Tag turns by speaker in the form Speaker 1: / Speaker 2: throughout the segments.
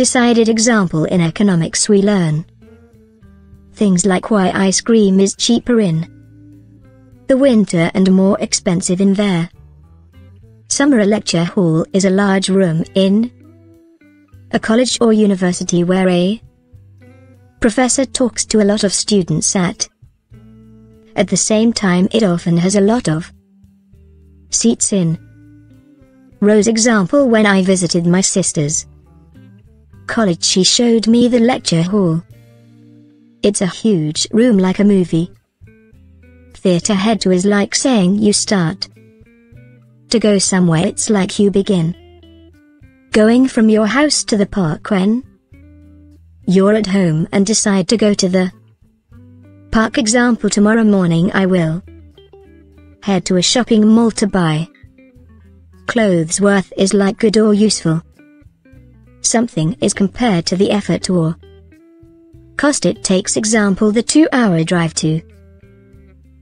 Speaker 1: decided example in economics we learn. Things like why ice cream is cheaper in the winter and more expensive in there. Summer lecture hall is a large room in a college or university where a professor talks to a lot of students at at the same time it often has a lot of seats in. rows example when I visited my sister's college she showed me the lecture hall. It's a huge room like a movie. Theatre head to is like saying you start. To go somewhere it's like you begin. Going from your house to the park when you're at home and decide to go to the park example tomorrow morning I will head to a shopping mall to buy clothes worth is like good or useful something is compared to the effort or cost it takes example the two-hour drive to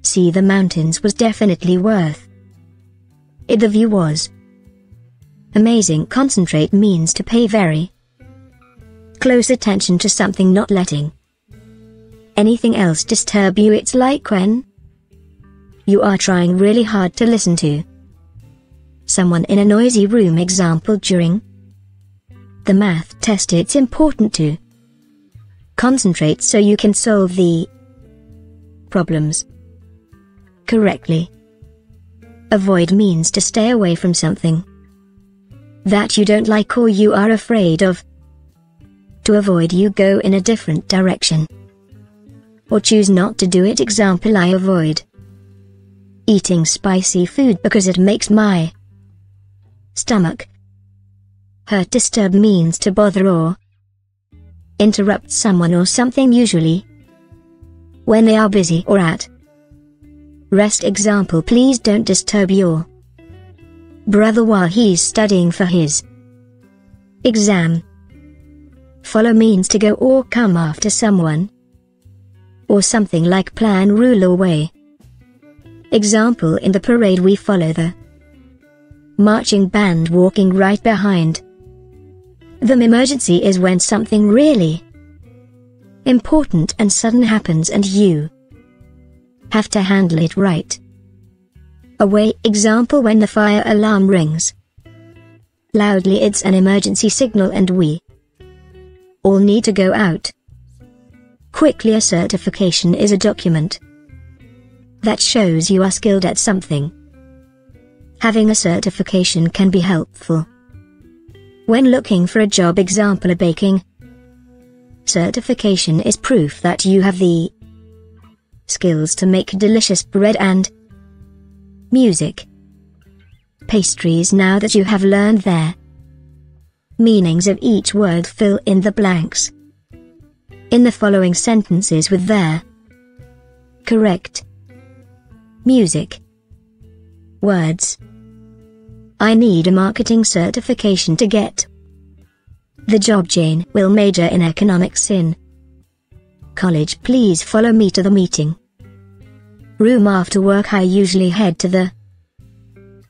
Speaker 1: see the mountains was definitely worth it the view was amazing concentrate means to pay very close attention to something not letting anything else disturb you it's like when you are trying really hard to listen to someone in a noisy room example during the math test it's important to concentrate so you can solve the problems correctly. Avoid means to stay away from something that you don't like or you are afraid of. To avoid you go in a different direction. Or choose not to do it example I avoid eating spicy food because it makes my stomach Hurt disturb means to bother or interrupt someone or something usually when they are busy or at rest example please don't disturb your brother while he's studying for his exam follow means to go or come after someone or something like plan rule or way example in the parade we follow the marching band walking right behind the emergency is when something really important and sudden happens and you have to handle it right away example when the fire alarm rings. Loudly it's an emergency signal and we all need to go out. Quickly a certification is a document that shows you are skilled at something. Having a certification can be helpful when looking for a job example a baking certification is proof that you have the skills to make delicious bread and music pastries now that you have learned their meanings of each word fill in the blanks in the following sentences with their correct music words I need a marketing certification to get the job Jane will major in economics in college please follow me to the meeting room after work I usually head to the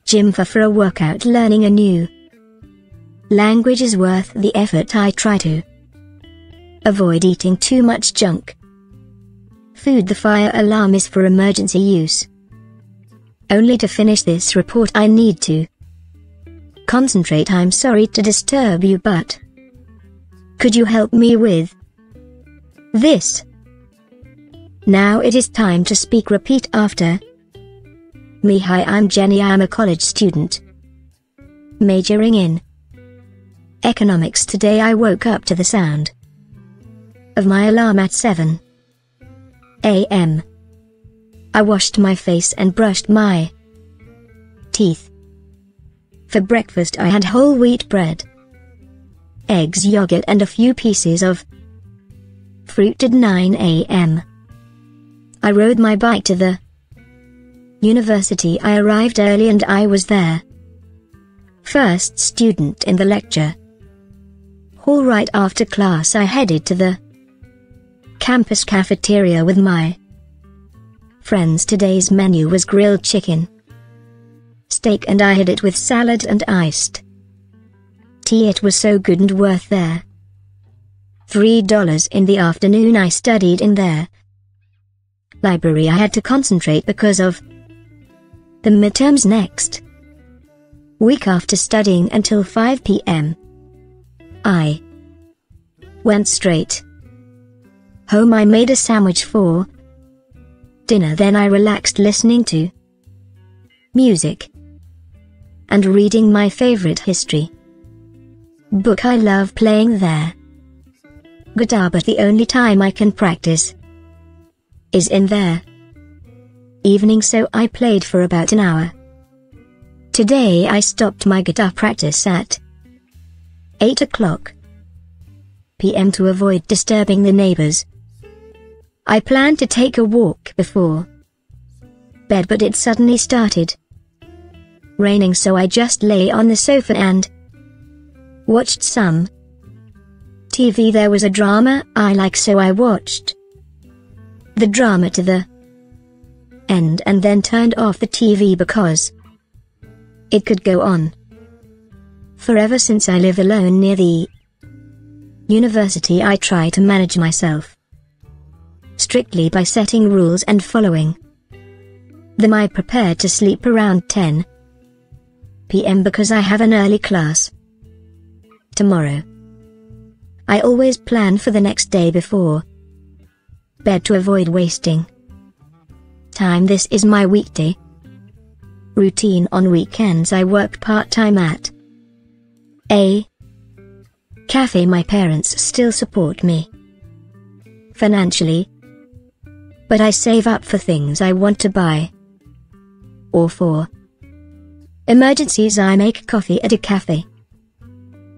Speaker 1: gym for, for a workout learning a new language is worth the effort I try to avoid eating too much junk food the fire alarm is for emergency use only to finish this report I need to Concentrate I'm sorry to disturb you but... Could you help me with... This? Now it is time to speak repeat after... Me hi I'm Jenny I'm a college student. Majoring in... Economics today I woke up to the sound of my alarm at 7 a.m. I washed my face and brushed my teeth. For breakfast I had whole wheat bread, eggs yogurt and a few pieces of fruit at 9 a.m. I rode my bike to the university I arrived early and I was there. First student in the lecture. Hall right after class I headed to the campus cafeteria with my friends. Today's menu was grilled chicken steak and I had it with salad and iced tea it was so good and worth there. Three dollars in the afternoon I studied in there. Library I had to concentrate because of the midterms next. Week after studying until 5 p.m. I went straight home I made a sandwich for dinner then I relaxed listening to music and reading my favorite history book I love playing there. Guitar but the only time I can practice is in there. Evening so I played for about an hour. Today I stopped my guitar practice at 8 o'clock p.m. to avoid disturbing the neighbors. I planned to take a walk before bed but it suddenly started raining so I just lay on the sofa and watched some TV there was a drama I like so I watched the drama to the end and then turned off the TV because it could go on forever since I live alone near the university I try to manage myself strictly by setting rules and following them I prepared to sleep around 10 pm because I have an early class tomorrow. I always plan for the next day before bed to avoid wasting time. This is my weekday routine on weekends. I work part time at a cafe. My parents still support me financially, but I save up for things I want to buy or for Emergencies I make coffee at a cafe.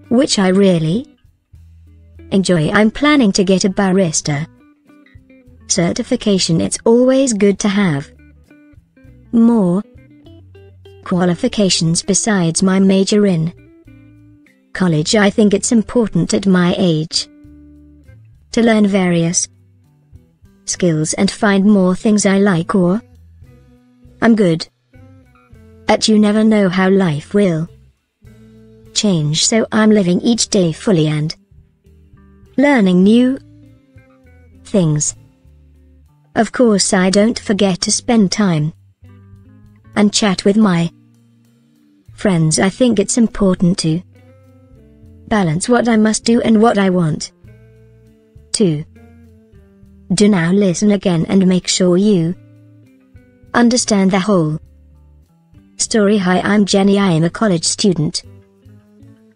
Speaker 1: Which I really enjoy. I'm planning to get a barista certification. It's always good to have more qualifications besides my major in college. I think it's important at my age to learn various skills and find more things I like or I'm good but you never know how life will change, so I'm living each day fully and learning new things. Of course, I don't forget to spend time and chat with my friends. I think it's important to balance what I must do and what I want to do. Now listen again and make sure you understand the whole Story Hi I'm Jenny I am a college student.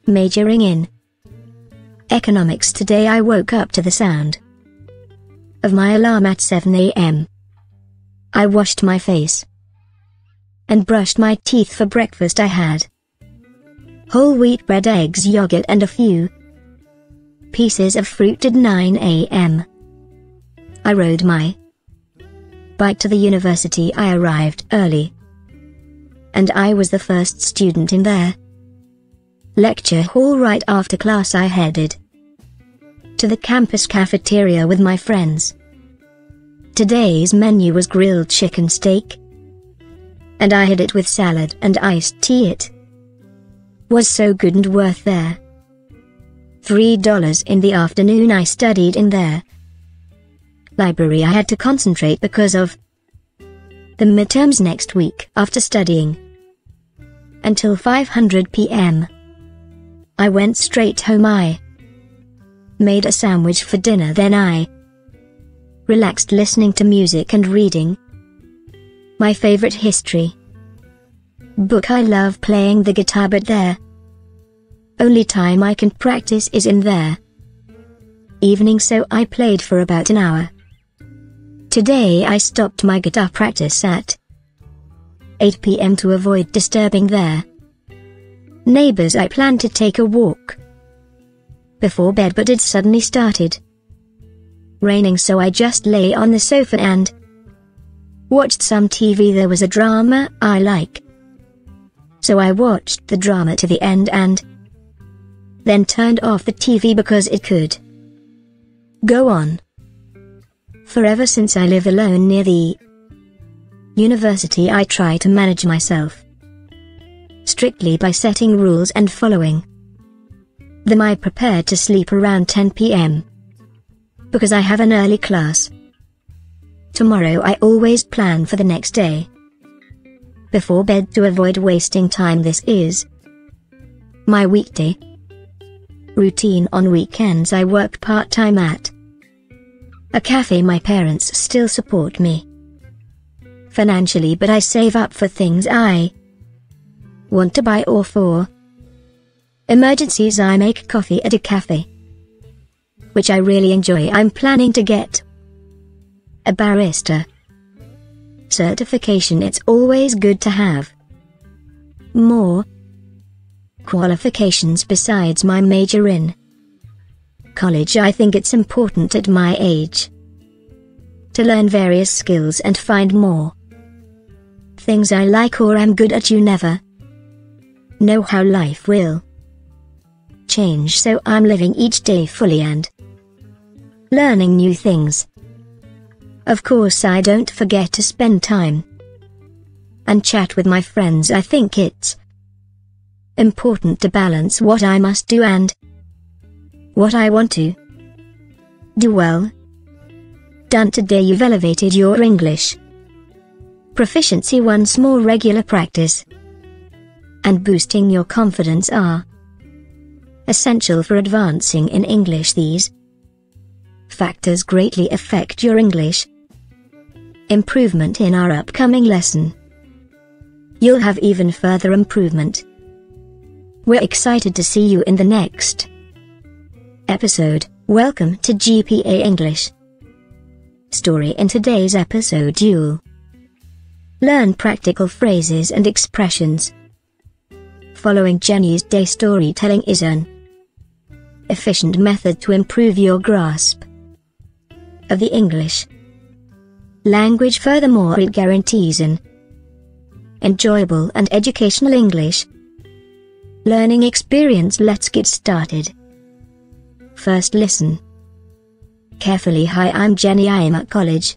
Speaker 1: Majoring in Economics today I woke up to the sound of my alarm at 7am. I washed my face and brushed my teeth for breakfast I had whole wheat bread eggs yogurt and a few pieces of fruit at 9am. I rode my bike to the university I arrived early and I was the first student in there. lecture hall right after class I headed to the campus cafeteria with my friends. Today's menu was grilled chicken steak, and I had it with salad and iced tea it was so good and worth there. Three dollars in the afternoon I studied in there. Library I had to concentrate because of the midterms next week after studying until 500 p.m. I went straight home I made a sandwich for dinner then I relaxed listening to music and reading my favorite history book I love playing the guitar but there only time I can practice is in there evening so I played for about an hour. Today I stopped my guitar practice at 8 pm to avoid disturbing their neighbors. I planned to take a walk before bed but it suddenly started raining so I just lay on the sofa and watched some TV. There was a drama I like. So I watched the drama to the end and then turned off the TV because it could go on. Forever since I live alone near the university I try to manage myself strictly by setting rules and following them I prepare to sleep around 10 p.m. because I have an early class. Tomorrow I always plan for the next day before bed to avoid wasting time this is my weekday routine on weekends I work part-time at a cafe my parents still support me financially but I save up for things I want to buy or for emergencies I make coffee at a cafe which I really enjoy I'm planning to get a barista certification it's always good to have more qualifications besides my major in college I think it's important at my age to learn various skills and find more things I like or am good at you never know how life will change so I'm living each day fully and learning new things. Of course I don't forget to spend time and chat with my friends I think it's important to balance what I must do and what I want to do well. Done today you've elevated your English. Proficiency once more regular practice and boosting your confidence are essential for advancing in English these factors greatly affect your English improvement in our upcoming lesson. You'll have even further improvement. We're excited to see you in the next episode. Welcome to GPA English. Story in today's episode you'll Learn practical phrases and expressions. Following Jenny's day storytelling is an efficient method to improve your grasp of the English language. Furthermore, it guarantees an enjoyable and educational English learning experience. Let's get started. First, listen carefully. Hi, I'm Jenny. I am at college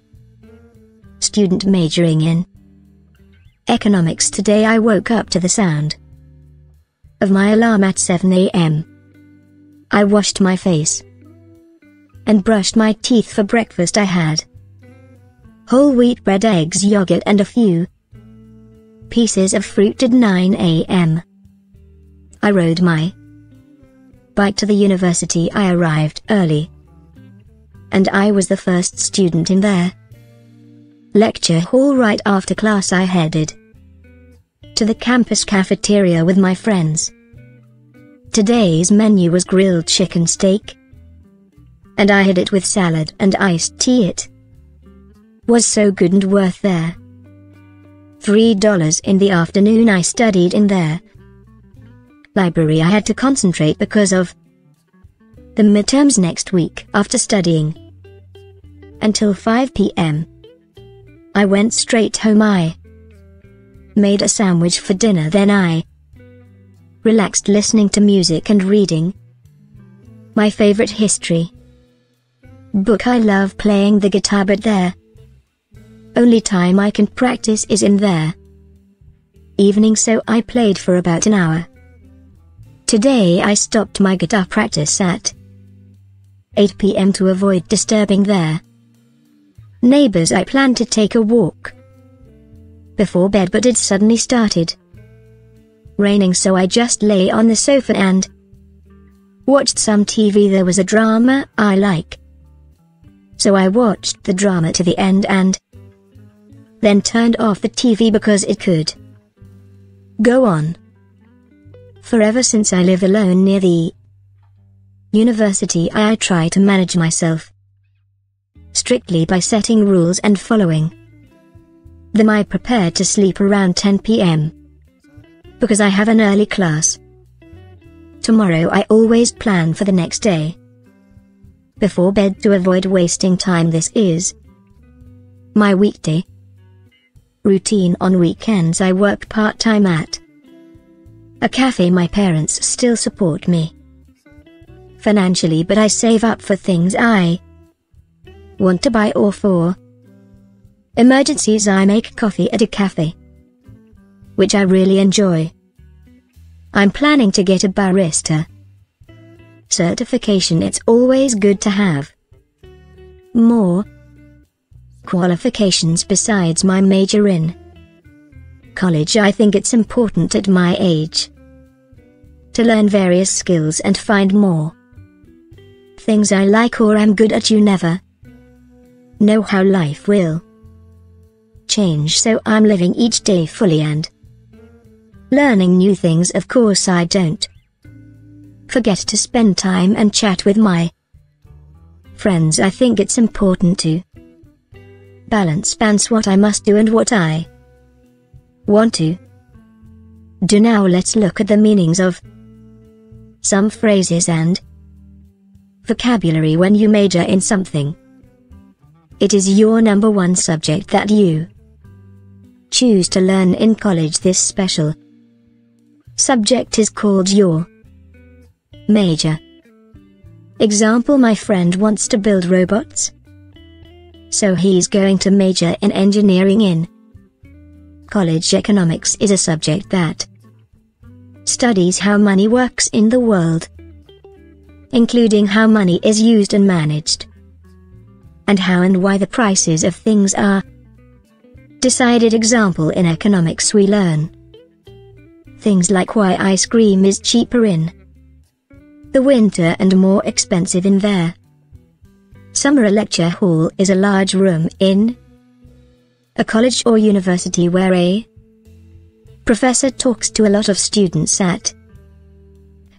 Speaker 1: student majoring in Economics Today I woke up to the sound of my alarm at 7 a.m. I washed my face and brushed my teeth for breakfast I had whole wheat bread eggs yogurt and a few pieces of fruit at 9 a.m. I rode my bike to the university I arrived early and I was the first student in there lecture hall right after class I headed to the campus cafeteria with my friends. Today's menu was grilled chicken steak, and I had it with salad and iced tea it was so good and worth there. Three dollars in the afternoon I studied in there library I had to concentrate because of the midterms next week after studying until 5 p.m. I went straight home I made a sandwich for dinner then I relaxed listening to music and reading. My favorite history book I love playing the guitar but there only time I can practice is in there evening so I played for about an hour. Today I stopped my guitar practice at 8 pm to avoid disturbing their neighbors I plan to take a walk before bed but it suddenly started raining so I just lay on the sofa and watched some TV there was a drama I like. So I watched the drama to the end and then turned off the TV because it could go on forever since I live alone near the university I try to manage myself strictly by setting rules and following then I prepared to sleep around 10 pm. Because I have an early class. Tomorrow I always plan for the next day. Before bed to avoid wasting time this is my weekday routine on weekends I work part-time at a cafe my parents still support me financially but I save up for things I want to buy or for Emergencies I make coffee at a cafe, which I really enjoy. I'm planning to get a barista. Certification it's always good to have. More qualifications besides my major in college I think it's important at my age to learn various skills and find more things I like or am good at you never know how life will change so I'm living each day fully and learning new things of course I don't forget to spend time and chat with my friends I think it's important to balance balance what I must do and what I want to do now let's look at the meanings of some phrases and vocabulary when you major in something. It is your number one subject that you choose to learn in college this special subject is called your major. Example My friend wants to build robots. So he's going to major in engineering in college economics is a subject that studies how money works in the world, including how money is used and managed, and how and why the prices of things are decided example in economics we learn. Things like why ice cream is cheaper in the winter and more expensive in there. Summer lecture hall is a large room in a college or university where a professor talks to a lot of students at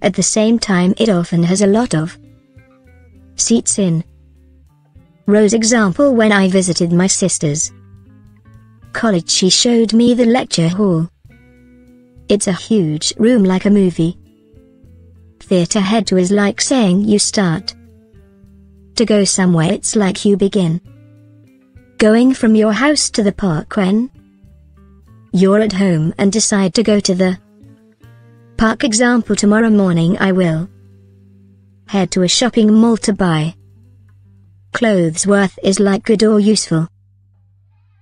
Speaker 1: at the same time it often has a lot of seats in. rows example when I visited my sister's college she showed me the lecture hall. It's a huge room like a movie. Theatre head to is like saying you start. To go somewhere it's like you begin. Going from your house to the park when you're at home and decide to go to the park example tomorrow morning I will head to a shopping mall to buy clothes worth is like good or useful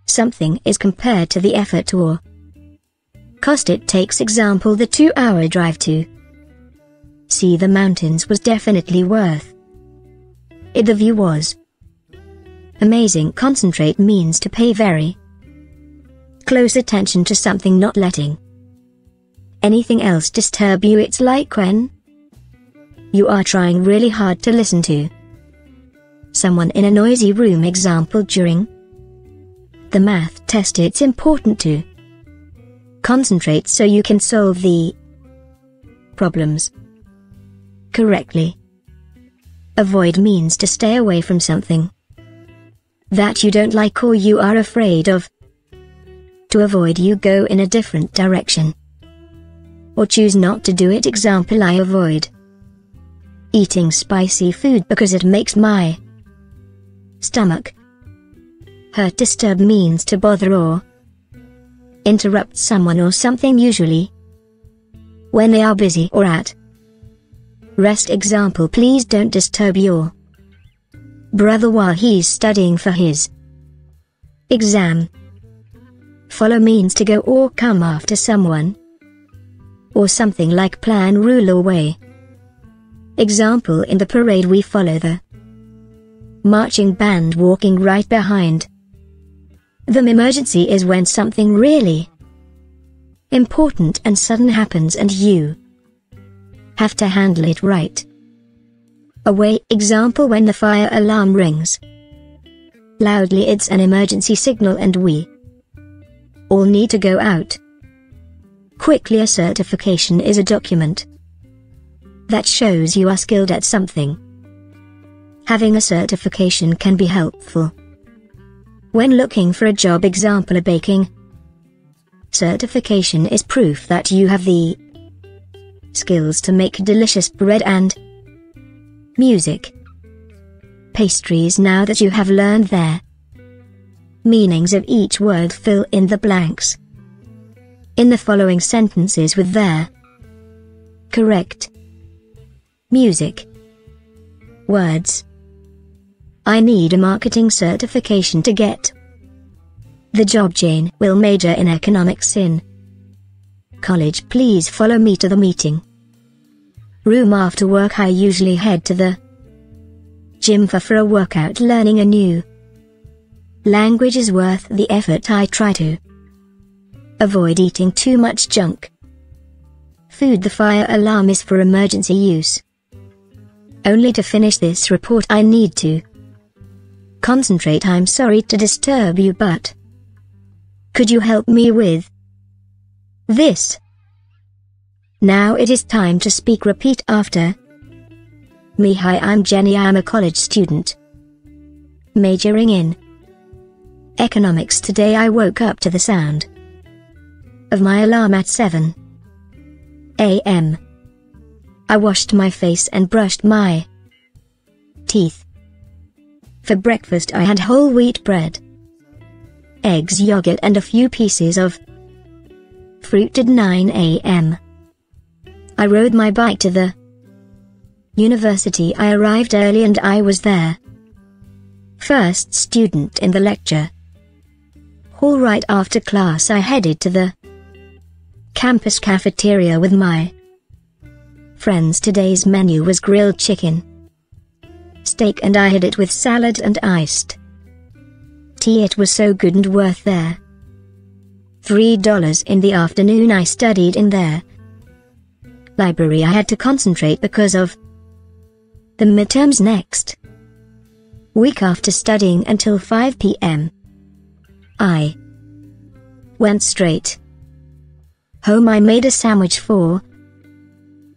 Speaker 1: something is compared to the effort or cost it takes example the two-hour drive to see the mountains was definitely worth it the view was amazing concentrate means to pay very close attention to something not letting anything else disturb you it's like when you are trying really hard to listen to someone in a noisy room example during the math test it's important to concentrate so you can solve the problems correctly. Avoid means to stay away from something that you don't like or you are afraid of. To avoid you go in a different direction or choose not to do it example I avoid eating spicy food because it makes my stomach Hurt disturb means to bother or interrupt someone or something usually when they are busy or at rest example please don't disturb your brother while he's studying for his exam. Follow means to go or come after someone or something like plan rule or way. Example in the parade we follow the marching band walking right behind the emergency is when something really important and sudden happens and you have to handle it right away example when the fire alarm rings. Loudly it's an emergency signal and we all need to go out. Quickly a certification is a document that shows you are skilled at something. Having a certification can be helpful. When looking for a job example a baking certification is proof that you have the skills to make delicious bread and music pastries now that you have learned their meanings of each word fill in the blanks in the following sentences with their correct music words I need a marketing certification to get the job Jane will major in economics in college please follow me to the meeting room after work I usually head to the gym for, for a workout learning a new language is worth the effort I try to avoid eating too much junk food the fire alarm is for emergency use only to finish this report I need to concentrate I'm sorry to disturb you but... Could you help me with... This? Now it is time to speak repeat after... Me hi I'm Jenny I'm a college student. Majoring in... Economics today I woke up to the sound of my alarm at 7 a.m. I washed my face and brushed my teeth. For breakfast I had whole wheat bread, eggs yogurt and a few pieces of fruit at 9 a.m. I rode my bike to the university I arrived early and I was there. First student in the lecture. hall. Right after class I headed to the campus cafeteria with my friends. Today's menu was grilled chicken steak and I had it with salad and iced tea it was so good and worth there. Three dollars in the afternoon I studied in there. Library I had to concentrate because of the midterms next. Week after studying until 5 p.m. I went straight home I made a sandwich for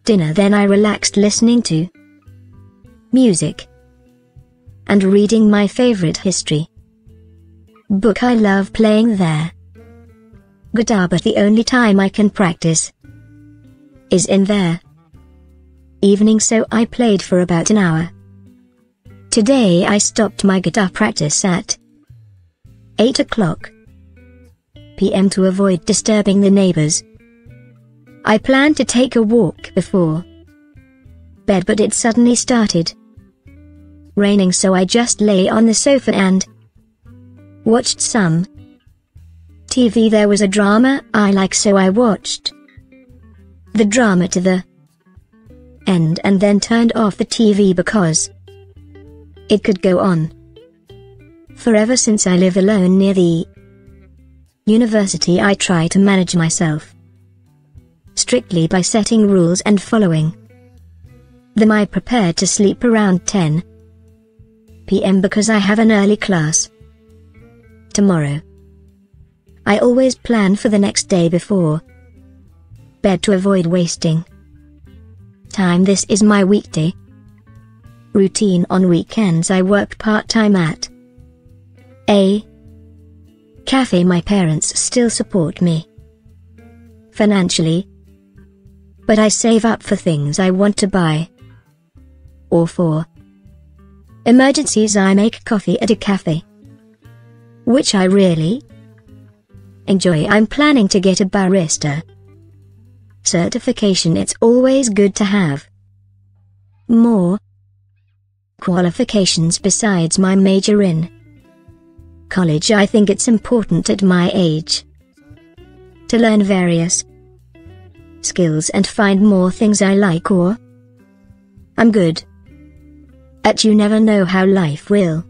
Speaker 1: dinner then I relaxed listening to music and reading my favorite history book I love playing there. Guitar but the only time I can practice is in there. Evening so I played for about an hour. Today I stopped my guitar practice at 8 o'clock p.m. to avoid disturbing the neighbors. I planned to take a walk before bed but it suddenly started raining so I just lay on the sofa and watched some TV there was a drama I like so I watched the drama to the end and then turned off the TV because it could go on forever since I live alone near the university I try to manage myself strictly by setting rules and following them I prepared to sleep around 10 pm because I have an early class. Tomorrow. I always plan for the next day before bed to avoid wasting time. This is my weekday routine on weekends. I work part time at a cafe. My parents still support me financially, but I save up for things I want to buy or for Emergencies I make coffee at a cafe. Which I really enjoy. I'm planning to get a barista certification. It's always good to have more qualifications besides my major in college. I think it's important at my age to learn various skills and find more things I like or I'm good at you never know how life will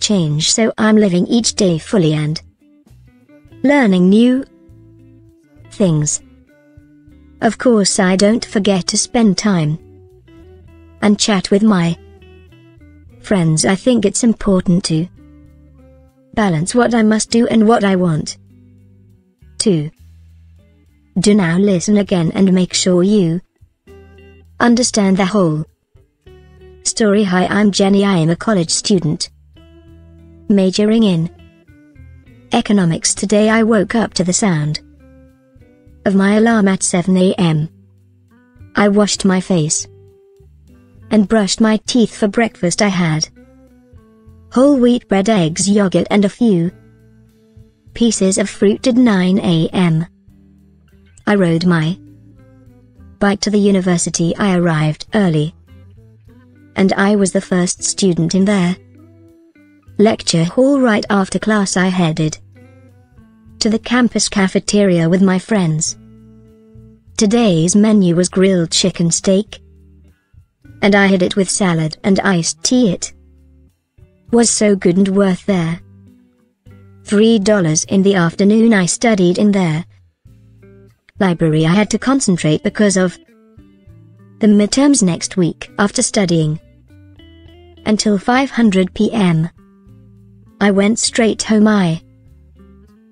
Speaker 1: change so I'm living each day fully and learning new things. Of course I don't forget to spend time and chat with my friends. I think it's important to balance what I must do and what I want to do now listen again and make sure you understand the whole Story Hi I'm Jenny I am a college student. Majoring in Economics today I woke up to the sound of my alarm at 7 a.m. I washed my face and brushed my teeth for breakfast I had whole wheat bread eggs yogurt and a few pieces of fruit at 9 a.m. I rode my bike to the university I arrived early and I was the first student in there. lecture hall right after class I headed to the campus cafeteria with my friends. Today's menu was grilled chicken steak, and I had it with salad and iced tea it was so good and worth there. Three dollars in the afternoon I studied in there library I had to concentrate because of the midterms next week after studying until 500 p.m. I went straight home I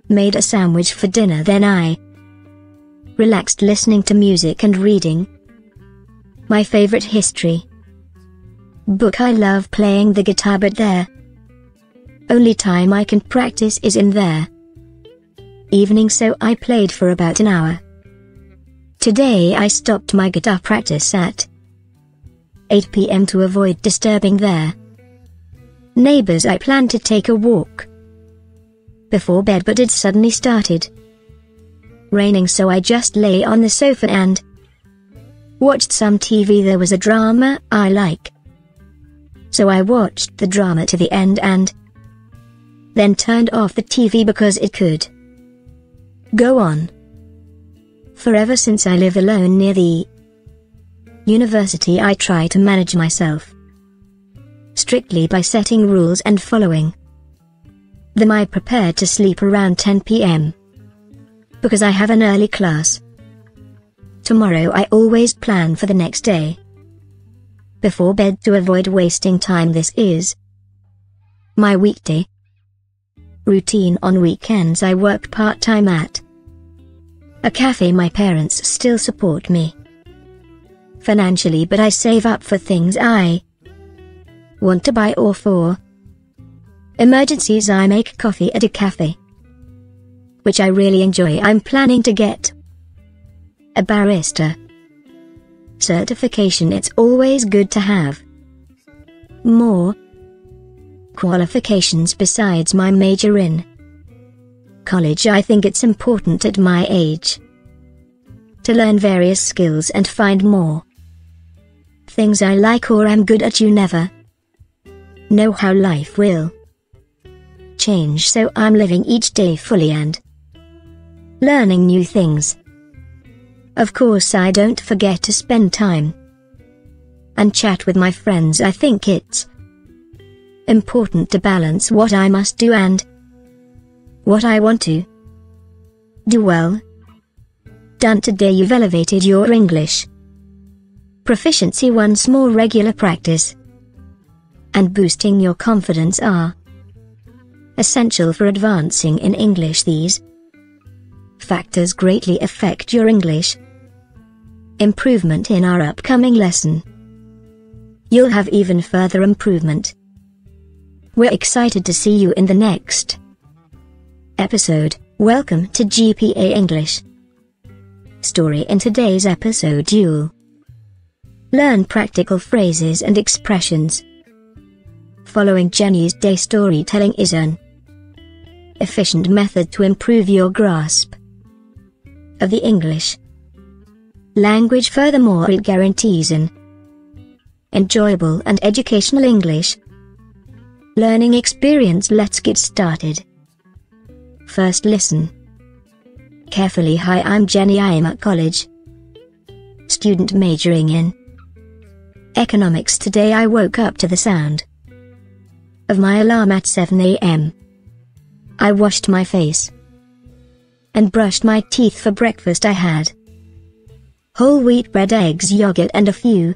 Speaker 1: made a sandwich for dinner then I relaxed listening to music and reading my favorite history book I love playing the guitar but there only time I can practice is in there evening so I played for about an hour. Today I stopped my guitar practice at 8 pm to avoid disturbing their neighbors. I planned to take a walk before bed but it suddenly started raining so I just lay on the sofa and watched some TV. There was a drama I like. So I watched the drama to the end and then turned off the TV because it could go on. Forever since I live alone near the university I try to manage myself strictly by setting rules and following them I prepare to sleep around 10 p.m. because I have an early class. Tomorrow I always plan for the next day before bed to avoid wasting time this is my weekday routine on weekends I work part-time at a cafe my parents still support me financially, but I save up for things I want to buy or for emergencies. I make coffee at a cafe, which I really enjoy. I'm planning to get a barista certification. It's always good to have more qualifications besides my major in college. I think it's important at my age to learn various skills and find more things I like or am good at you never know how life will change so I'm living each day fully and learning new things. Of course I don't forget to spend time and chat with my friends I think it's important to balance what I must do and what I want to do well. Done today you've elevated your English proficiency once more regular practice and boosting your confidence are essential for advancing in English these factors greatly affect your English improvement in our upcoming lesson. You'll have even further improvement. We're excited to see you in the next episode. Welcome to GPA English. Story in today's episode you'll Learn practical phrases and expressions. Following Jenny's day storytelling is an efficient method to improve your grasp of the English language. Furthermore, it guarantees an enjoyable and educational English learning experience. Let's get started. First, listen carefully. Hi, I'm Jenny. I am at college, student majoring in Economics Today I woke up to the sound of my alarm at 7 a.m. I washed my face and brushed my teeth for breakfast I had whole wheat bread eggs yogurt and a few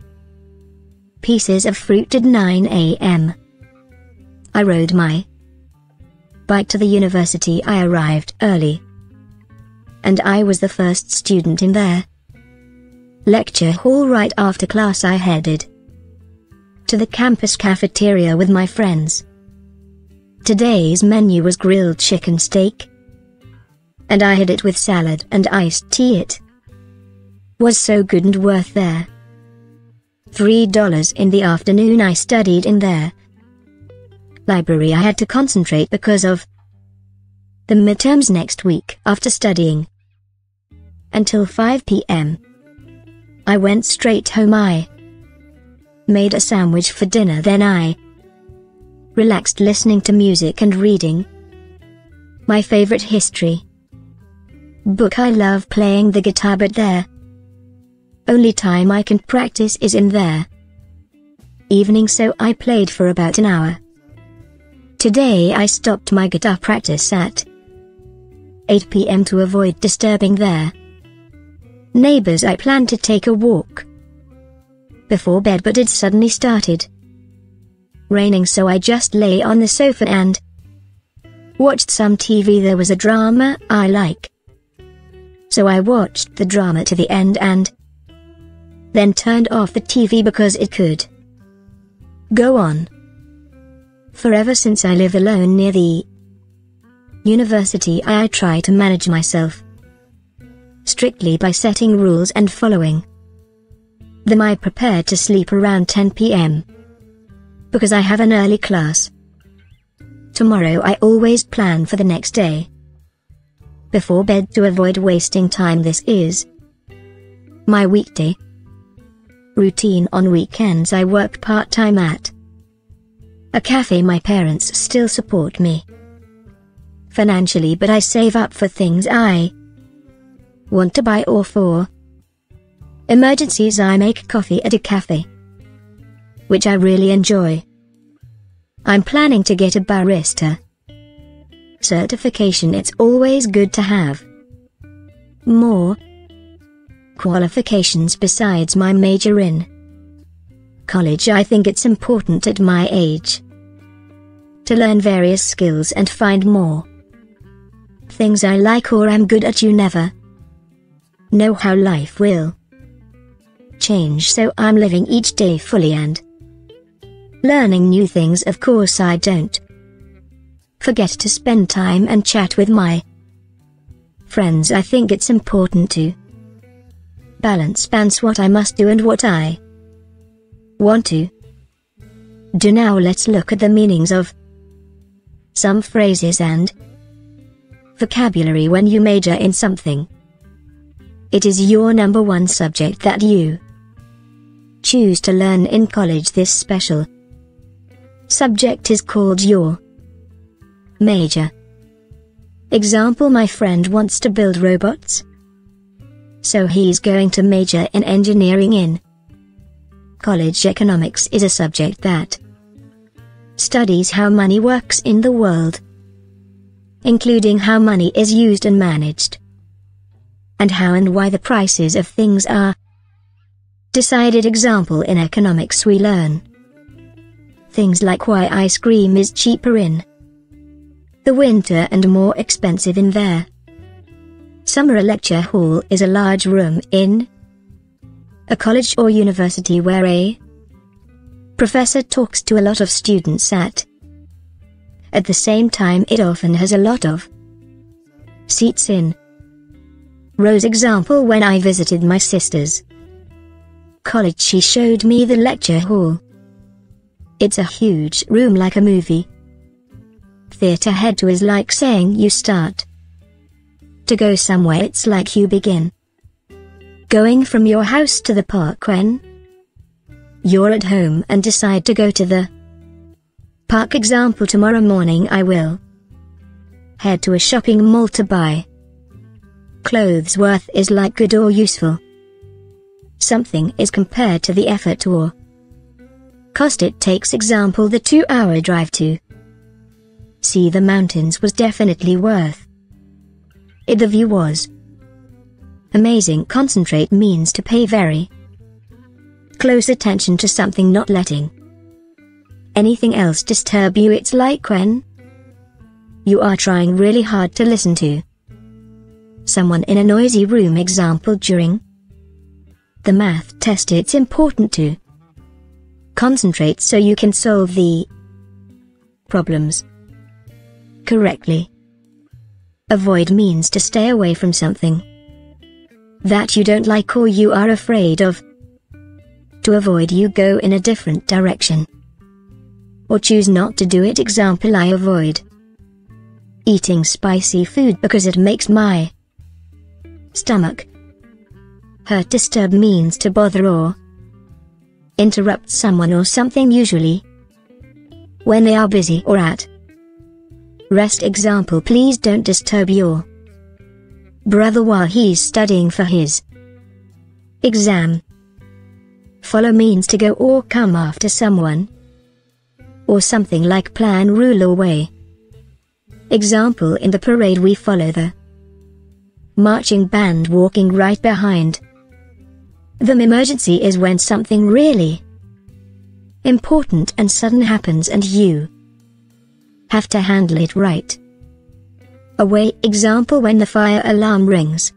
Speaker 1: pieces of fruit at 9 a.m. I rode my bike to the university I arrived early and I was the first student in there lecture hall right after class I headed to the campus cafeteria with my friends. Today's menu was grilled chicken steak, and I had it with salad and iced tea it was so good and worth there. Three dollars in the afternoon I studied in there. Library I had to concentrate because of the midterms next week after studying until 5 p.m. I went straight home I made a sandwich for dinner then I relaxed listening to music and reading. My favorite history book I love playing the guitar but there only time I can practice is in there evening so I played for about an hour. Today I stopped my guitar practice at 8 p.m. to avoid disturbing there neighbors I plan to take a walk before bed but it suddenly started raining so I just lay on the sofa and watched some TV there was a drama I like. So I watched the drama to the end and then turned off the TV because it could go on forever since I live alone near the university I try to manage myself strictly by setting rules and following then I prepare to sleep around 10 pm. Because I have an early class. Tomorrow I always plan for the next day. Before bed to avoid wasting time this is my weekday routine on weekends I work part-time at a cafe my parents still support me financially but I save up for things I want to buy or for Emergencies I make coffee at a cafe, which I really enjoy. I'm planning to get a barista certification it's always good to have. More qualifications besides my major in college I think it's important at my age to learn various skills and find more things I like or am good at you never know how life will change so I'm living each day fully and learning new things of course I don't forget to spend time and chat with my friends I think it's important to balance balance what I must do and what I want to do now let's look at the meanings of some phrases and vocabulary when you major in something. It is your number one subject that you choose to learn in college this special. Subject is called your major. Example My friend wants to build robots. So he's going to major in engineering in college economics is a subject that studies how money works in the world, including how money is used and managed, and how and why the prices of things are decided example in economics we learn. Things like why ice cream is cheaper in the winter and more expensive in there. Summer lecture hall is a large room in a college or university where a professor talks to a lot of students at at the same time it often has a lot of seats in. Rows example when I visited my sister's college she showed me the lecture hall. It's a huge room like a movie. Theatre head to is like saying you start. To go somewhere it's like you begin. Going from your house to the park when you're at home and decide to go to the park example tomorrow morning I will head to a shopping mall to buy clothes worth is like good or useful something is compared to the effort or cost it takes example the two-hour drive to see the mountains was definitely worth it the view was amazing concentrate means to pay very close attention to something not letting anything else disturb you it's like when you are trying really hard to listen to someone in a noisy room example during the math test it's important to concentrate so you can solve the problems correctly. Avoid means to stay away from something that you don't like or you are afraid of. To avoid you go in a different direction. Or choose not to do it example I avoid eating spicy food because it makes my stomach Hurt disturb means to bother or interrupt someone or something usually when they are busy or at rest example please don't disturb your brother while he's studying for his exam follow means to go or come after someone or something like plan rule or way example in the parade we follow the marching band walking right behind the emergency is when something really important and sudden happens and you have to handle it right away example when the fire alarm rings.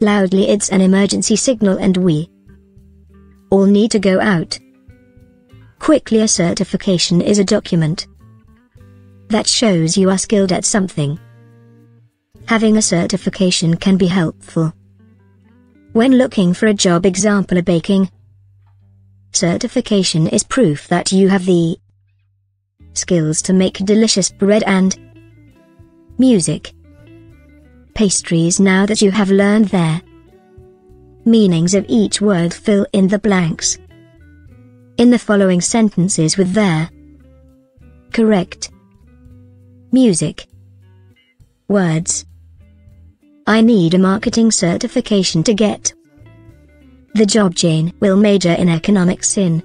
Speaker 1: Loudly it's an emergency signal and we all need to go out. Quickly a certification is a document that shows you are skilled at something. Having a certification can be helpful. When looking for a job example a baking, certification is proof that you have the skills to make delicious bread and music pastries now that you have learned their meanings of each word fill in the blanks in the following sentences with their correct music words I need a marketing certification to get the job Jane will major in economics in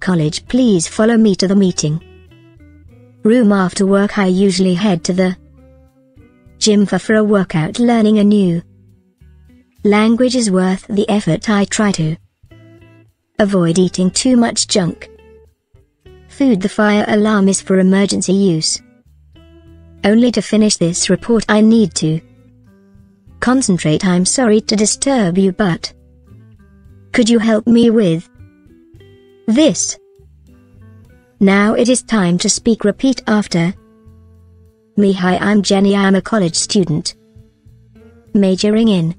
Speaker 1: college please follow me to the meeting room after work I usually head to the gym for, for a workout learning a new language is worth the effort I try to avoid eating too much junk food the fire alarm is for emergency use only to finish this report I need to Concentrate I'm sorry to disturb you but... Could you help me with... This? Now it is time to speak repeat after. Me hi I'm Jenny I'm a college student. Majoring in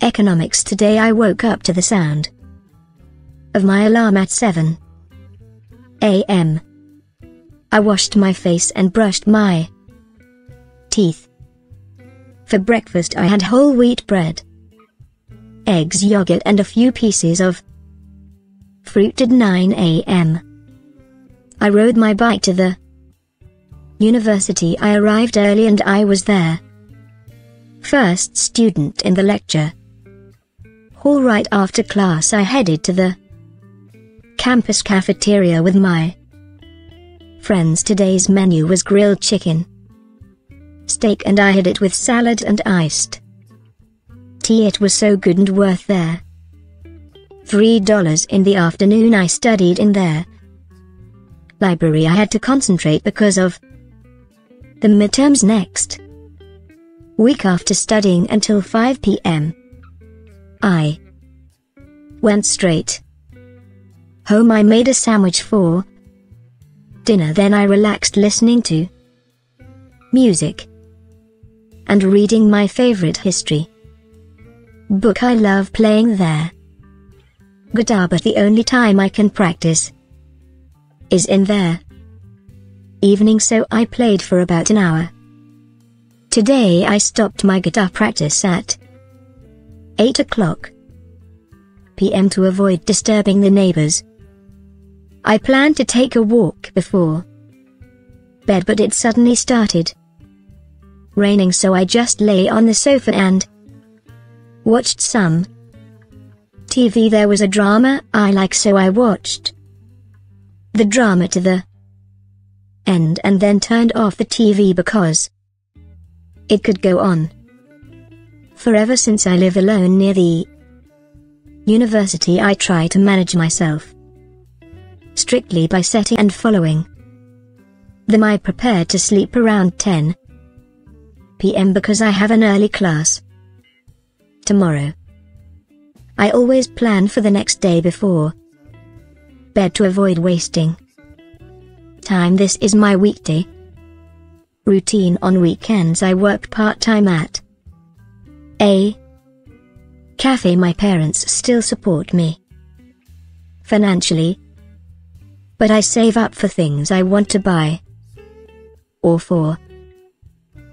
Speaker 1: economics today I woke up to the sound of my alarm at 7 a.m. I washed my face and brushed my teeth. For breakfast I had whole wheat bread, eggs yogurt and a few pieces of fruit at 9 a.m. I rode my bike to the university I arrived early and I was there. First student in the lecture. hall. Right after class I headed to the campus cafeteria with my friends. Today's menu was grilled chicken, steak and I had it with salad and iced tea it was so good and worth there. Three dollars in the afternoon I studied in there. Library I had to concentrate because of the midterms next. Week after studying until 5 p.m. I went straight home I made a sandwich for dinner then I relaxed listening to music and reading my favorite history book I love playing there. Guitar but the only time I can practice is in there. Evening so I played for about an hour. Today I stopped my guitar practice at 8 o'clock p.m. to avoid disturbing the neighbors. I planned to take a walk before bed but it suddenly started raining so I just lay on the sofa and watched some TV. There was a drama I like so I watched the drama to the end and then turned off the TV because it could go on forever since I live alone near the university I try to manage myself strictly by setting and following them I prepared to sleep around 10 pm because I have an early class. Tomorrow. I always plan for the next day before bed to avoid wasting time. This is my weekday routine on weekends. I work part time at a cafe. My parents still support me financially, but I save up for things I want to buy or for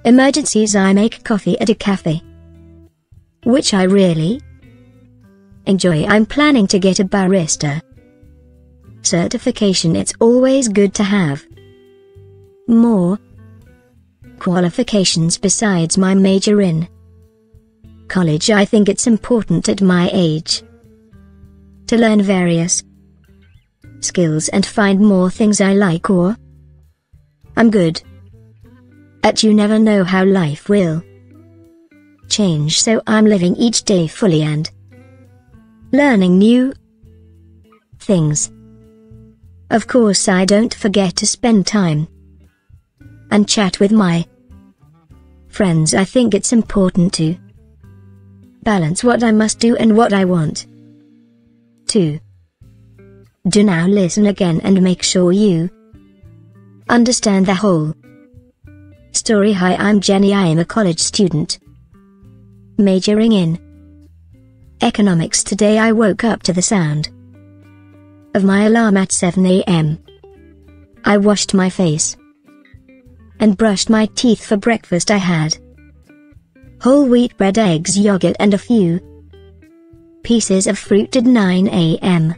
Speaker 1: Emergencies I make coffee at a cafe. Which I really enjoy. I'm planning to get a barista certification. It's always good to have more qualifications besides my major in college. I think it's important at my age to learn various skills and find more things I like or I'm good at you never know how life will change so I'm living each day fully and learning new things. Of course I don't forget to spend time and chat with my friends. I think it's important to balance what I must do and what I want to do now listen again and make sure you understand the whole Story Hi I'm Jenny I am a college student. Majoring in Economics today I woke up to the sound of my alarm at 7 a.m. I washed my face and brushed my teeth for breakfast I had whole wheat bread eggs yogurt and a few pieces of fruit at 9 a.m.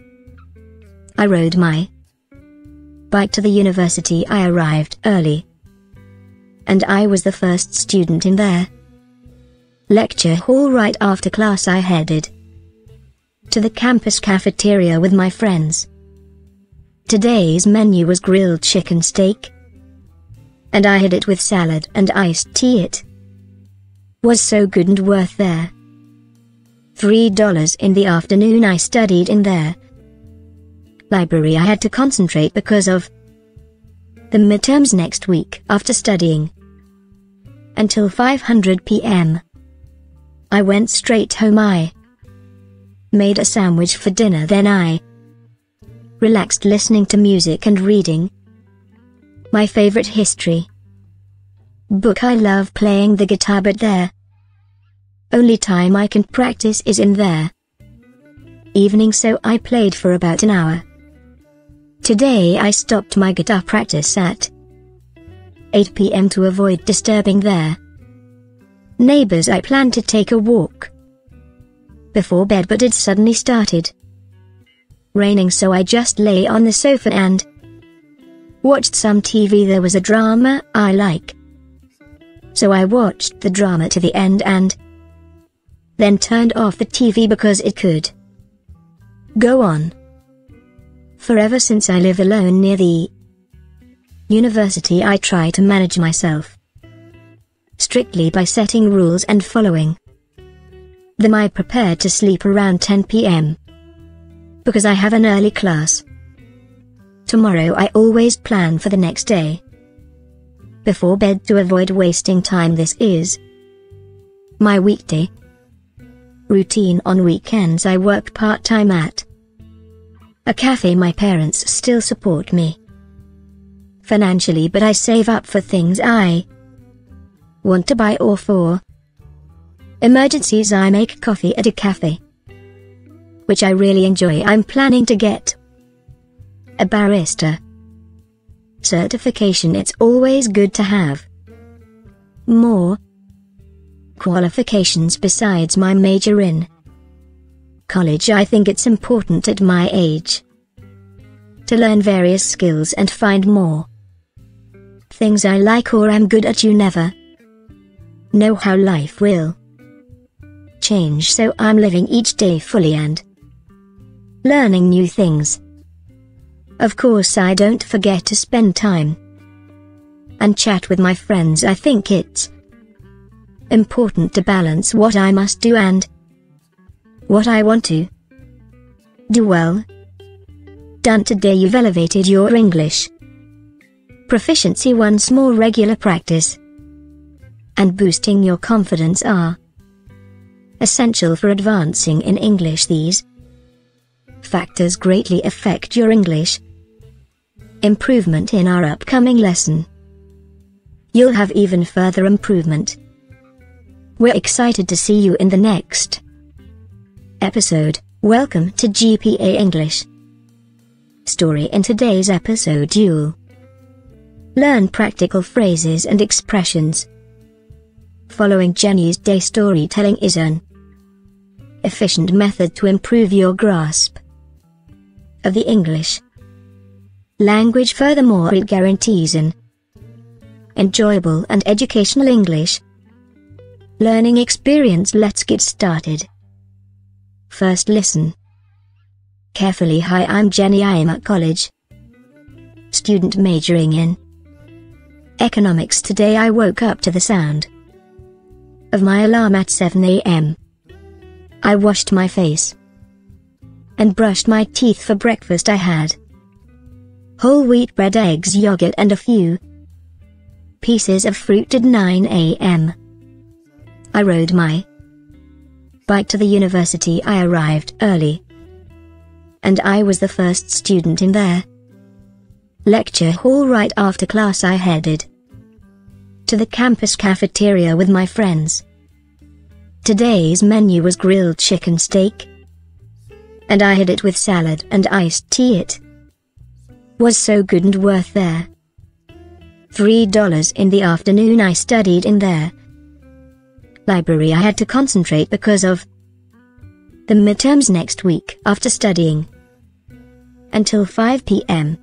Speaker 1: I rode my bike to the university I arrived early and I was the first student in there. lecture hall right after class I headed to the campus cafeteria with my friends. Today's menu was grilled chicken steak, and I had it with salad and iced tea it was so good and worth there. Three dollars in the afternoon I studied in there library I had to concentrate because of the midterms next week after studying until 500 p.m. I went straight home I made a sandwich for dinner then I relaxed listening to music and reading my favorite history book I love playing the guitar but there only time I can practice is in there evening so I played for about an hour. Today I stopped my guitar practice at 8 pm to avoid disturbing their neighbors. I planned to take a walk before bed but it suddenly started raining so I just lay on the sofa and watched some TV. There was a drama I like. So I watched the drama to the end and then turned off the TV because it could go on forever since I live alone near the university I try to manage myself strictly by setting rules and following them I prepared to sleep around 10 p.m. because I have an early class. Tomorrow I always plan for the next day before bed to avoid wasting time this is my weekday routine on weekends I work part-time at a cafe my parents still support me financially but I save up for things I want to buy or for emergencies I make coffee at a cafe which I really enjoy I'm planning to get a barista certification it's always good to have more qualifications besides my major in college I think it's important at my age to learn various skills and find more things I like or am good at you never know how life will change so I'm living each day fully and learning new things. Of course I don't forget to spend time and chat with my friends I think it's important to balance what I must do and what I want to do well. Done today you've elevated your English. Proficiency once more regular practice and boosting your confidence are essential for advancing in English these factors greatly affect your English improvement in our upcoming lesson. You'll have even further improvement. We're excited to see you in the next episode. Welcome to GPA English. Story in today's episode you'll Learn practical phrases and expressions. Following Jenny's day storytelling is an efficient method to improve your grasp of the English language. Furthermore, it guarantees an enjoyable and educational English learning experience. Let's get started. First, listen carefully. Hi, I'm Jenny. I am at college student majoring in Economics Today I woke up to the sound of my alarm at 7 a.m. I washed my face and brushed my teeth for breakfast I had whole wheat bread eggs yogurt and a few pieces of fruit at 9 a.m. I rode my bike to the university I arrived early and I was the first student in there lecture hall right after class I headed to the campus cafeteria with my friends. Today's menu was grilled chicken steak, and I had it with salad and iced tea it was so good and worth there. Three dollars in the afternoon I studied in there. Library I had to concentrate because of the midterms next week after studying until 5 p.m.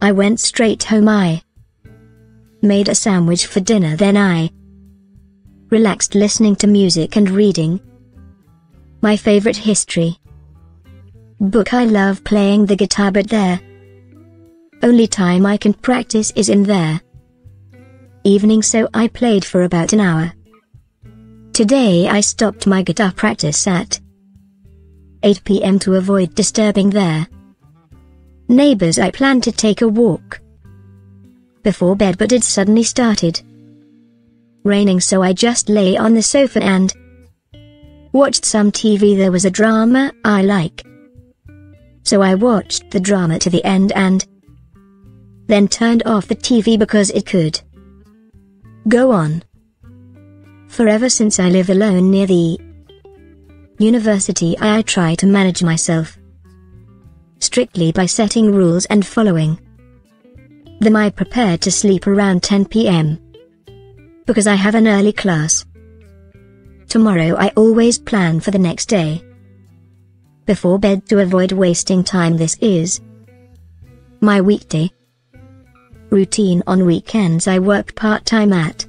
Speaker 1: I went straight home I made a sandwich for dinner then I relaxed listening to music and reading. My favorite history book I love playing the guitar but there only time I can practice is in there evening so I played for about an hour. Today I stopped my guitar practice at 8 pm to avoid disturbing their neighbors I plan to take a walk before bed but it suddenly started raining so I just lay on the sofa and watched some TV there was a drama I like. So I watched the drama to the end and then turned off the TV because it could go on forever since I live alone near the university I try to manage myself strictly by setting rules and following then I prepare to sleep around 10 pm. Because I have an early class. Tomorrow I always plan for the next day. Before bed to avoid wasting time this is my weekday routine on weekends I work part-time at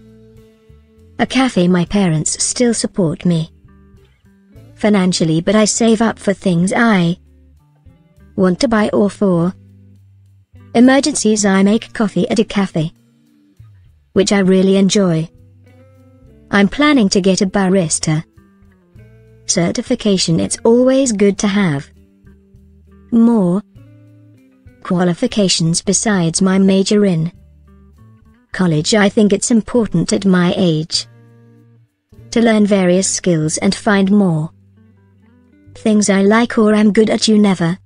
Speaker 1: a cafe my parents still support me financially but I save up for things I want to buy or for emergencies I make coffee at a cafe, which I really enjoy. I'm planning to get a barista certification it's always good to have. More qualifications besides my major in college I think it's important at my age to learn various skills and find more things I like or am good at you never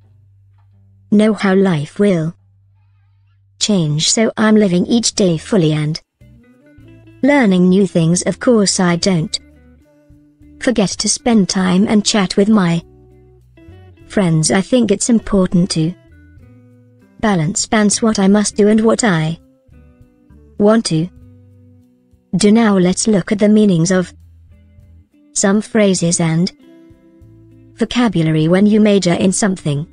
Speaker 1: know how life will change so I'm living each day fully and learning new things of course I don't forget to spend time and chat with my friends I think it's important to balance balance what I must do and what I want to do now let's look at the meanings of some phrases and vocabulary when you major in something.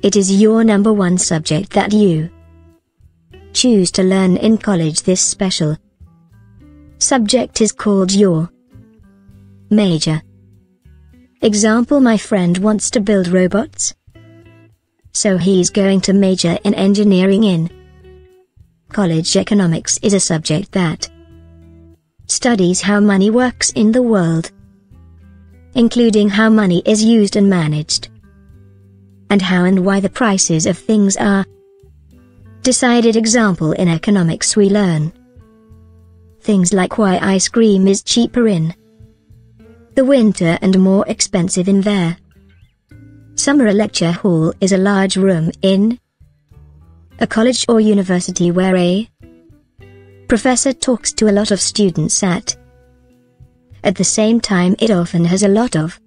Speaker 1: It is your number one subject that you choose to learn in college this special subject is called your major. Example My friend wants to build robots. So he's going to major in engineering in college economics is a subject that studies how money works in the world, including how money is used and managed, and how and why the prices of things are decided example in economics we learn. Things like why ice cream is cheaper in the winter and more expensive in there. Summer lecture hall is a large room in a college or university where a professor talks to a lot of students at at the same time it often has a lot of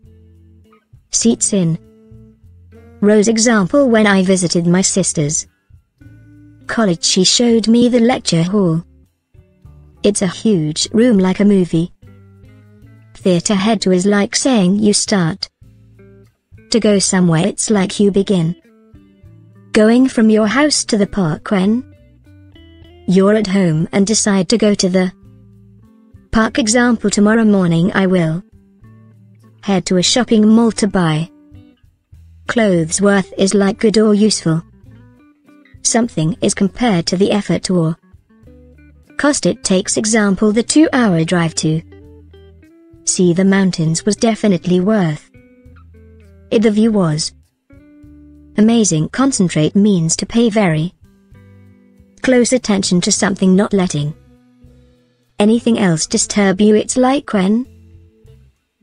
Speaker 1: seats in. Rows example when I visited my sister's college she showed me the lecture hall. It's a huge room like a movie. Theatre head to is like saying you start. To go somewhere it's like you begin. Going from your house to the park when you're at home and decide to go to the park example tomorrow morning I will head to a shopping mall to buy clothes worth is like good or useful something is compared to the effort or cost it takes example the two-hour drive to see the mountains was definitely worth it the view was amazing concentrate means to pay very close attention to something not letting anything else disturb you it's like when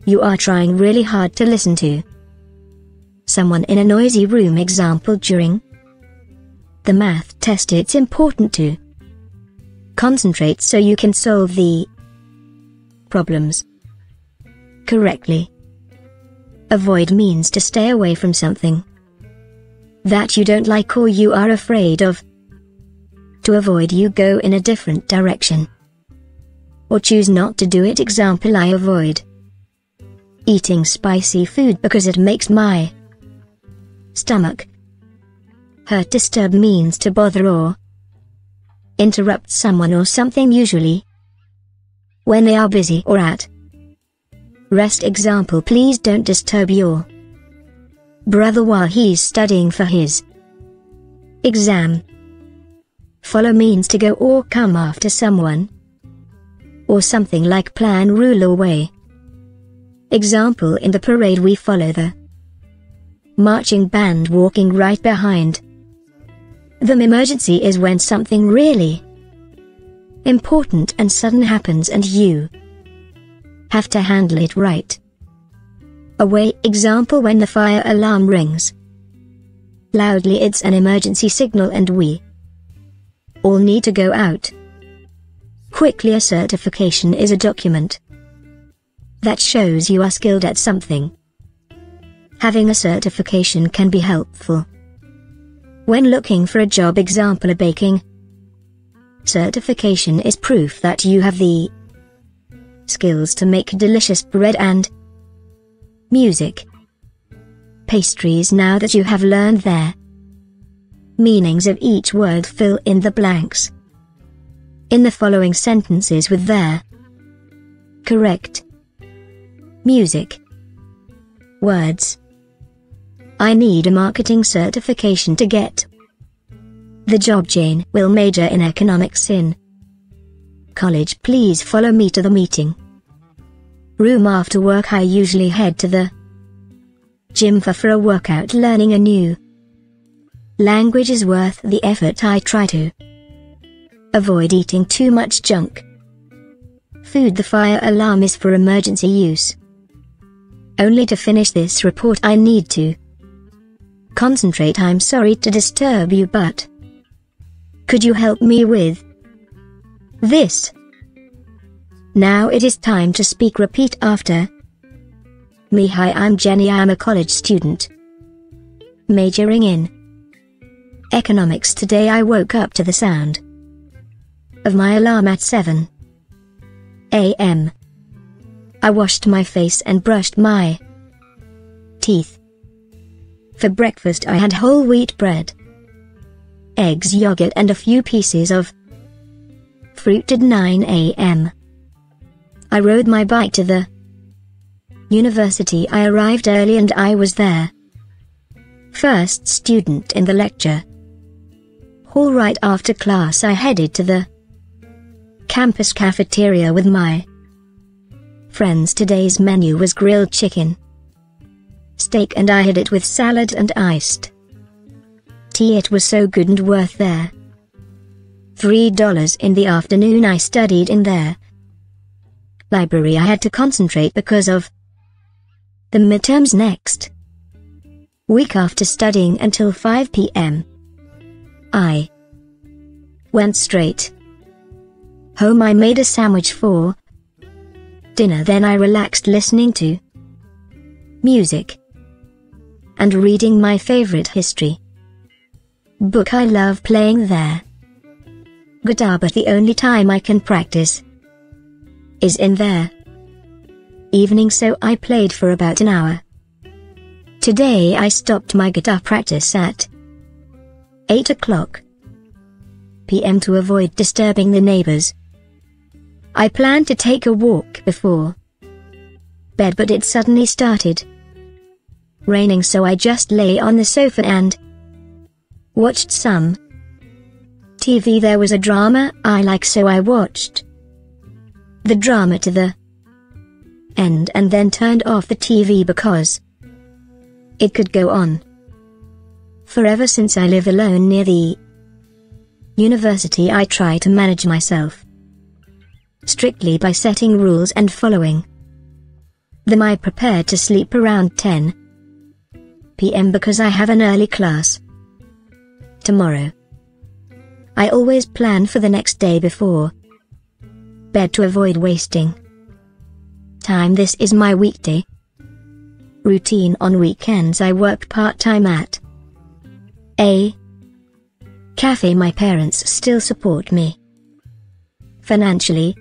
Speaker 1: you are trying really hard to listen to someone in a noisy room example during the math test it's important to concentrate so you can solve the problems correctly. Avoid means to stay away from something that you don't like or you are afraid of. To avoid you go in a different direction. Or choose not to do it example I avoid eating spicy food because it makes my stomach Hurt disturb means to bother or interrupt someone or something usually when they are busy or at rest example please don't disturb your brother while he's studying for his exam. Follow means to go or come after someone or something like plan rule or way. Example in the parade we follow the marching band walking right behind the emergency is when something really important and sudden happens and you have to handle it right. Away example when the fire alarm rings. Loudly it's an emergency signal and we all need to go out. Quickly a certification is a document that shows you are skilled at something. Having a certification can be helpful. When looking for a job example a baking certification is proof that you have the skills to make delicious bread and music pastries now that you have learned their meanings of each word fill in the blanks in the following sentences with their correct music words I need a marketing certification to get the job Jane will major in economics in college please follow me to the meeting room after work I usually head to the gym for, for a workout learning a new language is worth the effort I try to avoid eating too much junk food the fire alarm is for emergency use only to finish this report I need to Concentrate I'm sorry to disturb you but... Could you help me with... This? Now it is time to speak repeat after... Me hi I'm Jenny I'm a college student. Majoring in... Economics today I woke up to the sound... Of my alarm at 7... A.M. I washed my face and brushed my... Teeth. For breakfast I had whole wheat bread, eggs yogurt and a few pieces of fruit at 9 a.m. I rode my bike to the university I arrived early and I was there. First student in the lecture. hall. Right after class I headed to the campus cafeteria with my friends. Today's menu was grilled chicken, steak and I had it with salad and iced tea it was so good and worth there. Three dollars in the afternoon I studied in there. Library I had to concentrate because of the midterms next. Week after studying until 5 p.m. I went straight home I made a sandwich for dinner then I relaxed listening to music and reading my favorite history book I love playing there. Guitar but the only time I can practice is in there. Evening so I played for about an hour. Today I stopped my guitar practice at 8 o'clock p.m. to avoid disturbing the neighbors. I planned to take a walk before bed but it suddenly started raining so I just lay on the sofa and watched some TV there was a drama I like so I watched the drama to the end and then turned off the TV because it could go on forever since I live alone near the university I try to manage myself strictly by setting rules and following them I prepare to sleep around 10 pm because I have an early class. Tomorrow. I always plan for the next day before bed to avoid wasting time. This is my weekday routine on weekends. I work part time at a cafe. My parents still support me financially,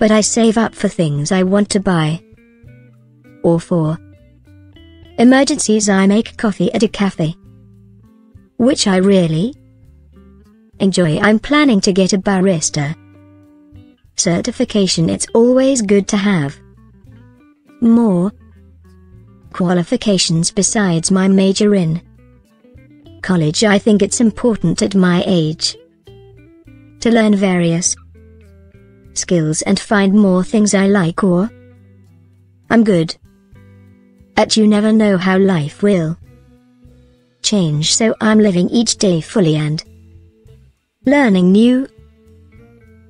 Speaker 1: but I save up for things I want to buy or for Emergencies I make coffee at a cafe. Which I really enjoy. I'm planning to get a barista certification. It's always good to have more qualifications besides my major in college. I think it's important at my age to learn various skills and find more things I like or I'm good at you never know how life will change so I'm living each day fully and learning new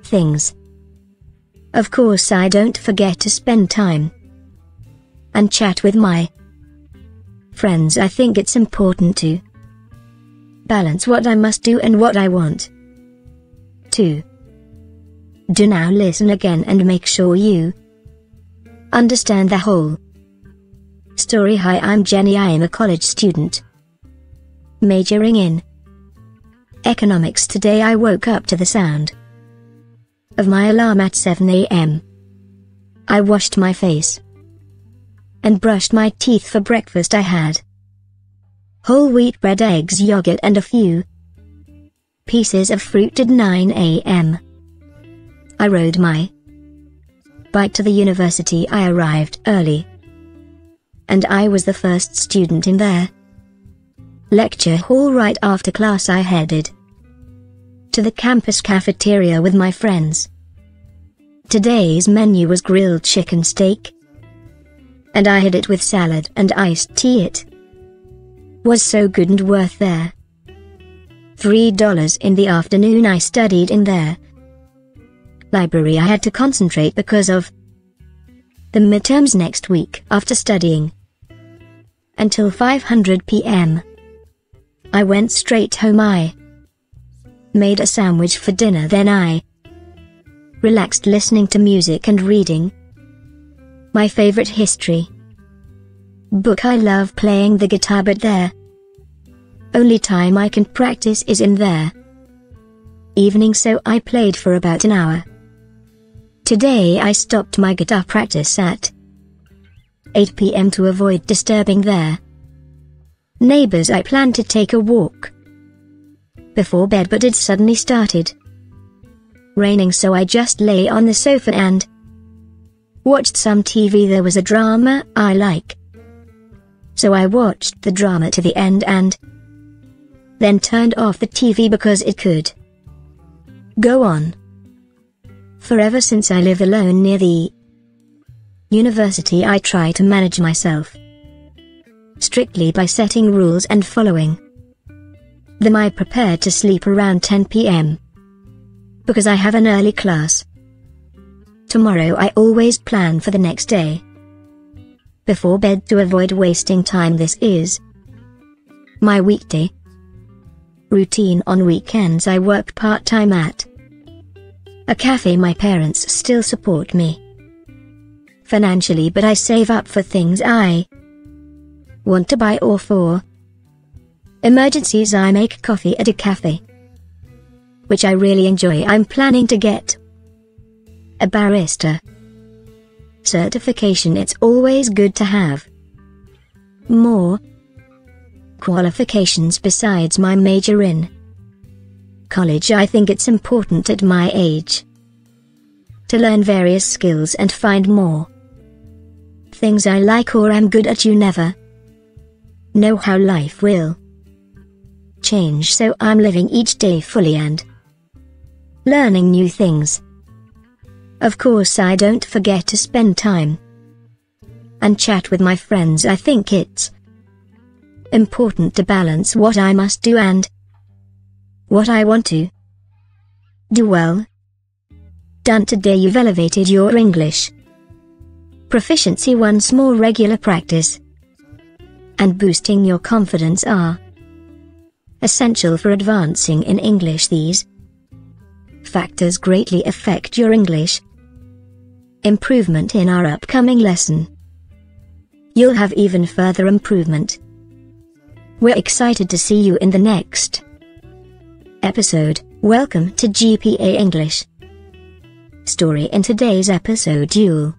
Speaker 1: things. Of course I don't forget to spend time and chat with my friends. I think it's important to balance what I must do and what I want to do now listen again and make sure you understand the whole Story Hi, I'm Jenny. I am a college student. Majoring in economics today, I woke up to the sound of my alarm at 7 a.m. I washed my face and brushed my teeth for breakfast. I had whole wheat bread, eggs, yogurt, and a few pieces of fruit at 9 a.m. I rode my bike to the university. I arrived early and I was the first student in there. Lecture hall right after class I headed to the campus cafeteria with my friends. Today's menu was grilled chicken steak, and I had it with salad and iced tea it was so good and worth there. Three dollars in the afternoon I studied in there. Library I had to concentrate because of the midterms next week after studying until 500 p.m. I went straight home I made a sandwich for dinner then I relaxed listening to music and reading my favorite history book I love playing the guitar but there only time I can practice is in there evening so I played for about an hour. Today I stopped my guitar practice at 8 pm to avoid disturbing their neighbors. I planned to take a walk before bed, but it suddenly started raining, so I just lay on the sofa and watched some TV. There was a drama I like, so I watched the drama to the end and then turned off the TV because it could go on. For ever since I live alone near the university I try to manage myself strictly by setting rules and following them I prepare to sleep around 10 p.m. because I have an early class. Tomorrow I always plan for the next day before bed to avoid wasting time this is my weekday routine on weekends I work part-time at a cafe my parents still support me. Financially but I save up for things I want to buy or for. Emergencies I make coffee at a cafe. Which I really enjoy I'm planning to get a barista. Certification it's always good to have. More qualifications besides my major in college I think it's important at my age to learn various skills and find more things I like or am good at you never know how life will change so I'm living each day fully and learning new things. Of course I don't forget to spend time and chat with my friends I think it's important to balance what I must do and what I want to. Do well. Done today you've elevated your English. Proficiency once more regular practice. And boosting your confidence are essential for advancing in English these factors greatly affect your English improvement in our upcoming lesson. You'll have even further improvement. We're excited to see you in the next episode, welcome to GPA English. Story in today's episode you'll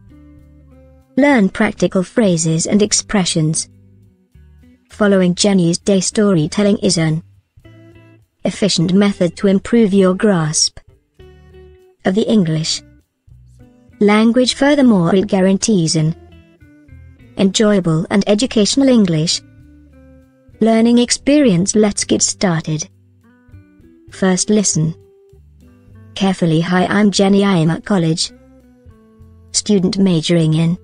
Speaker 1: learn practical phrases and expressions. Following Jenny's day storytelling is an efficient method to improve your grasp of the English language. Furthermore, it guarantees an enjoyable and educational English learning experience. Let's get started. First listen. Carefully hi I'm Jenny I'm at college. Student majoring in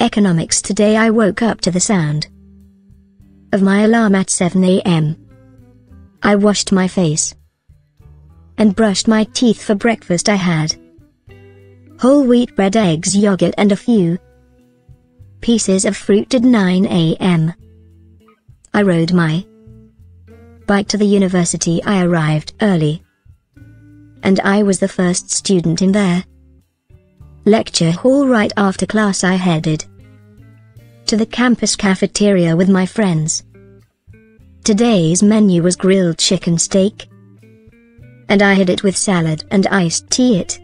Speaker 1: economics today I woke up to the sound of my alarm at 7am. I washed my face and brushed my teeth for breakfast I had whole wheat bread eggs yogurt and a few pieces of fruit at 9am. I rode my bike to the university I arrived early. And I was the first student in there. Lecture hall right after class I headed to the campus cafeteria with my friends. Today's menu was grilled chicken steak, and I had it with salad and iced tea it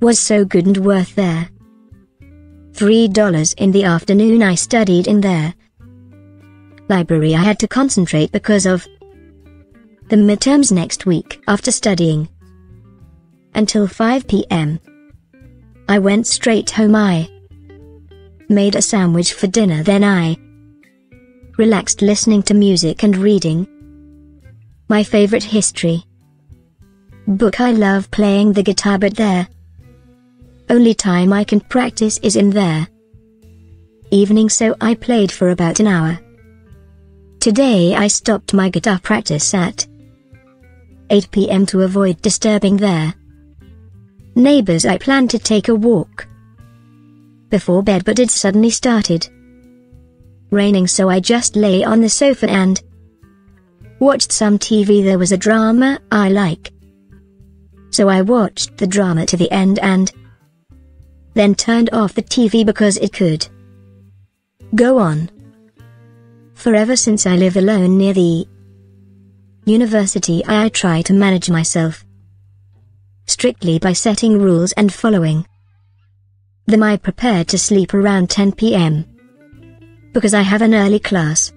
Speaker 1: was so good and worth there. Three dollars in the afternoon I studied in there, library I had to concentrate because of the midterms next week after studying until 5 p.m. I went straight home I made a sandwich for dinner then I relaxed listening to music and reading my favorite history book I love playing the guitar but there only time I can practice is in there evening so I played for about an hour Today I stopped my guitar practice at 8 pm to avoid disturbing their neighbors. I planned to take a walk before bed but it suddenly started raining so I just lay on the sofa and watched some TV. There was a drama I like. So I watched the drama to the end and then turned off the TV because it could go on. Forever since I live alone near the university I try to manage myself strictly by setting rules and following them I prepare to sleep around 10 p.m. because I have an early class.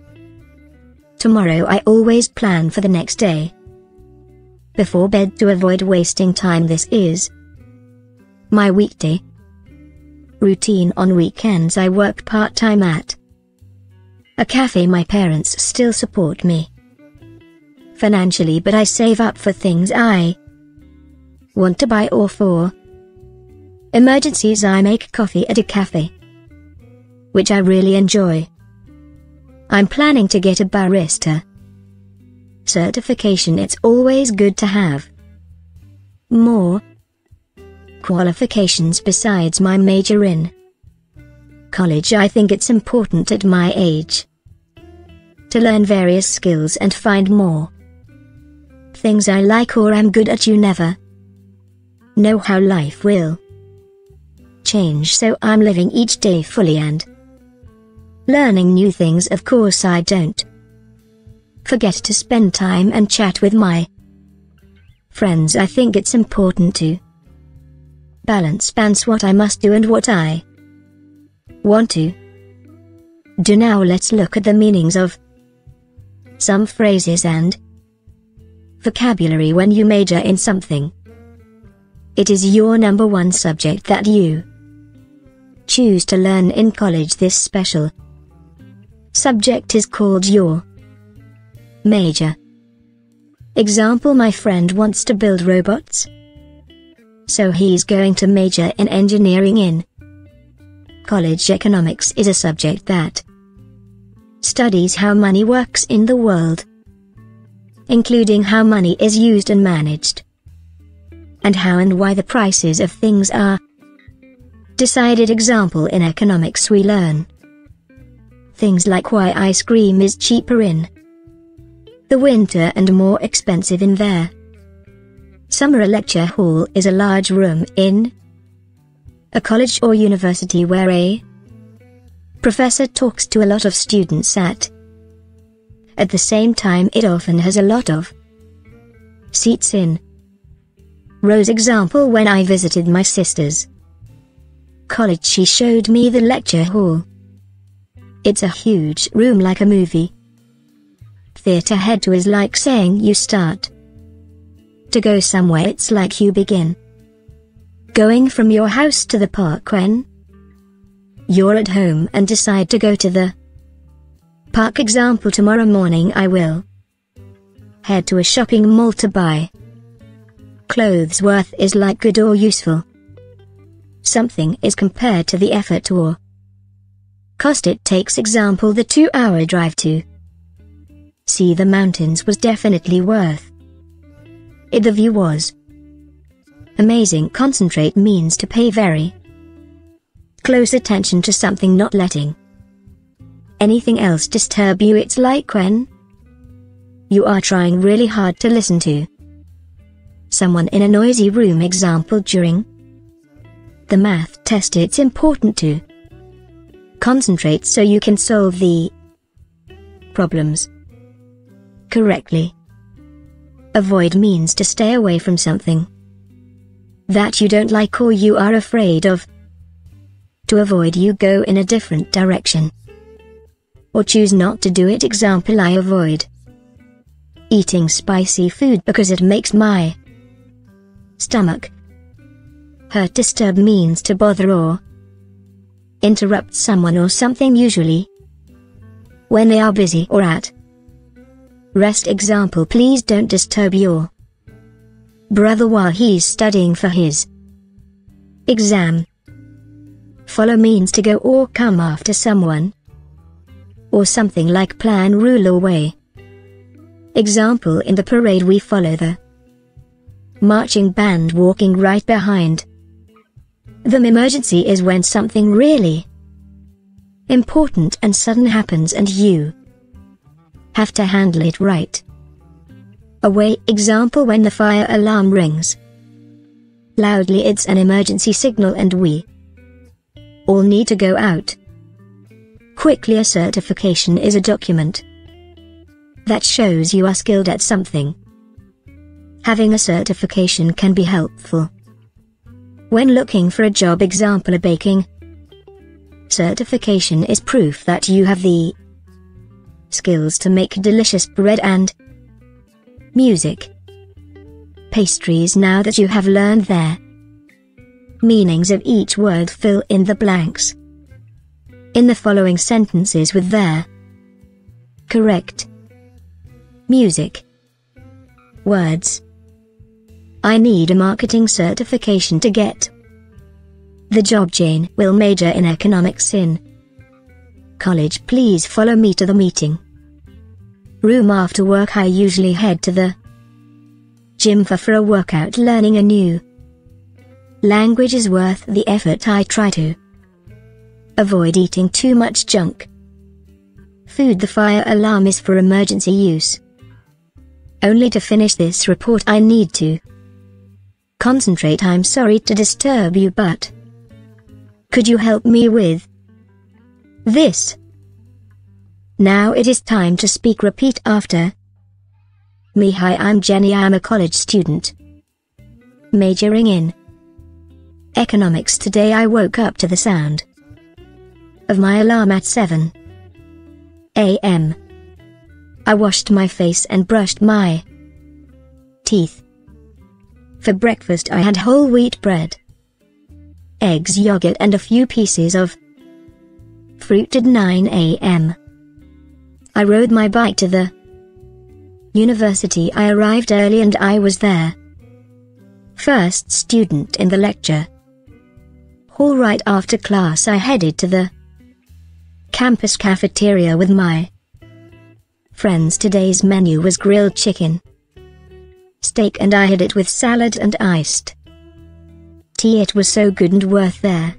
Speaker 1: Tomorrow I always plan for the next day before bed to avoid wasting time this is my weekday routine on weekends I work part-time at a cafe my parents still support me. Financially but I save up for things I want to buy or for. Emergencies I make coffee at a cafe, which I really enjoy. I'm planning to get a barista certification it's always good to have. More qualifications besides my major in college I think it's important at my age to learn various skills and find more things I like or am good at you never know how life will change so I'm living each day fully and learning new things of course I don't forget to spend time and chat with my friends I think it's important to balance balance what I must do and what I want to do now let's look at the meanings of some phrases and vocabulary when you major in something. It is your number one subject that you choose to learn in college. This special subject is called your major. Example My friend wants to build robots. So he's going to major in engineering in college. Economics is a subject that studies how money works in the world, including how money is used and managed, and how and why the prices of things are. Decided example in economics we learn. Things like why ice cream is cheaper in the winter and more expensive in there. Summer lecture hall is a large room in a college or university where a Professor talks to a lot of students at. At the same time it often has a lot of seats in. Rows example when I visited my sister's college she showed me the lecture hall. It's a huge room like a movie. Theatre head to is like saying you start. To go somewhere it's like you begin. Going from your house to the park when you're at home and decide to go to the park example tomorrow morning I will head to a shopping mall to buy clothes worth is like good or useful. Something is compared to the effort or cost it takes example the two-hour drive to see the mountains was definitely worth it the view was amazing concentrate means to pay very close attention to something not letting anything else disturb you it's like when you are trying really hard to listen to someone in a noisy room example during the math test it's important to concentrate so you can solve the problems correctly. Avoid means to stay away from something that you don't like or you are afraid of to avoid you go in a different direction. Or choose not to do it example I avoid eating spicy food because it makes my stomach hurt disturb means to bother or interrupt someone or something usually when they are busy or at rest example please don't disturb your brother while he's studying for his exam Follow means to go or come after someone or something like plan rule or way. Example in the parade we follow the marching band walking right behind The emergency is when something really important and sudden happens and you have to handle it right. Away example when the fire alarm rings. Loudly it's an emergency signal and we all need to go out. Quickly a certification is a document that shows you are skilled at something. Having a certification can be helpful. When looking for a job example a baking, certification is proof that you have the skills to make delicious bread and music pastries now that you have learned there meanings of each word fill in the blanks. In the following sentences with their correct music words I need a marketing certification to get the job Jane will major in economics in college please follow me to the meeting room after work I usually head to the gym for, for a workout learning a new Language is worth the effort I try to. Avoid eating too much junk. Food the fire alarm is for emergency use. Only to finish this report I need to. Concentrate I'm sorry to disturb you but... Could you help me with... This? Now it is time to speak repeat after. Me hi I'm Jenny I'm a college student. Majoring in... Economics today I woke up to the sound of my alarm at 7 a.m. I washed my face and brushed my teeth. For breakfast I had whole wheat bread, eggs yogurt and a few pieces of fruit at 9 a.m. I rode my bike to the university I arrived early and I was there. First student in the lecture. All right after class I headed to the campus cafeteria with my friends. Today's menu was grilled chicken, steak and I had it with salad and iced tea. It was so good and worth there.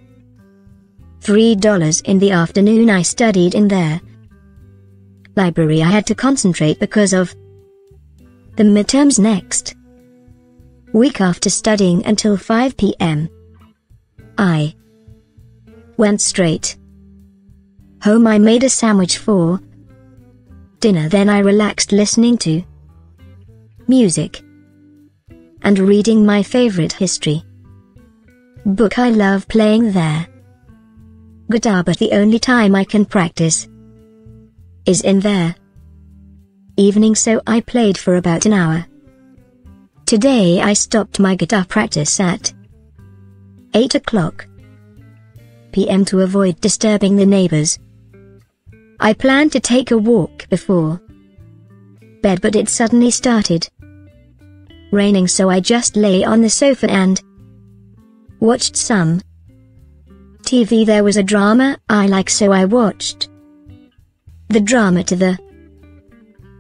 Speaker 1: Three dollars in the afternoon I studied in there library I had to concentrate because of the midterms next week after studying until 5 p.m. I went straight home. I made a sandwich for dinner, then I relaxed listening to music and reading my favorite history book. I love playing there guitar, but the only time I can practice is in there evening, so I played for about an hour. Today I stopped my guitar practice at 8 o'clock p.m. to avoid disturbing the neighbors. I planned to take a walk before bed but it suddenly started raining so I just lay on the sofa and watched some TV there was a drama I like so I watched the drama to the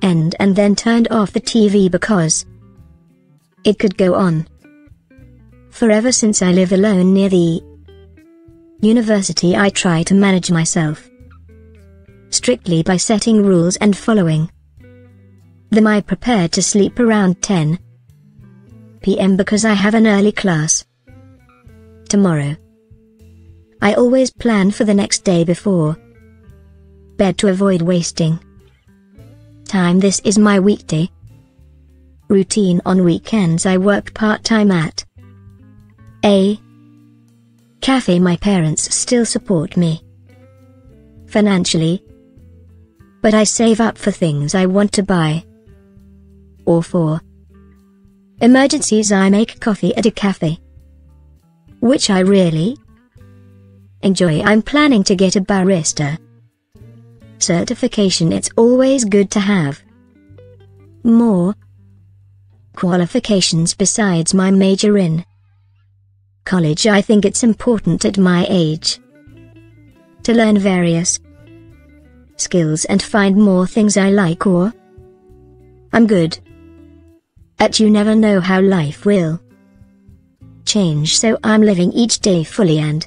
Speaker 1: end and then turned off the TV because it could go on Forever since I live alone near the university I try to manage myself strictly by setting rules and following them I prepare to sleep around 10 p.m. because I have an early class tomorrow. I always plan for the next day before bed to avoid wasting time. This is my weekday routine. On weekends I work part-time at a. Cafe my parents still support me. Financially. But I save up for things I want to buy. Or for emergencies I make coffee at a cafe. Which I really enjoy. I'm planning to get a barista certification it's always good to have. More qualifications besides my major in college I think it's important at my age to learn various skills and find more things I like or I'm good at you never know how life will change so I'm living each day fully and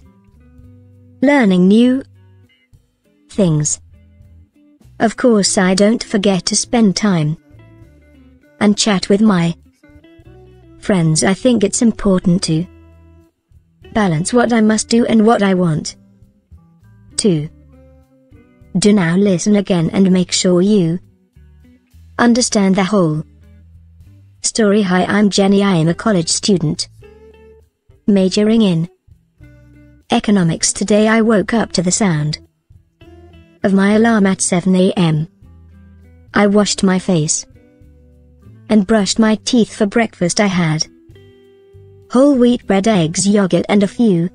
Speaker 1: learning new things. Of course I don't forget to spend time and chat with my friends I think it's important to balance what I must do and what I want. 2. Do now listen again and make sure you understand the whole story. Hi, I'm Jenny. I am a college student majoring in economics. Today I woke up to the sound of my alarm at 7 a.m. I washed my face and brushed my teeth for breakfast I had whole wheat bread eggs yogurt and a few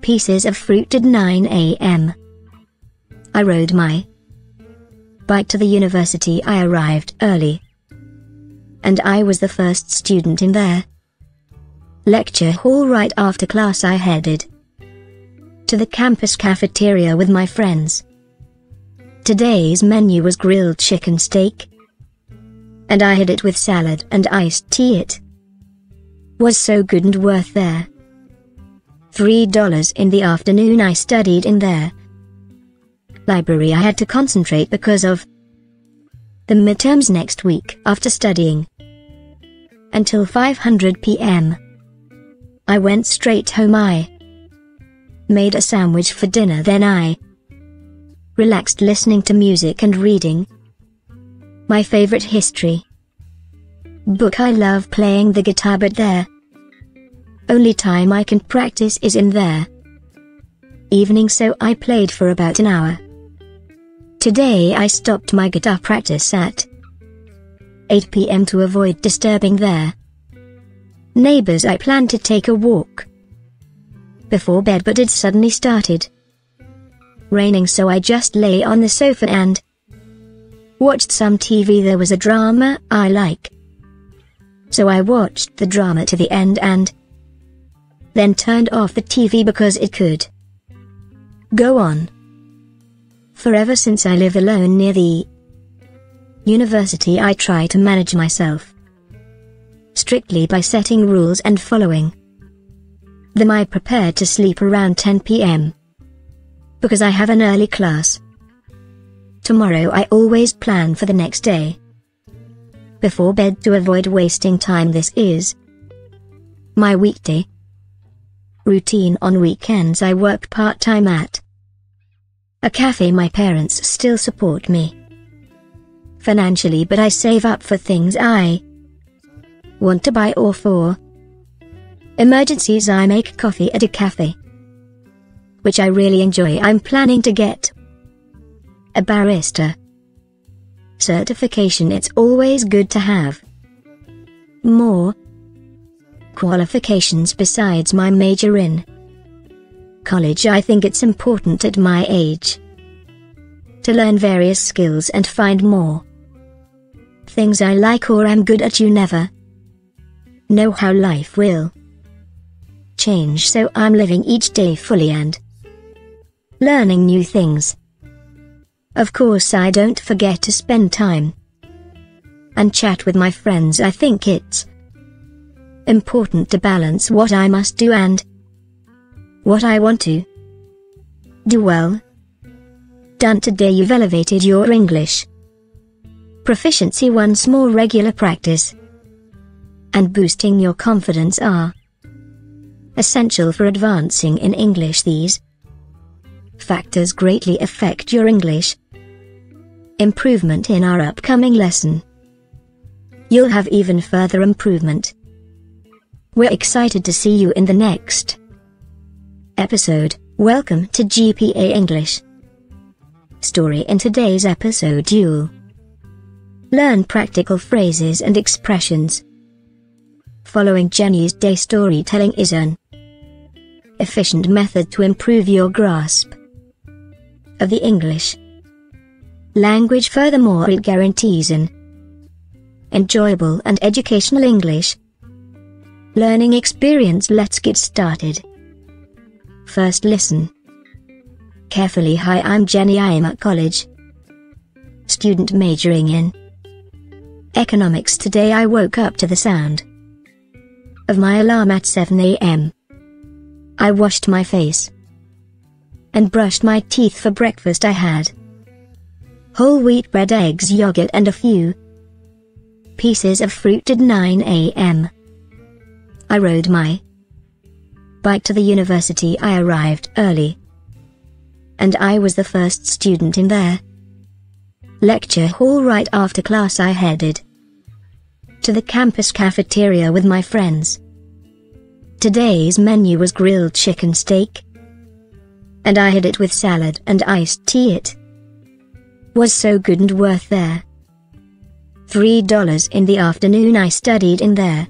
Speaker 1: pieces of fruit at 9 a.m. I rode my bike to the university I arrived early. And I was the first student in there. Lecture hall right after class I headed to the campus cafeteria with my friends. Today's menu was grilled chicken steak, and I had it with salad and iced tea it was so good and worth there. Three dollars in the afternoon I studied in there. Library I had to concentrate because of the midterms next week after studying until 500 p.m. I went straight home I made a sandwich for dinner then I relaxed listening to music and reading my favorite history book I love playing the guitar but there. Only time I can practice is in there. Evening so I played for about an hour. Today I stopped my guitar practice at 8 pm to avoid disturbing there neighbors I plan to take a walk before bed but it suddenly started raining so I just lay on the sofa and watched some TV there was a drama I like so I watched the drama to the end and then turned off the TV because it could go on forever since I live alone near the university I try to manage myself strictly by setting rules and following them I prepare to sleep around 10 p.m. because I have an early class. Tomorrow I always plan for the next day before bed to avoid wasting time this is my weekday routine on weekends I work part-time at a cafe my parents still support me financially but I save up for things I want to buy or for emergencies I make coffee at a cafe which I really enjoy I'm planning to get a barista certification it's always good to have. More qualifications besides my major in college I think it's important at my age to learn various skills and find more things I like or am good at you never know how life will change so I'm living each day fully and learning new things. Of course I don't forget to spend time and chat with my friends. I think it's important to balance what I must do and what I want to do well. Done today you've elevated your English proficiency once more regular practice and boosting your confidence are essential for advancing in English these factors greatly affect your English improvement in our upcoming lesson. You'll have even further improvement. We're excited to see you in the next episode. Welcome to GPA English. Story In today's episode, you'll learn practical phrases and expressions. Following Jenny's day storytelling is an efficient method to improve your grasp of the English. Language furthermore it guarantees an enjoyable and educational English learning experience. Let's get started. First listen. Carefully hi I'm Jenny I am at college. Student majoring in economics today I woke up to the sound of my alarm at 7am. I washed my face and brushed my teeth for breakfast I had whole wheat bread eggs yogurt and a few pieces of fruit at 9 a.m. I rode my bike to the university I arrived early. And I was the first student in there. lecture hall right after class I headed to the campus cafeteria with my friends. Today's menu was grilled chicken steak, and I had it with salad and iced tea it was so good and worth there. Three dollars in the afternoon I studied in there.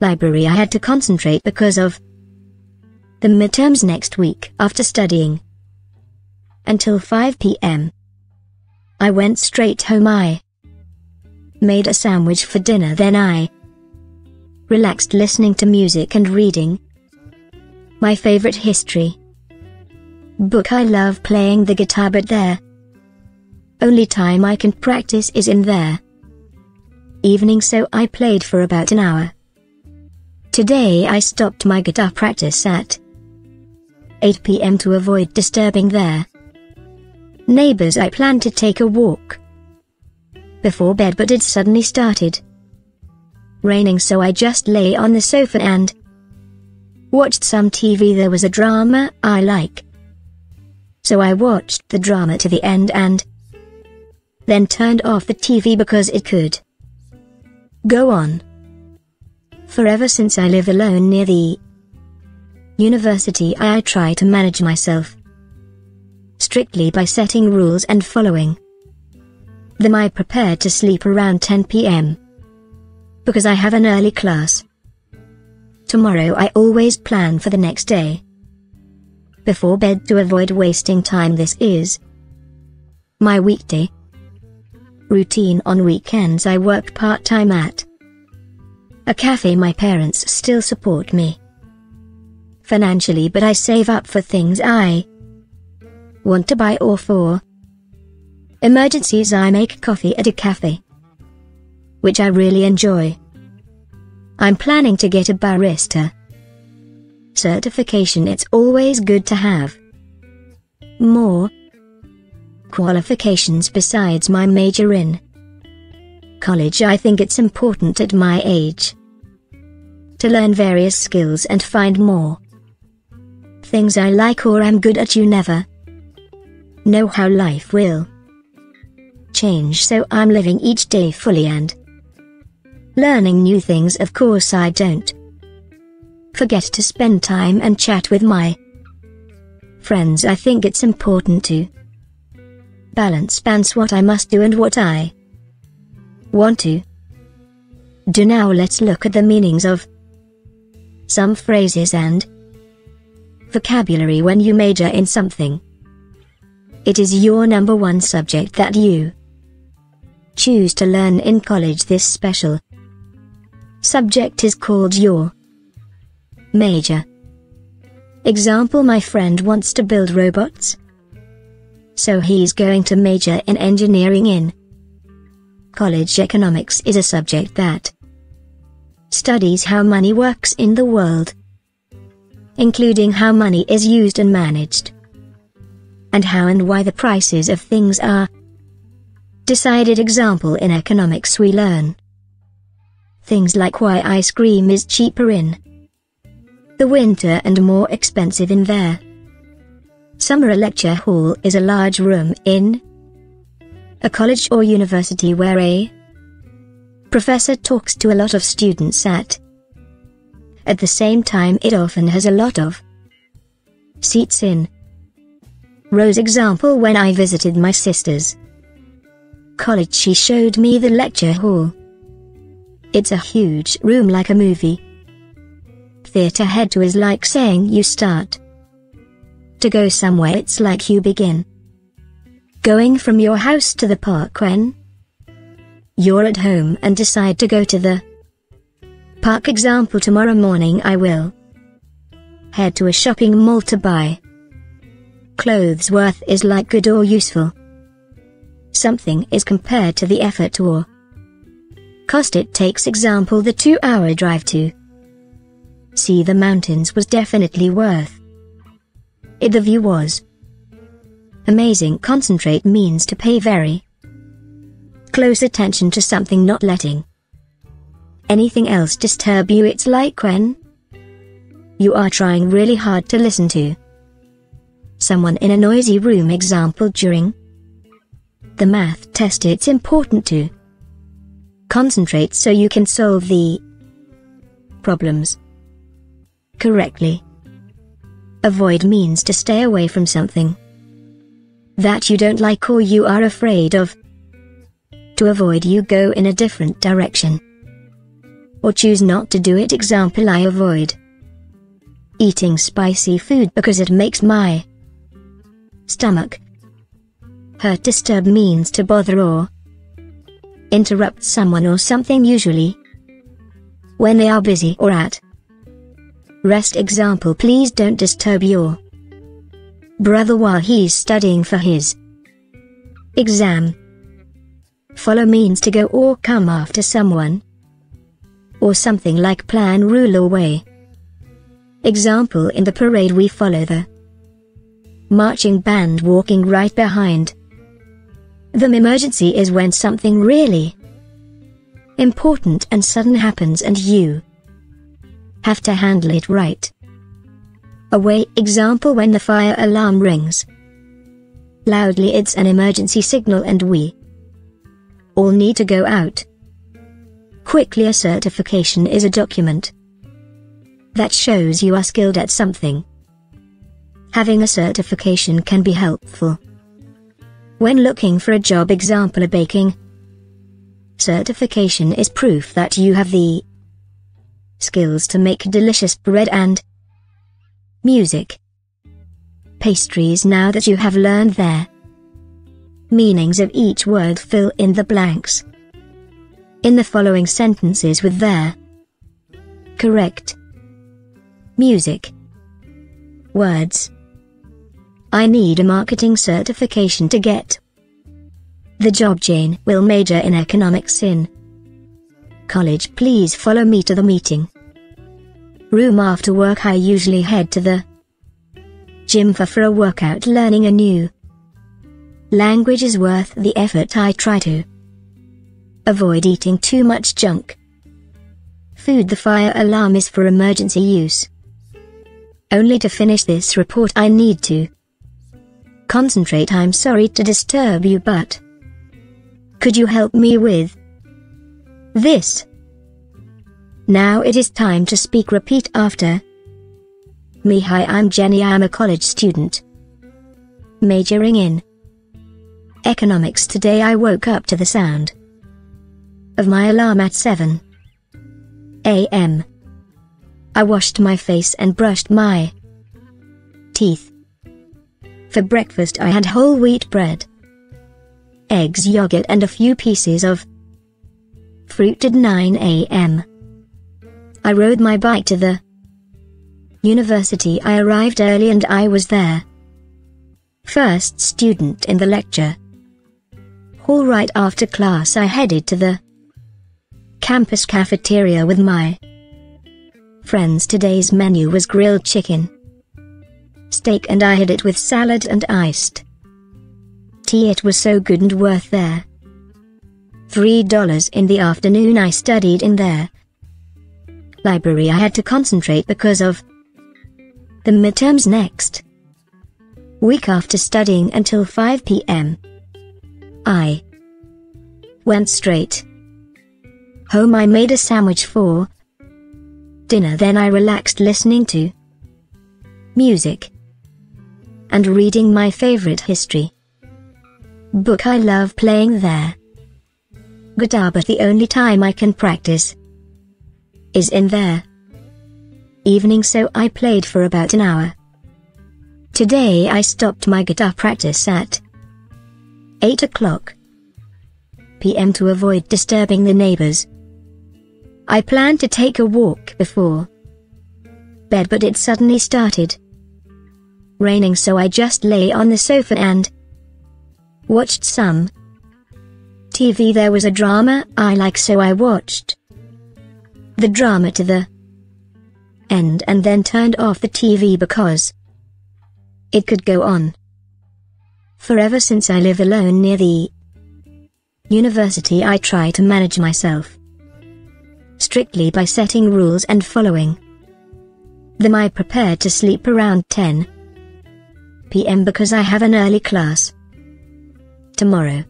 Speaker 1: Library I had to concentrate because of the midterms next week after studying until 5 p.m. I went straight home I made a sandwich for dinner then I relaxed listening to music and reading my favorite history book I love playing the guitar but there only time I can practice is in there. Evening so I played for about an hour. Today I stopped my guitar practice at 8 pm to avoid disturbing their neighbors I planned to take a walk before bed but it suddenly started raining so I just lay on the sofa and watched some TV there was a drama I like. So I watched the drama to the end and then turned off the TV because it could. Go on. Forever since I live alone near the university I try to manage myself strictly by setting rules and following them I prepare to sleep around 10 p.m. because I have an early class. Tomorrow I always plan for the next day before bed to avoid wasting time this is my weekday routine on weekends I worked part-time at a cafe my parents still support me financially but I save up for things I want to buy or for emergencies I make coffee at a cafe which I really enjoy. I'm planning to get a barista certification it's always good to have. More qualifications besides my major in college I think it's important at my age to learn various skills and find more things I like or am good at you never know how life will change so I'm living each day fully and learning new things of course I don't forget to spend time and chat with my friends I think it's important to Balance spans what I must do and what I want to do. Now let's look at the meanings of some phrases and vocabulary when you major in something. It is your number one subject that you choose to learn in college. This special subject is called your major. Example My friend wants to build robots so he's going to major in engineering in college economics is a subject that studies how money works in the world, including how money is used and managed, and how and why the prices of things are decided example in economics we learn things like why ice cream is cheaper in the winter and more expensive in there. Summer lecture hall is a large room in a college or university where a professor talks to a lot of students at at the same time it often has a lot of seats in Rows example when I visited my sister's college she showed me the lecture hall. It's a huge room like a movie theater head to is like saying you start to go somewhere it's like you begin. Going from your house to the park when you're at home and decide to go to the park example tomorrow morning I will head to a shopping mall to buy clothes worth is like good or useful. Something is compared to the effort or cost it takes example the two-hour drive to see the mountains was definitely worth it the view was. Amazing concentrate means to pay very close attention to something not letting anything else disturb you it's like when you are trying really hard to listen to someone in a noisy room example during the math test it's important to concentrate so you can solve the problems correctly. Avoid means to stay away from something that you don't like or you are afraid of. To avoid you go in a different direction. Or choose not to do it example I avoid eating spicy food because it makes my stomach hurt disturb means to bother or interrupt someone or something usually when they are busy or at Rest example please don't disturb your brother while he's studying for his exam. Follow means to go or come after someone or something like plan rule or way. Example in the parade we follow the marching band walking right behind them emergency is when something really important and sudden happens and you have to handle it right. Away example when the fire alarm rings. Loudly it's an emergency signal and we all need to go out. Quickly a certification is a document that shows you are skilled at something. Having a certification can be helpful. When looking for a job example a baking certification is proof that you have the skills to make delicious bread and music. Pastries now that you have learned their meanings of each word fill in the blanks in the following sentences with their correct music words. I need a marketing certification to get the job Jane will major in economics in college please follow me to the meeting. Room after work I usually head to the gym for, for a workout learning a new language is worth the effort I try to avoid eating too much junk. Food the fire alarm is for emergency use. Only to finish this report I need to concentrate I'm sorry to disturb you but could you help me with this. Now it is time to speak repeat after. Me hi I'm Jenny I'm a college student. Majoring in. Economics today I woke up to the sound. Of my alarm at 7. A.M. I washed my face and brushed my teeth. For breakfast I had whole wheat bread, eggs yogurt and a few pieces of fruit at 9 a.m. I rode my bike to the university. I arrived early and I was there. First student in the lecture. hall. Right after class I headed to the campus cafeteria with my friends. Today's menu was grilled chicken, steak and I had it with salad and iced tea. It was so good and worth there. $3 in the afternoon I studied in their library I had to concentrate because of the midterms next week after studying until 5 p.m. I went straight home I made a sandwich for dinner then I relaxed listening to music and reading my favorite history book I love playing there guitar but the only time I can practice is in there. Evening so I played for about an hour. Today I stopped my guitar practice at 8 o'clock p.m. to avoid disturbing the neighbors. I planned to take a walk before bed but it suddenly started raining so I just lay on the sofa and watched some TV there was a drama I like so I watched the drama to the end and then turned off the TV because it could go on forever since I live alone near the university I try to manage myself strictly by setting rules and following them I prepare to sleep around 10 p.m. because I have an early class tomorrow.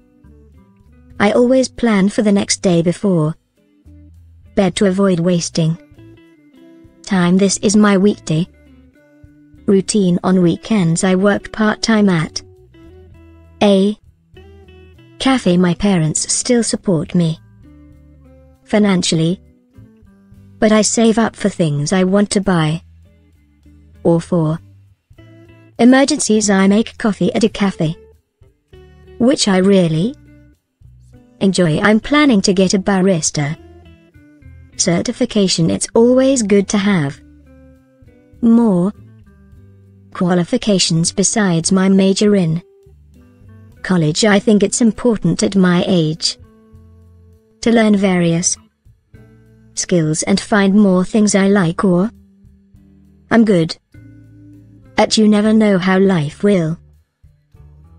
Speaker 1: I always plan for the next day before bed to avoid wasting time. This is my weekday routine on weekends. I work part time at a cafe. My parents still support me financially, but I save up for things I want to buy or for emergencies. I make coffee at a cafe, which I really Enjoy I'm planning to get a barista certification it's always good to have more qualifications besides my major in college I think it's important at my age to learn various skills and find more things I like or I'm good at you never know how life will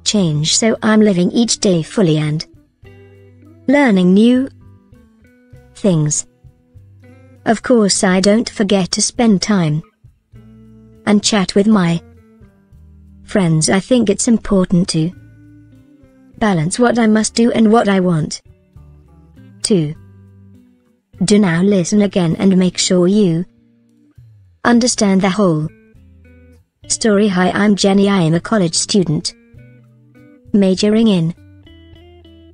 Speaker 1: change so I'm living each day fully and learning new things. Of course I don't forget to spend time and chat with my friends. I think it's important to balance what I must do and what I want to do now listen again and make sure you understand the whole story. Hi, I'm Jenny. I am a college student majoring in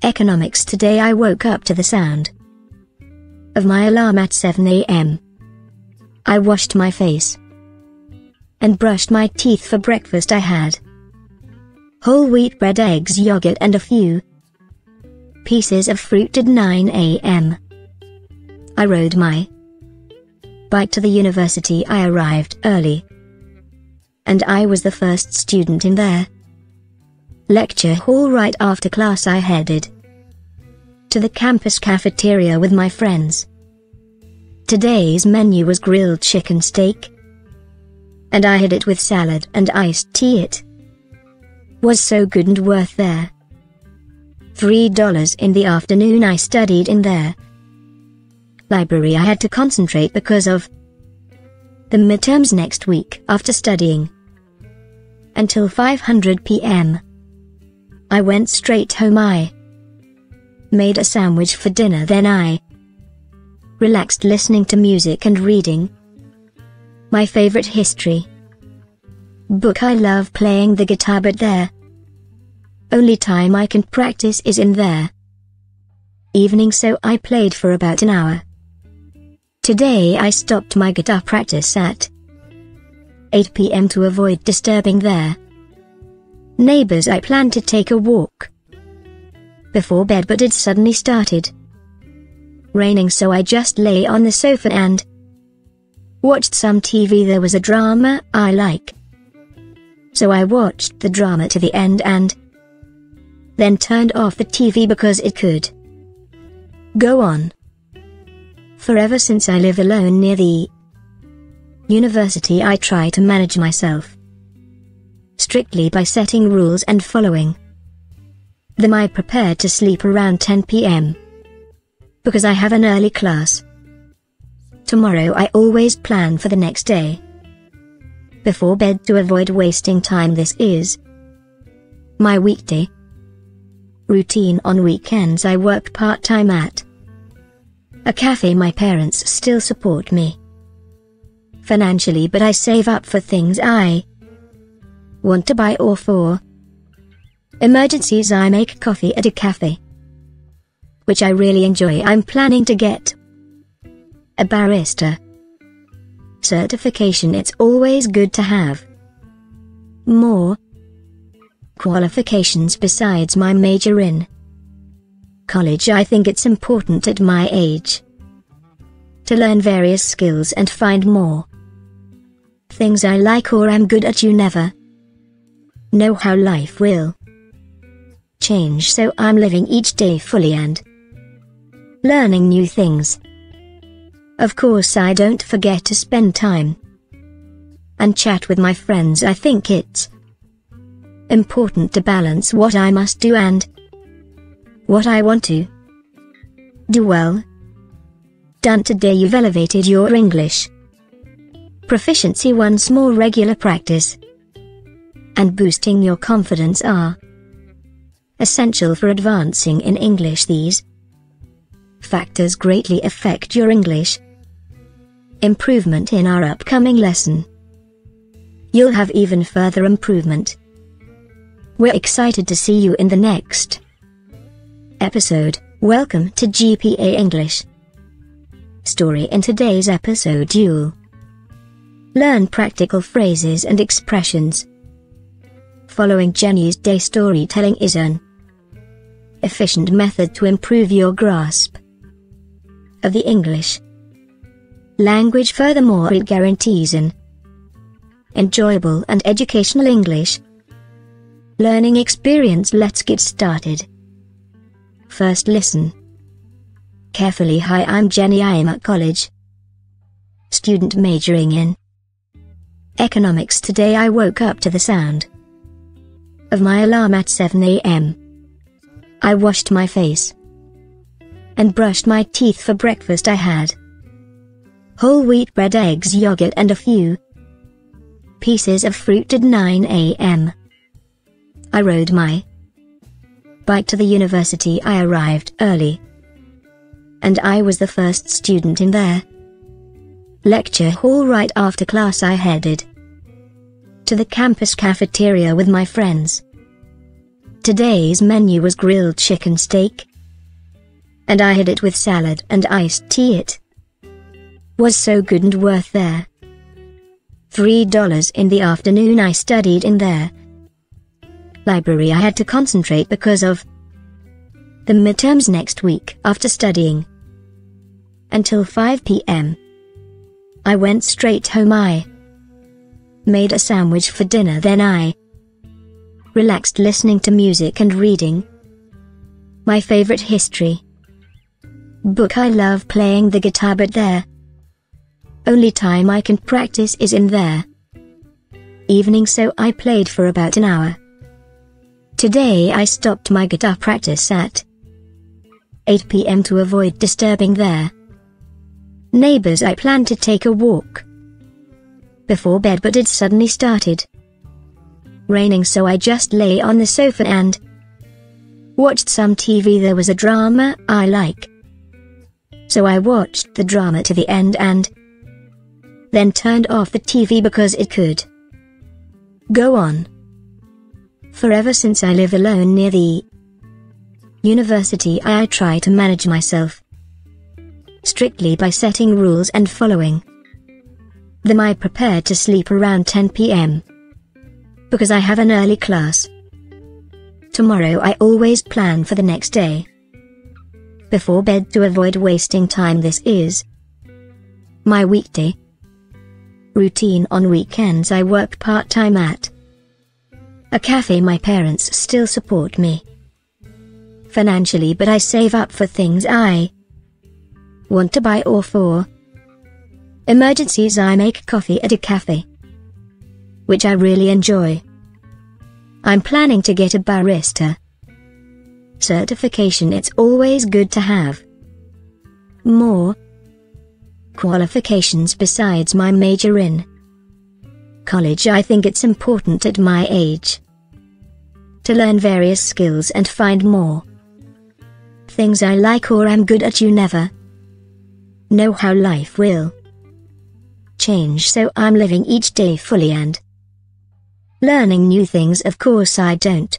Speaker 1: Economics Today I woke up to the sound of my alarm at 7 a.m. I washed my face and brushed my teeth for breakfast I had whole wheat bread eggs yogurt and a few pieces of fruit at 9 a.m. I rode my bike to the university I arrived early and I was the first student in there lecture hall right after class I headed to the campus cafeteria with my friends. Today's menu was grilled chicken steak, and I had it with salad and iced tea it was so good and worth there. Three dollars in the afternoon I studied in there. Library I had to concentrate because of the midterms next week after studying until 500 p.m. I went straight home I made a sandwich for dinner then I relaxed listening to music and reading my favorite history book I love playing the guitar but there only time I can practice is in there evening so I played for about an hour today I stopped my guitar practice at 8 p.m. to avoid disturbing there Neighbors I planned to take a walk before bed but it suddenly started raining so I just lay on the sofa and watched some TV there was a drama I like. So I watched the drama to the end and then turned off the TV because it could go on forever since I live alone near the university I try to manage myself strictly by setting rules and following them I prepare to sleep around 10 pm. Because I have an early class. Tomorrow I always plan for the next day. Before bed to avoid wasting time this is my weekday routine on weekends I work part-time at a cafe my parents still support me financially but I save up for things I Want to buy all four? Emergencies I make coffee at a cafe. Which I really enjoy. I'm planning to get a barista certification. It's always good to have more qualifications besides my major in college. I think it's important at my age to learn various skills and find more things I like or am good at. You never know how life will change so I'm living each day fully and learning new things. Of course I don't forget to spend time and chat with my friends I think it's important to balance what I must do and what I want to do well. Done today you've elevated your English proficiency once more regular practice and boosting your confidence are essential for advancing in English. These factors greatly affect your English improvement in our upcoming lesson. You'll have even further improvement. We're excited to see you in the next episode. Welcome to GPA English. Story In today's episode, you'll learn practical phrases and expressions following Jenny's day storytelling is an efficient method to improve your grasp of the English language. Furthermore, it guarantees an enjoyable and educational English learning experience. Let's get started. First, listen carefully. Hi, I'm Jenny. I am at college, student majoring in economics. Today, I woke up to the sound of my alarm at 7 a.m. I washed my face and brushed my teeth for breakfast I had whole wheat bread eggs yogurt and a few pieces of fruit at 9 a.m. I rode my bike to the university I arrived early and I was the first student in there lecture hall right after class I headed to the campus cafeteria with my friends. Today's menu was grilled chicken steak, and I had it with salad and iced tea. It was so good and worth there. Three dollars in the afternoon I studied in there library I had to concentrate because of the midterms next week after studying until 5 p.m. I went straight home I made a sandwich for dinner then I relaxed listening to music and reading. My favorite history book I love playing the guitar but there only time I can practice is in there evening so I played for about an hour. Today I stopped my guitar practice at 8 pm to avoid disturbing their neighbors I plan to take a walk before bed but it suddenly started raining so I just lay on the sofa and watched some TV there was a drama I like. So I watched the drama to the end and then turned off the TV because it could go on forever since I live alone near the university I try to manage myself strictly by setting rules and following then I prepare to sleep around 10 pm. Because I have an early class. Tomorrow I always plan for the next day. Before bed to avoid wasting time this is my weekday routine on weekends I work part-time at a cafe my parents still support me financially but I save up for things I want to buy or for Emergencies I make coffee at a cafe, which I really enjoy. I'm planning to get a barista. Certification it's always good to have. More qualifications besides my major in college I think it's important at my age to learn various skills and find more things I like or am good at you never know how life will change so I'm living each day fully and learning new things of course I don't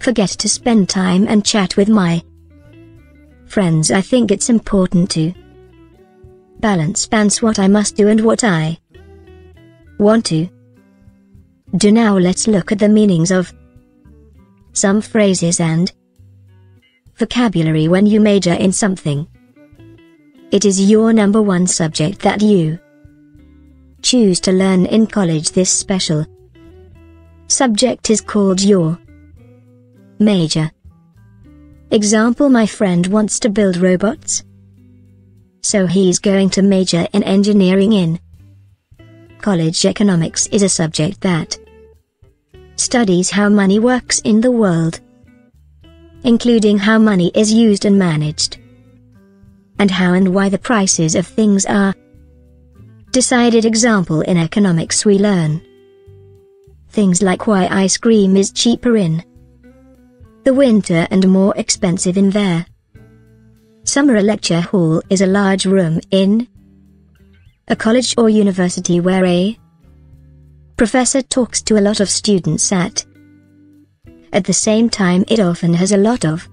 Speaker 1: forget to spend time and chat with my friends I think it's important to balance balance what I must do and what I want to do now let's look at the meanings of some phrases and vocabulary when you major in something. It is your number one subject that you Choose to learn in college this special subject is called your major. Example My friend wants to build robots. So he's going to major in engineering in college economics is a subject that studies how money works in the world, including how money is used and managed, and how and why the prices of things are decided example in economics we learn. Things like why ice cream is cheaper in the winter and more expensive in there. Summer lecture hall is a large room in a college or university where a professor talks to a lot of students at at the same time it often has a lot of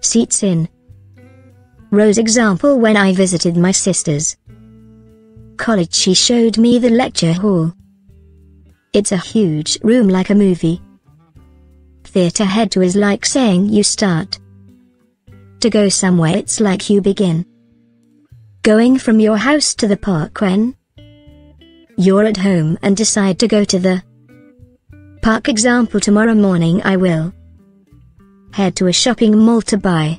Speaker 1: seats in. Rows example when I visited my sister's college she showed me the lecture hall. It's a huge room like a movie. Theatre head to is like saying you start. To go somewhere it's like you begin. Going from your house to the park when you're at home and decide to go to the park example tomorrow morning I will head to a shopping mall to buy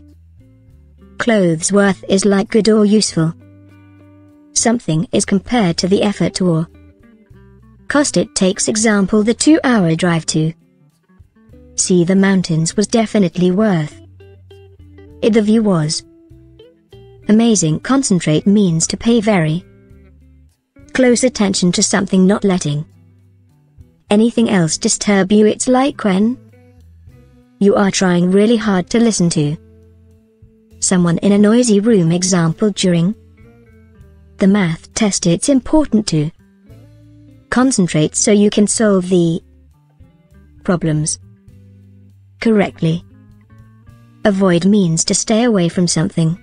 Speaker 1: clothes worth is like good or useful something is compared to the effort or cost it takes example the two-hour drive to see the mountains was definitely worth it the view was amazing concentrate means to pay very close attention to something not letting anything else disturb you it's like when you are trying really hard to listen to someone in a noisy room example during the math test it's important to concentrate so you can solve the problems correctly. Avoid means to stay away from something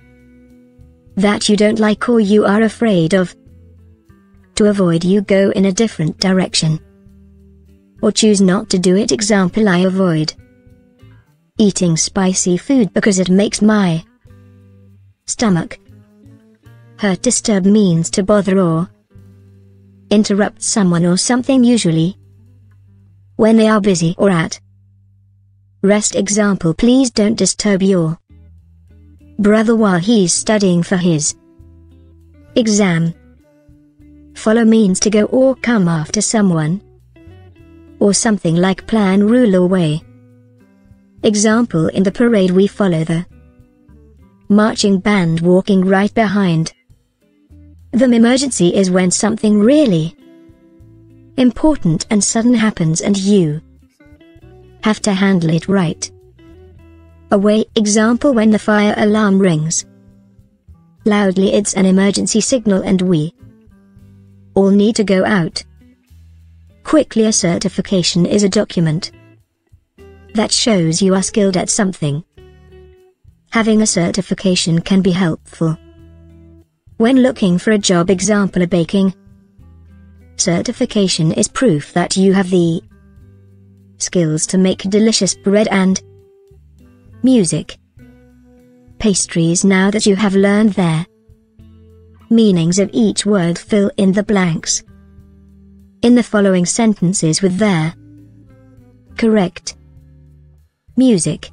Speaker 1: that you don't like or you are afraid of. To avoid you go in a different direction or choose not to do it example I avoid eating spicy food because it makes my stomach hurt disturb means to bother or interrupt someone or something usually when they are busy or at rest example please don't disturb your brother while he's studying for his exam follow means to go or come after someone or something like plan rule or way example in the parade we follow the marching band walking right behind the emergency is when something really important and sudden happens and you have to handle it right. Away example when the fire alarm rings. Loudly it's an emergency signal and we all need to go out. Quickly a certification is a document that shows you are skilled at something. Having a certification can be helpful. When looking for a job example a baking certification is proof that you have the skills to make delicious bread and music pastries now that you have learned their meanings of each word fill in the blanks in the following sentences with their correct music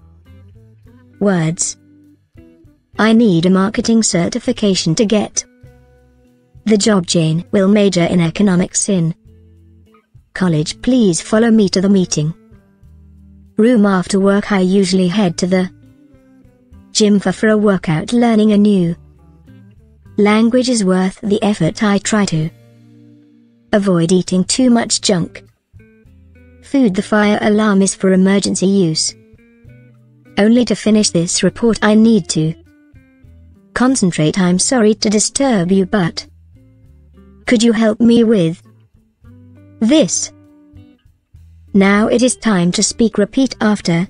Speaker 1: words I need a marketing certification to get the job Jane will major in economics in college please follow me to the meeting room after work I usually head to the gym for, for a workout learning a new language is worth the effort I try to avoid eating too much junk food the fire alarm is for emergency use only to finish this report I need to Concentrate I'm sorry to disturb you but... Could you help me with... This? Now it is time to speak repeat after...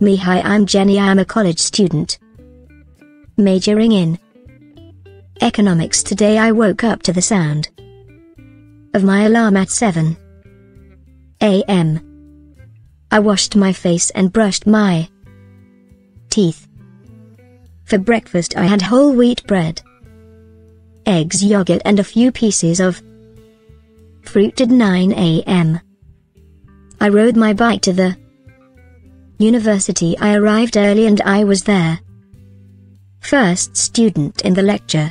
Speaker 1: Me hi I'm Jenny I'm a college student. Majoring in... Economics today I woke up to the sound... Of my alarm at 7... A.M. I washed my face and brushed my... Teeth. For breakfast I had whole wheat bread, eggs yogurt and a few pieces of fruit at 9 a.m. I rode my bike to the university I arrived early and I was there. First student in the lecture.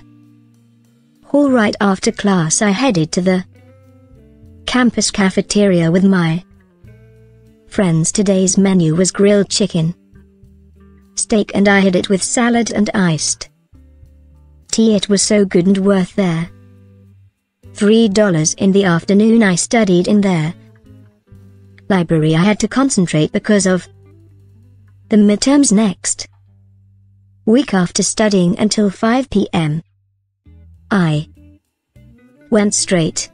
Speaker 1: Hall right after class I headed to the campus cafeteria with my friends. Today's menu was grilled chicken steak and I had it with salad and iced tea it was so good and worth there. Three dollars in the afternoon I studied in there. Library I had to concentrate because of the midterms next. Week after studying until 5 p.m. I went straight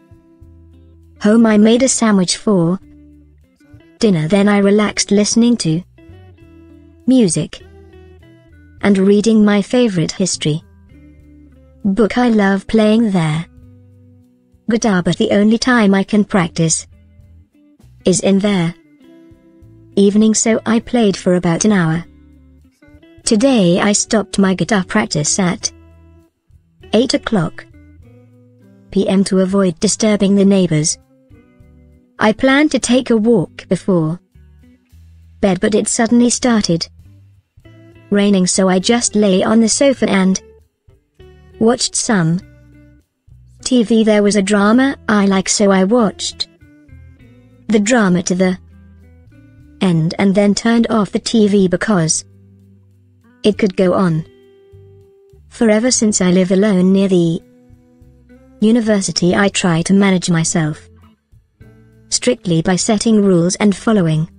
Speaker 1: home I made a sandwich for dinner then I relaxed listening to music and reading my favorite history book I love playing there. Guitar but the only time I can practice is in there. Evening so I played for about an hour. Today I stopped my guitar practice at 8 o'clock p.m. to avoid disturbing the neighbors. I planned to take a walk before bed but it suddenly started raining so I just lay on the sofa and watched some TV there was a drama I like so I watched the drama to the end and then turned off the TV because it could go on forever since I live alone near the university I try to manage myself strictly by setting rules and following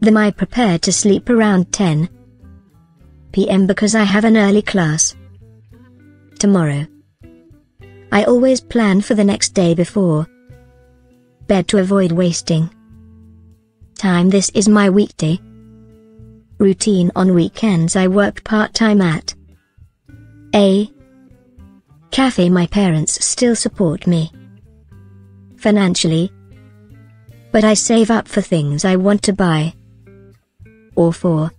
Speaker 1: them I prepared to sleep around 10 pm because I have an early class tomorrow. I always plan for the next day before bed to avoid wasting time. This is my weekday routine on weekends. I work part time at a cafe. My parents still support me financially, but I save up for things I want to buy or for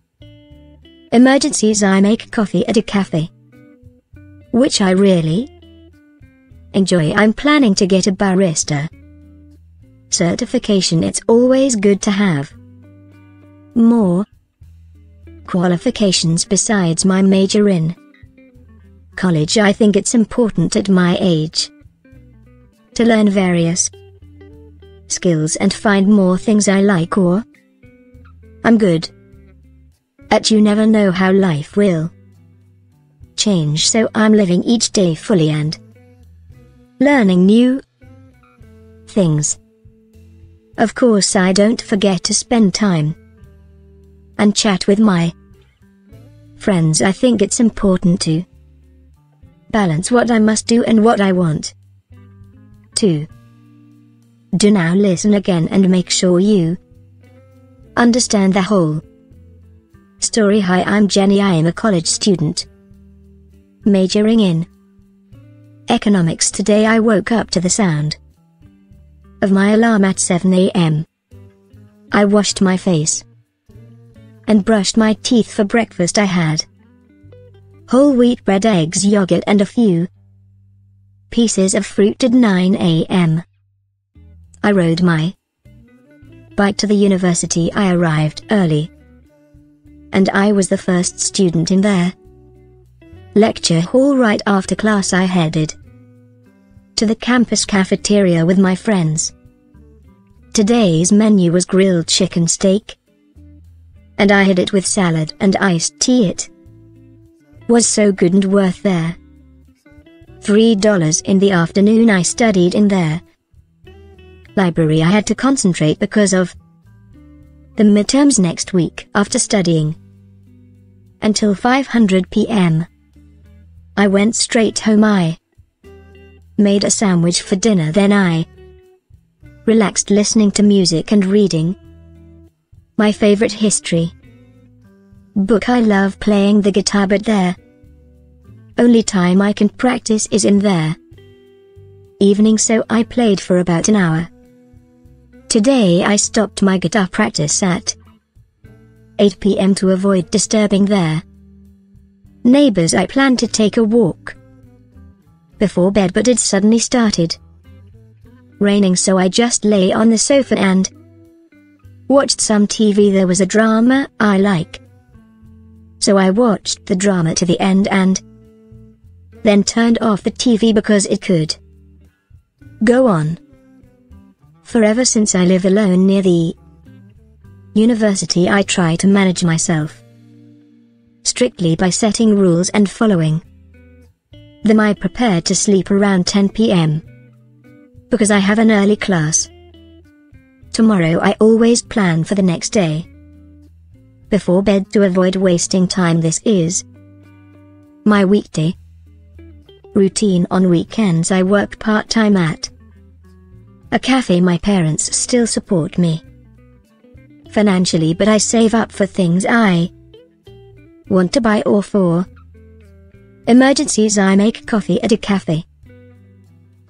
Speaker 1: Emergencies I make coffee at a cafe. Which I really enjoy. I'm planning to get a barista certification. It's always good to have more qualifications besides my major in college. I think it's important at my age to learn various skills and find more things I like or I'm good but you never know how life will change so I'm living each day fully and learning new things. Of course I don't forget to spend time and chat with my friends I think it's important to balance what I must do and what I want to do now listen again and make sure you understand the whole Story Hi I'm Jenny I am a college student. Majoring in Economics today I woke up to the sound of my alarm at 7am. I washed my face and brushed my teeth for breakfast I had whole wheat bread eggs yogurt and a few pieces of fruit at 9am. I rode my bike to the university I arrived early and I was the first student in there. Lecture hall right after class I headed to the campus cafeteria with my friends. Today's menu was grilled chicken steak, and I had it with salad and iced tea it was so good and worth there. Three dollars in the afternoon I studied in there. Library I had to concentrate because of the midterms next week after studying until 500 p.m. I went straight home I made a sandwich for dinner then I relaxed listening to music and reading my favorite history book I love playing the guitar but there only time I can practice is in there evening so I played for about an hour. Today I stopped my guitar practice at 8 pm to avoid disturbing their neighbors. I planned to take a walk before bed but it suddenly started raining so I just lay on the sofa and watched some TV. There was a drama I like. So I watched the drama to the end and then turned off the TV because it could go on forever since I live alone near the university I try to manage myself strictly by setting rules and following them I prepare to sleep around 10 p.m. because I have an early class. Tomorrow I always plan for the next day before bed to avoid wasting time this is my weekday routine on weekends I work part-time at a cafe my parents still support me financially, but I save up for things I want to buy or for emergencies. I make coffee at a cafe,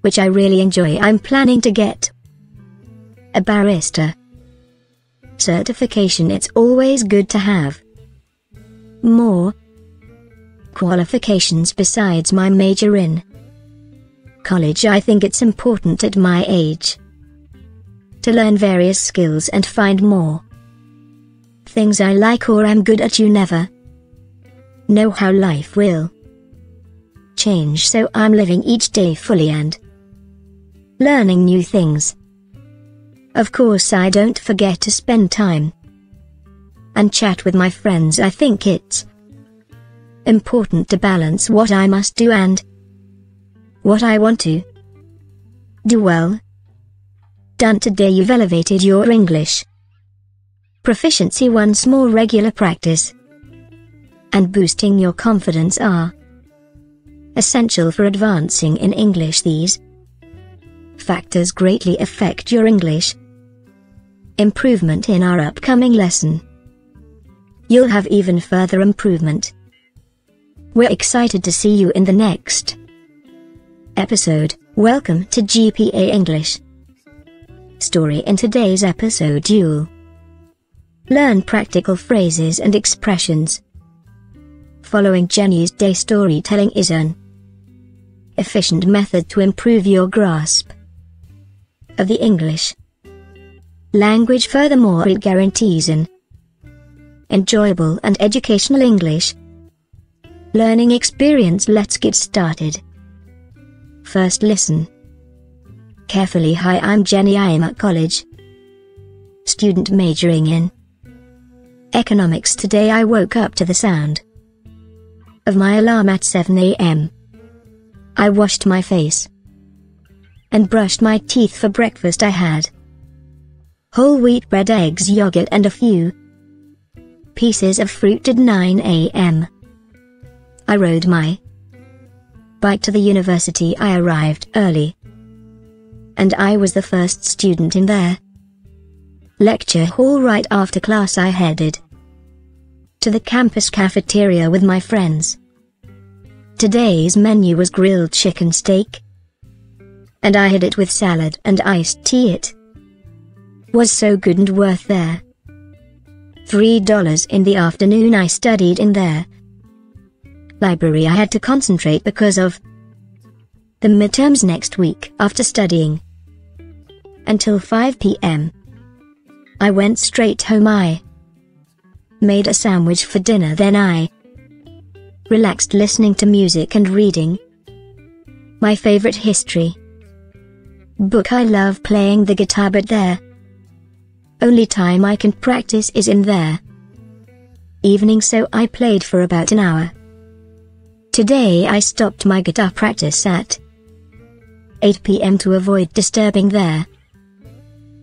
Speaker 1: which I really enjoy. I'm planning to get a barista certification. It's always good to have more qualifications besides my major in college. I think it's important at my age to learn various skills and find more things I like or am good at you never know how life will change so I'm living each day fully and learning new things. Of course I don't forget to spend time and chat with my friends I think it's important to balance what I must do and what I want to do well. Done today you've elevated your English proficiency once more regular practice and boosting your confidence are essential for advancing in English these factors greatly affect your English improvement in our upcoming lesson. You'll have even further improvement. We're excited to see you in the next episode. Welcome to GPA English. Story in today's episode you'll Learn practical phrases and expressions. Following Jenny's day storytelling is an efficient method to improve your grasp of the English language. Furthermore, it guarantees an enjoyable and educational English learning experience. Let's get started. First, listen carefully. Hi, I'm Jenny. I am at college, student majoring in Economics today I woke up to the sound of my alarm at 7 a.m. I washed my face and brushed my teeth for breakfast I had whole wheat bread eggs yogurt and a few pieces of fruit at 9 a.m. I rode my bike to the university I arrived early and I was the first student in there lecture hall right after class I headed to the campus cafeteria with my friends. Today's menu was grilled chicken steak, and I had it with salad and iced tea it was so good and worth there. Three dollars in the afternoon I studied in there. Library I had to concentrate because of the midterms next week after studying until 5 p.m. I went straight home I made a sandwich for dinner then I relaxed listening to music and reading. My favorite history book I love playing the guitar but there only time I can practice is in there evening so I played for about an hour. Today I stopped my guitar practice at 8 pm to avoid disturbing their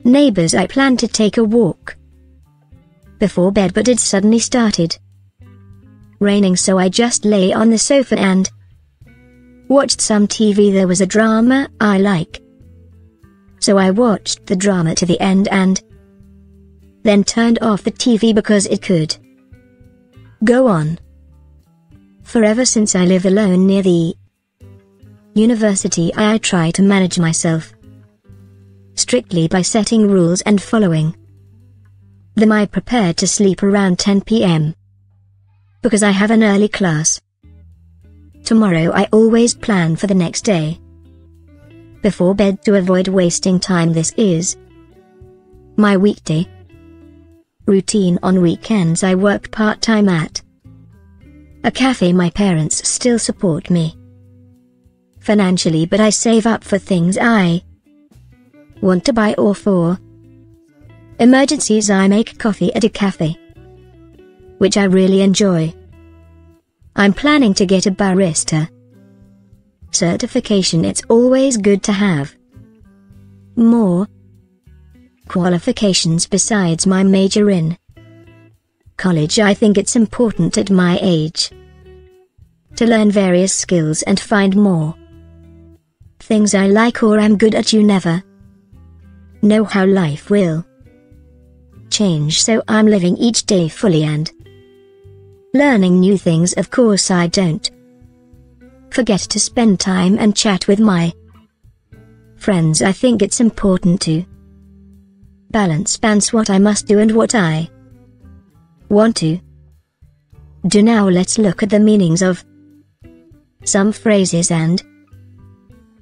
Speaker 1: neighbors I plan to take a walk before bed but it suddenly started raining so I just lay on the sofa and watched some TV there was a drama I like. So I watched the drama to the end and then turned off the TV because it could go on forever since I live alone near the university I try to manage myself strictly by setting rules and following then I prepare to sleep around 10 p.m. Because I have an early class. Tomorrow I always plan for the next day. Before bed to avoid wasting time this is my weekday routine on weekends I work part-time at a cafe my parents still support me financially but I save up for things I want to buy or for Emergencies I make coffee at a cafe, which I really enjoy. I'm planning to get a barista certification it's always good to have. More qualifications besides my major in college I think it's important at my age to learn various skills and find more things I like or am good at you never know how life will change so I'm living each day fully and learning new things of course I don't forget to spend time and chat with my friends I think it's important to balance balance what I must do and what I want to do now let's look at the meanings of some phrases and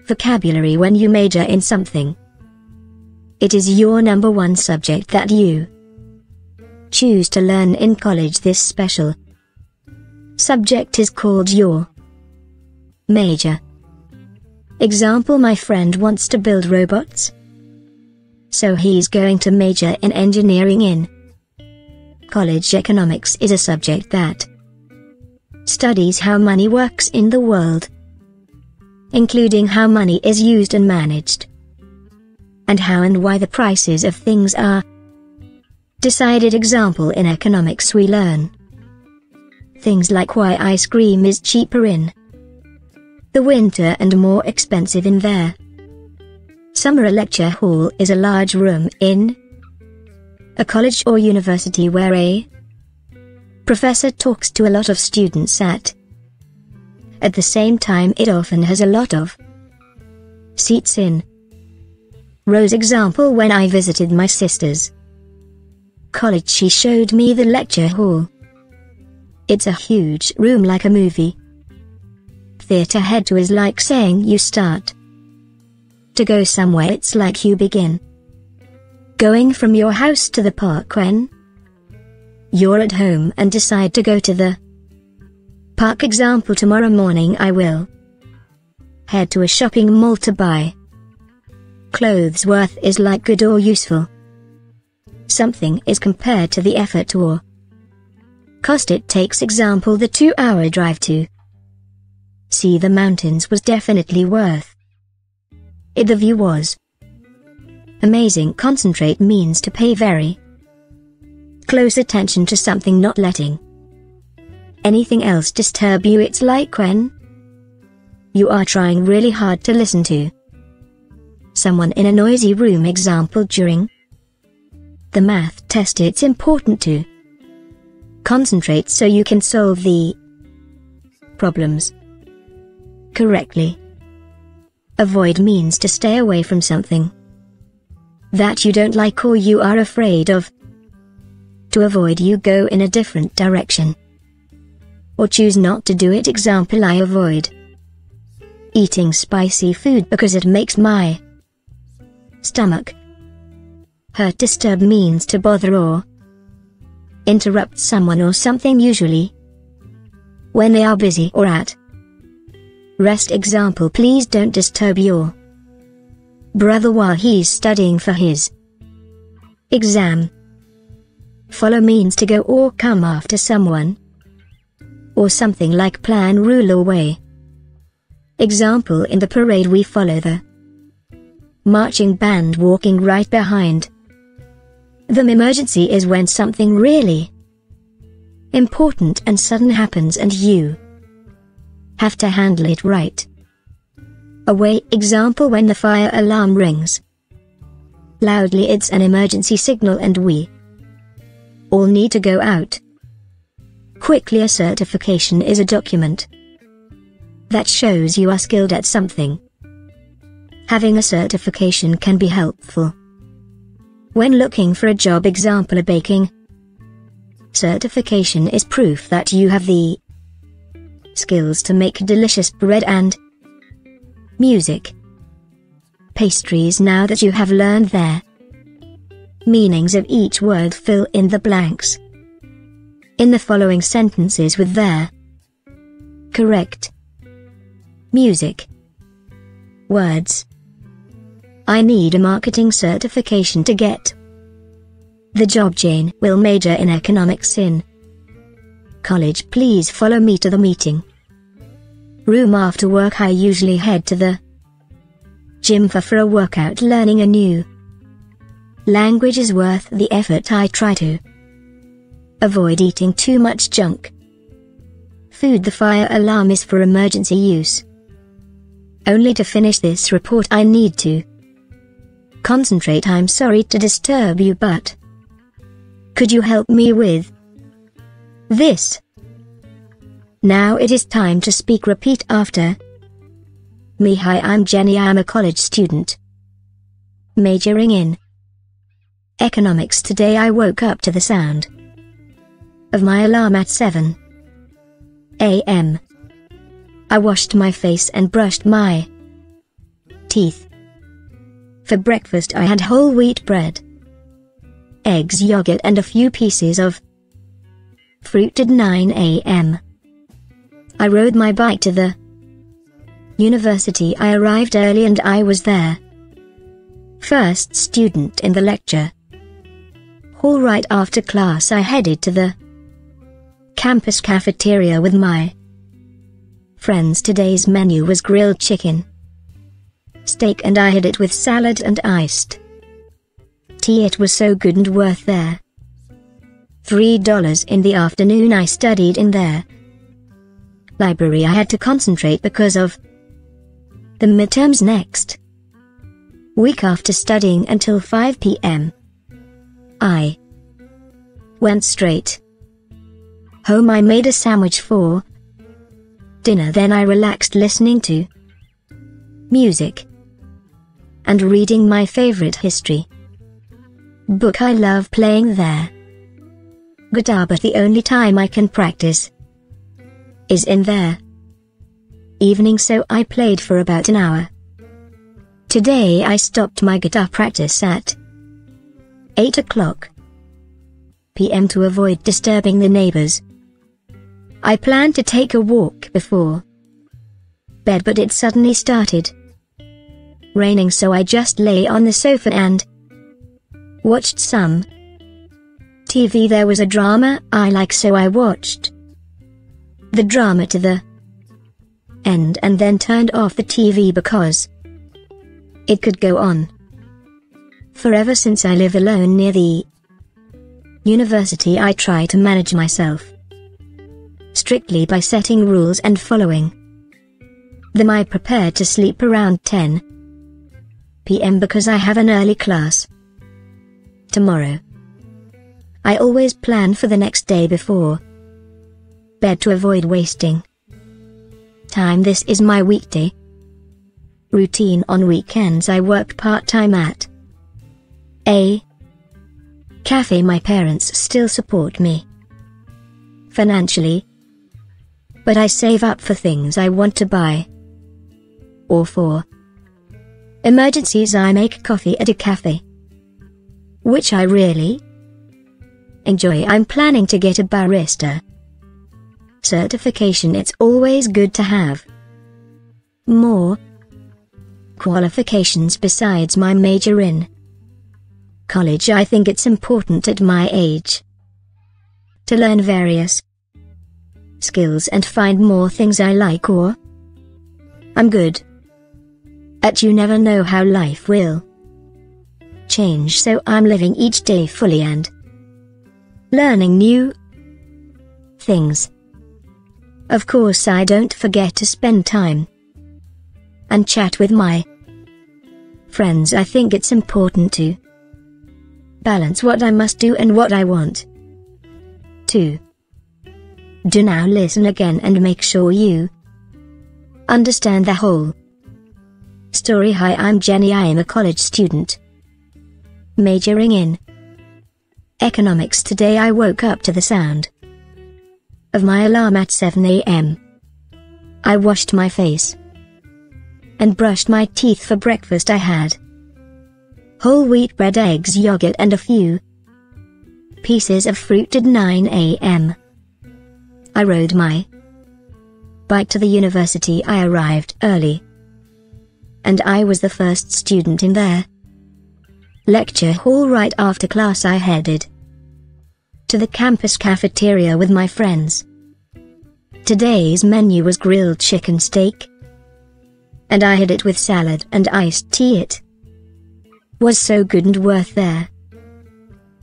Speaker 1: vocabulary when you major in something. It is your number one subject that you choose to learn in college this special subject is called your major. Example My friend wants to build robots. So he's going to major in engineering in college economics is a subject that studies how money works in the world, including how money is used and managed, and how and why the prices of things are decided example in economics we learn. Things like why ice cream is cheaper in the winter and more expensive in there. Summer A lecture hall is a large room in a college or university where a professor talks to a lot of students at at the same time it often has a lot of seats in. Rows example when I visited my sister's college she showed me the lecture hall. It's a huge room like a movie. Theatre head to is like saying you start. To go somewhere it's like you begin. Going from your house to the park when you're at home and decide to go to the park example tomorrow morning I will head to a shopping mall to buy clothes worth is like good or useful something is compared to the effort or cost it takes example the two-hour drive to see the mountains was definitely worth it the view was amazing concentrate means to pay very close attention to something not letting anything else disturb you it's like when you are trying really hard to listen to someone in a noisy room example during the math test it's important to concentrate so you can solve the problems correctly. Avoid means to stay away from something that you don't like or you are afraid of. To avoid you go in a different direction or choose not to do it example I avoid eating spicy food because it makes my stomach Hurt disturb means to bother or interrupt someone or something usually when they are busy or at rest example please don't disturb your brother while he's studying for his exam follow means to go or come after someone or something like plan rule or way example in the parade we follow the marching band walking right behind the emergency is when something really important and sudden happens and you have to handle it right. Away example when the fire alarm rings. Loudly it's an emergency signal and we all need to go out. Quickly a certification is a document that shows you are skilled at something. Having a certification can be helpful. When looking for a job example a baking, certification is proof that you have the skills to make delicious bread and music pastries now that you have learned their meanings of each word fill in the blanks in the following sentences with their correct music words I need a marketing certification to get the job Jane will major in economics in college please follow me to the meeting room after work I usually head to the gym for, for a workout learning a new language is worth the effort I try to avoid eating too much junk food the fire alarm is for emergency use only to finish this report I need to Concentrate I'm sorry to disturb you but... Could you help me with... This? Now it is time to speak repeat after... Me hi I'm Jenny I'm a college student. Majoring in... Economics today I woke up to the sound of my alarm at 7 a.m. I washed my face and brushed my teeth. For breakfast I had whole wheat bread, eggs yogurt and a few pieces of fruit at 9 a.m. I rode my bike to the university I arrived early and I was there. First student in the lecture. hall. Right after class I headed to the campus cafeteria with my friends. Today's menu was grilled chicken, steak and I had it with salad and iced tea it was so good and worth there. Three dollars in the afternoon I studied in there. Library I had to concentrate because of the midterms next. Week after studying until 5 p.m. I went straight home I made a sandwich for dinner then I relaxed listening to music and reading my favorite history book I love playing there. Guitar but the only time I can practice is in there. Evening so I played for about an hour. Today I stopped my guitar practice at 8 o'clock p.m. to avoid disturbing the neighbors. I planned to take a walk before bed but it suddenly started raining so I just lay on the sofa and watched some TV there was a drama I like so I watched the drama to the end and then turned off the TV because it could go on forever since I live alone near the university I try to manage myself strictly by setting rules and following them I prepare to sleep around 10 pm because I have an early class. Tomorrow. I always plan for the next day before bed to avoid wasting time. This is my weekday routine on weekends. I work part time at a cafe. My parents still support me financially, but I save up for things I want to buy or for Emergencies I make coffee at a cafe. Which I really enjoy. I'm planning to get a barista certification. It's always good to have more qualifications besides my major in college. I think it's important at my age to learn various skills and find more things I like or I'm good at you never know how life will change so I'm living each day fully and learning new things. Of course I don't forget to spend time and chat with my friends. I think it's important to balance what I must do and what I want to do now listen again and make sure you understand the whole Story Hi I'm Jenny I am a college student. Majoring in Economics today I woke up to the sound of my alarm at 7 a.m. I washed my face and brushed my teeth for breakfast I had whole wheat bread eggs yogurt and a few pieces of fruit at 9 a.m. I rode my bike to the university I arrived early and I was the first student in there. lecture hall right after class I headed to the campus cafeteria with my friends. Today's menu was grilled chicken steak, and I had it with salad and iced tea it was so good and worth there.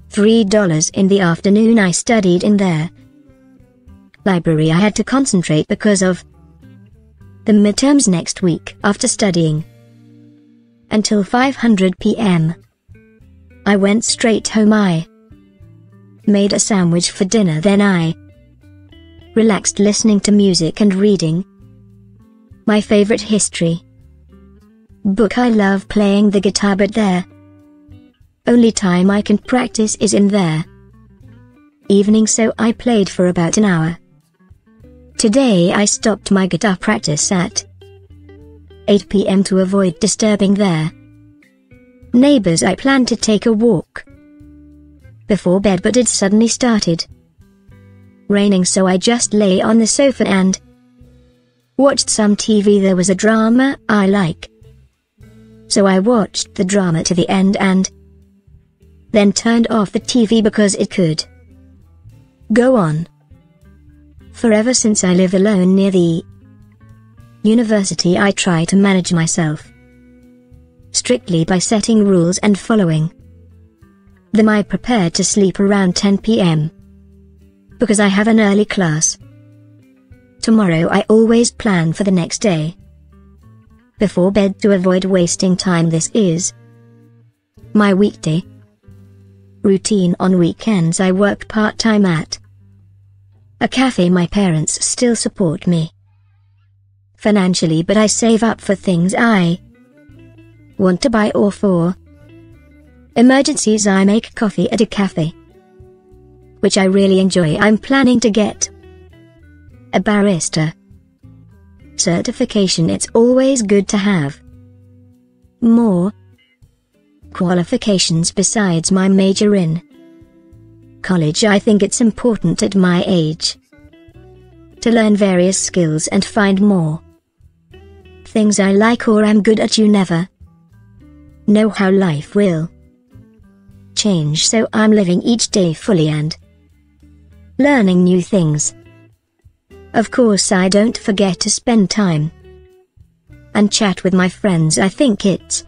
Speaker 1: Three dollars in the afternoon I studied in there library I had to concentrate because of the midterms next week after studying until 500 p.m. I went straight home I made a sandwich for dinner then I relaxed listening to music and reading my favorite history book I love playing the guitar but there only time I can practice is in there evening so I played for about an hour. Today I stopped my guitar practice at 8 pm to avoid disturbing their neighbors. I planned to take a walk before bed but it suddenly started raining so I just lay on the sofa and watched some TV. There was a drama I like. So I watched the drama to the end and then turned off the TV because it could go on. Forever since I live alone near the university I try to manage myself strictly by setting rules and following them I prepare to sleep around 10 p.m. because I have an early class. Tomorrow I always plan for the next day before bed to avoid wasting time this is my weekday routine on weekends I work part-time at a cafe my parents still support me. Financially, but I save up for things I want to buy or for. Emergencies I make coffee at a cafe, which I really enjoy. I'm planning to get a barista certification. It's always good to have more qualifications besides my major in college I think it's important at my age to learn various skills and find more things I like or am good at you never know how life will change so I'm living each day fully and learning new things. Of course I don't forget to spend time and chat with my friends I think it's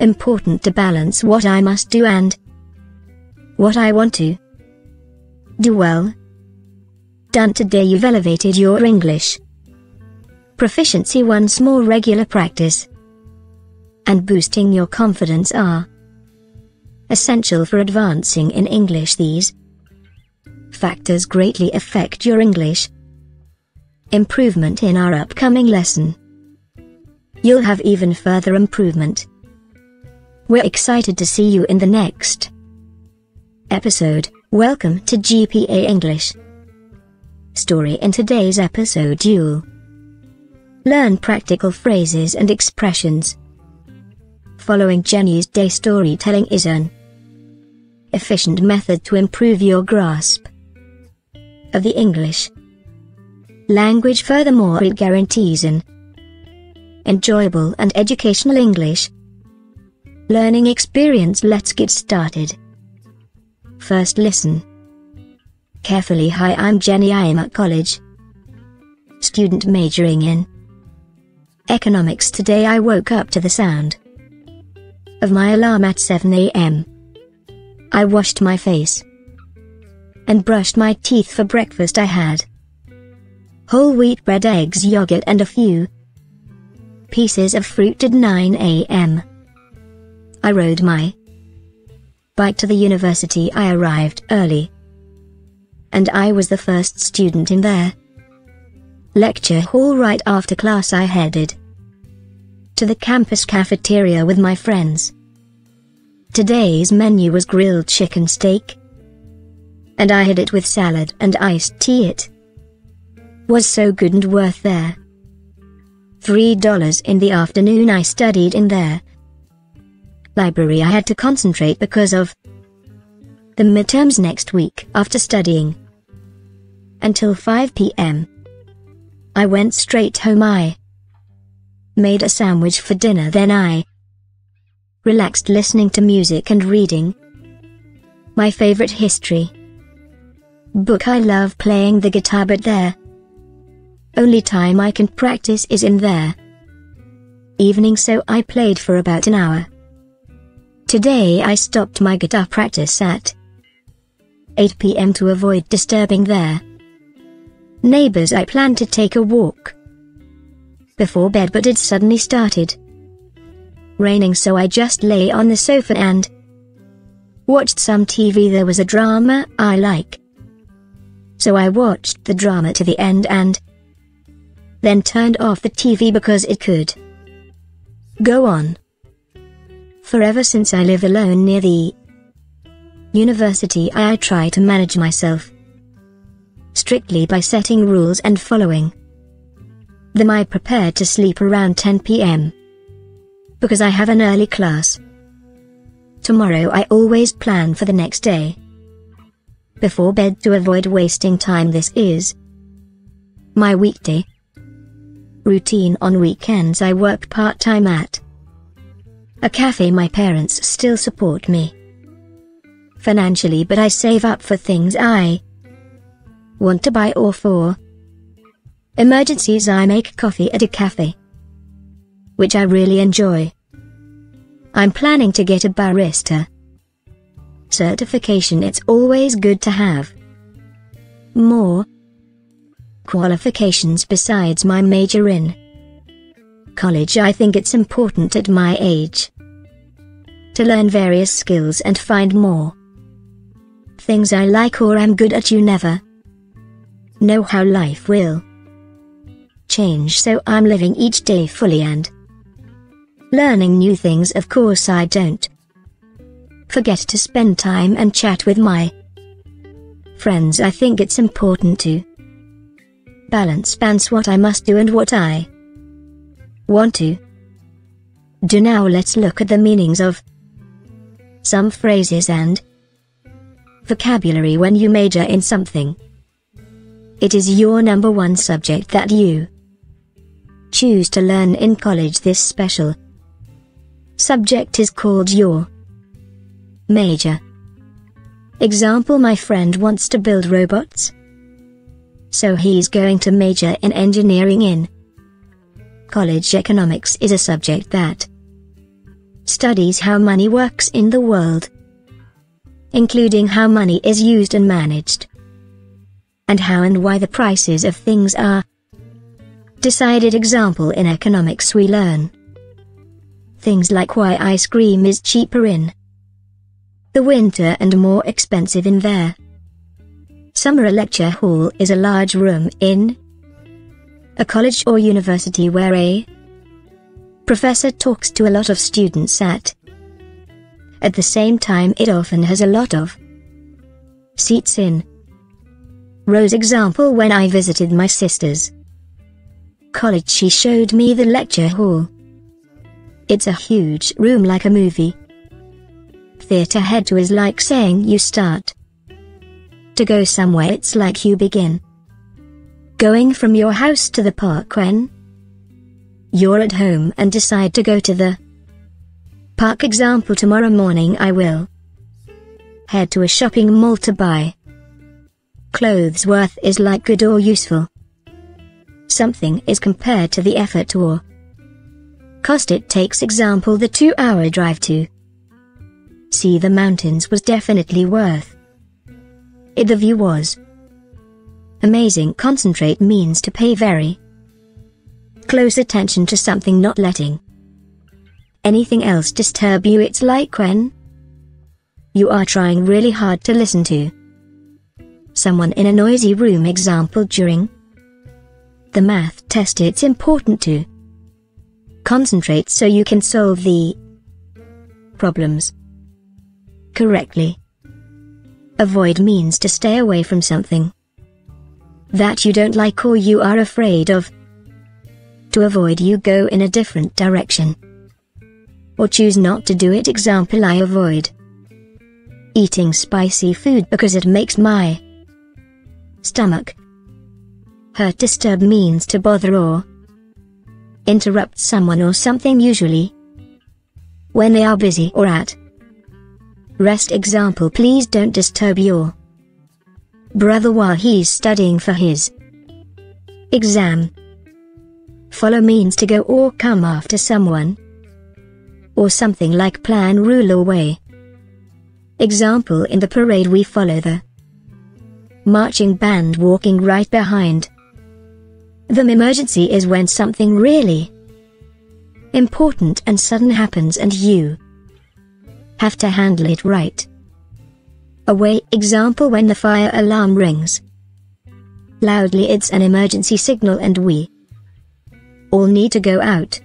Speaker 1: important to balance what I must do and what I want to do well. Done today you've elevated your English. Proficiency once more regular practice and boosting your confidence are essential for advancing in English these factors greatly affect your English improvement in our upcoming lesson. You'll have even further improvement. We're excited to see you in the next episode, welcome to GPA English. Story in today's episode you'll learn practical phrases and expressions. Following Jenny's day storytelling is an efficient method to improve your grasp of the English language. Furthermore, it guarantees an enjoyable and educational English learning experience. Let's get started. First listen. Carefully Hi I'm Jenny I am at college. Student majoring in economics today I woke up to the sound of my alarm at 7am. I washed my face and brushed my teeth for breakfast I had whole wheat bread eggs yogurt and a few pieces of fruit at 9am. I rode my bike to the university I arrived early. And I was the first student in there. Lecture hall right after class I headed. To the campus cafeteria with my friends. Today's menu was grilled chicken steak. And I had it with salad and iced tea it. Was so good and worth there. Three dollars in the afternoon I studied in there, library I had to concentrate because of the midterms next week after studying until 5 p.m. I went straight home I made a sandwich for dinner then I relaxed listening to music and reading my favorite history book I love playing the guitar but there only time I can practice is in there evening so I played for about an hour Today I stopped my guitar practice at 8 pm to avoid disturbing their neighbors. I planned to take a walk before bed but it suddenly started raining so I just lay on the sofa and watched some TV there was a drama I like. So I watched the drama to the end and then turned off the TV because it could go on for ever since I live alone near the university I try to manage myself strictly by setting rules and following them I prepare to sleep around 10 p.m. because I have an early class. Tomorrow I always plan for the next day before bed to avoid wasting time this is my weekday routine on weekends I work part-time at a cafe my parents still support me. Financially, but I save up for things I want to buy or for. Emergencies I make coffee at a cafe, which I really enjoy. I'm planning to get a barista certification it's always good to have. More qualifications besides my major in college I think it's important at my age to learn various skills and find more things I like or am good at you never know how life will change so I'm living each day fully and learning new things of course I don't forget to spend time and chat with my friends I think it's important to balance balance what I must do and what I want to do now let's look at the meanings of some phrases and vocabulary when you major in something. It is your number one subject that you choose to learn in college. This special subject is called your major. Example My friend wants to build robots. So he's going to major in engineering in college. Economics is a subject that studies how money works in the world, including how money is used and managed, and how and why the prices of things are. Decided example in economics we learn things like why ice cream is cheaper in the winter and more expensive in there. Summer lecture hall is a large room in a college or university where a professor talks to a lot of students at. At the same time it often has a lot of seats in. Rows example when I visited my sister's college she showed me the lecture hall. It's a huge room like a movie. Theatre head to is like saying you start. To go somewhere it's like you begin. Going from your house to the park when you're at home and decide to go to the park example tomorrow morning I will head to a shopping mall to buy clothes worth is like good or useful something is compared to the effort or cost it takes example the two-hour drive to see the mountains was definitely worth it the view was amazing concentrate means to pay very close attention to something not letting anything else disturb you it's like when you are trying really hard to listen to someone in a noisy room example during the math test it's important to concentrate so you can solve the problems correctly. Avoid means to stay away from something that you don't like or you are afraid of to avoid you go in a different direction. Or choose not to do it example I avoid eating spicy food because it makes my stomach hurt disturb means to bother or interrupt someone or something usually when they are busy or at rest example please don't disturb your brother while he's studying for his exam Follow means to go or come after someone or something like plan rule or way. Example in the parade we follow the marching band walking right behind The emergency is when something really important and sudden happens and you have to handle it right. Away example when the fire alarm rings. Loudly it's an emergency signal and we all need to go out.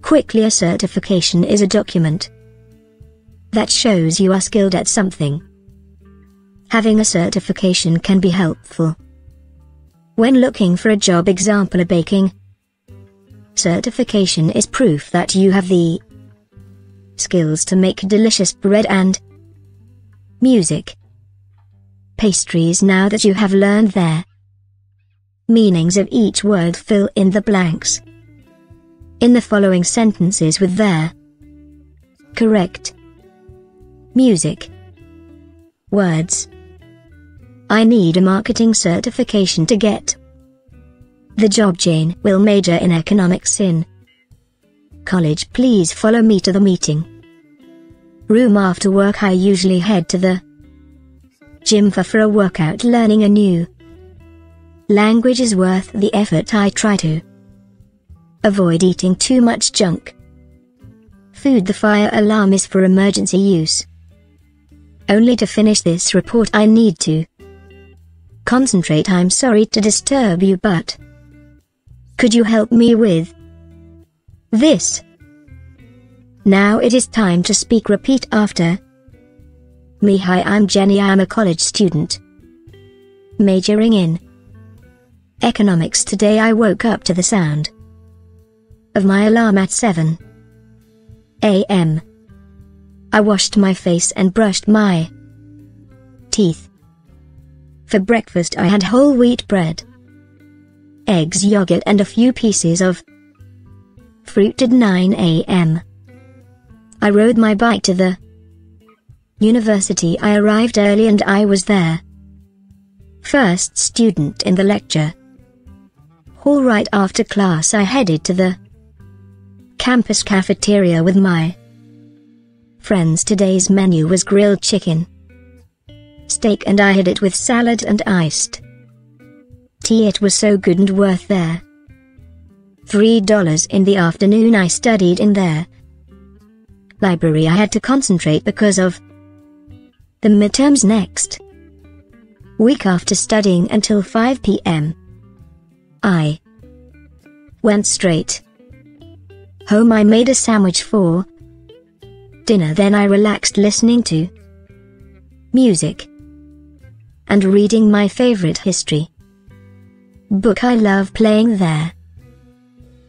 Speaker 1: Quickly a certification is a document that shows you are skilled at something. Having a certification can be helpful. When looking for a job example a baking, certification is proof that you have the skills to make delicious bread and music pastries now that you have learned there. Meanings of each word fill in the blanks. In the following sentences with their correct music words. I need a marketing certification to get the job Jane will major in economics in college please follow me to the meeting room after work I usually head to the gym for, for a workout learning a new Language is worth the effort I try to. Avoid eating too much junk. Food the fire alarm is for emergency use. Only to finish this report I need to. Concentrate I'm sorry to disturb you but... Could you help me with... This? Now it is time to speak repeat after. Me hi I'm Jenny I'm a college student. Majoring in... Economics today I woke up to the sound of my alarm at 7 a.m. I washed my face and brushed my teeth. For breakfast I had whole wheat bread, eggs yogurt and a few pieces of fruit at 9 a.m. I rode my bike to the university I arrived early and I was there. First student in the lecture. All right after class I headed to the campus cafeteria with my friends. Today's menu was grilled chicken, steak and I had it with salad and iced tea. It was so good and worth there. Three dollars in the afternoon I studied in there library. I had to concentrate because of the midterms next week after studying until 5 p.m. I went straight home. I made a sandwich for dinner, then I relaxed listening to music and reading my favorite history book. I love playing there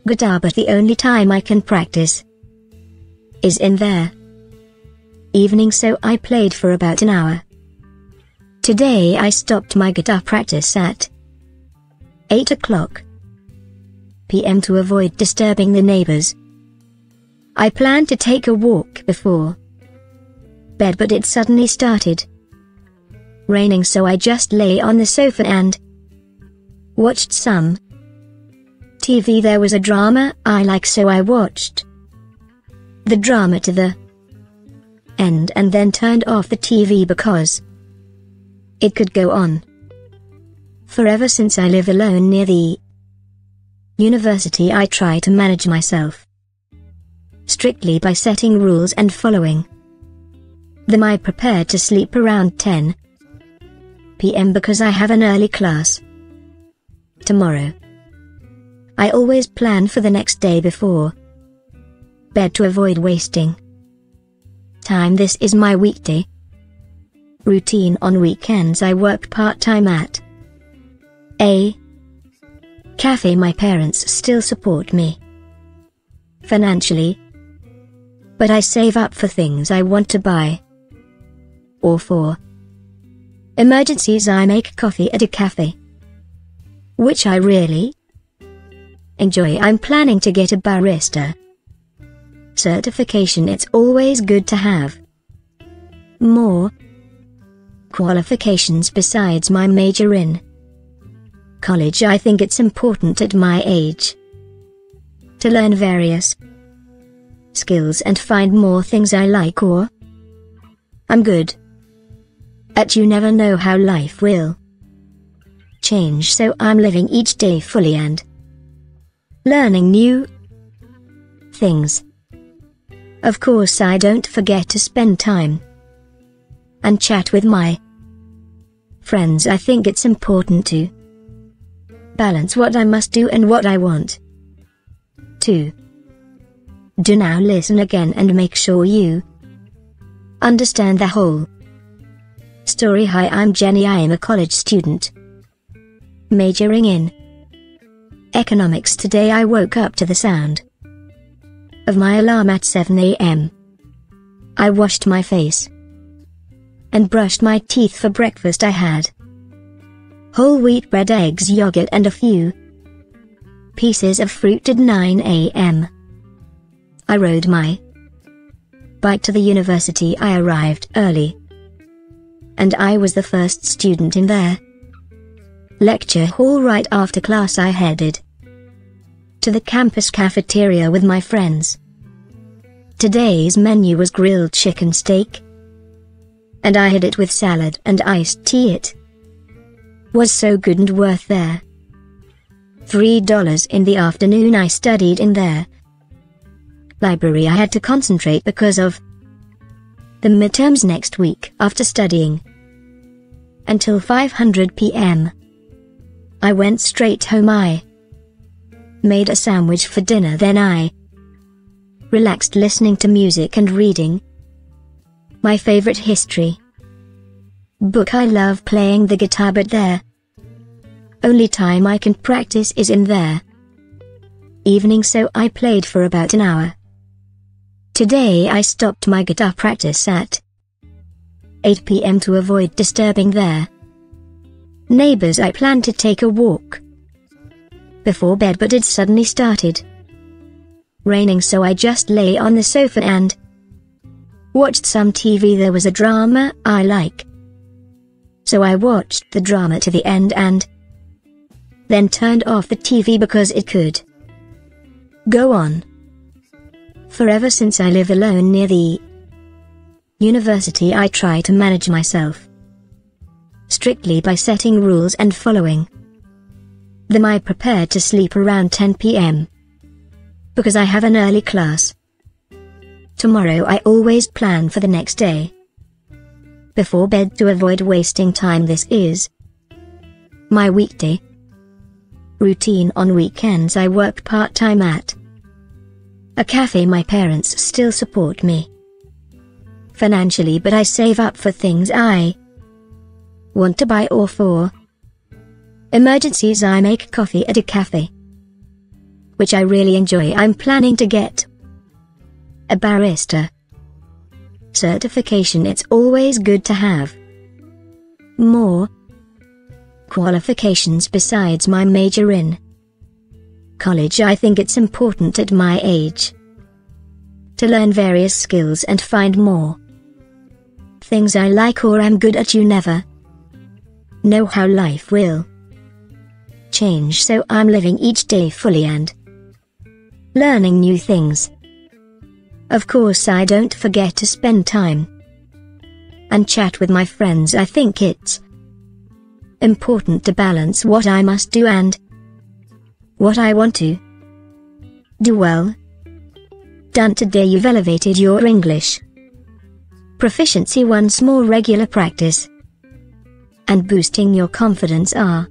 Speaker 1: guitar, but the only time I can practice is in there evening, so I played for about an hour. Today I stopped my guitar practice at 8 o'clock p.m. to avoid disturbing the neighbors. I planned to take a walk before bed but it suddenly started raining so I just lay on the sofa and watched some TV there was a drama I like so I watched the drama to the end and then turned off the TV because it could go on. Forever since I live alone near the university I try to manage myself strictly by setting rules and following them I prepare to sleep around 10 p.m. because I have an early class tomorrow. I always plan for the next day before bed to avoid wasting time. This is my weekday routine. On weekends I work part-time at a. Cafe My parents still support me. Financially. But I save up for things I want to buy. Or for emergencies I make coffee at a cafe. Which I really enjoy. I'm planning to get a barista certification it's always good to have. More qualifications besides my major in college I think it's important at my age to learn various skills and find more things I like or I'm good at you never know how life will change so I'm living each day fully and learning new things. Of course I don't forget to spend time and chat with my friends. I think it's important to Balance what I must do and what I want. 2. Do now listen again and make sure you understand the whole story. Hi, I'm Jenny. I am a college student majoring in economics. Today I woke up to the sound of my alarm at 7 a.m. I washed my face and brushed my teeth for breakfast I had whole wheat bread eggs yogurt and a few pieces of fruit at 9 a.m. I rode my bike to the university I arrived early. And I was the first student in there. lecture hall right after class I headed to the campus cafeteria with my friends. Today's menu was grilled chicken steak, and I had it with salad and iced tea it was so good and worth there. Three dollars in the afternoon I studied in there. Library I had to concentrate because of the midterms next week after studying until 500 p.m. I went straight home I made a sandwich for dinner then I relaxed listening to music and reading my favorite history book I love playing the guitar but there only time I can practice is in there. Evening so I played for about an hour. Today I stopped my guitar practice at 8 pm to avoid disturbing their neighbors I planned to take a walk before bed but it suddenly started raining so I just lay on the sofa and watched some TV there was a drama I like. So I watched the drama to the end and then turned off the TV because it could. Go on. Forever since I live alone near the university I try to manage myself. Strictly by setting rules and following them I prepare to sleep around 10 p.m. Because I have an early class. Tomorrow I always plan for the next day. Before bed to avoid wasting time this is my weekday routine on weekends I work part-time at a cafe my parents still support me financially but I save up for things I want to buy or for emergencies I make coffee at a cafe which I really enjoy I'm planning to get a barista certification it's always good to have more qualifications besides my major in college I think it's important at my age to learn various skills and find more things I like or am good at you never know how life will change so I'm living each day fully and learning new things. Of course I don't forget to spend time and chat with my friends I think it's important to balance what I must do and what I want to do well. Done today you've elevated your English proficiency once more regular practice and boosting your confidence are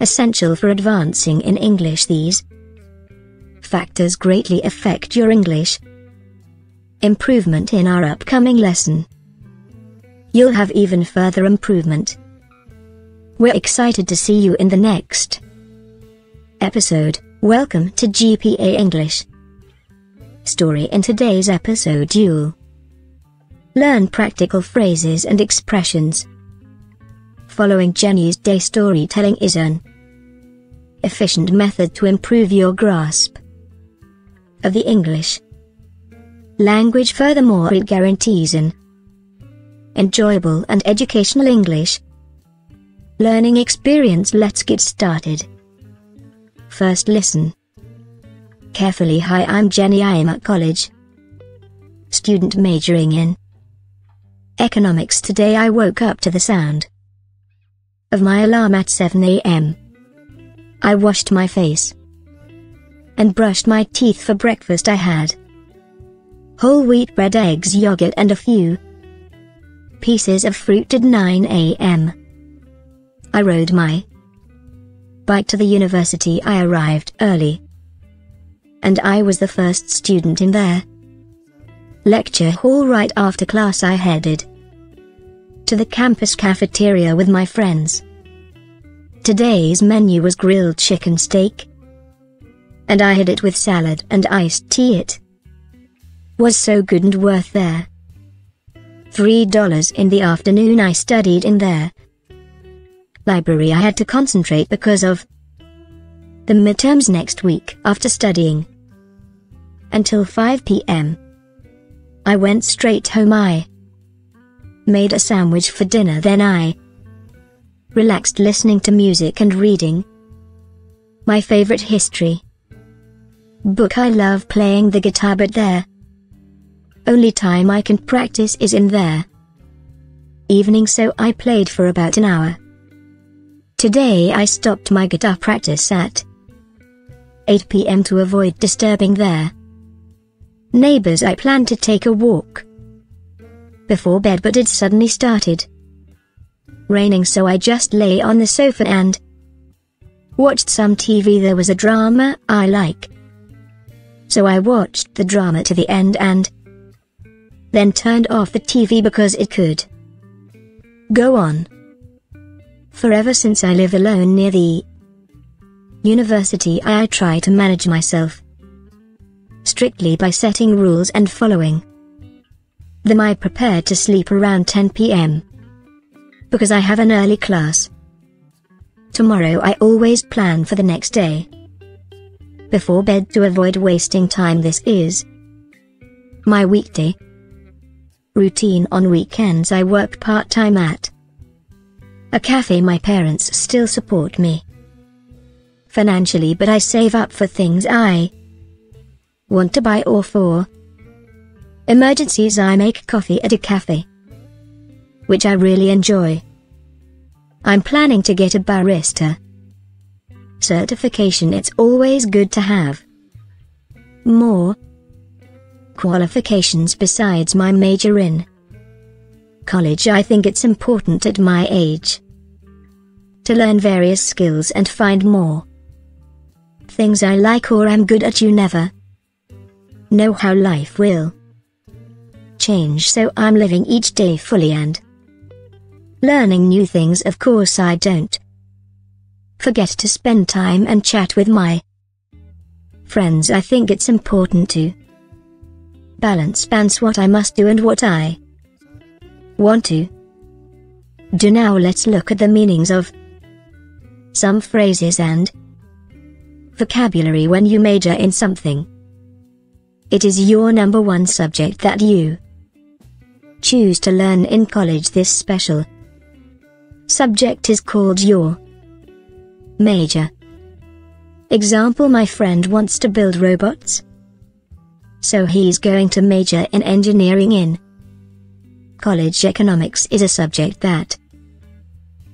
Speaker 1: essential for advancing in English these factors greatly affect your English improvement in our upcoming lesson. You'll have even further improvement. We're excited to see you in the next episode. Welcome to GPA English. Story in today's episode you'll learn practical phrases and expressions. Following Jenny's day storytelling is an efficient method to improve your grasp of the English language. Furthermore, it guarantees an enjoyable and educational English Learning experience Let's get started. First listen. Carefully Hi I'm Jenny I am at college. Student majoring in Economics Today I woke up to the sound of my alarm at 7am. I washed my face and brushed my teeth for breakfast I had whole wheat bread eggs yogurt and a few pieces of fruit at 9am. I rode my bike to the university. I arrived early, and I was the first student in there. lecture hall right after class I headed to the campus cafeteria with my friends. Today's menu was grilled chicken steak, and I had it with salad and iced tea. It was so good and worth there. $3 in the afternoon I studied in there, library I had to concentrate because of the midterms next week after studying until 5 p.m. I went straight home I made a sandwich for dinner then I relaxed listening to music and reading my favorite history book I love playing the guitar but there only time I can practice is in there evening so I played for about an hour Today I stopped my guitar practice at 8 pm to avoid disturbing their neighbors. I planned to take a walk before bed but it suddenly started raining so I just lay on the sofa and watched some TV. There was a drama I like. So I watched the drama to the end and then turned off the TV because it could go on. Forever since I live alone near the university I try to manage myself strictly by setting rules and following them I prepare to sleep around 10 p.m. because I have an early class. Tomorrow I always plan for the next day before bed to avoid wasting time this is my weekday routine on weekends I work part-time at a cafe my parents still support me. Financially but I save up for things I want to buy or for emergencies I make coffee at a cafe, which I really enjoy. I'm planning to get a barista certification it's always good to have. More qualifications besides my major in college I think it's important at my age to learn various skills and find more things I like or am good at you never know how life will change so I'm living each day fully and learning new things of course I don't forget to spend time and chat with my friends I think it's important to balance balance what I must do and what I want to do now let's look at the meanings of some phrases and vocabulary when you major in something. It is your number one subject that you choose to learn in college. This special subject is called your major. Example My friend wants to build robots. So he's going to major in engineering in college. Economics is a subject that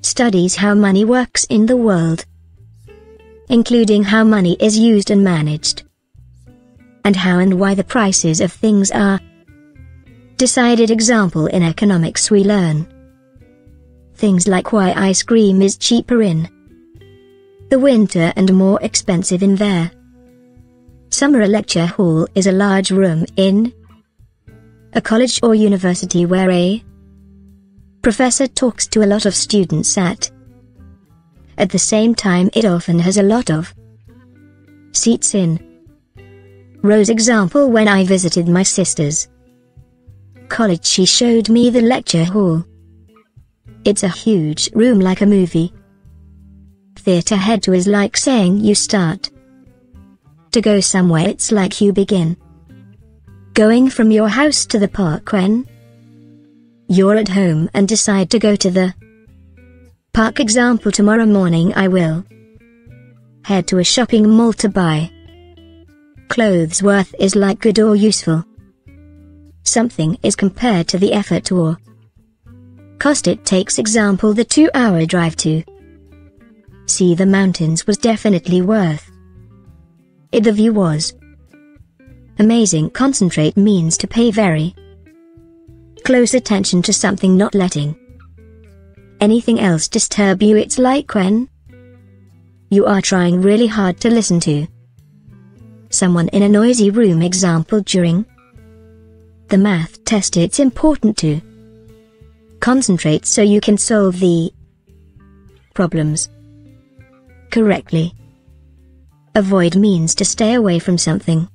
Speaker 1: studies how money works in the world, including how money is used and managed, and how and why the prices of things are. Decided example in economics we learn. Things like why ice cream is cheaper in the winter and more expensive in there. Summer lecture hall is a large room in a college or university where a Professor talks to a lot of students at. At the same time it often has a lot of seats in. Rows example when I visited my sister's college she showed me the lecture hall. It's a huge room like a movie. Theatre head to is like saying you start. To go somewhere it's like you begin. Going from your house to the park when you're at home and decide to go to the park example tomorrow morning I will head to a shopping mall to buy clothes worth is like good or useful something is compared to the effort or cost it takes example the two-hour drive to see the mountains was definitely worth it the view was amazing concentrate means to pay very close attention to something not letting anything else disturb you it's like when you are trying really hard to listen to someone in a noisy room example during the math test it's important to concentrate so you can solve the problems correctly avoid means to stay away from something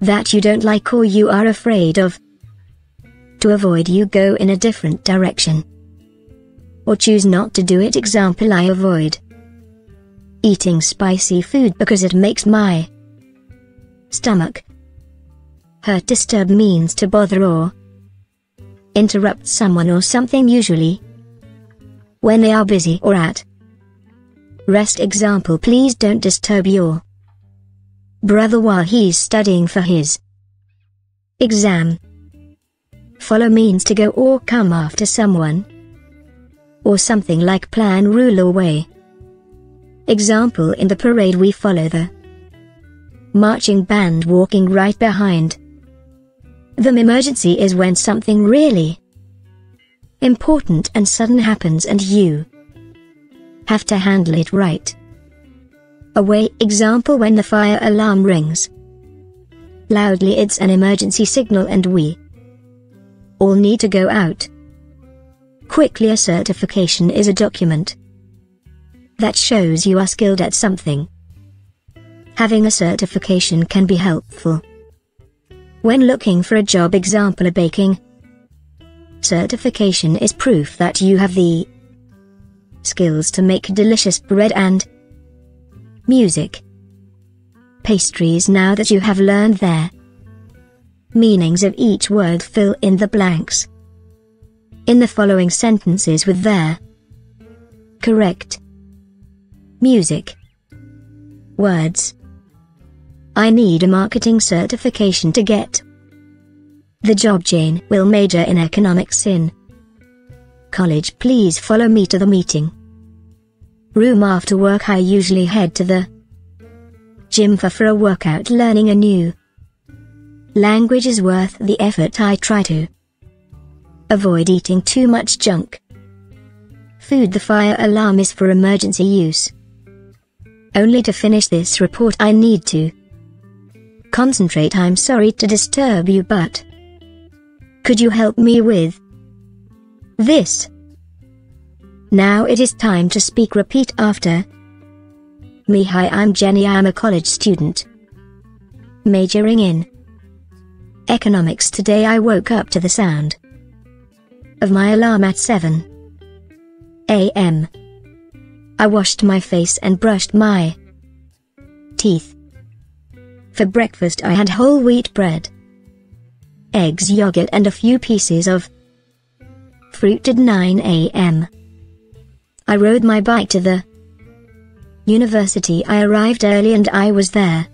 Speaker 1: that you don't like or you are afraid of to avoid you go in a different direction. Or choose not to do it example I avoid eating spicy food because it makes my stomach hurt disturb means to bother or interrupt someone or something usually when they are busy or at rest example please don't disturb your brother while he's studying for his exam Follow means to go or come after someone or something like plan rule or way. Example in the parade we follow the marching band walking right behind The emergency is when something really important and sudden happens and you have to handle it right away example when the fire alarm rings loudly it's an emergency signal and we all need to go out. Quickly, a certification is a document that shows you are skilled at something. Having a certification can be helpful. When looking for a job example a baking, certification is proof that you have the skills to make delicious bread and music pastries now that you have learned there meanings of each word fill in the blanks. In the following sentences with their correct music words I need a marketing certification to get the job Jane will major in economics in college please follow me to the meeting room after work I usually head to the gym for, for a workout learning a new Language is worth the effort I try to. Avoid eating too much junk. Food the fire alarm is for emergency use. Only to finish this report I need to. Concentrate I'm sorry to disturb you but... Could you help me with... This? Now it is time to speak repeat after. Me hi I'm Jenny I'm a college student. Majoring in... Economics Today I woke up to the sound of my alarm at 7 a.m. I washed my face and brushed my teeth. For breakfast I had whole wheat bread, eggs yogurt and a few pieces of fruit at 9 a.m. I rode my bike to the university I arrived early and I was there.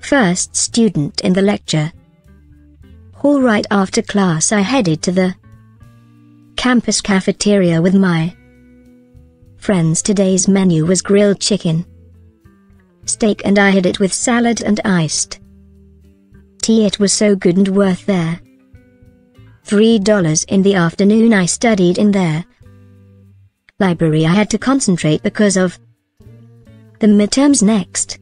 Speaker 1: First student in the lecture. All right after class I headed to the campus cafeteria with my friends. Today's menu was grilled chicken, steak and I had it with salad and iced tea. It was so good and worth there. Three dollars in the afternoon I studied in there library. I had to concentrate because of the midterms next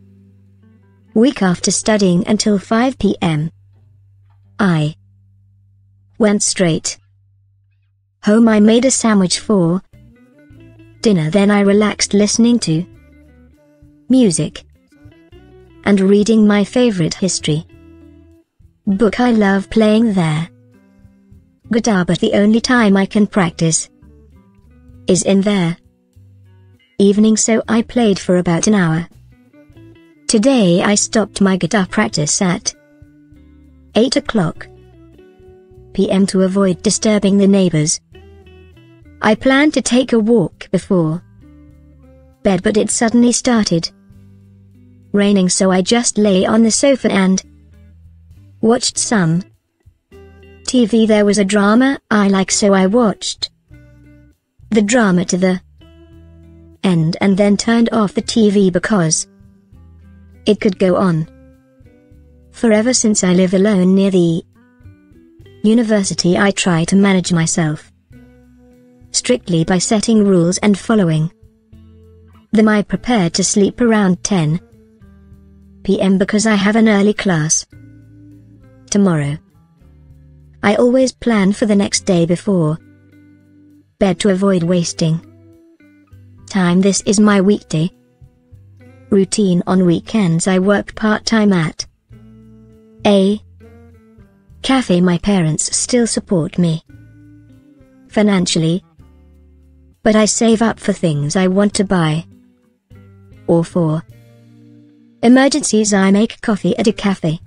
Speaker 1: week after studying until 5 p.m. I went straight home. I made a sandwich for dinner, then I relaxed listening to music and reading my favorite history book. I love playing there guitar, but the only time I can practice is in there evening, so I played for about an hour. Today I stopped my guitar practice at 8 o'clock p.m. to avoid disturbing the neighbors. I planned to take a walk before bed but it suddenly started raining so I just lay on the sofa and watched some TV there was a drama I like so I watched the drama to the end and then turned off the TV because it could go on Forever since I live alone near the university I try to manage myself strictly by setting rules and following them I prepare to sleep around 10 p.m. because I have an early class tomorrow. I always plan for the next day before bed to avoid wasting time this is my weekday routine on weekends I work part-time at a. Cafe My parents still support me. Financially. But I save up for things I want to buy. Or for. Emergencies I make coffee at a cafe.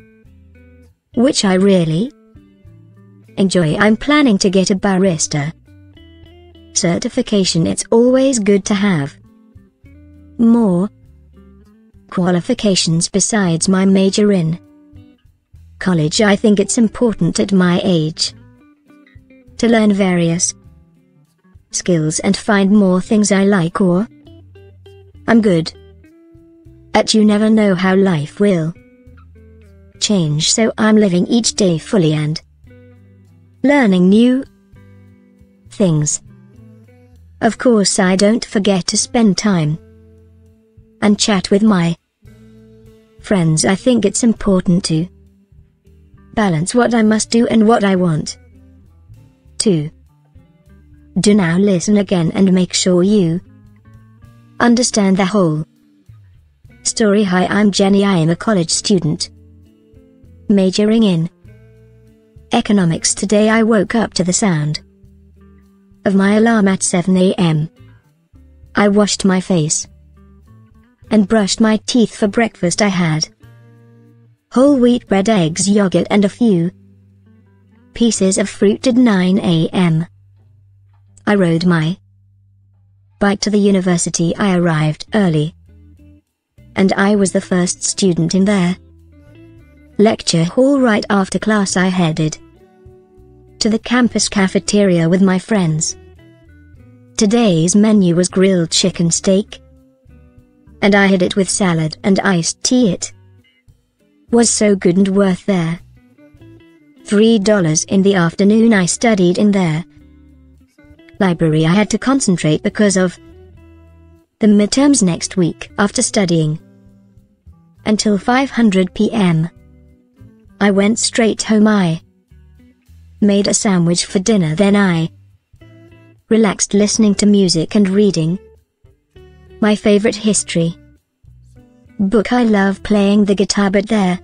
Speaker 1: Which I really enjoy. I'm planning to get a barista. Certification it's always good to have. More qualifications besides my major in college I think it's important at my age to learn various skills and find more things I like or I'm good at you never know how life will change so I'm living each day fully and learning new things. Of course I don't forget to spend time and chat with my friends I think it's important to balance what I must do and what I want. 2. Do now listen again and make sure you understand the whole story. Hi, I'm Jenny. I am a college student majoring in economics. Today I woke up to the sound of my alarm at 7 a.m. I washed my face and brushed my teeth for breakfast I had whole wheat bread eggs yogurt and a few pieces of fruit at 9 a.m. I rode my bike to the university I arrived early. And I was the first student in there. lecture hall right after class I headed to the campus cafeteria with my friends. Today's menu was grilled chicken steak, and I had it with salad and iced tea it was so good and worth there. Three dollars in the afternoon I studied in there. Library I had to concentrate because of the midterms next week after studying until 500 p.m. I went straight home I made a sandwich for dinner then I relaxed listening to music and reading my favorite history. Book I love playing the guitar but there.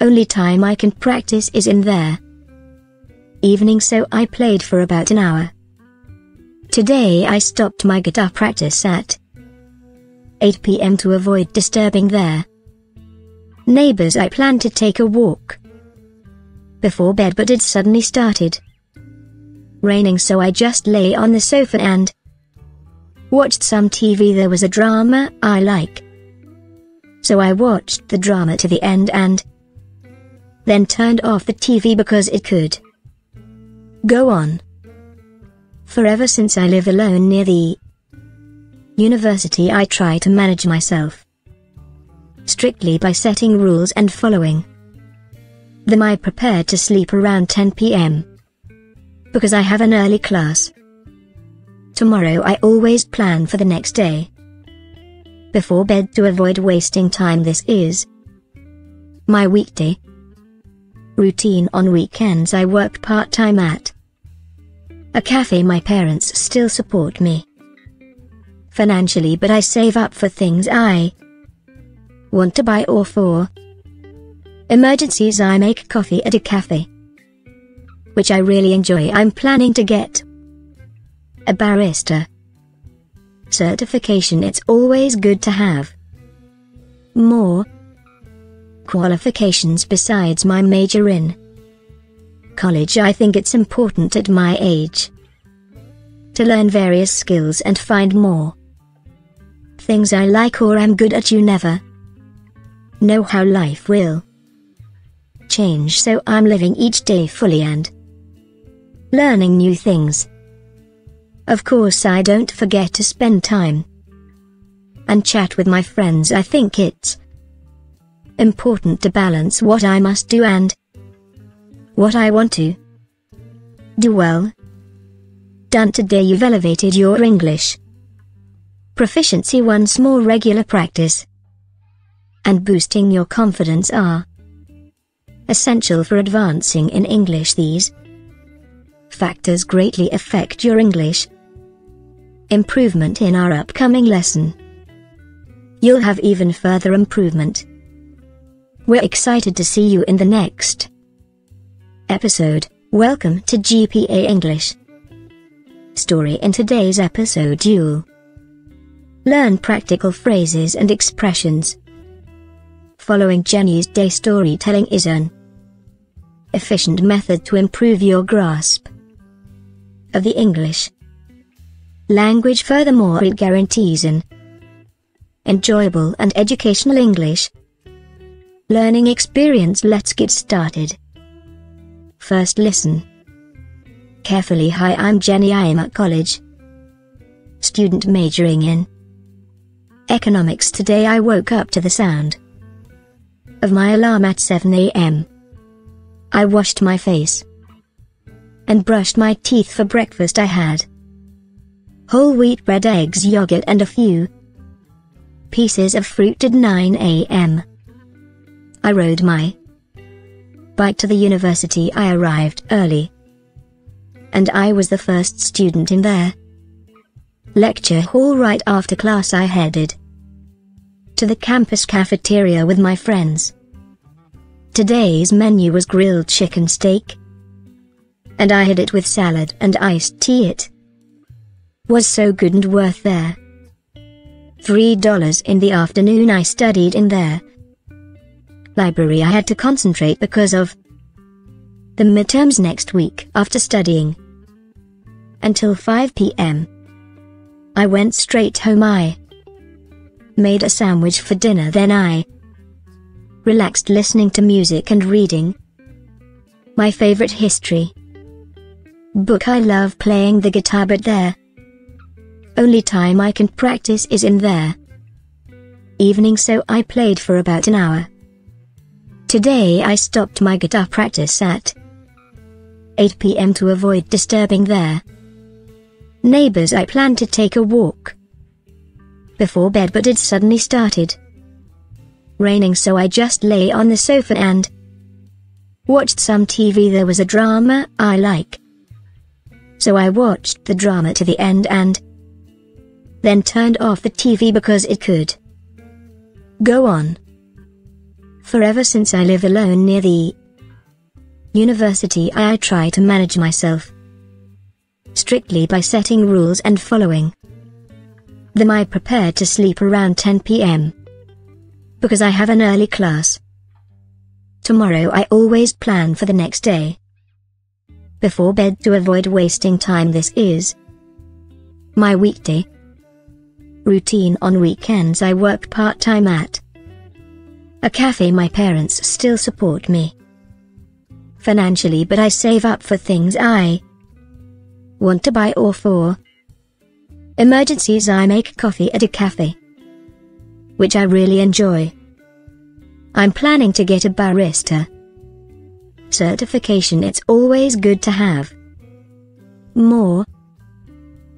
Speaker 1: Only time I can practice is in there. Evening so I played for about an hour. Today I stopped my guitar practice at 8 pm to avoid disturbing there neighbors I plan to take a walk before bed but it suddenly started raining so I just lay on the sofa and watched some TV there was a drama I like so I watched the drama to the end and then turned off the TV because it could go on forever since I live alone near the university I try to manage myself strictly by setting rules and following them I prepare to sleep around 10 p.m. because I have an early class. Tomorrow I always plan for the next day before bed to avoid wasting time this is my weekday routine on weekends I work part-time at a cafe my parents still support me financially but I save up for things I want to buy or for emergencies I make coffee at a cafe which I really enjoy I'm planning to get a barista certification it's always good to have. More qualifications besides my major in college I think it's important at my age to learn various skills and find more things I like or am good at you never know how life will change so I'm living each day fully and learning new things. Of course I don't forget to spend time and chat with my friends. I think it's important to balance what I must do and what I want to do well. Done today you've elevated your English proficiency once more regular practice and boosting your confidence are essential for advancing in English these factors greatly affect your English improvement in our upcoming lesson. You'll have even further improvement. We're excited to see you in the next episode. Welcome to GPA English. Story In today's episode, you'll learn practical phrases and expressions. Following Jenny's day storytelling is an efficient method to improve your grasp of the English. Language furthermore it guarantees an enjoyable and educational English learning experience let's get started. First listen carefully hi I'm Jenny I am at college student majoring in economics today I woke up to the sound of my alarm at 7am. I washed my face and brushed my teeth for breakfast I had whole wheat bread eggs yogurt and a few pieces of fruit at 9 a.m. I rode my bike to the university I arrived early and I was the first student in there. Lecture hall right after class I headed to the campus cafeteria with my friends. Today's menu was grilled chicken steak, and I had it with salad and iced tea it was so good and worth there. Three dollars in the afternoon I studied in there. Library I had to concentrate because of the midterms next week after studying until 5 p.m. I went straight home I made a sandwich for dinner then I relaxed listening to music and reading my favorite history book I love playing the guitar but there only time I can practice is in there. Evening so I played for about an hour. Today I stopped my guitar practice at 8 pm to avoid disturbing their neighbors I planned to take a walk before bed but it suddenly started raining so I just lay on the sofa and watched some TV there was a drama I like. So I watched the drama to the end and then turned off the TV because it could. Go on. Forever since I live alone near the university I try to manage myself strictly by setting rules and following them I prepare to sleep around 10 p.m. because I have an early class. Tomorrow I always plan for the next day before bed to avoid wasting time this is my weekday routine on weekends I work part-time at a cafe my parents still support me financially but I save up for things I want to buy or for emergencies I make coffee at a cafe which I really enjoy. I'm planning to get a barista certification it's always good to have more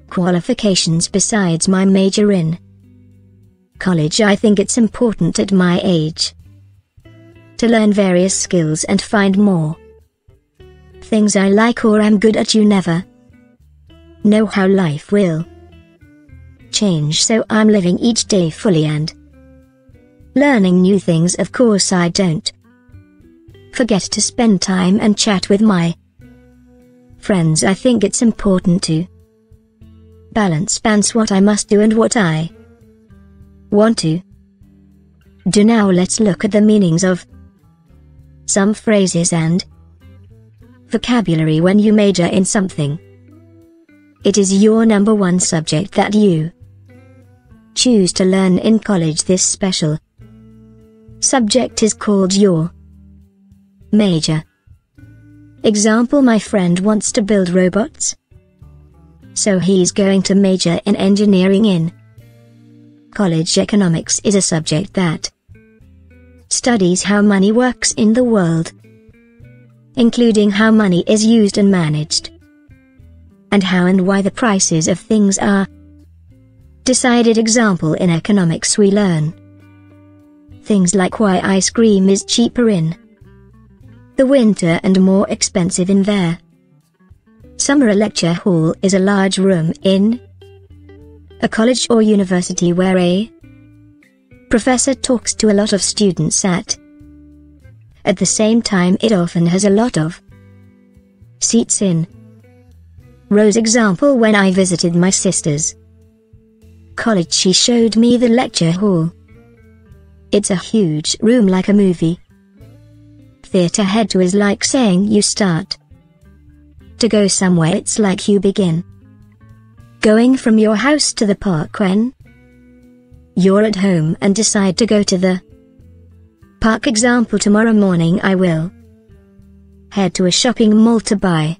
Speaker 1: qualifications besides my major in college I think it's important at my age to learn various skills and find more things I like or am good at you never know how life will change so I'm living each day fully and learning new things of course I don't forget to spend time and chat with my friends I think it's important to balance spans what I must do and what I want to do. Now let's look at the meanings of some phrases and vocabulary when you major in something. It is your number one subject that you choose to learn in college. This special subject is called your major. Example My friend wants to build robots so he's going to major in engineering in college economics is a subject that studies how money works in the world, including how money is used and managed, and how and why the prices of things are decided example in economics we learn things like why ice cream is cheaper in the winter and more expensive in there. Summer lecture hall is a large room in a college or university where a professor talks to a lot of students at at the same time it often has a lot of seats in rows example when I visited my sister's college she showed me the lecture hall. It's a huge room like a movie. Theatre head to is like saying you start to go somewhere it's like you begin. Going from your house to the park when you're at home and decide to go to the park example tomorrow morning I will head to a shopping mall to buy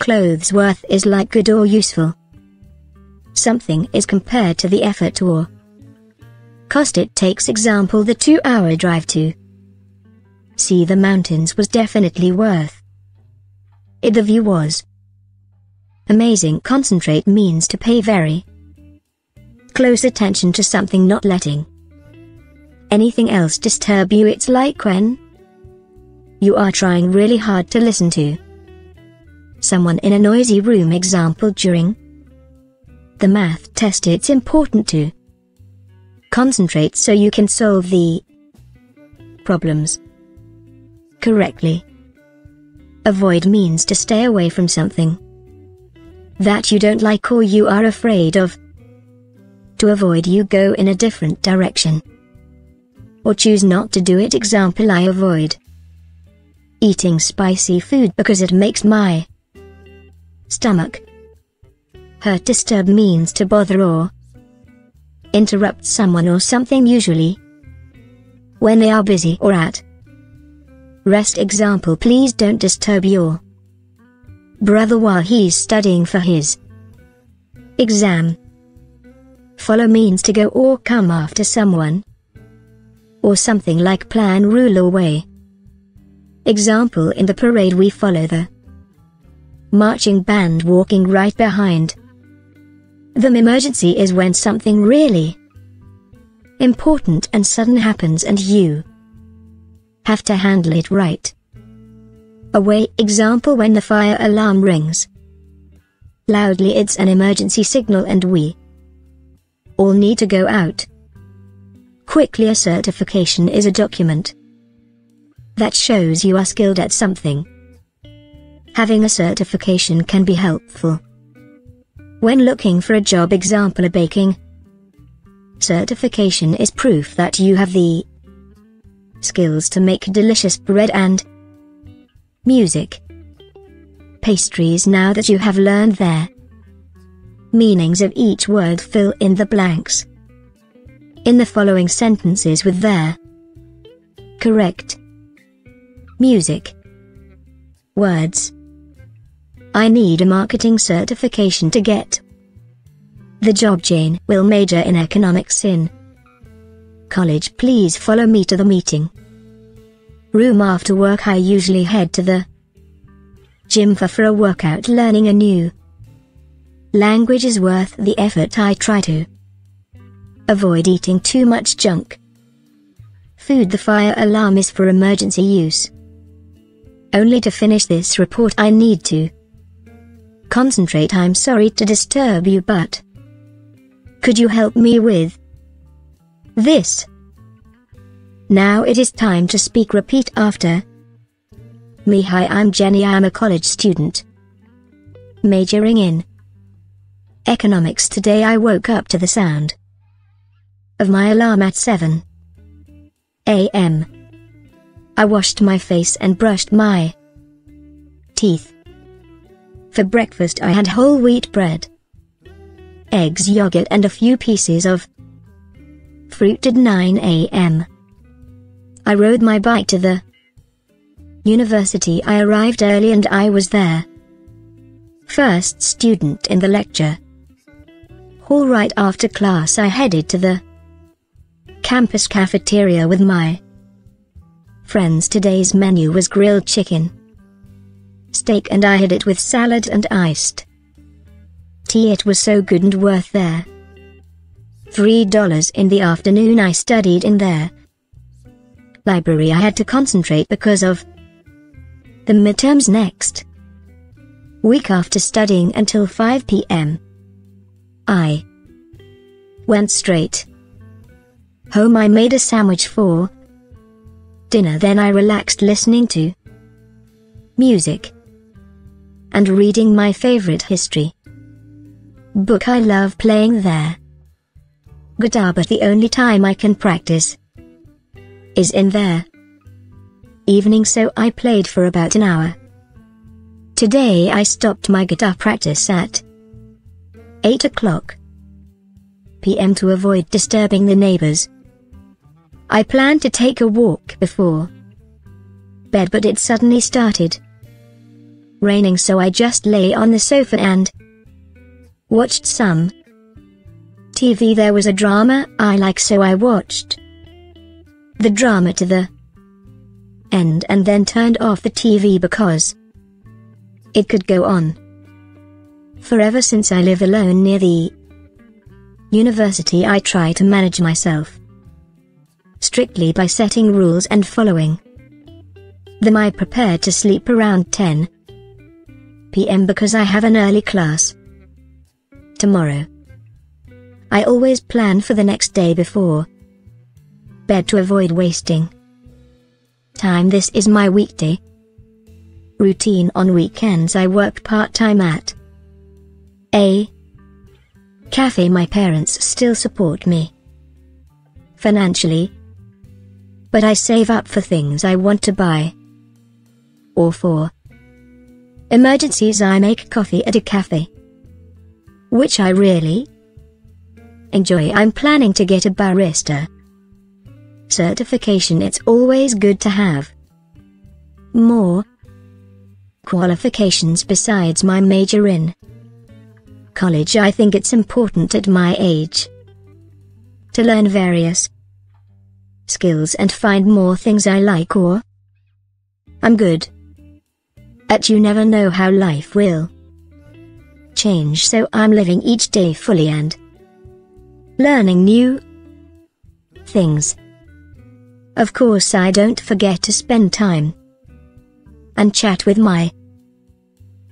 Speaker 1: clothes worth is like good or useful. Something is compared to the effort or cost it takes example the two-hour drive to see the mountains was definitely worth it the view was amazing. Concentrate means to pay very close attention to something, not letting anything else disturb you. It's like when you are trying really hard to listen to someone in a noisy room. Example during the math test, it's important to concentrate so you can solve the problems correctly. Avoid means to stay away from something that you don't like or you are afraid of. To avoid you go in a different direction. Or choose not to do it example I avoid eating spicy food because it makes my stomach hurt disturb means to bother or interrupt someone or something usually when they are busy or at Rest example please don't disturb your brother while he's studying for his exam. Follow means to go or come after someone or something like plan rule or way. Example in the parade we follow the marching band walking right behind them emergency is when something really important and sudden happens and you have to handle it right. Away example when the fire alarm rings. Loudly it's an emergency signal and we all need to go out. Quickly a certification is a document that shows you are skilled at something. Having a certification can be helpful. When looking for a job example a baking certification is proof that you have the skills to make delicious bread and music. Pastries now that you have learned their meanings of each word fill in the blanks in the following sentences with their correct music words. I need a marketing certification to get the job Jane will major in economics in college please follow me to the meeting. Room after work I usually head to the gym for, for a workout learning a new language is worth the effort I try to avoid eating too much junk. Food the fire alarm is for emergency use. Only to finish this report I need to concentrate I'm sorry to disturb you but could you help me with this. Now it is time to speak repeat after. Me hi I'm Jenny I'm a college student. Majoring in. Economics today I woke up to the sound. Of my alarm at 7. A.M. I washed my face and brushed my teeth. For breakfast I had whole wheat bread, eggs yogurt and a few pieces of fruit at 9 a.m. I rode my bike to the university. I arrived early and I was there. First student in the lecture. hall. Right after class I headed to the campus cafeteria with my friends. Today's menu was grilled chicken, steak and I had it with salad and iced tea. It was so good and worth there. Three dollars in the afternoon I studied in their library I had to concentrate because of the midterms next week after studying until 5 p.m. I went straight home I made a sandwich for dinner then I relaxed listening to music and reading my favorite history book I love playing there guitar but the only time I can practice is in there. Evening so I played for about an hour. Today I stopped my guitar practice at 8 o'clock p.m. to avoid disturbing the neighbors. I planned to take a walk before bed but it suddenly started raining so I just lay on the sofa and watched some TV there was a drama I like so I watched the drama to the end and then turned off the TV because it could go on forever since I live alone near the university I try to manage myself strictly by setting rules and following them I prepare to sleep around 10 p.m. because I have an early class tomorrow. I always plan for the next day before bed to avoid wasting time. This is my weekday routine. On weekends, I work part time at a cafe. My parents still support me financially, but I save up for things I want to buy or for emergencies. I make coffee at a cafe, which I really Enjoy I'm planning to get a barista certification it's always good to have. More qualifications besides my major in college I think it's important at my age to learn various skills and find more things I like or I'm good at you never know how life will change so I'm living each day fully and learning new things. Of course I don't forget to spend time and chat with my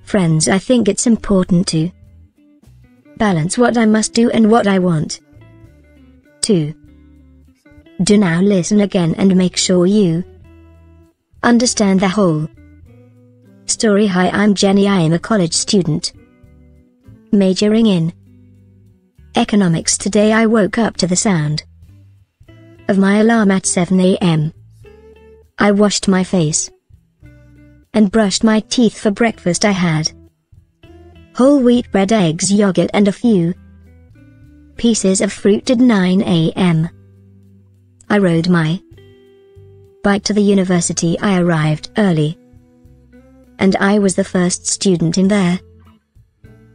Speaker 1: friends. I think it's important to balance what I must do and what I want to do now listen again and make sure you understand the whole story. Hi, I'm Jenny. I am a college student majoring in Economics Today I woke up to the sound of my alarm at 7 a.m. I washed my face and brushed my teeth for breakfast I had whole wheat bread eggs yogurt and a few pieces of fruit at 9 a.m. I rode my bike to the university I arrived early and I was the first student in there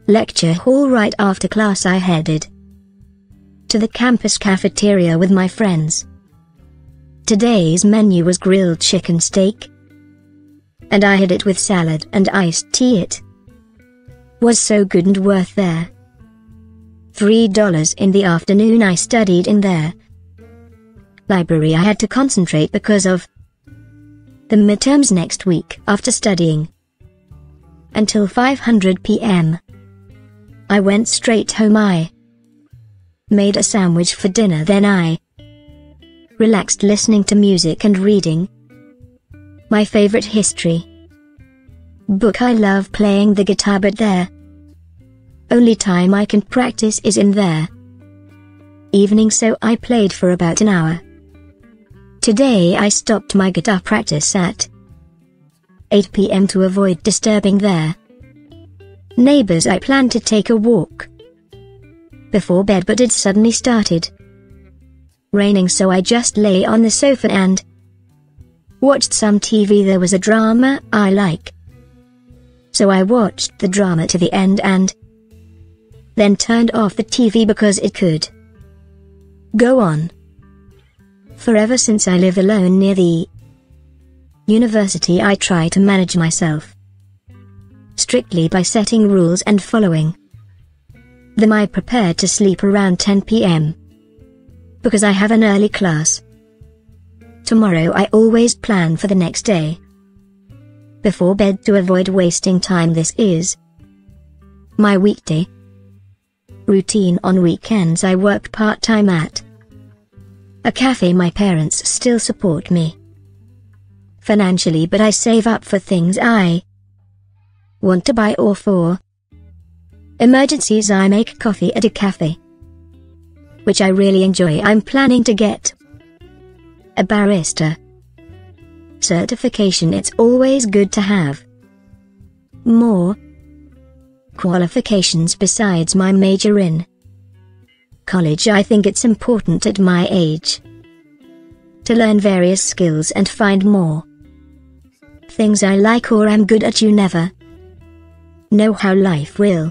Speaker 1: lecture hall right after class I headed to the campus cafeteria with my friends. Today's menu was grilled chicken steak, and I had it with salad and iced tea it was so good and worth there. Three dollars in the afternoon I studied in there. Library I had to concentrate because of the midterms next week after studying until 500 p.m. I went straight home I made a sandwich for dinner then I relaxed listening to music and reading. My favorite history book I love playing the guitar but there only time I can practice is in there evening so I played for about an hour. Today I stopped my guitar practice at 8 pm to avoid disturbing their neighbors I plan to take a walk before bed but it suddenly started raining so I just lay on the sofa and watched some TV there was a drama I like. So I watched the drama to the end and then turned off the TV because it could go on forever since I live alone near the university I try to manage myself strictly by setting rules and following then I prepare to sleep around 10 pm. Because I have an early class. Tomorrow I always plan for the next day. Before bed to avoid wasting time this is. My weekday. Routine on weekends I work part-time at. A cafe my parents still support me. Financially but I save up for things I want to buy or for Emergencies I make coffee at a cafe. Which I really enjoy I'm planning to get. A barista. Certification it's always good to have. More. Qualifications besides my major in. College I think it's important at my age. To learn various skills and find more. Things I like or am good at you never know how life will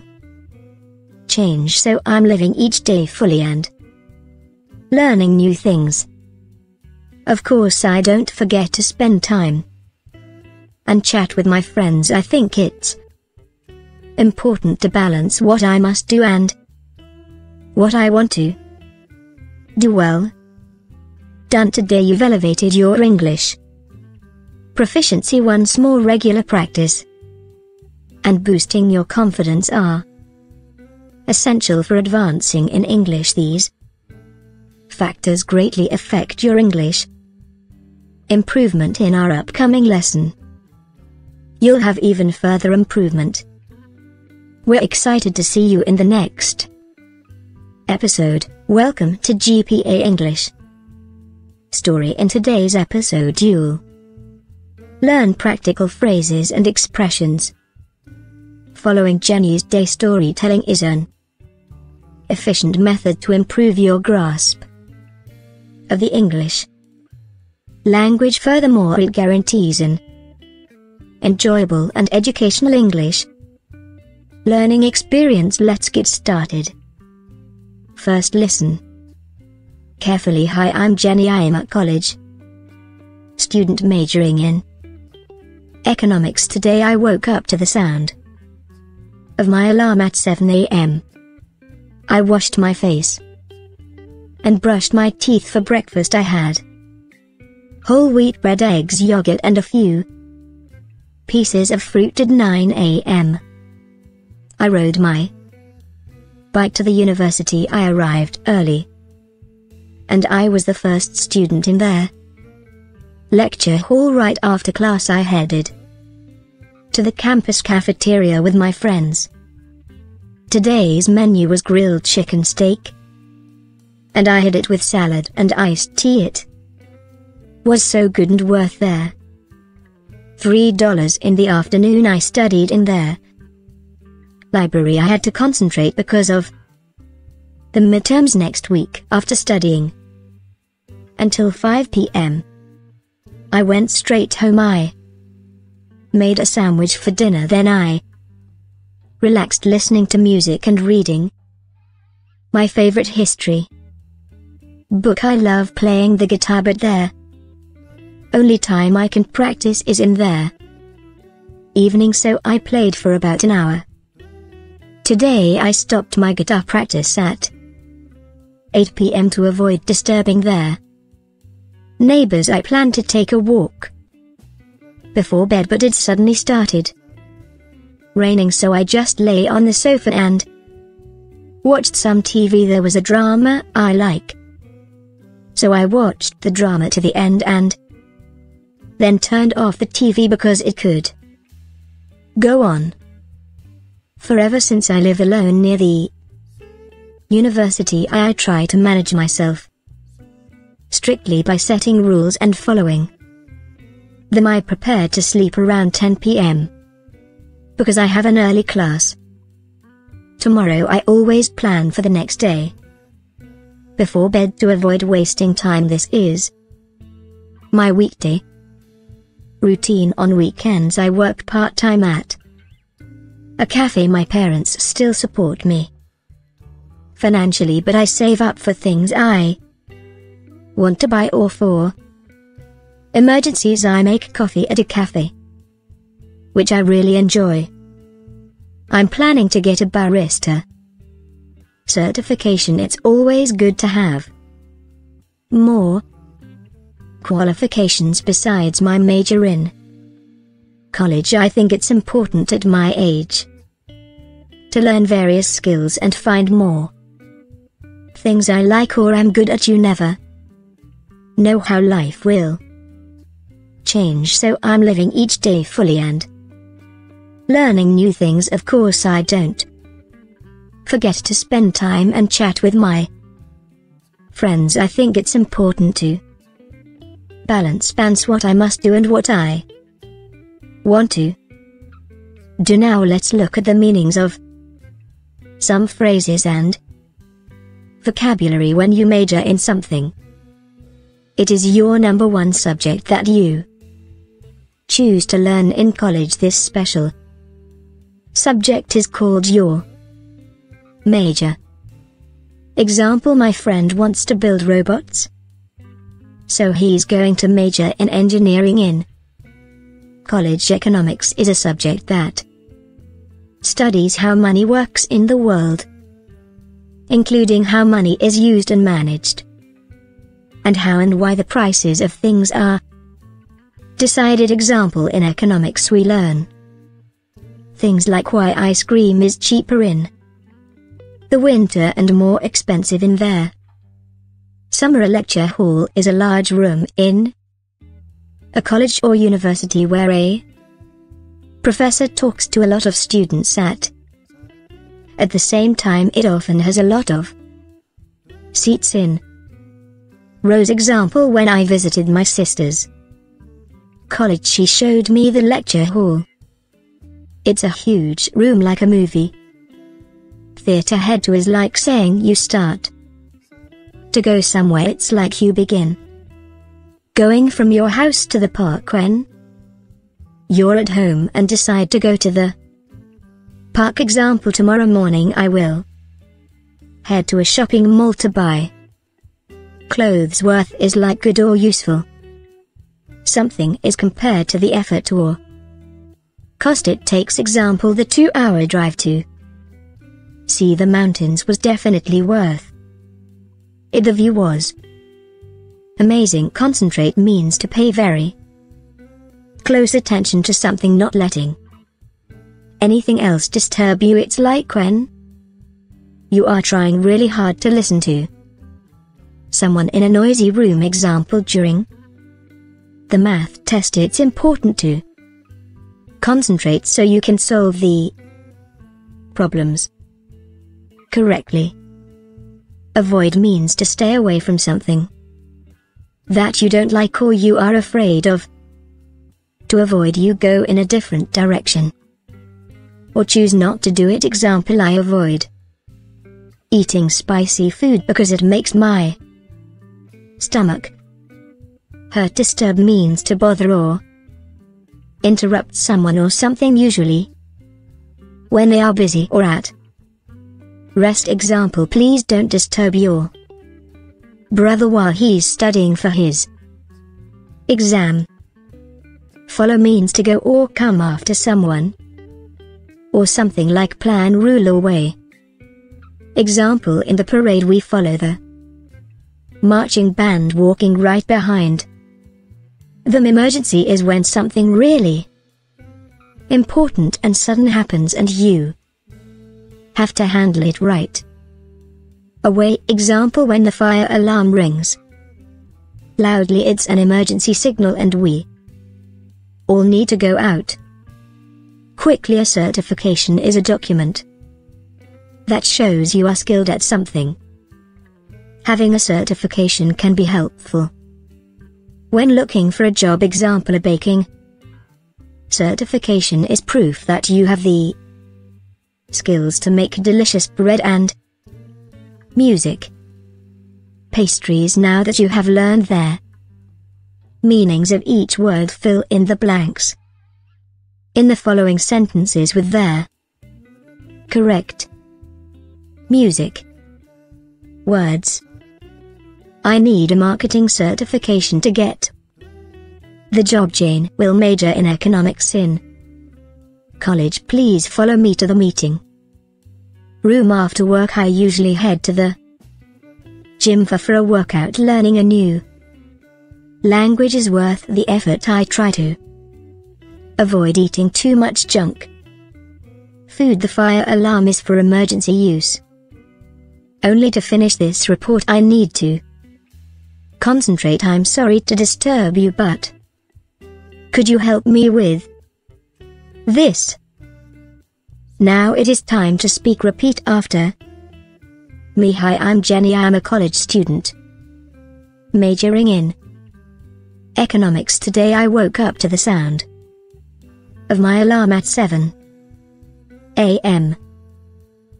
Speaker 1: change so I'm living each day fully and learning new things. Of course I don't forget to spend time and chat with my friends I think it's important to balance what I must do and what I want to do well. Done today you've elevated your English proficiency once more regular practice and boosting your confidence are essential for advancing in English these factors greatly affect your English improvement in our upcoming lesson. You'll have even further improvement. We're excited to see you in the next episode. Welcome to GPA English. Story In today's episode, you'll learn practical phrases and expressions. Following Jenny's day, storytelling is an efficient method to improve your grasp of the English language. Furthermore, it guarantees an enjoyable and educational English learning experience. Let's get started. First, listen carefully. Hi, I'm Jenny. I am at college, student majoring in economics. Today, I woke up to the sound of my alarm at 7 a.m. I washed my face and brushed my teeth for breakfast I had whole wheat bread eggs yogurt and a few pieces of fruit at 9 a.m. I rode my bike to the university I arrived early and I was the first student in there lecture hall right after class I headed to the campus cafeteria with my friends Today's menu was grilled chicken steak. And I had it with salad and iced tea it. Was so good and worth there. Three dollars in the afternoon I studied in there. Library I had to concentrate because of the midterms next week after studying until 5 p.m. I went straight home I made a sandwich for dinner then I relaxed listening to music and reading. My favorite history book I love playing the guitar but there. Only time I can practice is in there. Evening so I played for about an hour. Today I stopped my guitar practice at 8 pm to avoid disturbing there neighbors I plan to take a walk before bed but it suddenly started raining so I just lay on the sofa and watched some TV there was a drama I like. So I watched the drama to the end and then turned off the TV because it could go on forever since I live alone near the university I try to manage myself strictly by setting rules and following them I prepare to sleep around 10 p.m because I have an early class. Tomorrow I always plan for the next day. Before bed to avoid wasting time this is my weekday routine on weekends I work part-time at a cafe my parents still support me financially but I save up for things I want to buy or for emergencies I make coffee at a cafe which I really enjoy. I'm planning to get a barista. Certification it's always good to have. More qualifications besides my major in college I think it's important at my age to learn various skills and find more things I like or am good at you never know how life will change so I'm living each day fully and Learning new things of course I don't. Forget to spend time and chat with my friends I think it's important to balance balance what I must do and what I want to do now let's look at the meanings of some phrases and vocabulary when you major in something. It is your number one subject that you choose to learn in college this special Subject is called your major. Example My friend wants to build robots. So he's going to major in engineering in college economics is a subject that studies how money works in the world, including how money is used and managed, and how and why the prices of things are decided. Example In economics, we learn things like why ice cream is cheaper in the winter and more expensive in there. Summer lecture hall is a large room in a college or university where a professor talks to a lot of students at at the same time it often has a lot of seats in. rows example when I visited my sister's college she showed me the lecture hall. It's a huge room like a movie. Theatre head to is like saying you start. To go somewhere it's like you begin. Going from your house to the park when you're at home and decide to go to the park example tomorrow morning I will head to a shopping mall to buy clothes worth is like good or useful. Something is compared to the effort or Cost it takes example the two-hour drive to see the mountains was definitely worth it. The view was amazing. Concentrate means to pay very close attention to something not letting anything else disturb you. It's like when you are trying really hard to listen to someone in a noisy room example during the math test it's important to Concentrate so you can solve the problems correctly. Avoid means to stay away from something that you don't like or you are afraid of. To avoid you go in a different direction. Or choose not to do it example I avoid eating spicy food because it makes my stomach hurt disturb means to bother or interrupt someone or something usually when they are busy or at rest example please don't disturb your brother while he's studying for his exam follow means to go or come after someone or something like plan rule or way example in the parade we follow the marching band walking right behind the emergency is when something really important and sudden happens and you have to handle it right away example when the fire alarm rings. Loudly it's an emergency signal and we all need to go out. Quickly a certification is a document that shows you are skilled at something. Having a certification can be helpful. When looking for a job example a baking, certification is proof that you have the skills to make delicious bread and music pastries now that you have learned their meanings of each word fill in the blanks in the following sentences with their correct music words I need a marketing certification to get the job Jane will major in economics in college please follow me to the meeting room after work I usually head to the gym for, for a workout learning a new language is worth the effort I try to avoid eating too much junk food the fire alarm is for emergency use only to finish this report I need to Concentrate I'm sorry to disturb you but... Could you help me with... This? Now it is time to speak repeat after... Me hi I'm Jenny I'm a college student. Majoring in... Economics today I woke up to the sound of my alarm at 7 a.m.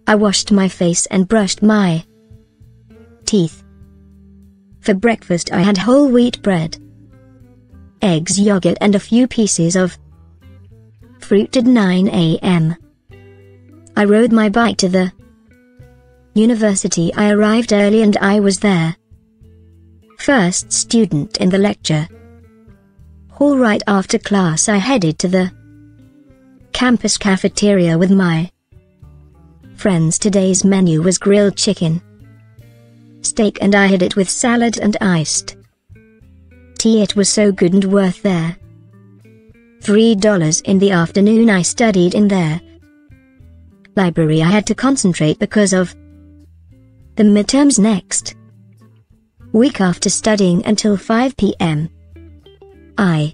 Speaker 1: I washed my face and brushed my teeth. For breakfast I had whole wheat bread, eggs yogurt and a few pieces of fruit at 9 a.m. I rode my bike to the university I arrived early and I was there. First student in the lecture. Hall right after class I headed to the campus cafeteria with my friends. Today's menu was grilled chicken steak and I had it with salad and iced tea it was so good and worth there. Three dollars in the afternoon I studied in there. Library I had to concentrate because of the midterms next. Week after studying until 5 p.m. I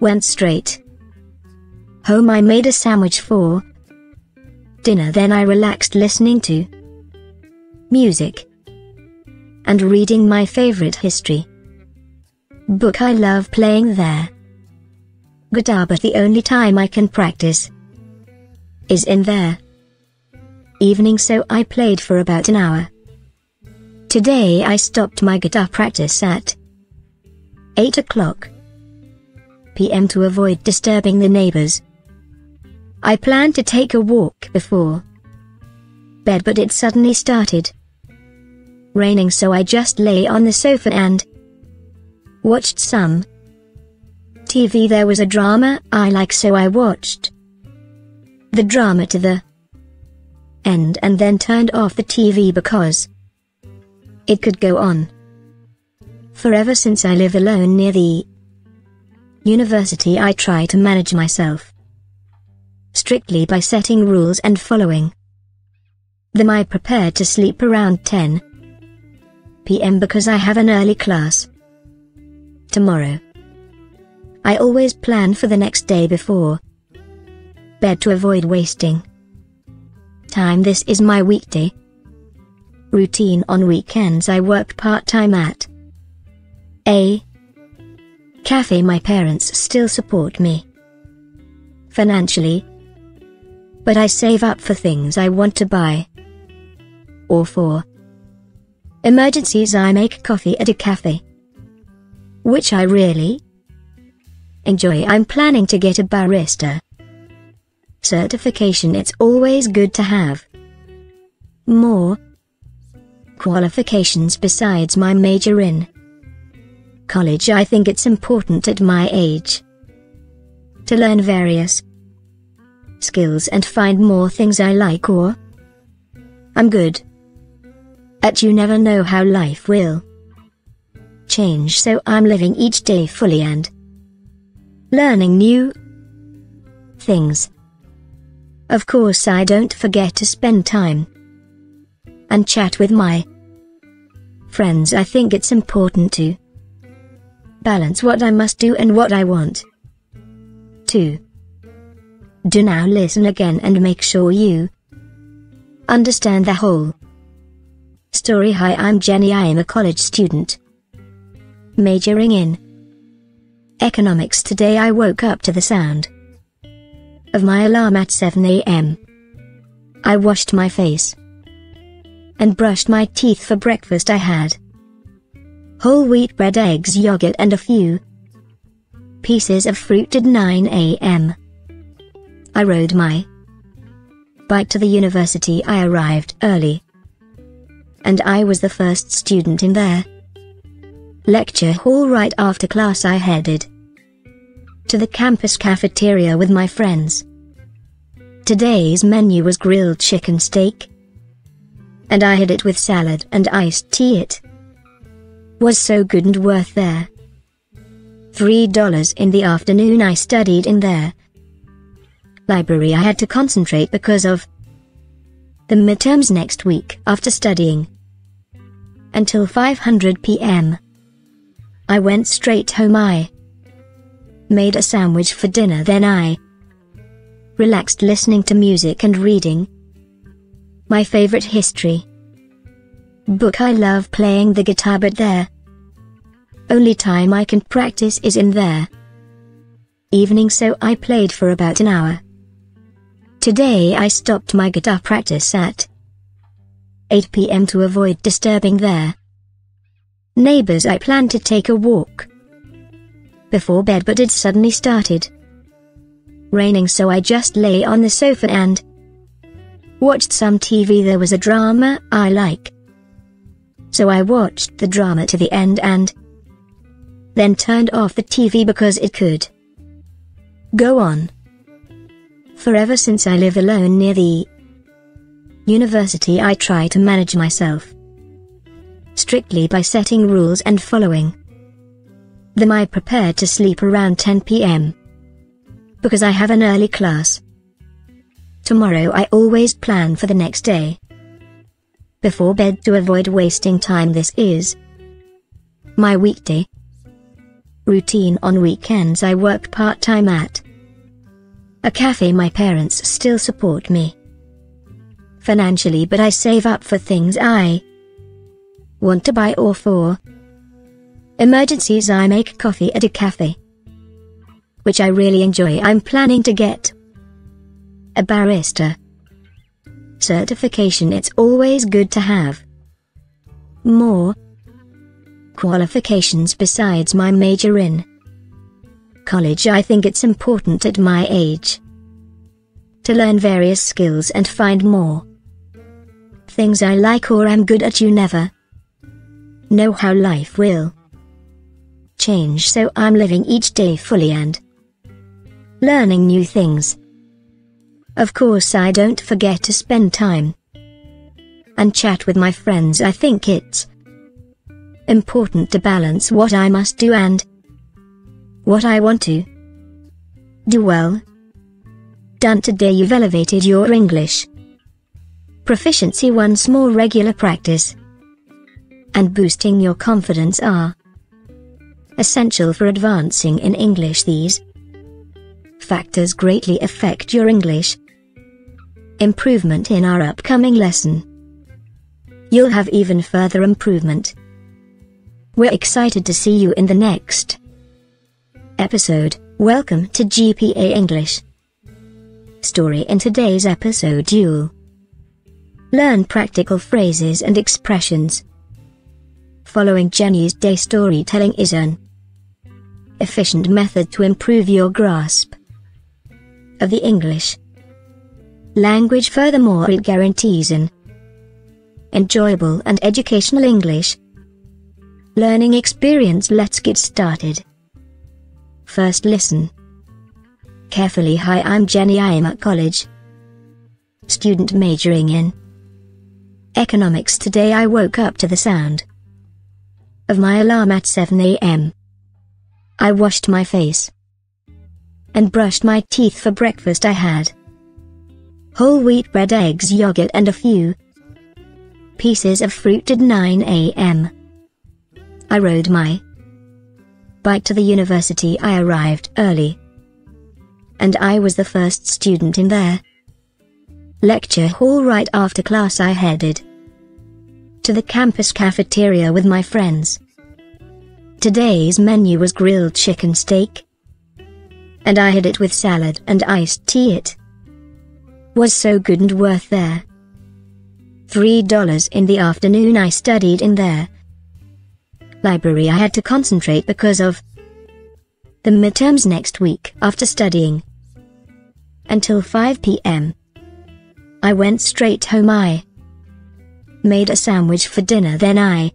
Speaker 1: went straight home I made a sandwich for dinner then I relaxed listening to music and reading my favorite history book I love playing there. Guitar but the only time I can practice is in there. Evening so I played for about an hour. Today I stopped my guitar practice at 8 o'clock p.m. to avoid disturbing the neighbors. I planned to take a walk before bed but it suddenly started raining so I just lay on the sofa and watched some TV there was a drama I like so I watched the drama to the end and then turned off the TV because it could go on forever since I live alone near the university I try to manage myself strictly by setting rules and following them I prepared to sleep around 10 pm because I have an early class tomorrow. I always plan for the next day before bed to avoid wasting time. This is my weekday routine on weekends. I work part time at a cafe. My parents still support me financially, but I save up for things I want to buy or for Emergencies I make coffee at a cafe. Which I really enjoy. I'm planning to get a barista certification. It's always good to have more qualifications besides my major in college. I think it's important at my age to learn various skills and find more things I like or I'm good but you never know how life will change, so I'm living each day fully and learning new things. Of course, I don't forget to spend time and chat with my friends. I think it's important to balance what I must do and what I want to do. Now listen again and make sure you understand the whole. Story Hi I'm Jenny I am a college student. Majoring in Economics today I woke up to the sound of my alarm at 7am. I washed my face and brushed my teeth for breakfast I had whole wheat bread eggs yogurt and a few pieces of fruit at 9am. I rode my bike to the university I arrived early and I was the first student in there. Lecture hall right after class I headed to the campus cafeteria with my friends. Today's menu was grilled chicken steak, and I had it with salad and iced tea it was so good and worth there. Three dollars in the afternoon I studied in there. Library I had to concentrate because of the midterms next week after studying until 500 p.m. I went straight home I made a sandwich for dinner then I relaxed listening to music and reading my favorite history book I love playing the guitar but there only time I can practice is in there evening so I played for about an hour. Today I stopped my guitar practice at 8 pm to avoid disturbing their neighbors I planned to take a walk before bed but it suddenly started raining so I just lay on the sofa and watched some TV there was a drama I like so I watched the drama to the end and then turned off the TV because it could go on forever since I live alone near the university I try to manage myself strictly by setting rules and following them I prepare to sleep around 10 p.m. because I have an early class. Tomorrow I always plan for the next day before bed to avoid wasting time this is my weekday routine on weekends I work part-time at a cafe my parents still support me financially but I save up for things I want to buy or for emergencies I make coffee at a cafe which I really enjoy I'm planning to get a barista certification it's always good to have more qualifications besides my major in college I think it's important at my age to learn various skills and find more things I like or am good at you never know how life will change so I'm living each day fully and learning new things. Of course I don't forget to spend time and chat with my friends I think it's important to balance what I must do and what I want to do well. Done today you've elevated your English. Proficiency once more regular practice and boosting your confidence are essential for advancing in English these factors greatly affect your English improvement in our upcoming lesson. You'll have even further improvement. We're excited to see you in the next episode. Welcome to GPA English. Story in today's episode you'll Learn practical phrases and expressions. Following Jenny's day storytelling is an efficient method to improve your grasp of the English language. Furthermore, it guarantees an enjoyable and educational English learning experience. Let's get started. First, listen carefully. Hi, I'm Jenny. I am at college student majoring in Economics Today I woke up to the sound of my alarm at 7 a.m. I washed my face and brushed my teeth for breakfast I had whole wheat bread eggs yogurt and a few pieces of fruit at 9 a.m. I rode my bike to the university I arrived early and I was the first student in there lecture hall right after class I headed to the campus cafeteria with my friends. Today's menu was grilled chicken steak, and I had it with salad and iced tea. It was so good and worth there. Three dollars in the afternoon I studied in there library I had to concentrate because of the midterms next week after studying until 5 p.m. I went straight home I made a sandwich for dinner then I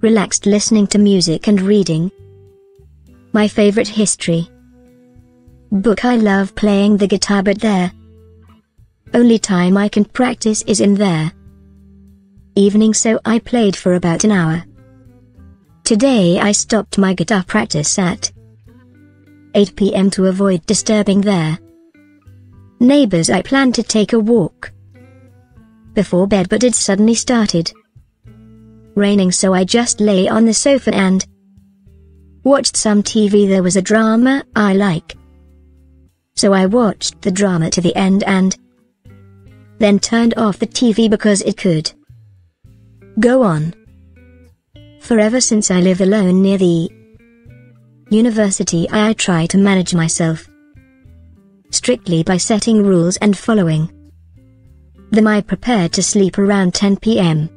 Speaker 1: relaxed listening to music and reading. My favorite history book I love playing the guitar but there only time I can practice is in there evening so I played for about an hour. Today I stopped my guitar practice at 8 pm to avoid disturbing their neighbors I plan to take a walk before bed but it suddenly started raining so I just lay on the sofa and watched some TV there was a drama I like. So I watched the drama to the end and then turned off the TV because it could go on forever since I live alone near the university I try to manage myself strictly by setting rules and following then I prepare to sleep around 10 pm.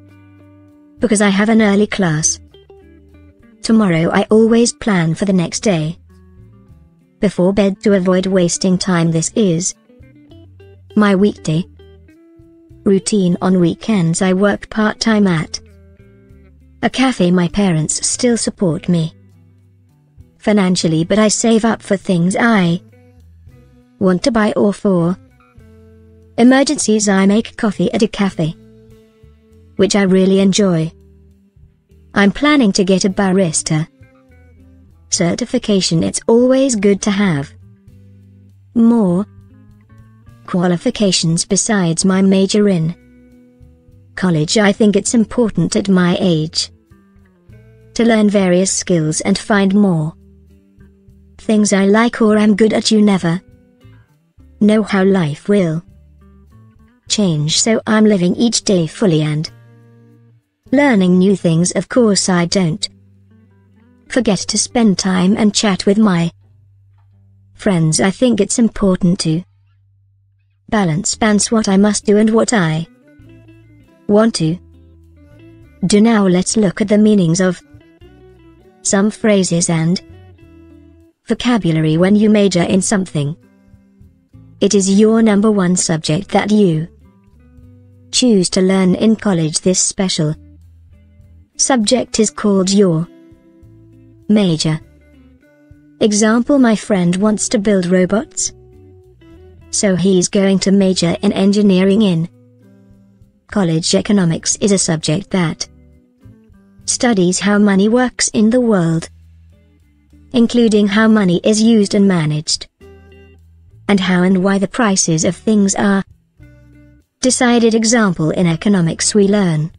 Speaker 1: Because I have an early class. Tomorrow I always plan for the next day. Before bed to avoid wasting time this is my weekday routine on weekends I work part-time at a cafe my parents still support me financially but I save up for things I want to buy or for Emergencies I make coffee at a cafe, which I really enjoy. I'm planning to get a barista. Certification it's always good to have. More qualifications besides my major in college I think it's important at my age to learn various skills and find more things I like or am good at you never know how life will change so I'm living each day fully and learning new things of course I don't forget to spend time and chat with my friends I think it's important to balance balance what I must do and what I want to do now let's look at the meanings of some phrases and vocabulary when you major in something. It is your number one subject that you Choose to learn in college this special subject is called your major. Example My friend wants to build robots. So he's going to major in engineering in college economics is a subject that studies how money works in the world, including how money is used and managed, and how and why the prices of things are decided example in economics we learn.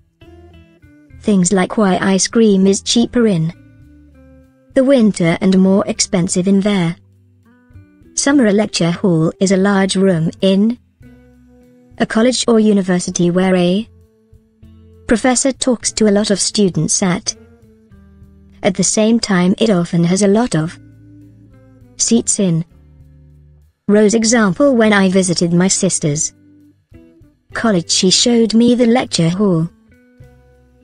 Speaker 1: Things like why ice cream is cheaper in the winter and more expensive in there. Summer lecture hall is a large room in a college or university where a professor talks to a lot of students at at the same time it often has a lot of seats in. Rows example when I visited my sister's college she showed me the lecture hall.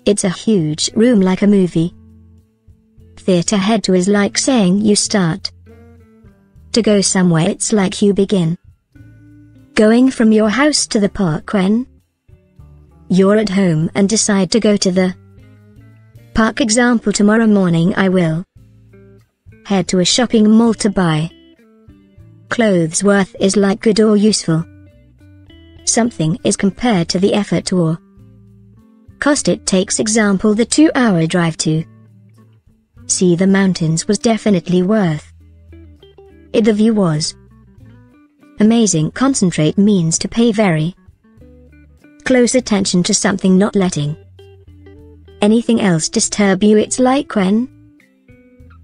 Speaker 1: It's a huge room like a movie. Theatre head to is like saying you start. To go somewhere it's like you begin. Going from your house to the park when you're at home and decide to go to the park example tomorrow morning I will head to a shopping mall to buy clothes worth is like good or useful something is compared to the effort or cost it takes example the two-hour drive to see the mountains was definitely worth it the view was amazing concentrate means to pay very close attention to something not letting anything else disturb you it's like when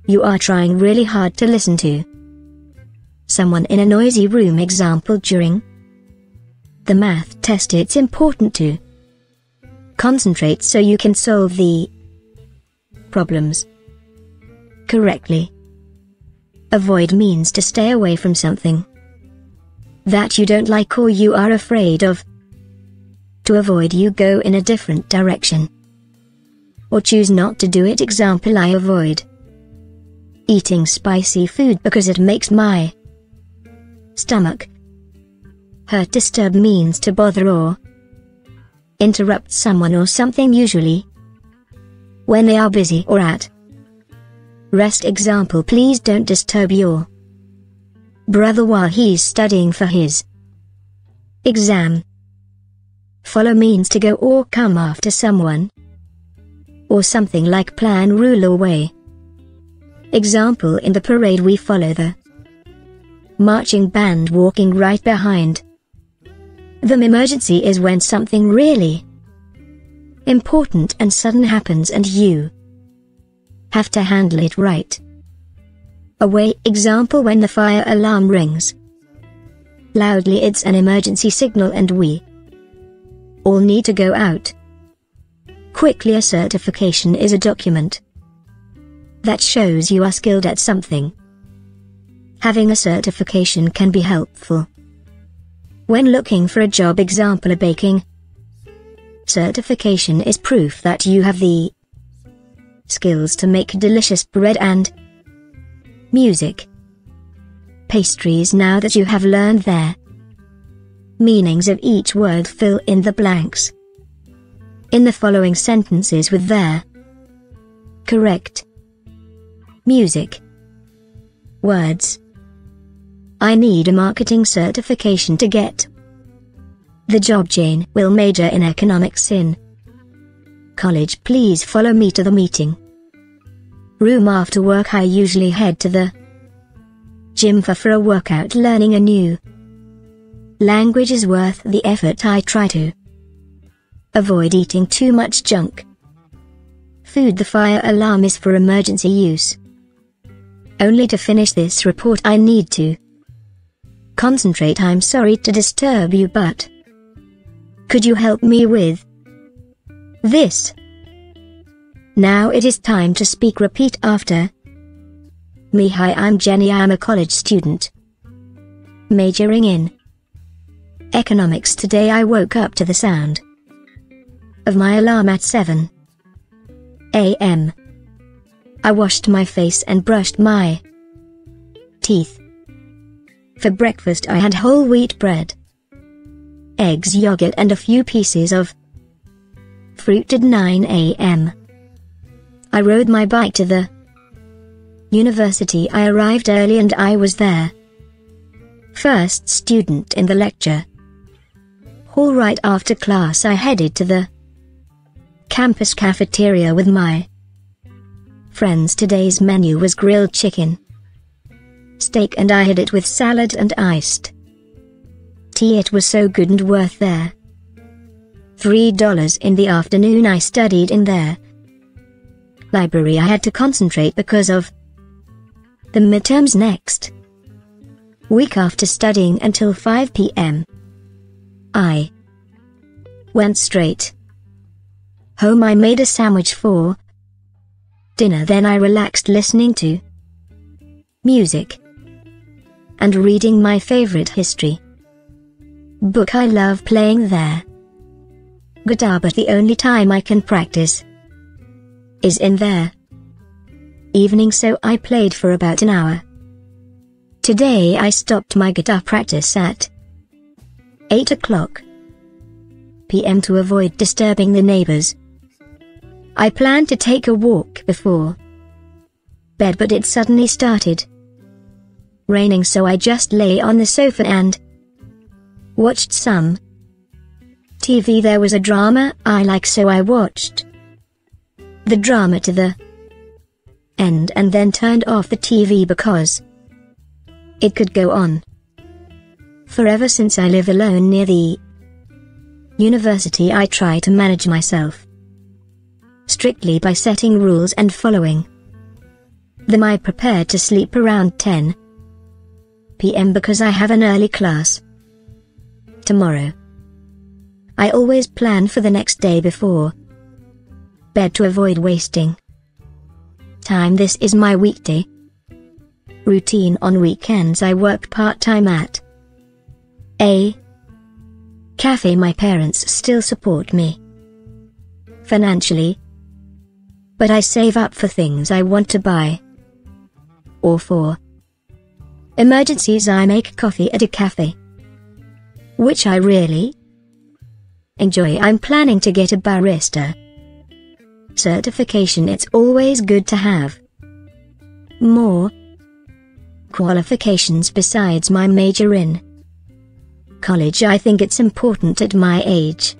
Speaker 1: you are trying really hard to listen to someone in a noisy room example during the math test it's important to concentrate so you can solve the problems correctly. Avoid means to stay away from something that you don't like or you are afraid of. To avoid you go in a different direction or choose not to do it example I avoid eating spicy food because it makes my stomach disturb means to bother or interrupt someone or something usually when they are busy or at rest example please don't disturb your brother while he's studying for his exam. Follow means to go or come after someone or something like plan rule or way. Example in the parade we follow the marching band walking right behind. The emergency is when something really important and sudden happens and you have to handle it right. Away example when the fire alarm rings. Loudly it's an emergency signal and we all need to go out. Quickly a certification is a document that shows you are skilled at something. Having a certification can be helpful. When looking for a job example a baking certification is proof that you have the skills to make delicious bread and music pastries now that you have learned their meanings of each word fill in the blanks in the following sentences with their correct music words I need a marketing certification to get the job Jane will major in economics in college please follow me to the meeting room after work I usually head to the gym for, for a workout learning a new language is worth the effort I try to avoid eating too much junk food the fire alarm is for emergency use only to finish this report I need to concentrate I'm sorry to disturb you but... Could you help me with... This? Now it is time to speak repeat after... Me hi I'm Jenny I'm a college student. Majoring in... Economics today I woke up to the sound of my alarm at 7 a.m. I washed my face and brushed my teeth. For breakfast I had whole wheat bread, eggs yogurt and a few pieces of fruit at 9 a.m. I rode my bike to the university I arrived early and I was there. First student in the lecture. Hall right after class I headed to the campus cafeteria with my friends. Today's menu was grilled chicken steak and I had it with salad and iced tea it was so good and worth there. Three dollars in the afternoon I studied in there. Library I had to concentrate because of the midterms next. Week after studying until 5 p.m. I went straight home I made a sandwich for dinner then I relaxed listening to music and reading my favorite history book I love playing there. Guitar but the only time I can practice is in there. Evening so I played for about an hour. Today I stopped my guitar practice at 8 o'clock p.m. to avoid disturbing the neighbors. I planned to take a walk before bed but it suddenly started raining so I just lay on the sofa and watched some TV there was a drama I like so I watched the drama to the end and then turned off the TV because it could go on forever since I live alone near the university I try to manage myself strictly by setting rules and following them I prepared to sleep around 10 pm because I have an early class. Tomorrow. I always plan for the next day before bed to avoid wasting time. This is my weekday routine on weekends. I work part time at a cafe. My parents still support me financially, but I save up for things I want to buy or for Emergencies I make coffee at a cafe. Which I really enjoy. I'm planning to get a barista certification. It's always good to have more qualifications besides my major in college. I think it's important at my age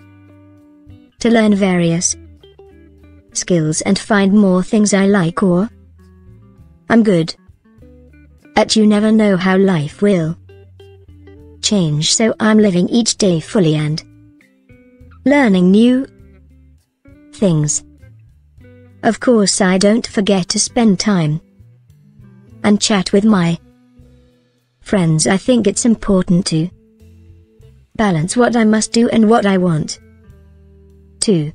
Speaker 1: to learn various skills and find more things I like or I'm good but you never know how life will change so I'm living each day fully and learning new things. Of course I don't forget to spend time and chat with my friends I think it's important to balance what I must do and what I want to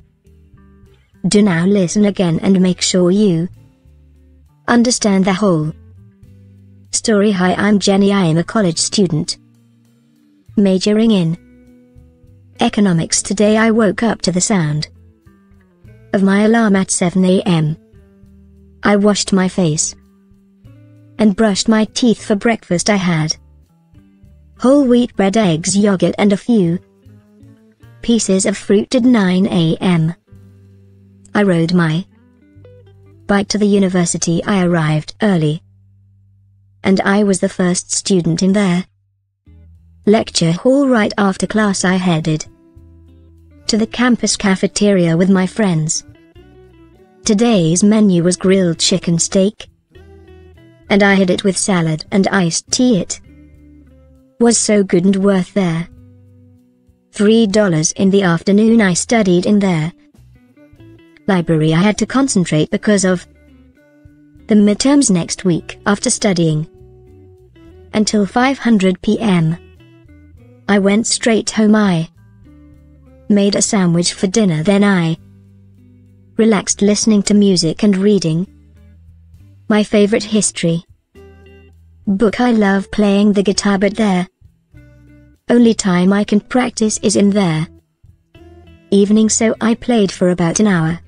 Speaker 1: do now listen again and make sure you understand the whole Story Hi I'm Jenny I am a college student. Majoring in Economics today I woke up to the sound of my alarm at 7 a.m. I washed my face and brushed my teeth for breakfast I had whole wheat bread eggs yogurt and a few pieces of fruit at 9 a.m. I rode my bike to the university I arrived early and I was the first student in there. Lecture hall right after class I headed to the campus cafeteria with my friends. Today's menu was grilled chicken steak, and I had it with salad and iced tea it was so good and worth there. Three dollars in the afternoon I studied in there. Library I had to concentrate because of the midterms next week after studying until 500 p.m. I went straight home I made a sandwich for dinner then I relaxed listening to music and reading my favorite history book I love playing the guitar but there only time I can practice is in there evening so I played for about an hour.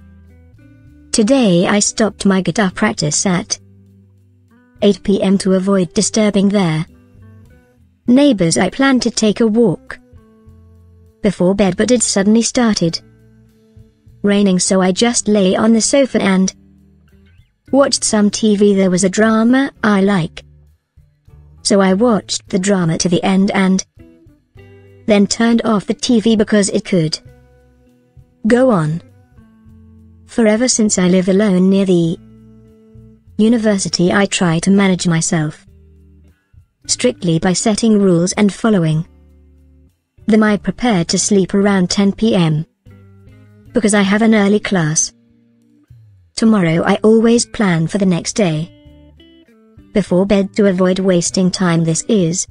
Speaker 1: Today I stopped my guitar practice at 8 pm to avoid disturbing their neighbors. I planned to take a walk before bed but it suddenly started raining so I just lay on the sofa and watched some TV there was a drama I like. So I watched the drama to the end and then turned off the TV because it could go on forever since I live alone near the university I try to manage myself strictly by setting rules and following them I prepare to sleep around 10 p.m. because I have an early class. Tomorrow I always plan for the next day before bed to avoid wasting time this is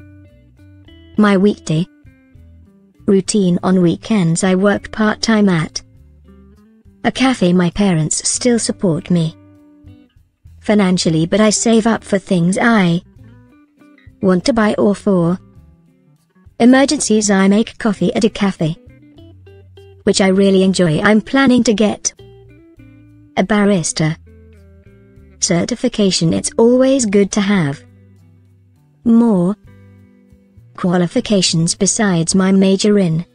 Speaker 1: my weekday routine on weekends I work part-time at a cafe my parents still support me financially but I save up for things I want to buy or for emergencies I make coffee at a cafe which I really enjoy I'm planning to get a barista certification it's always good to have more qualifications besides my major in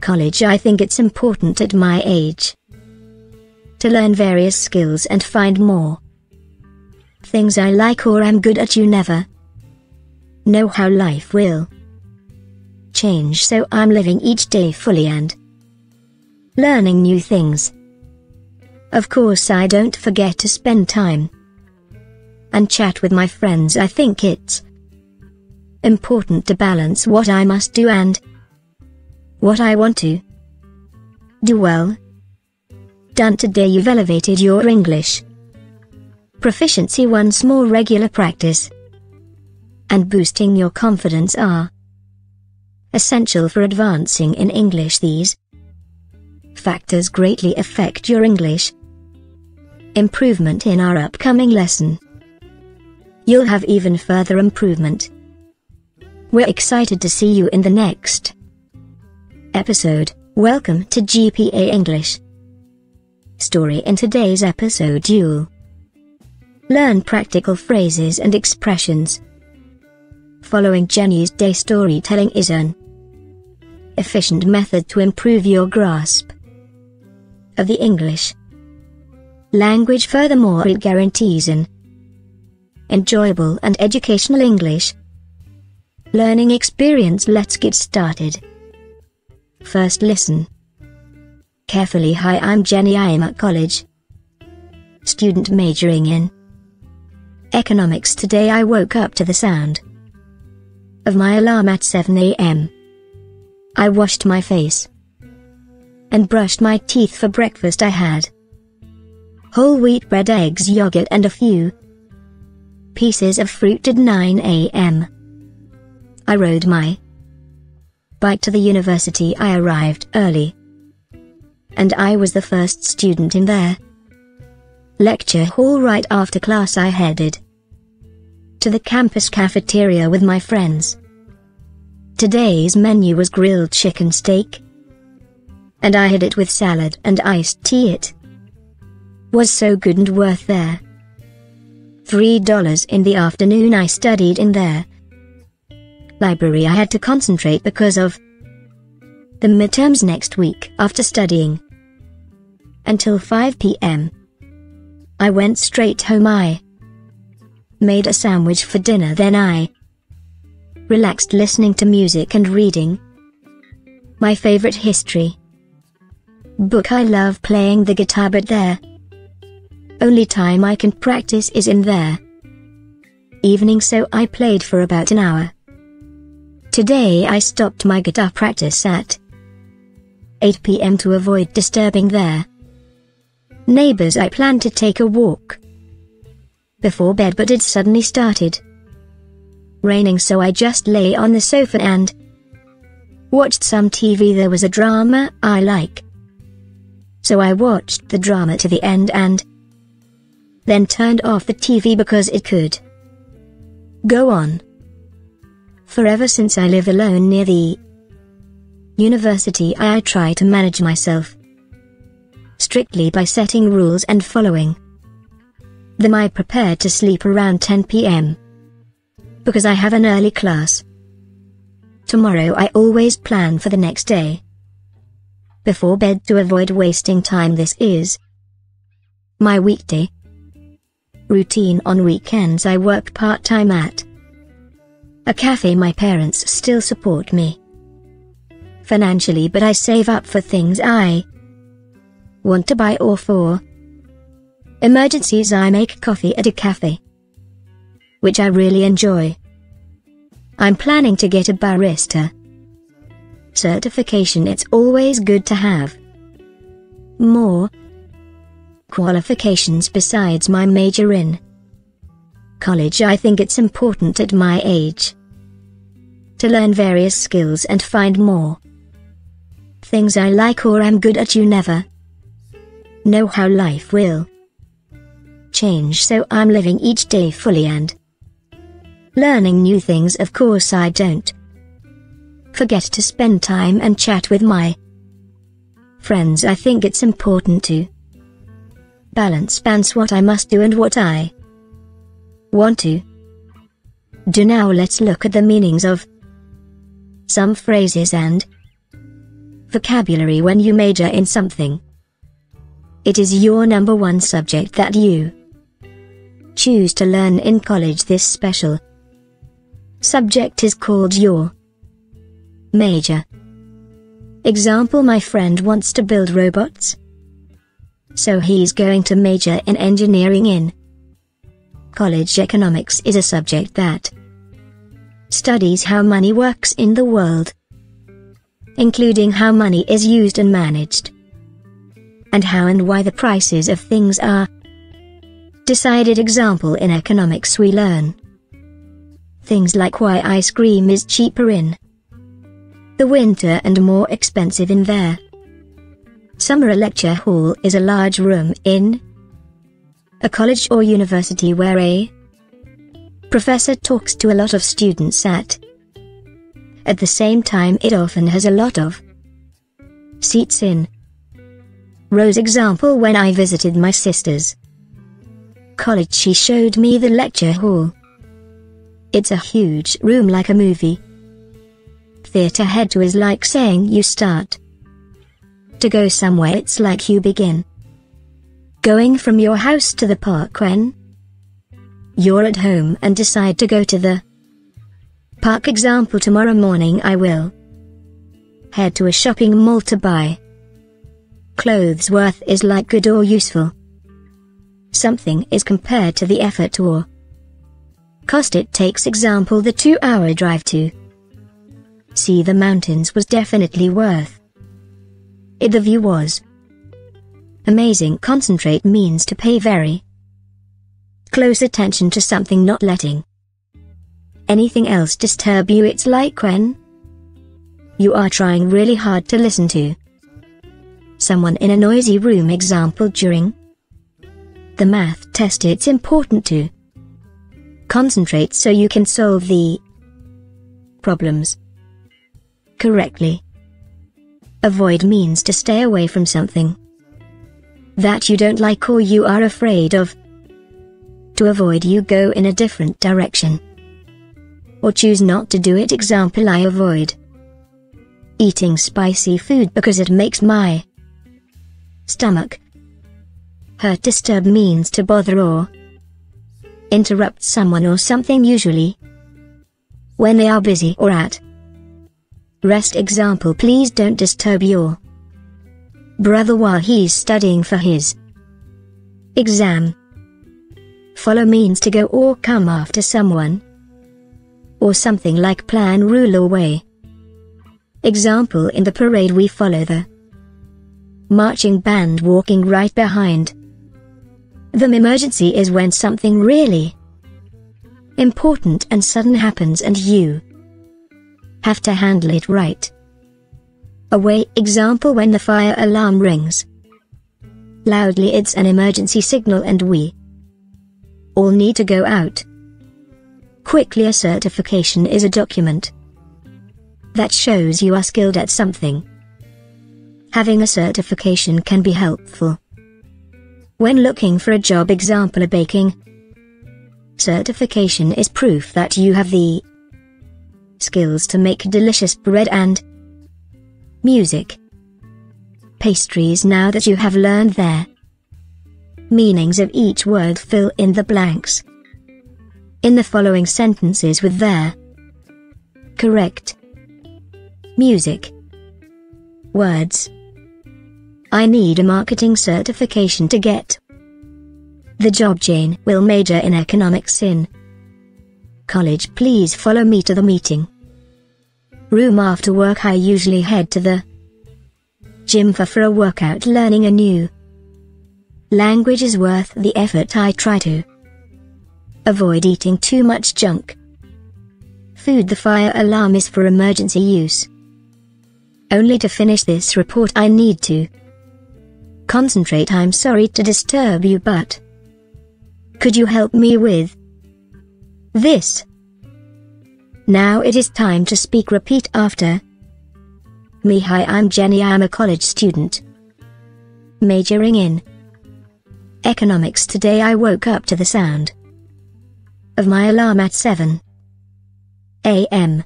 Speaker 1: college I think it's important at my age to learn various skills and find more Things I like or am good at you never know how life will change so I'm living each day fully and learning new things. Of course I don't forget to spend time and chat with my friends I think it's important to balance what I must do and what I want to do well. Done today you've elevated your English. Proficiency once more regular practice and boosting your confidence are essential for advancing in English these factors greatly affect your English improvement in our upcoming lesson. You'll have even further improvement. We're excited to see you in the next episode. Welcome to GPA English. Story in today's episode you'll Learn practical phrases and expressions. Following Jenny's day storytelling is an efficient method to improve your grasp of the English language. Furthermore, it guarantees an enjoyable and educational English learning experience. Let's get started. First, listen carefully. Hi, I'm Jenny. I am at college student majoring in Economics today I woke up to the sound of my alarm at 7 a.m. I washed my face and brushed my teeth for breakfast I had whole wheat bread eggs yogurt and a few pieces of fruit at 9 a.m. I rode my bike to the university I arrived early and I was the first student in there lecture hall right after class I headed to the campus cafeteria with my friends. Today's menu was grilled chicken steak, and I had it with salad and iced tea it was so good and worth there. Three dollars in the afternoon I studied in there. Library I had to concentrate because of the midterms next week after studying until 5 p.m. I went straight home I made a sandwich for dinner then I relaxed listening to music and reading. My favorite history book I love playing the guitar but there only time I can practice is in there evening so I played for about an hour. Today I stopped my guitar practice at 8 pm to avoid disturbing their neighbors I plan to take a walk before bed but it suddenly started raining so I just lay on the sofa and watched some TV there was a drama I like. So I watched the drama to the end and then turned off the TV because it could go on forever since I live alone near the university I try to manage myself strictly by setting rules and following then I prepared to sleep around 10 pm. Because I have an early class. Tomorrow I always plan for the next day. Before bed to avoid wasting time this is. My weekday. Routine on weekends I work part-time at. A cafe my parents still support me. Financially but I save up for things I want to buy or for. Emergencies I make coffee at a cafe, which I really enjoy. I'm planning to get a barista certification it's always good to have. More qualifications besides my major in college I think it's important at my age to learn various skills and find more things I like or am good at you never know how life will change so I'm living each day fully and learning new things of course I don't forget to spend time and chat with my friends I think it's important to balance balance what I must do and what I want to do now let's look at the meanings of some phrases and vocabulary when you major in something. It is your number one subject that you choose to learn in college this special subject is called your major. Example My friend wants to build robots. So he's going to major in engineering in college economics is a subject that studies how money works in the world, including how money is used and managed, and how and why the prices of things are decided example in economics we learn. Things like why ice cream is cheaper in the winter and more expensive in there. Summer A lecture hall is a large room in a college or university where a professor talks to a lot of students at at the same time it often has a lot of seats in. Rows example when I visited my sister's college she showed me the lecture hall. It's a huge room like a movie. Theatre head to is like saying you start. To go somewhere it's like you begin. Going from your house to the park when you're at home and decide to go to the park example tomorrow morning I will head to a shopping mall to buy clothes worth is like good or useful something is compared to the effort or cost it takes example the two-hour drive to see the mountains was definitely worth it the view was amazing concentrate means to pay very close attention to something not letting anything else disturb you it's like when you are trying really hard to listen to someone in a noisy room example during the math test it's important to concentrate so you can solve the problems correctly. Avoid means to stay away from something that you don't like or you are afraid of. To avoid you go in a different direction or choose not to do it example I avoid eating spicy food because it makes my stomach Hurt disturb means to bother or interrupt someone or something usually when they are busy or at rest example please don't disturb your brother while he's studying for his exam follow means to go or come after someone or something like plan rule or way example in the parade we follow the marching band walking right behind the emergency is when something really important and sudden happens and you have to handle it right away example when the fire alarm rings. Loudly it's an emergency signal and we all need to go out. Quickly a certification is a document that shows you are skilled at something. Having a certification can be helpful when looking for a job example a baking certification is proof that you have the skills to make delicious bread and music pastries now that you have learned their meanings of each word fill in the blanks in the following sentences with their correct music words I need a marketing certification to get the job Jane will major in economics in college please follow me to the meeting room after work I usually head to the gym for, for a workout learning a new language is worth the effort I try to avoid eating too much junk food the fire alarm is for emergency use only to finish this report I need to Concentrate I'm sorry to disturb you but... Could you help me with... This? Now it is time to speak repeat after... Me hi I'm Jenny I'm a college student. Majoring in... Economics today I woke up to the sound of my alarm at 7 a.m.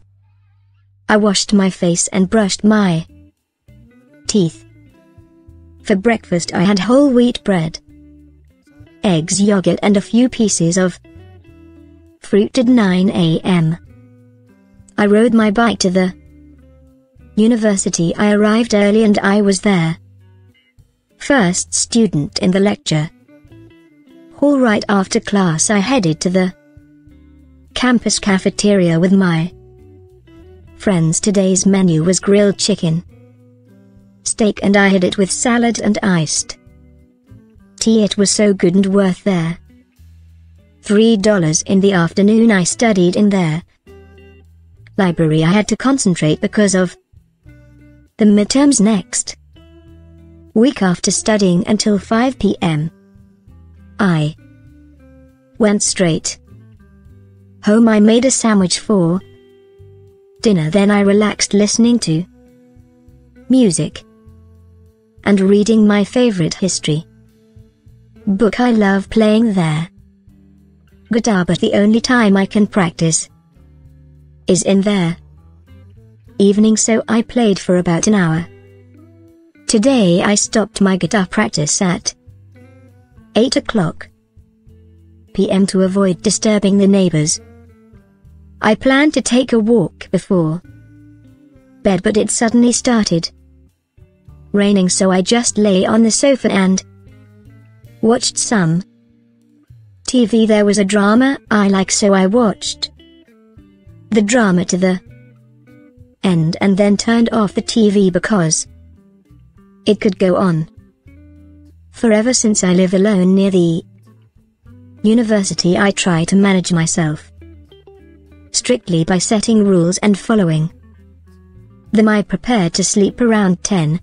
Speaker 1: I washed my face and brushed my teeth. For breakfast I had whole wheat bread, eggs yogurt and a few pieces of fruit at 9 a.m. I rode my bike to the university I arrived early and I was there. First student in the lecture. hall. Right after class I headed to the campus cafeteria with my friends. Today's menu was grilled chicken steak and I had it with salad and iced tea it was so good and worth there. Three dollars in the afternoon I studied in there. Library I had to concentrate because of the midterms next. Week after studying until 5 p.m. I went straight home I made a sandwich for dinner then I relaxed listening to music and reading my favorite history book I love playing there. Guitar but the only time I can practice is in there. Evening so I played for about an hour. Today I stopped my guitar practice at 8 o'clock p.m. to avoid disturbing the neighbors. I planned to take a walk before bed but it suddenly started raining so I just lay on the sofa and watched some TV there was a drama I like so I watched the drama to the end and then turned off the TV because it could go on forever since I live alone near the university I try to manage myself strictly by setting rules and following them I prepared to sleep around 10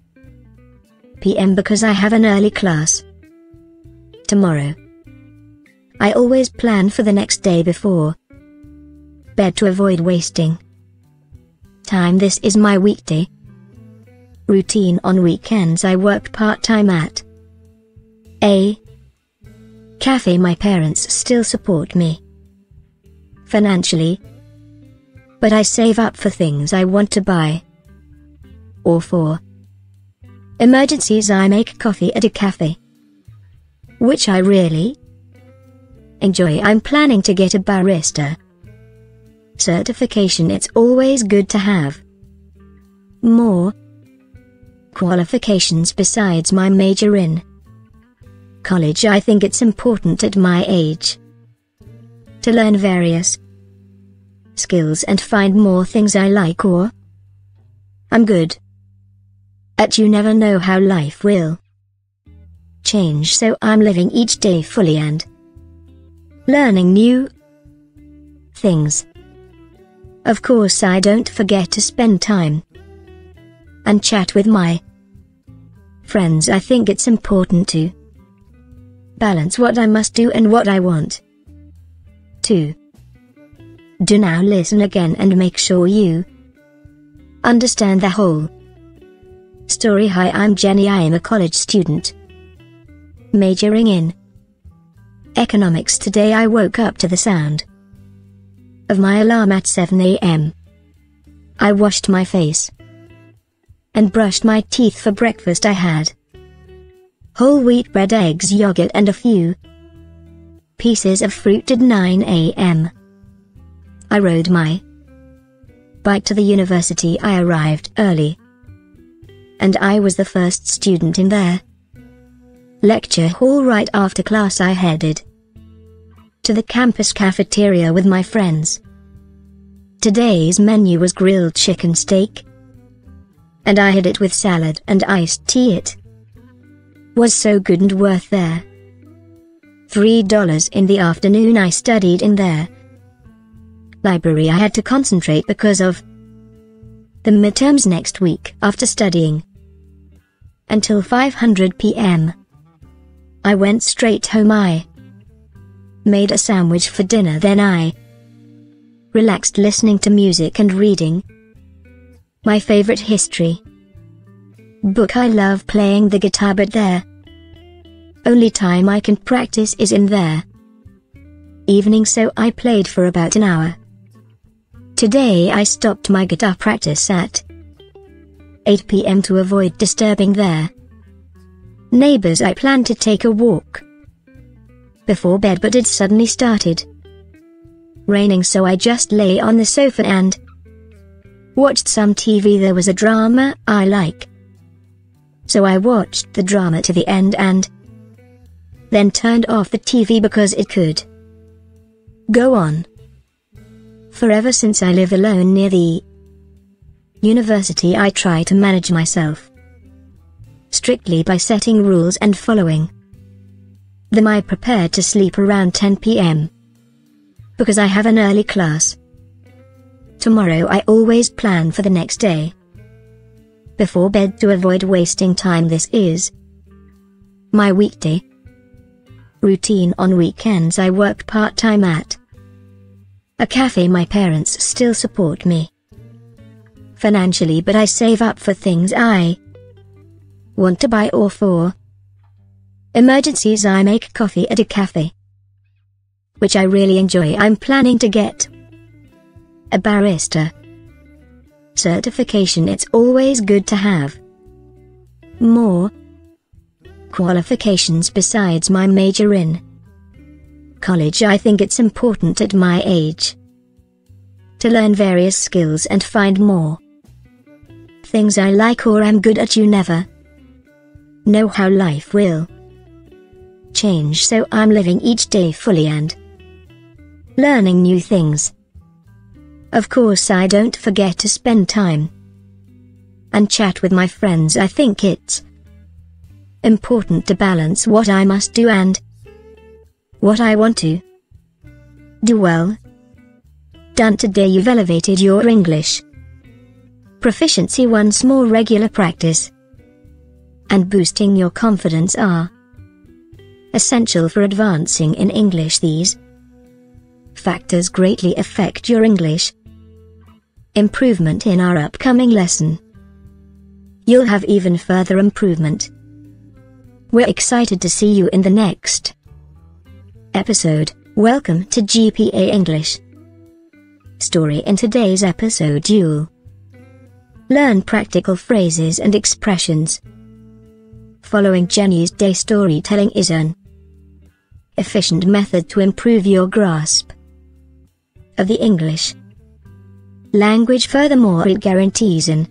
Speaker 1: pm because I have an early class. Tomorrow. I always plan for the next day before bed to avoid wasting time. This is my weekday routine on weekends. I work part time at a cafe. My parents still support me financially, but I save up for things I want to buy or for Emergencies I make coffee at a cafe. Which I really enjoy. I'm planning to get a barista certification. It's always good to have more qualifications besides my major in college. I think it's important at my age to learn various skills and find more things I like or I'm good at you never know how life will change so I'm living each day fully and learning new things. Of course I don't forget to spend time and chat with my friends. I think it's important to balance what I must do and what I want to do now listen again and make sure you understand the whole Story Hi I'm Jenny I am a college student. Majoring in Economics today I woke up to the sound of my alarm at 7 a.m. I washed my face and brushed my teeth for breakfast I had whole wheat bread eggs yogurt and a few pieces of fruit at 9 a.m. I rode my bike to the university I arrived early and I was the first student in there. Lecture hall right after class I headed to the campus cafeteria with my friends. Today's menu was grilled chicken steak, and I had it with salad and iced tea it was so good and worth there. Three dollars in the afternoon I studied in there. Library I had to concentrate because of the midterms next week after studying until 500 p.m. I went straight home I made a sandwich for dinner then I relaxed listening to music and reading my favorite history book I love playing the guitar but there only time I can practice is in there evening so I played for about an hour Today I stopped my guitar practice at 8 pm to avoid disturbing their neighbors. I planned to take a walk before bed, but it suddenly started raining, so I just lay on the sofa and watched some TV. There was a drama I like. So I watched the drama to the end and then turned off the TV because it could go on. For ever since I live alone near the university I try to manage myself strictly by setting rules and following them I prepare to sleep around 10 p.m. because I have an early class. Tomorrow I always plan for the next day before bed to avoid wasting time this is my weekday routine on weekends I work part-time at a cafe my parents still support me. Financially, but I save up for things I want to buy or for. Emergencies I make coffee at a cafe, which I really enjoy. I'm planning to get a barista certification. It's always good to have more qualifications besides my major in college I think it's important at my age to learn various skills and find more things I like or am good at you never know how life will change so I'm living each day fully and learning new things. Of course I don't forget to spend time and chat with my friends I think it's important to balance what I must do and what I want to. Do well. Done today you've elevated your English. Proficiency once more regular practice. And boosting your confidence are essential for advancing in English these factors greatly affect your English improvement in our upcoming lesson. You'll have even further improvement. We're excited to see you in the next episode, welcome to GPA English. Story in today's episode you'll learn practical phrases and expressions. Following Jenny's day storytelling is an efficient method to improve your grasp of the English language. Furthermore, it guarantees an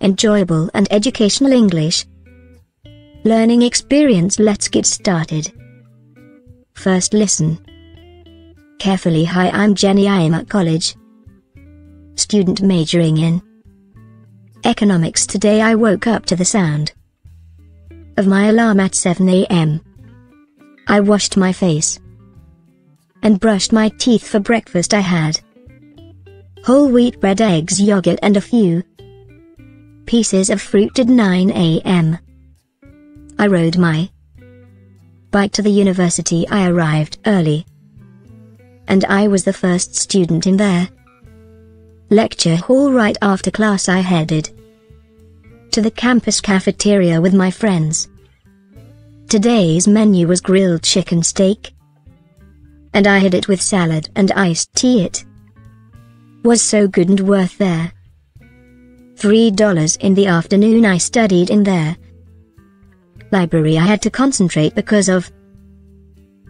Speaker 1: enjoyable and educational English learning experience. Let's get started. First listen. Carefully Hi I'm Jenny I am at college. Student majoring in economics today I woke up to the sound of my alarm at 7am. I washed my face and brushed my teeth for breakfast I had whole wheat bread eggs yogurt and a few pieces of fruit at 9am. I rode my bike to the university I arrived early. And I was the first student in there. Lecture hall right after class I headed to the campus cafeteria with my friends. Today's menu was grilled chicken steak, and I had it with salad and iced tea it was so good and worth there. Three dollars in the afternoon I studied in there, library I had to concentrate because of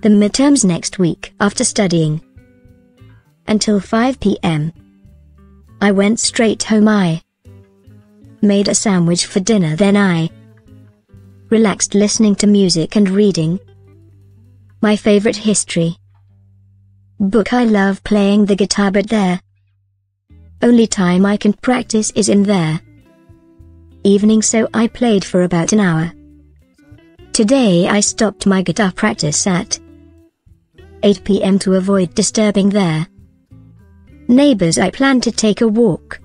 Speaker 1: the midterms next week after studying until 5 p.m. I went straight home I made a sandwich for dinner then I relaxed listening to music and reading my favorite history book I love playing the guitar but there only time I can practice is in there evening so I played for about an hour. Today I stopped my guitar practice at 8 pm to avoid disturbing their neighbors. I planned to take a walk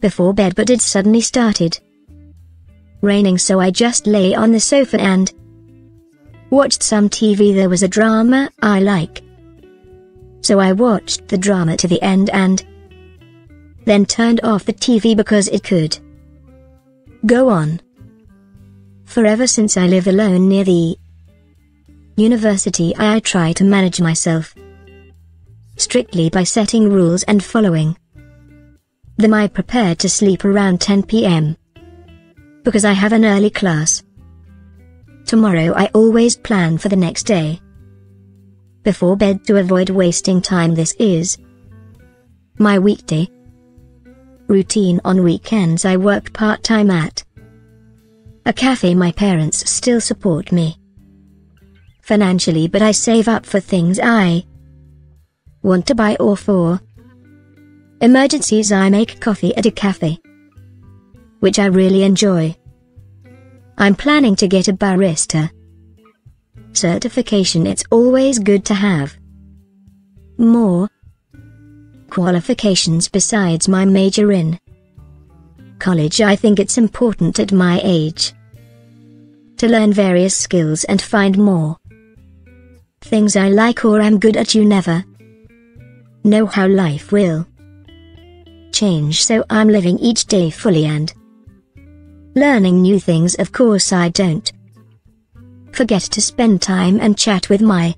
Speaker 1: before bed, but it suddenly started raining, so I just lay on the sofa and watched some TV. There was a drama I like. So I watched the drama to the end and then turned off the TV because it could go on. Forever since I live alone near the university I try to manage myself strictly by setting rules and following them I prepare to sleep around 10 p.m. because I have an early class. Tomorrow I always plan for the next day before bed to avoid wasting time this is my weekday routine on weekends I work part-time at a cafe my parents still support me. Financially, but I save up for things I want to buy or for. Emergencies I make coffee at a cafe, which I really enjoy. I'm planning to get a barista certification it's always good to have. More qualifications besides my major in college I think it's important at my age to learn various skills and find more things I like or am good at you never know how life will change so I'm living each day fully and learning new things of course I don't forget to spend time and chat with my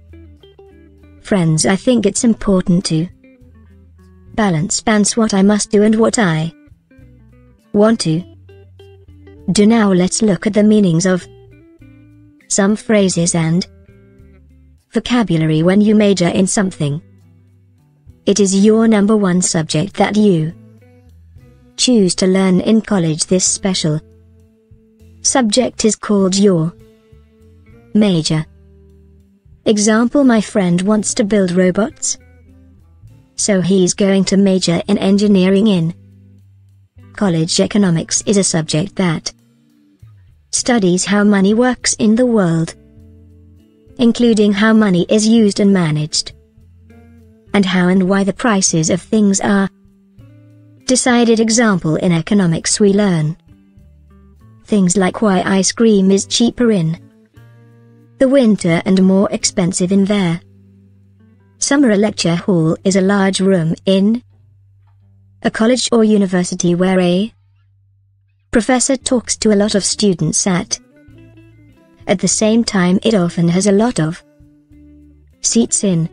Speaker 1: friends I think it's important to balance balance what I must do and what I want to. Do now let's look at the meanings of some phrases and vocabulary when you major in something. It is your number one subject that you choose to learn in college this special subject is called your major. Example My friend wants to build robots. So he's going to major in engineering in college economics is a subject that studies how money works in the world, including how money is used and managed, and how and why the prices of things are decided example in economics we learn. Things like why ice cream is cheaper in the winter and more expensive in there. Summer lecture hall is a large room in a college or university where a professor talks to a lot of students at. At the same time it often has a lot of seats in.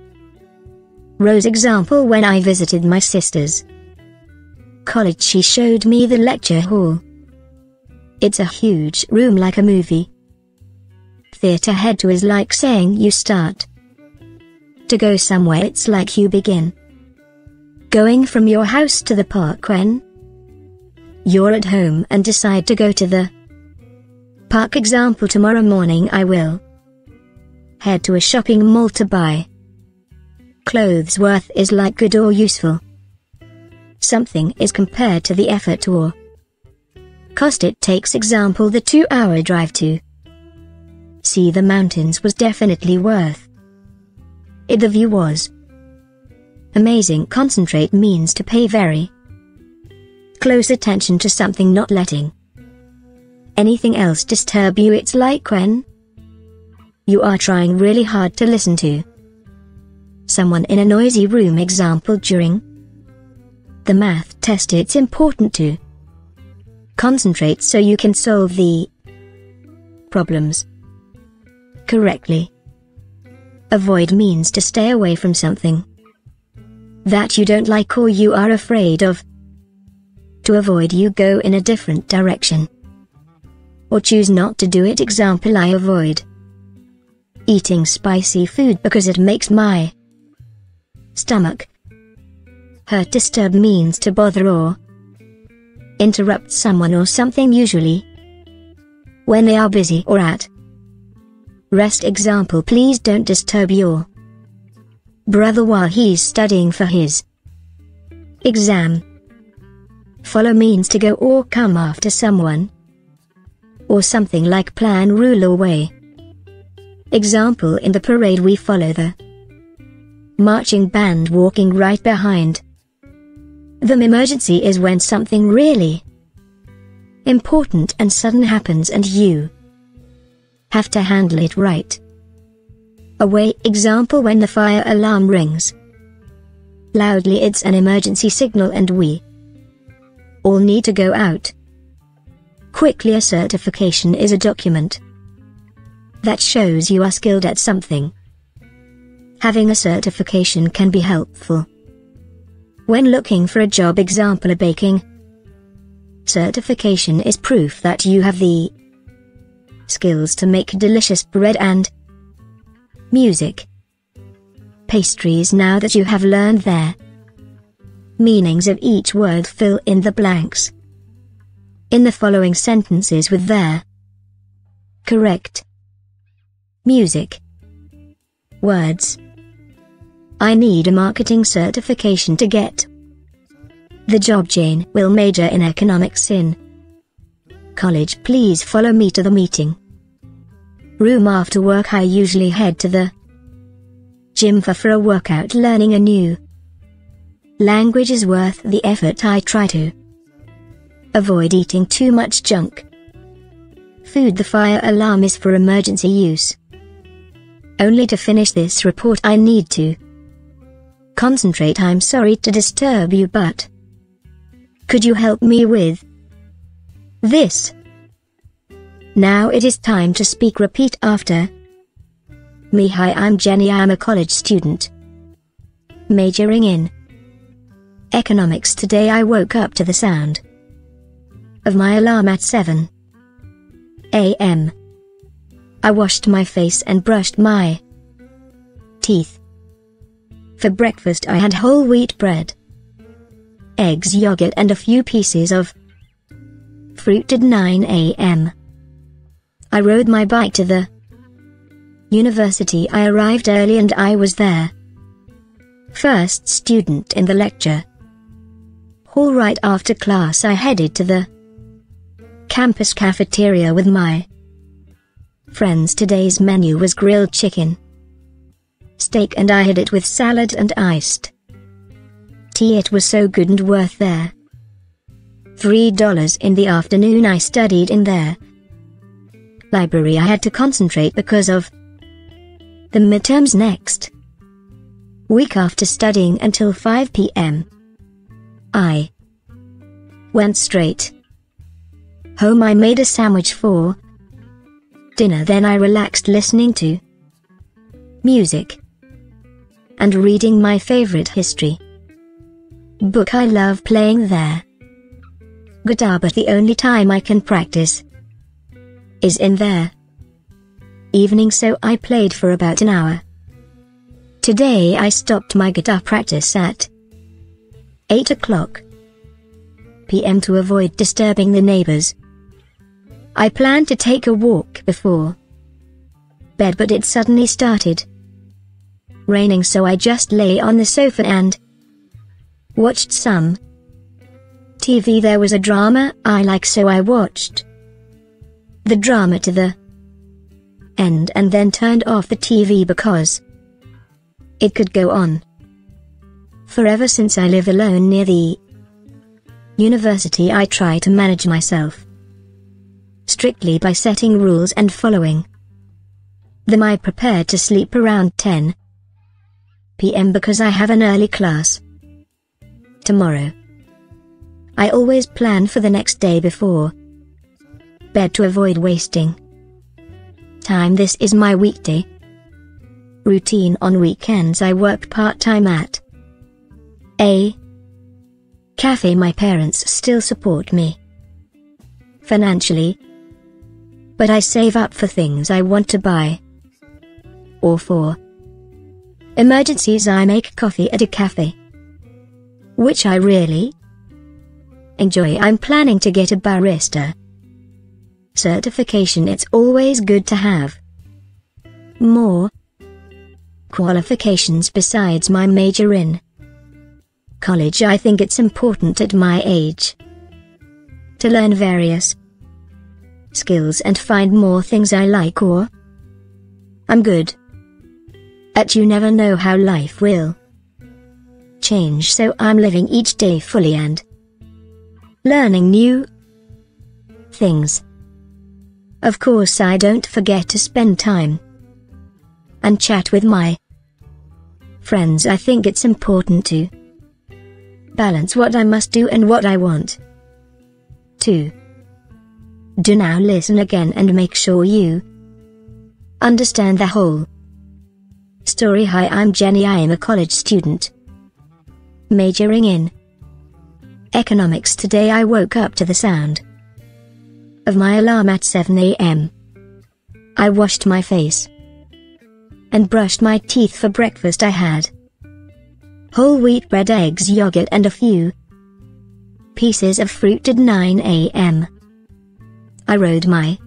Speaker 1: Rows example when I visited my sister's college she showed me the lecture hall. It's a huge room like a movie. Theatre head to is like saying you start to go somewhere it's like you begin. Going from your house to the park when you're at home and decide to go to the park example tomorrow morning I will head to a shopping mall to buy clothes worth is like good or useful. Something is compared to the effort or cost it takes example the two-hour drive to see the mountains was definitely worth it the view was amazing concentrate means to pay very close attention to something not letting anything else disturb you it's like when you are trying really hard to listen to someone in a noisy room example during the math test it's important to concentrate so you can solve the problems correctly avoid means to stay away from something that you don't like or you are afraid of. To avoid you go in a different direction. Or choose not to do it example I avoid eating spicy food because it makes my stomach hurt disturb means to bother or interrupt someone or something usually when they are busy or at rest example please don't disturb your brother while he's studying for his exam. Follow means to go or come after someone, or something like plan rule or way. Example in the parade we follow the marching band walking right behind The emergency is when something really important and sudden happens and you have to handle it right away example when the fire alarm rings. Loudly it's an emergency signal and we all need to go out. Quickly a certification is a document that shows you are skilled at something. Having a certification can be helpful. When looking for a job example a baking, certification is proof that you have the skills to make delicious bread and Music. Pastries now that you have learned their meanings of each word fill in the blanks in the following sentences with their correct music words I need a marketing certification to get the job Jane will major in economics in college please follow me to the meeting room after work I usually head to the gym for, for a workout learning a new language is worth the effort I try to avoid eating too much junk food the fire alarm is for emergency use only to finish this report I need to concentrate I'm sorry to disturb you but could you help me with this? Now it is time to speak repeat after me hi I'm Jenny I'm a college student majoring in economics today I woke up to the sound of my alarm at 7 a.m. I washed my face and brushed my teeth. For breakfast I had whole wheat bread, eggs yogurt and a few pieces of fruit at 9 a.m. I rode my bike to the university. I arrived early and I was there. First student in the lecture hall right after class I headed to the campus cafeteria with my friends. Today's menu was grilled chicken, steak and I had it with salad and iced tea. It was so good and worth there. $3 in the afternoon I studied in there, library I had to concentrate because of the midterms next week after studying until 5 p.m. I went straight home I made a sandwich for dinner then I relaxed listening to music and reading my favorite history book I love playing there guitar ah, but the only time I can practice is in there. Evening so I played for about an hour. Today I stopped my guitar practice at 8 o'clock p.m. to avoid disturbing the neighbors. I planned to take a walk before bed but it suddenly started raining so I just lay on the sofa and watched some TV there was a drama I like so I watched the drama to the end and then turned off the TV because it could go on forever since I live alone near the university I try to manage myself strictly by setting rules and following them I prepare to sleep around 10 p.m. because I have an early class tomorrow. I always plan for the next day before bed to avoid wasting time. This is my weekday routine. On weekends, I work part time at a cafe. My parents still support me financially, but I save up for things I want to buy or for emergencies. I make coffee at a cafe, which I really enjoy. I'm planning to get a barista certification it's always good to have. More qualifications besides my major in college I think it's important at my age to learn various skills and find more things I like or I'm good at you never know how life will change so I'm living each day fully and learning new things. Of course I don't forget to spend time and chat with my friends. I think it's important to balance what I must do and what I want to do now listen again and make sure you understand the whole story. Hi, I'm Jenny. I am a college student majoring in economics. Today I woke up to the sound of my alarm at 7 a.m. I washed my face and brushed my teeth for breakfast I had whole wheat bread eggs yogurt and a few pieces of fruit at 9 a.m. I rode my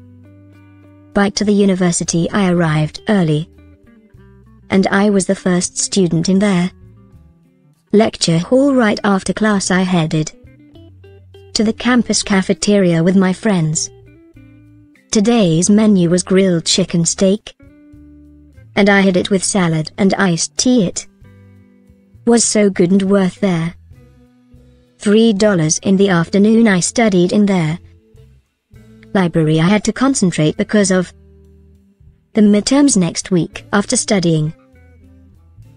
Speaker 1: bike to the university I arrived early and I was the first student in there lecture hall right after class I headed to the campus cafeteria with my friends. Today's menu was grilled chicken steak, and I had it with salad and iced tea. It was so good and worth there. Three dollars in the afternoon I studied in there. Library I had to concentrate because of the midterms next week after studying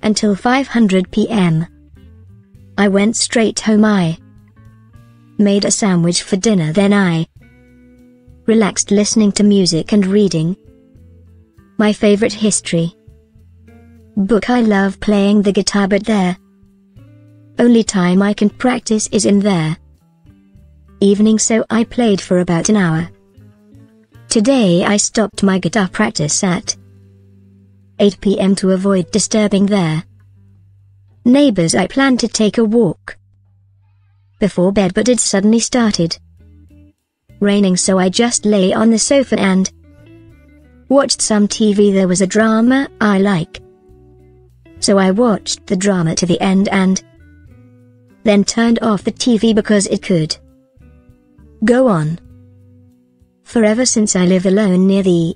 Speaker 1: until 500 p.m. I went straight home I made a sandwich for dinner then I relaxed listening to music and reading. My favorite history book I love playing the guitar but there only time I can practice is in there evening so I played for about an hour. Today I stopped my guitar practice at 8 pm to avoid disturbing their neighbors I plan to take a walk before bed but it suddenly started raining so I just lay on the sofa and watched some TV there was a drama I like. So I watched the drama to the end and then turned off the TV because it could go on forever since I live alone near the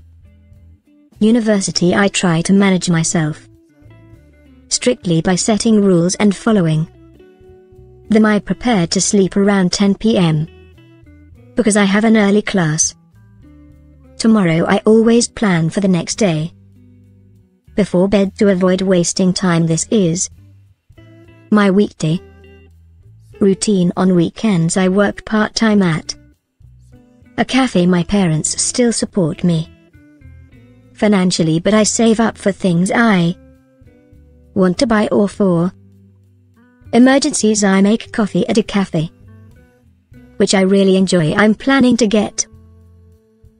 Speaker 1: university I try to manage myself strictly by setting rules and following then I prepare to sleep around 10 p.m. Because I have an early class. Tomorrow I always plan for the next day. Before bed to avoid wasting time this is my weekday routine on weekends I work part-time at a cafe my parents still support me financially but I save up for things I want to buy or for Emergencies I make coffee at a cafe, which I really enjoy. I'm planning to get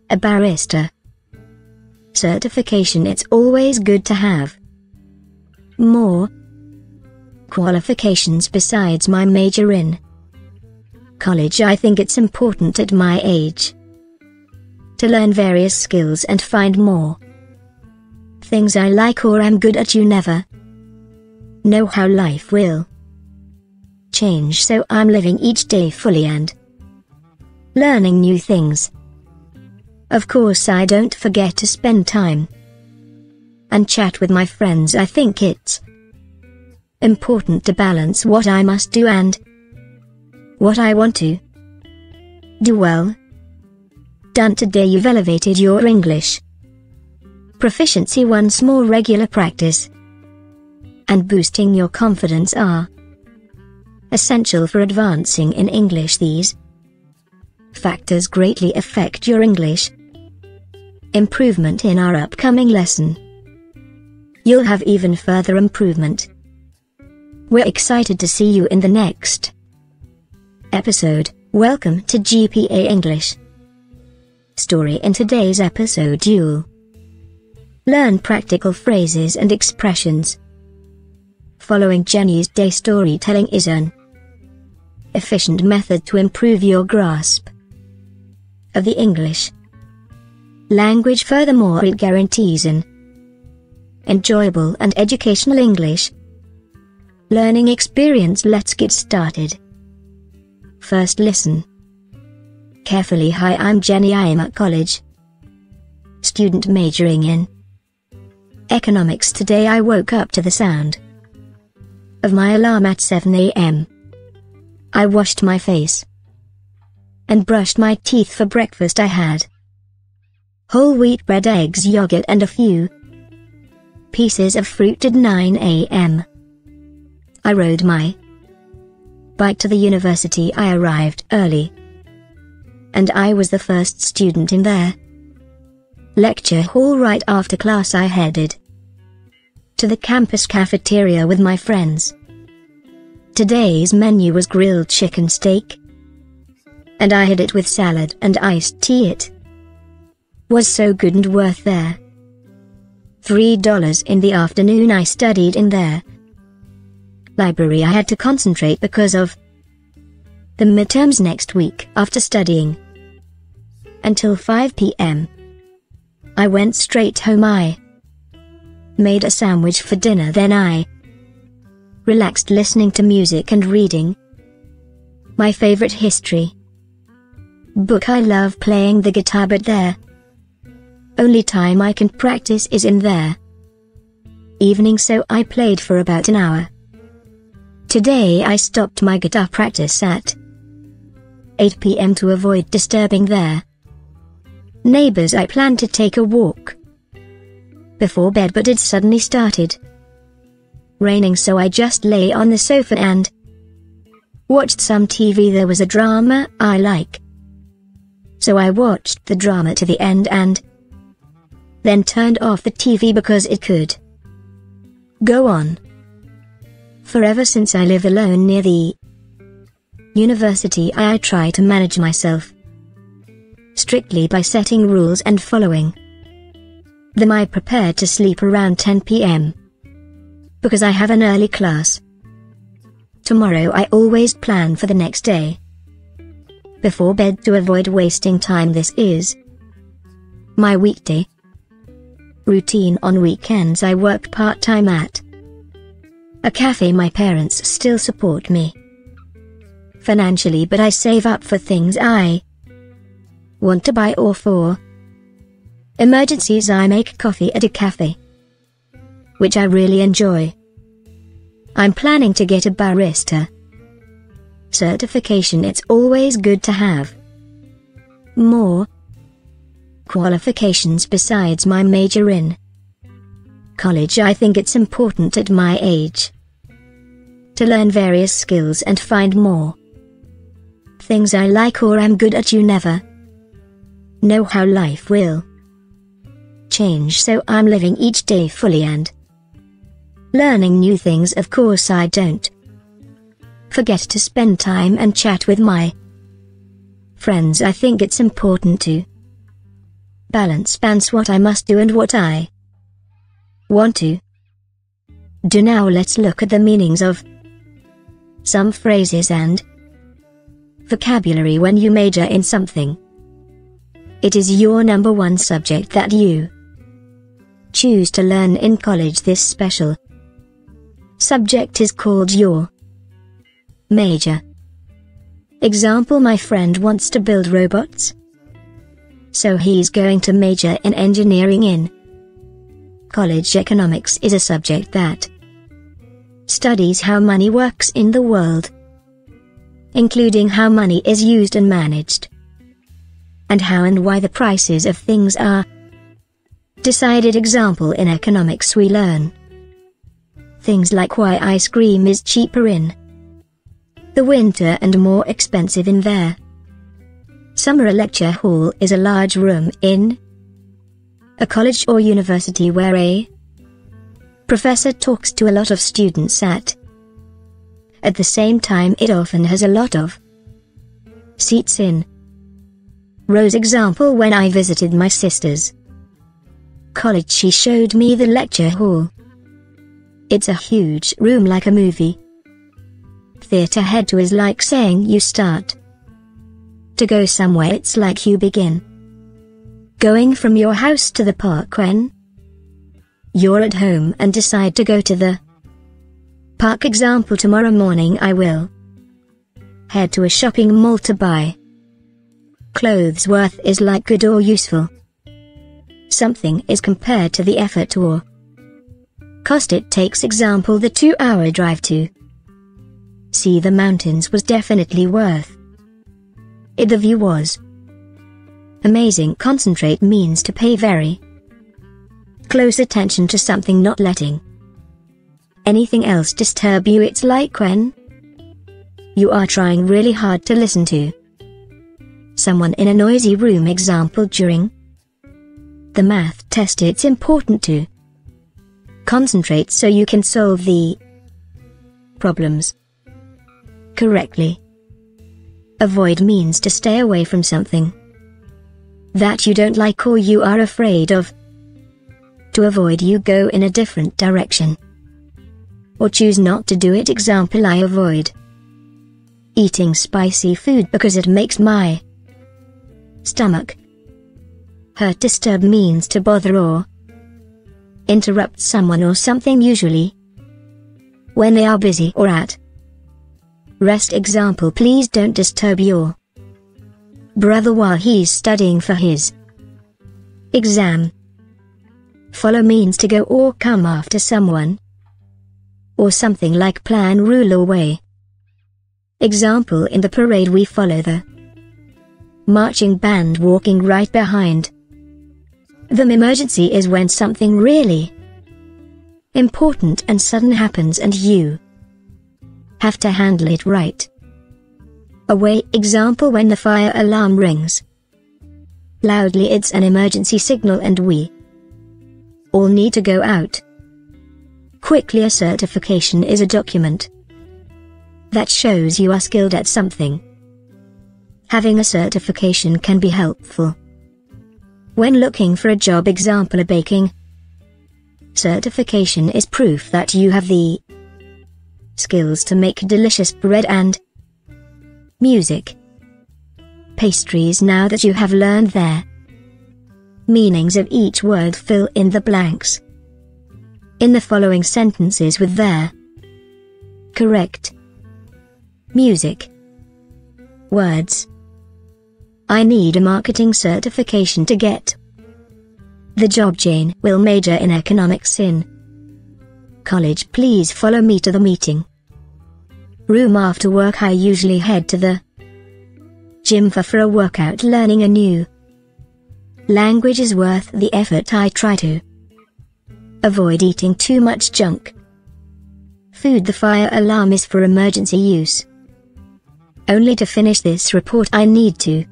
Speaker 1: a barista certification. It's always good to have more qualifications besides my major in college. I think it's important at my age to learn various skills and find more things I like or am good at. You never know how life will change so I'm living each day fully and learning new things. Of course I don't forget to spend time and chat with my friends I think it's important to balance what I must do and what I want to do well. Done today you've elevated your English proficiency once more regular practice and boosting your confidence are essential for advancing in English these factors greatly affect your English improvement in our upcoming lesson. You'll have even further improvement. We're excited to see you in the next episode. Welcome to GPA English. Story in today's episode you'll learn practical phrases and expressions. Following Jenny's day storytelling is an efficient method to improve your grasp of the English language. Furthermore, it guarantees an enjoyable and educational English learning experience. Let's get started. First, listen carefully. Hi, I'm Jenny. I am at college, student majoring in economics. Today, I woke up to the sound of my alarm at 7 a.m. I washed my face and brushed my teeth for breakfast I had whole wheat bread eggs yogurt and a few pieces of fruit at 9 a.m. I rode my bike to the university I arrived early and I was the first student in there lecture hall right after class I headed to the campus cafeteria with my friends Today's menu was grilled chicken steak. And I had it with salad and iced tea it. Was so good and worth there. Three dollars in the afternoon I studied in there. Library I had to concentrate because of the midterms next week after studying. Until 5 p.m. I went straight home I made a sandwich for dinner then I relaxed listening to music and reading. My favorite history book I love playing the guitar but there. Only time I can practice is in there. Evening so I played for about an hour. Today I stopped my guitar practice at 8 pm to avoid disturbing their neighbors I plan to take a walk before bed but it suddenly started raining so I just lay on the sofa and watched some TV there was a drama I like. So I watched the drama to the end and then turned off the TV because it could go on forever since I live alone near the university I try to manage myself strictly by setting rules and following them I prepare to sleep around 10 p.m because I have an early class. Tomorrow I always plan for the next day. Before bed to avoid wasting time this is my weekday routine on weekends I work part-time at a cafe my parents still support me financially but I save up for things I want to buy or for emergencies I make coffee at a cafe which I really enjoy. I'm planning to get a barista certification it's always good to have. More qualifications besides my major in college I think it's important at my age to learn various skills and find more things I like or am good at you never know how life will change so I'm living each day fully and Learning new things of course I don't. Forget to spend time and chat with my friends I think it's important to balance balance what I must do and what I want to do now let's look at the meanings of some phrases and vocabulary when you major in something. It is your number one subject that you choose to learn in college this special Subject is called your major. Example My friend wants to build robots. So he's going to major in engineering in college economics is a subject that studies how money works in the world, including how money is used and managed, and how and why the prices of things are decided. Example in economics we learn things like why ice cream is cheaper in the winter and more expensive in there. Summer lecture hall is a large room in a college or university where a professor talks to a lot of students at at the same time it often has a lot of seats in rows example when I visited my sister's college she showed me the lecture hall. It's a huge room like a movie. Theatre head to is like saying you start. To go somewhere it's like you begin. Going from your house to the park when you're at home and decide to go to the park example tomorrow morning I will head to a shopping mall to buy clothes worth is like good or useful. Something is compared to the effort or it takes example the two-hour drive to see the mountains was definitely worth it. The view was amazing. Concentrate means to pay very close attention to something not letting anything else disturb you. It's like when you are trying really hard to listen to someone in a noisy room example during the math test it's important to Concentrate so you can solve the problems correctly. Avoid means to stay away from something that you don't like or you are afraid of. To avoid you go in a different direction. Or choose not to do it example I avoid eating spicy food because it makes my stomach hurt disturb means to bother or interrupt someone or something usually when they are busy or at rest example please don't disturb your brother while he's studying for his exam. Follow means to go or come after someone or something like plan rule or way. Example in the parade we follow the marching band walking right behind the emergency is when something really important and sudden happens and you have to handle it right away example when the fire alarm rings. Loudly it's an emergency signal and we all need to go out. Quickly a certification is a document that shows you are skilled at something. Having a certification can be helpful. When looking for a job example a baking certification is proof that you have the skills to make delicious bread and music pastries now that you have learned their meanings of each word fill in the blanks in the following sentences with their correct music words I need a marketing certification to get the job Jane will major in economics in college please follow me to the meeting room after work I usually head to the gym for, for a workout learning a new language is worth the effort I try to avoid eating too much junk food the fire alarm is for emergency use only to finish this report I need to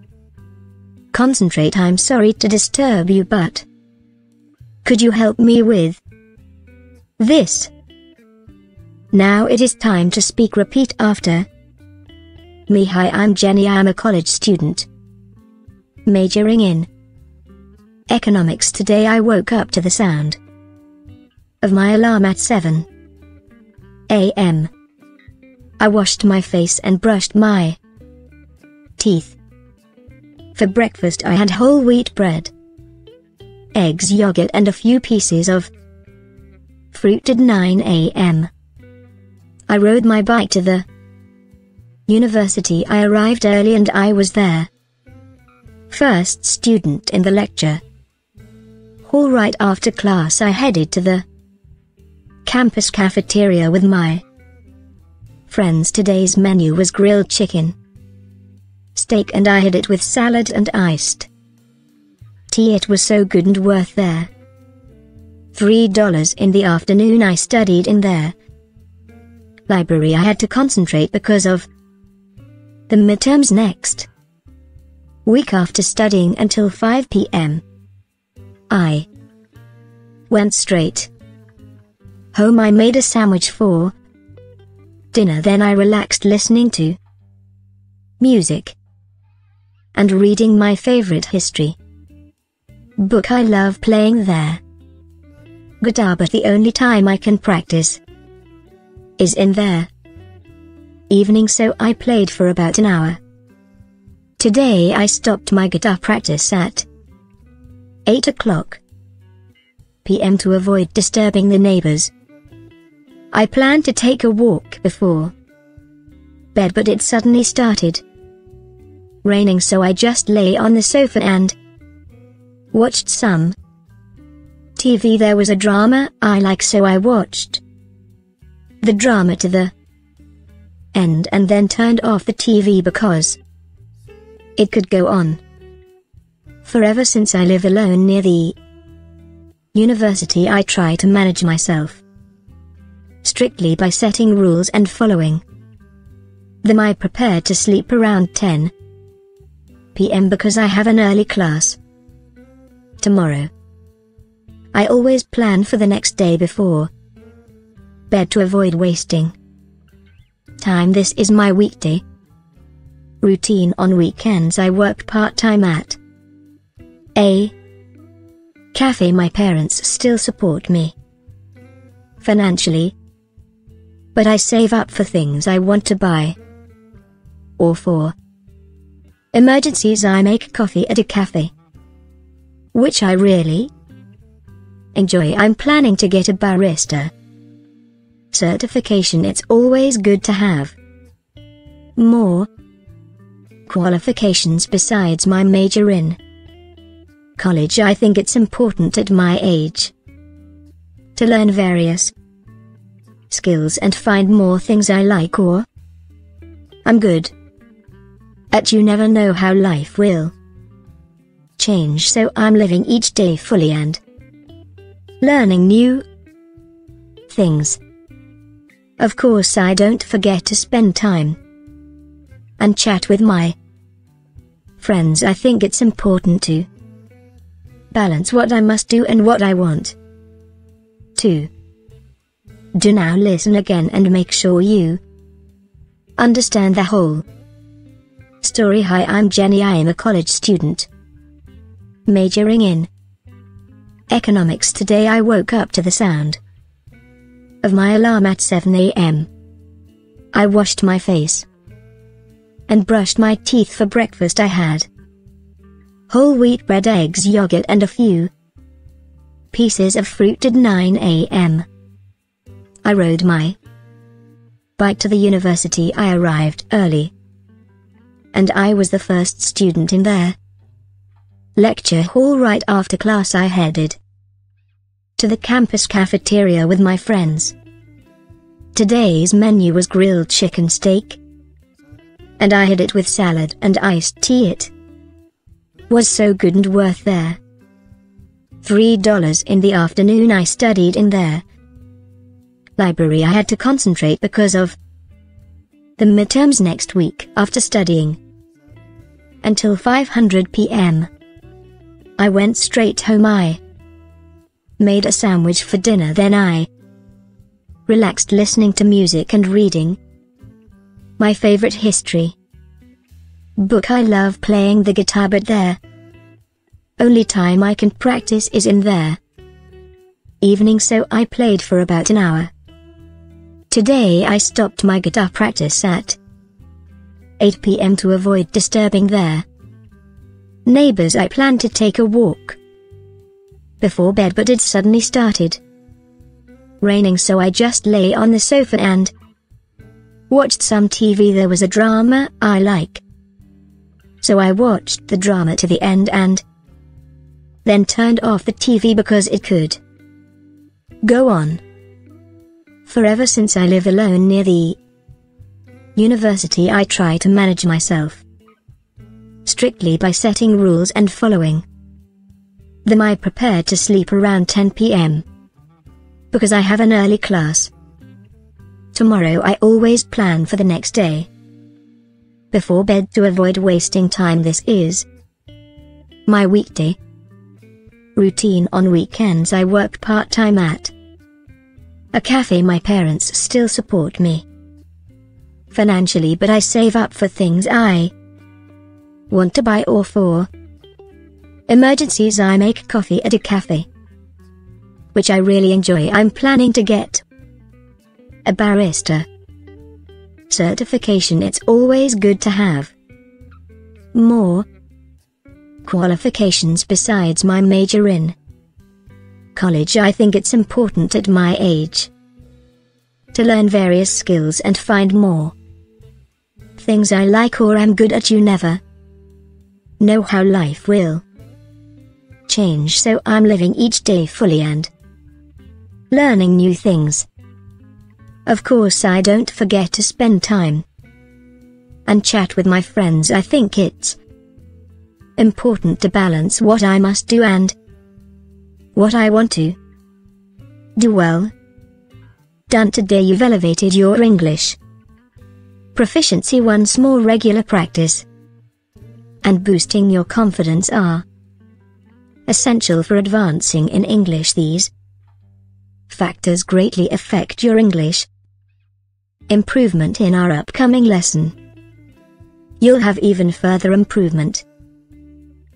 Speaker 1: Concentrate I'm sorry to disturb you but... Could you help me with... This? Now it is time to speak repeat after... Me hi I'm Jenny I'm a college student. Majoring in... Economics today I woke up to the sound of my alarm at 7 a.m. I washed my face and brushed my teeth. For breakfast I had whole wheat bread, eggs yogurt and a few pieces of fruit at 9 a.m. I rode my bike to the university I arrived early and I was there. First student in the lecture. hall. Right after class I headed to the campus cafeteria with my friends. Today's menu was grilled chicken, steak and I had it with salad and iced tea it was so good and worth there. Three dollars in the afternoon I studied in there. Library I had to concentrate because of the midterms next. Week after studying until 5 p.m. I went straight home I made a sandwich for dinner then I relaxed listening to music and reading my favorite history book I love playing there. Guitar but the only time I can practice is in there. Evening so I played for about an hour. Today I stopped my guitar practice at 8 o'clock p.m. to avoid disturbing the neighbors. I planned to take a walk before bed but it suddenly started raining so I just lay on the sofa and watched some TV there was a drama I like so I watched the drama to the end and then turned off the TV because it could go on forever since I live alone near the university I try to manage myself strictly by setting rules and following them I prepared to sleep around 10 pm because I have an early class. Tomorrow. I always plan for the next day before bed to avoid wasting time. This is my weekday routine on weekends. I work part time at a cafe. My parents still support me financially, but I save up for things I want to buy or for Emergencies I make coffee at a cafe. Which I really enjoy. I'm planning to get a barista certification. It's always good to have more qualifications besides my major in college. I think it's important at my age to learn various skills and find more things I like or I'm good at you never know how life will change so I'm living each day fully and learning new things. Of course I don't forget to spend time and chat with my friends I think it's important to balance what I must do and what I want to do now listen again and make sure you understand the whole Story Hi I'm Jenny I am a college student. Majoring in Economics today I woke up to the sound of my alarm at 7 a.m. I washed my face and brushed my teeth for breakfast I had whole wheat bread eggs yogurt and a few pieces of fruit at 9 a.m. I rode my bike to the university I arrived early and I was the first student in there. Lecture hall right after class I headed to the campus cafeteria with my friends. Today's menu was grilled chicken steak, and I had it with salad and iced tea it was so good and worth there. Three dollars in the afternoon I studied in there. Library I had to concentrate because of the midterms next week after studying until 500 p.m. I went straight home I made a sandwich for dinner then I relaxed listening to music and reading my favorite history book I love playing the guitar but there only time I can practice is in there evening so I played for about an hour. Today I stopped my guitar practice at 8 pm to avoid disturbing their neighbors. I planned to take a walk before bed, but it suddenly started raining, so I just lay on the sofa and watched some TV. There was a drama I like. So I watched the drama to the end and then turned off the TV because it could go on. Forever since I live alone near the university I try to manage myself. Strictly by setting rules and following them I prepare to sleep around 10 p.m. Because I have an early class. Tomorrow I always plan for the next day. Before bed to avoid wasting time this is my weekday routine on weekends I work part-time at a cafe my parents still support me financially but I save up for things I want to buy or for emergencies I make coffee at a cafe which I really enjoy I'm planning to get a barista certification it's always good to have more qualifications besides my major in college I think it's important at my age to learn various skills and find more things I like or am good at you never know how life will change so I'm living each day fully and learning new things. Of course I don't forget to spend time and chat with my friends I think it's important to balance what I must do and what I want to do well. Done today you've elevated your English. Proficiency once more regular practice and boosting your confidence are essential for advancing in English these factors greatly affect your English improvement in our upcoming lesson. You'll have even further improvement.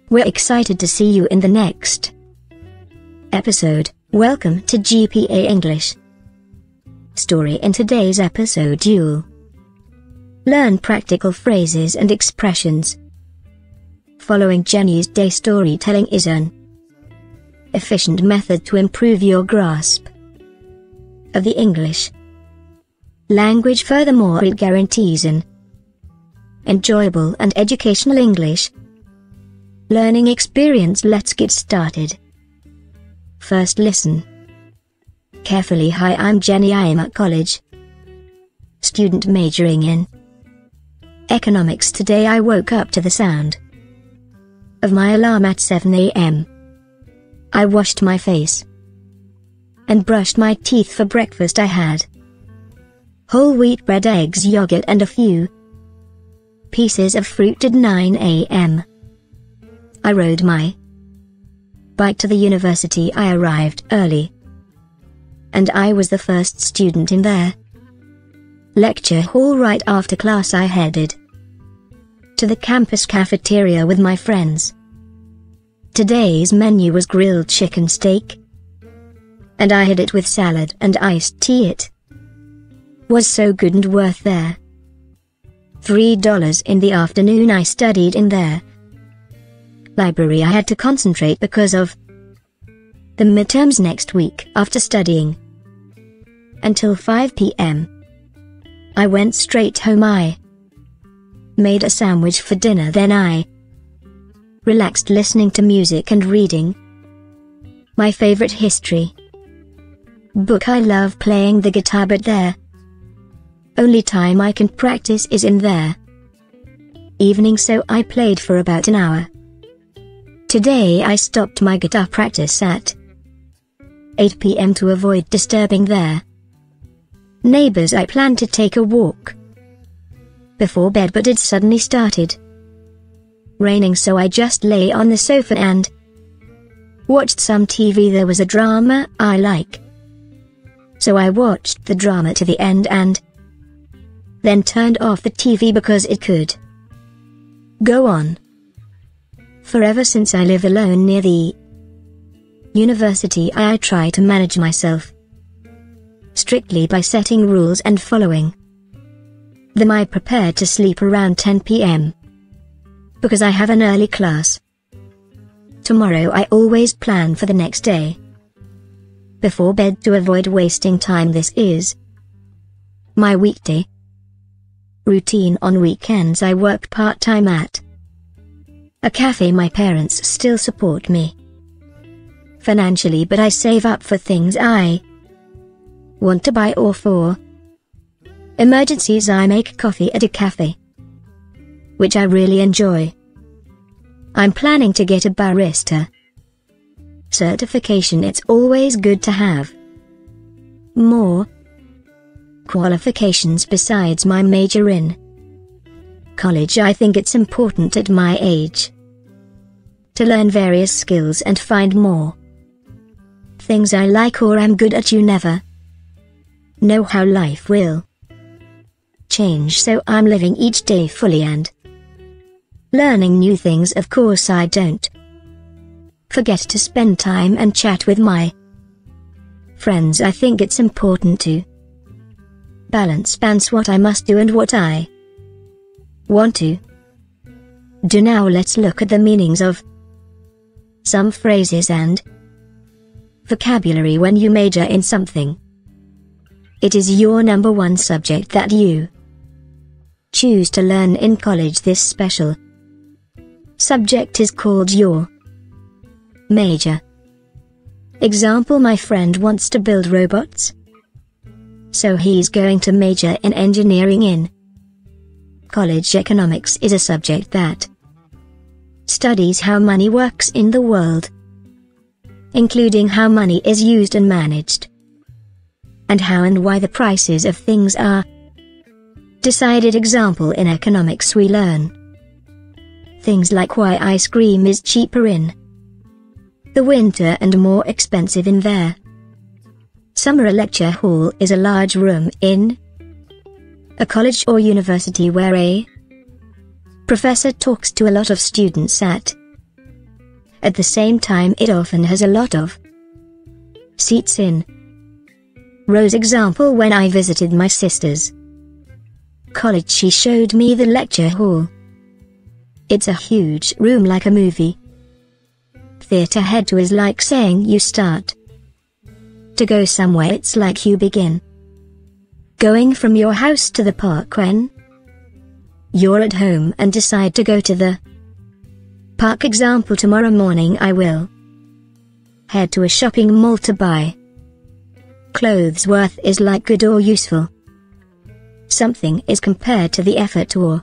Speaker 1: We're excited to see you in the next episode. Welcome to GPA English. Story in today's episode you'll Learn practical phrases and expressions. Following Jenny's day storytelling is an efficient method to improve your grasp of the English language. Furthermore, it guarantees an enjoyable and educational English learning experience. Let's get started. First, listen carefully. Hi, I'm Jenny. I am at college student majoring in Economics Today I woke up to the sound of my alarm at 7 a.m. I washed my face and brushed my teeth for breakfast I had whole wheat bread, eggs, yogurt, and a few pieces of fruit at 9 a.m. I rode my bike to the university. I arrived early, and I was the first student in there lecture hall right after class I headed to the campus cafeteria with my friends. Today's menu was grilled chicken steak, and I had it with salad and iced tea it was so good and worth there. Three dollars in the afternoon I studied in there. Library I had to concentrate because of the midterms next week after studying until 5 p.m. I went straight home I made a sandwich for dinner then I relaxed listening to music and reading my favorite history book I love playing the guitar but there only time I can practice is in there evening so I played for about an hour today I stopped my guitar practice at 8 p.m. to avoid disturbing their Neighbors I planned to take a walk before bed but it suddenly started raining so I just lay on the sofa and watched some TV there was a drama I like. So I watched the drama to the end and then turned off the TV because it could go on forever since I live alone near the university I try to manage myself strictly by setting rules and following them I prepare to sleep around 10 p.m. Because I have an early class. Tomorrow I always plan for the next day. Before bed to avoid wasting time this is my weekday routine on weekends I work part-time at a cafe my parents still support me financially but I save up for things I Want to buy or for Emergencies I make coffee at a cafe, which I really enjoy. I'm planning to get a barista. Certification it's always good to have. More qualifications besides my major in college I think it's important at my age to learn various skills and find more things I like or am good at you never know how life will change so I'm living each day fully and learning new things of course I don't forget to spend time and chat with my friends I think it's important to balance balance what I must do and what I want to do now let's look at the meanings of some phrases and vocabulary when you major in something. It is your number one subject that you choose to learn in college. This special subject is called your major. Example My friend wants to build robots. So he's going to major in engineering in college. Economics is a subject that studies how money works in the world, including how money is used and managed and how and why the prices of things are. Decided example in economics we learn. Things like why ice cream is cheaper in the winter and more expensive in there. Summer lecture hall is a large room in a college or university where a professor talks to a lot of students at at the same time it often has a lot of seats in Rows example when I visited my sister's college she showed me the lecture hall. It's a huge room like a movie. Theatre head to is like saying you start. To go somewhere it's like you begin. Going from your house to the park when you're at home and decide to go to the park example tomorrow morning I will head to a shopping mall to buy clothes worth is like good or useful. Something is compared to the effort or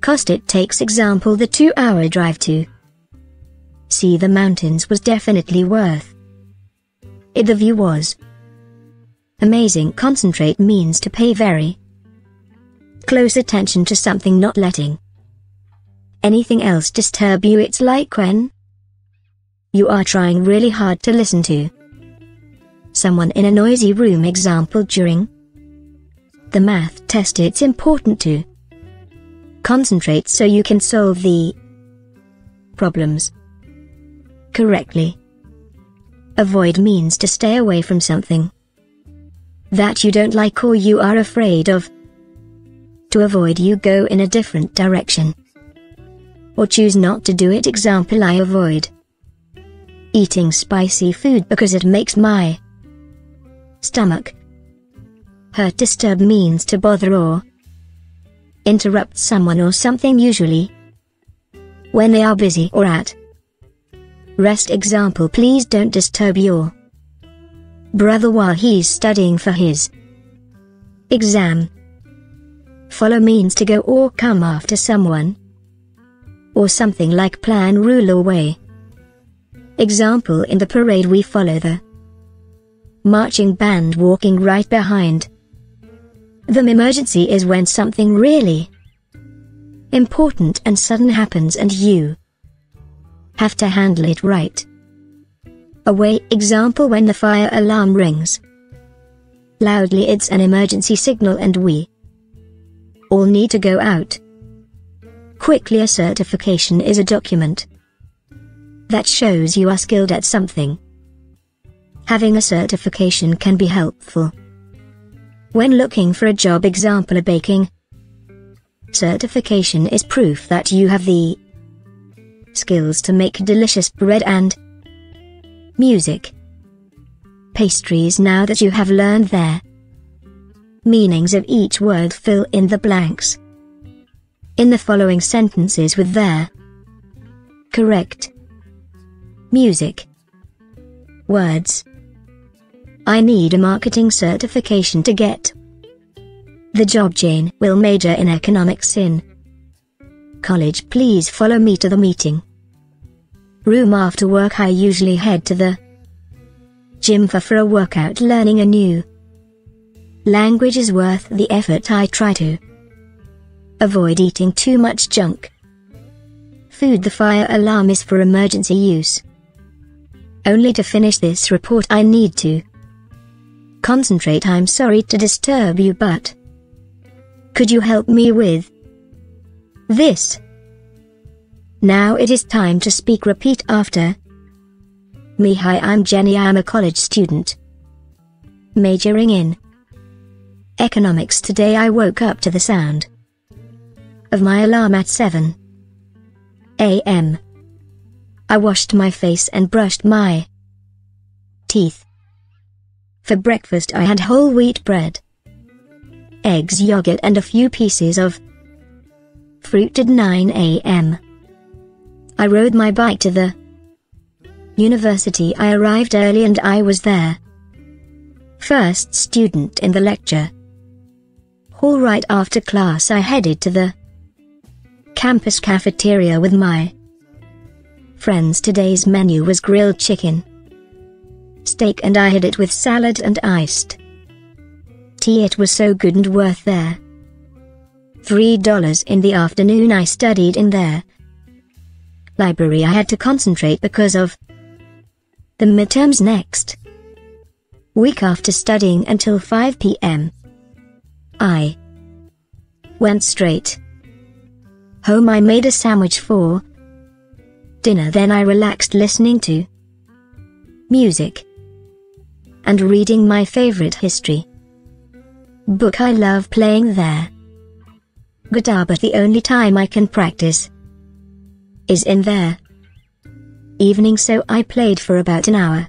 Speaker 1: cost it takes example the two-hour drive to see the mountains was definitely worth it the view was amazing concentrate means to pay very close attention to something not letting anything else disturb you it's like when you are trying really hard to listen to someone in a noisy room example during the math test it's important to concentrate so you can solve the problems correctly. Avoid means to stay away from something that you don't like or you are afraid of. To avoid you go in a different direction or choose not to do it example I avoid eating spicy food because it makes my stomach. Hurt disturb means to bother or interrupt someone or something usually when they are busy or at rest example please don't disturb your brother while he's studying for his exam. Follow means to go or come after someone or something like plan rule or way. Example in the parade we follow the marching band walking right behind The Emergency is when something really important and sudden happens and you have to handle it right away example when the fire alarm rings. Loudly it's an emergency signal and we all need to go out. Quickly a certification is a document that shows you are skilled at something having a certification can be helpful. When looking for a job example a baking, certification is proof that you have the skills to make delicious bread and music pastries now that you have learned their meanings of each word fill in the blanks in the following sentences with their correct music words I need a marketing certification to get the job Jane will major in economics in college please follow me to the meeting room after work I usually head to the gym for, for a workout learning a new language is worth the effort I try to avoid eating too much junk food the fire alarm is for emergency use only to finish this report I need to Concentrate I'm sorry to disturb you but... Could you help me with... This? Now it is time to speak repeat after. Me hi I'm Jenny I'm a college student. Majoring in... Economics today I woke up to the sound of my alarm at 7 a.m. I washed my face and brushed my teeth. For breakfast I had whole wheat bread, eggs yogurt and a few pieces of fruit at 9 a.m. I rode my bike to the university I arrived early and I was there. First student in the lecture. hall. Right after class I headed to the campus cafeteria with my friends. Today's menu was grilled chicken steak and I had it with salad and iced tea it was so good and worth there. Three dollars in the afternoon I studied in there. Library I had to concentrate because of the midterms next week after studying until 5 p.m. I went straight home I made a sandwich for dinner then I relaxed listening to music and reading my favorite history book I love playing there. Guitar but the only time I can practice is in there. Evening so I played for about an hour.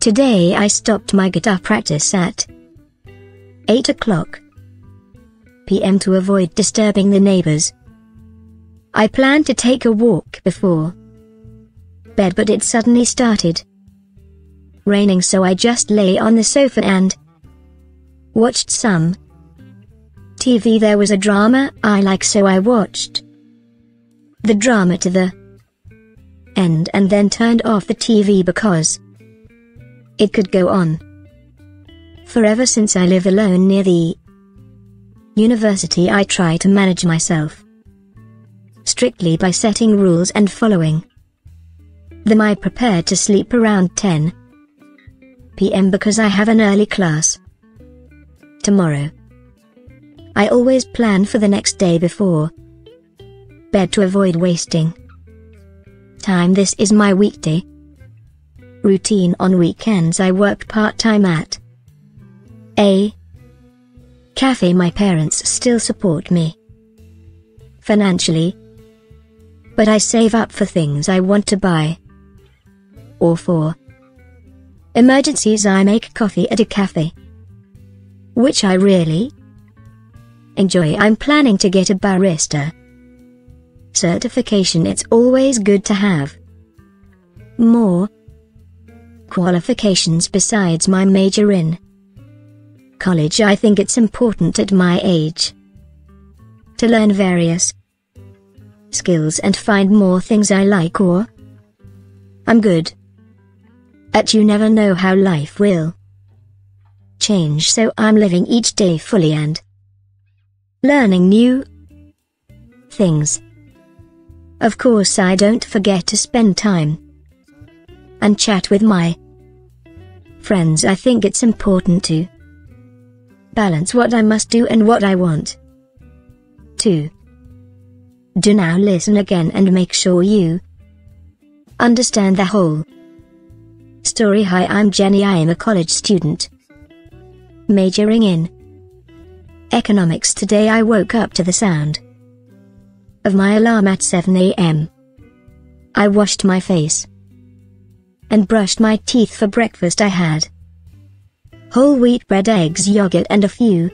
Speaker 1: Today I stopped my guitar practice at 8 o'clock p.m. to avoid disturbing the neighbors. I planned to take a walk before bed but it suddenly started raining so I just lay on the sofa and watched some TV there was a drama I like so I watched the drama to the end and then turned off the TV because it could go on forever since I live alone near the university I try to manage myself strictly by setting rules and following them I prepared to sleep around 10 pm because I have an early class tomorrow. I always plan for the next day before bed to avoid wasting time. This is my weekday routine on weekends. I work part time at a cafe. My parents still support me financially, but I save up for things I want to buy or for Emergencies I make coffee at a cafe. Which I really enjoy. I'm planning to get a barista certification. It's always good to have more qualifications besides my major in college. I think it's important at my age to learn various skills and find more things I like or I'm good at you never know how life will change so I'm living each day fully and learning new things. Of course I don't forget to spend time and chat with my friends I think it's important to balance what I must do and what I want to do now listen again and make sure you understand the whole Story Hi I'm Jenny I am a college student. Majoring in Economics today I woke up to the sound of my alarm at 7 a.m. I washed my face and brushed my teeth for breakfast I had whole wheat bread eggs yogurt and a few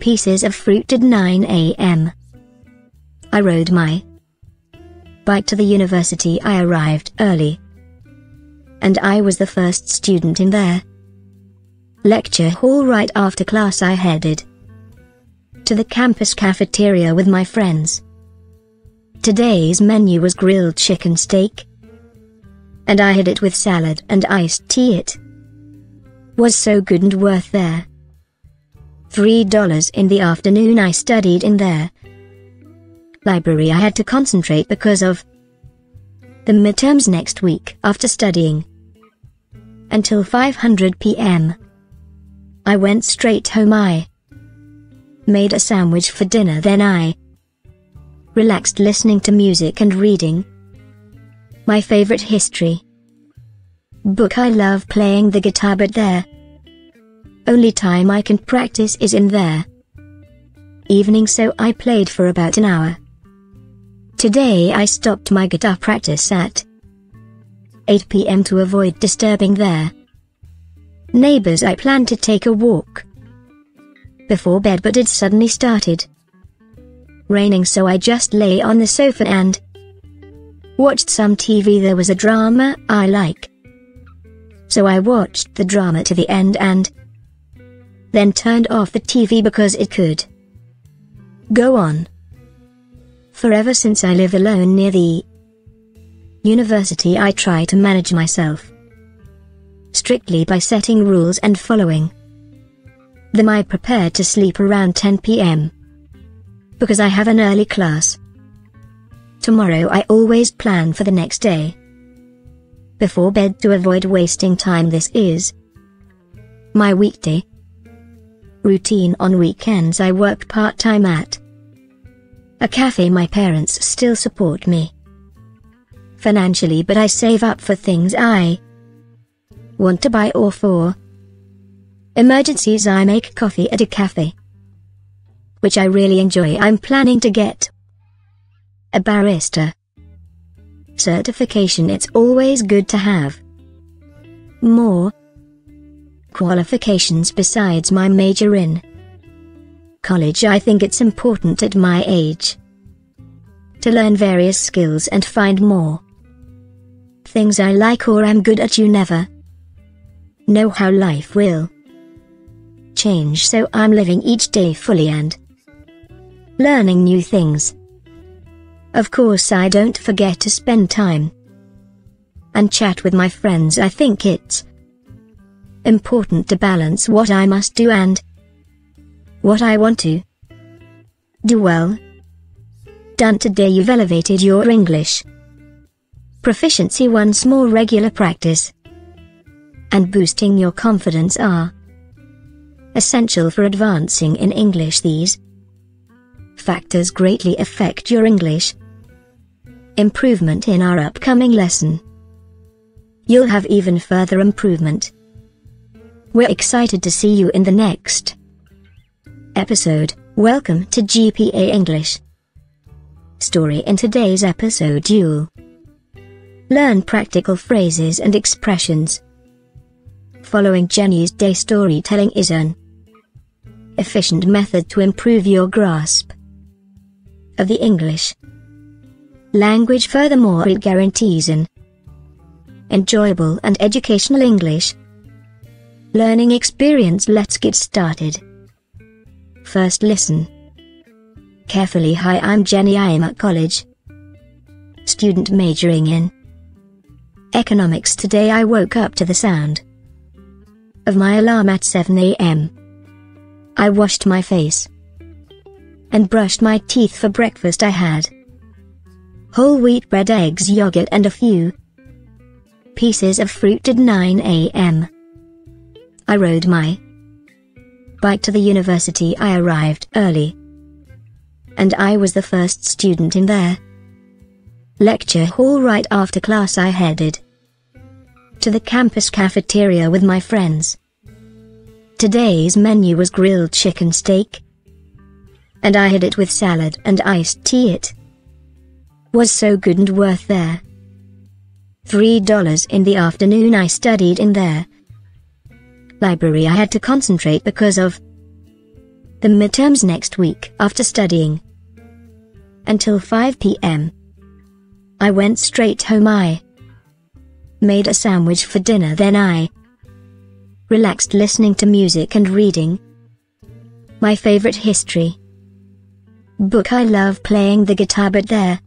Speaker 1: pieces of fruit at 9 a.m. I rode my bike to the university I arrived early and I was the first student in there. Lecture hall right after class I headed to the campus cafeteria with my friends. Today's menu was grilled chicken steak, and I had it with salad and iced tea it was so good and worth there. Three dollars in the afternoon I studied in there. Library I had to concentrate because of the midterms next week after studying until 500 p.m. I went straight home I made a sandwich for dinner then I relaxed listening to music and reading my favorite history book I love playing the guitar but there only time I can practice is in there evening so I played for about an hour. Today I stopped my guitar practice at 8 pm to avoid disturbing their neighbors. I planned to take a walk before bed but it suddenly started raining so I just lay on the sofa and watched some TV there was a drama I like. So I watched the drama to the end and then turned off the TV because it could go on forever since I live alone near the university I try to manage myself strictly by setting rules and following them I prepare to sleep around 10 p.m. because I have an early class. Tomorrow I always plan for the next day before bed to avoid wasting time this is my weekday routine on weekends I work part-time at a cafe my parents still support me financially but I save up for things I want to buy or for emergencies I make coffee at a cafe which I really enjoy I'm planning to get a barista certification it's always good to have more qualifications besides my major in college I think it's important at my age to learn various skills and find more things I like or am good at you never know how life will change so I'm living each day fully and learning new things. Of course I don't forget to spend time and chat with my friends I think it's important to balance what I must do and what I want to do well. Done today you've elevated your English. Proficiency once more regular practice and boosting your confidence are essential for advancing in English these factors greatly affect your English improvement in our upcoming lesson. You'll have even further improvement. We're excited to see you in the next episode. Welcome to GPA English. Story in today's episode you'll Learn practical phrases and expressions. Following Jenny's day storytelling is an efficient method to improve your grasp of the English language. Furthermore, it guarantees an enjoyable and educational English learning experience. Let's get started. First, listen carefully. Hi, I'm Jenny. I am at college student majoring in Economics Today I woke up to the sound of my alarm at 7 a.m. I washed my face and brushed my teeth for breakfast I had whole wheat bread eggs yogurt and a few pieces of fruit at 9 a.m. I rode my bike to the university I arrived early and I was the first student in there lecture hall right after class I headed to the campus cafeteria with my friends. Today's menu was grilled chicken steak, and I had it with salad and iced tea. It was so good and worth there. Three dollars in the afternoon I studied in there. library I had to concentrate because of the midterms next week after studying until 5 p.m. I went straight home I made a sandwich for dinner then I relaxed listening to music and reading. My favorite history book I love playing the guitar but there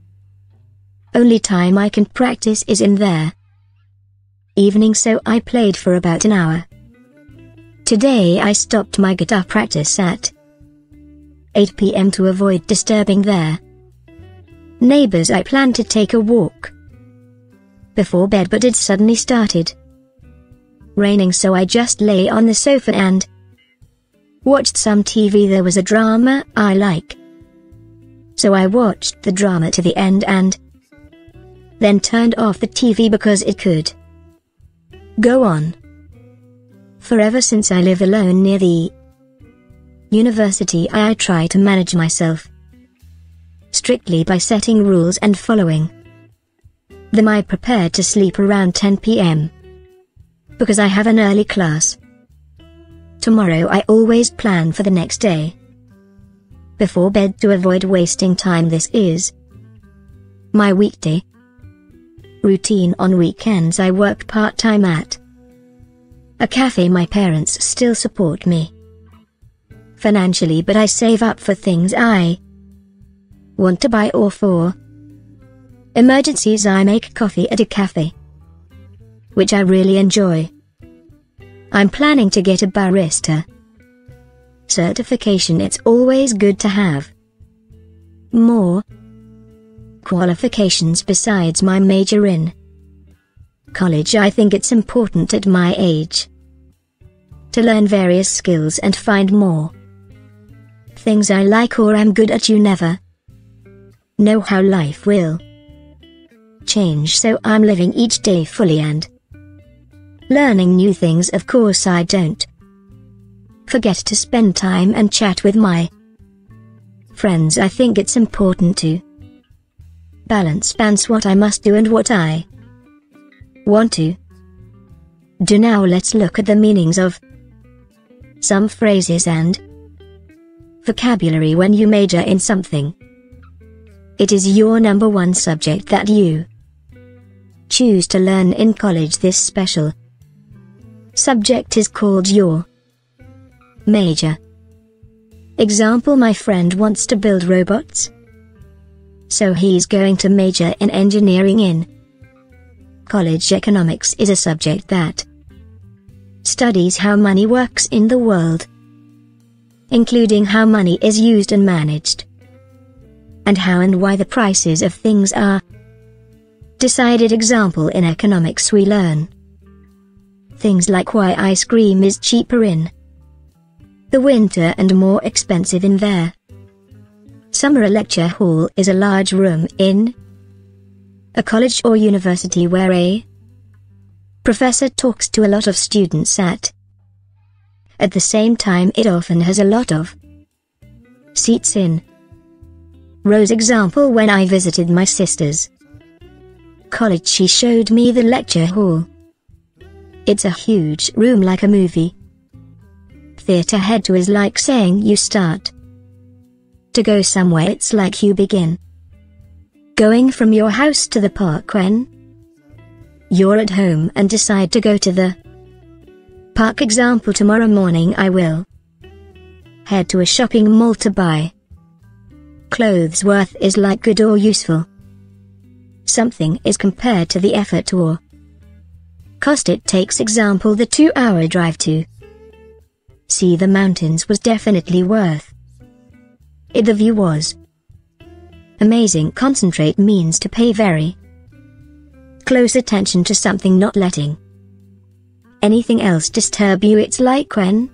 Speaker 1: only time I can practice is in there evening so I played for about an hour. Today I stopped my guitar practice at 8 pm to avoid disturbing their neighbors I plan to take a walk before bed but it suddenly started raining so I just lay on the sofa and watched some TV there was a drama I like. So I watched the drama to the end and then turned off the TV because it could go on forever since I live alone near the university I try to manage myself strictly by setting rules and following then I prepared to sleep around 10 p.m. Because I have an early class. Tomorrow I always plan for the next day. Before bed to avoid wasting time this is my weekday routine on weekends I work part-time at a cafe my parents still support me financially but I save up for things I want to buy or for emergencies I make coffee at a cafe, which I really enjoy. I'm planning to get a barista. Certification it's always good to have. More qualifications besides my major in college I think it's important at my age to learn various skills and find more things I like or am good at you never know how life will change so I'm living each day fully and learning new things of course I don't forget to spend time and chat with my friends I think it's important to balance balance what I must do and what I want to do now let's look at the meanings of some phrases and vocabulary when you major in something. It is your number one subject that you choose to learn in college this special subject is called your major. Example My friend wants to build robots. So he's going to major in engineering in college economics is a subject that studies how money works in the world, including how money is used and managed, and how and why the prices of things are decided example in economics we learn. Things like why ice cream is cheaper in the winter and more expensive in there. Summer lecture hall is a large room in a college or university where a professor talks to a lot of students at at the same time it often has a lot of seats in. Rows example when I visited my sister's college she showed me the lecture hall. It's a huge room like a movie. Theatre head to is like saying you start. To go somewhere it's like you begin. Going from your house to the park when you're at home and decide to go to the park example tomorrow morning I will head to a shopping mall to buy clothes worth is like good or useful something is compared to the effort or cost it takes example the two-hour drive to see the mountains was definitely worth it the view was amazing concentrate means to pay very close attention to something not letting anything else disturb you it's like when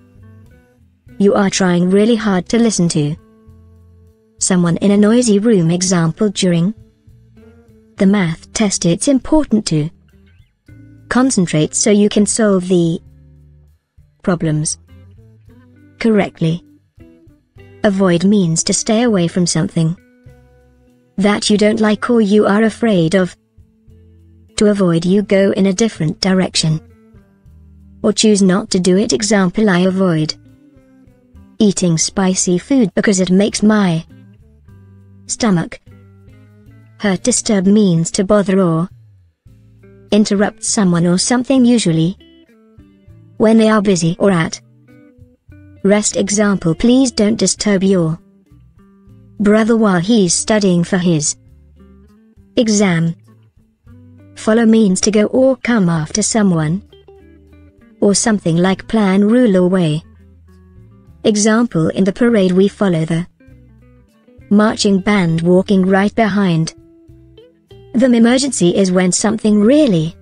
Speaker 1: you are trying really hard to listen to someone in a noisy room example during the math test it's important to concentrate so you can solve the problems correctly. Avoid means to stay away from something that you don't like or you are afraid of. To avoid you go in a different direction. Or choose not to do it example I avoid eating spicy food because it makes my stomach Hurt disturb means to bother or interrupt someone or something usually when they are busy or at rest example please don't disturb your brother while he's studying for his exam follow means to go or come after someone or something like plan rule or way example in the parade we follow the marching band walking right behind the emergency is when something really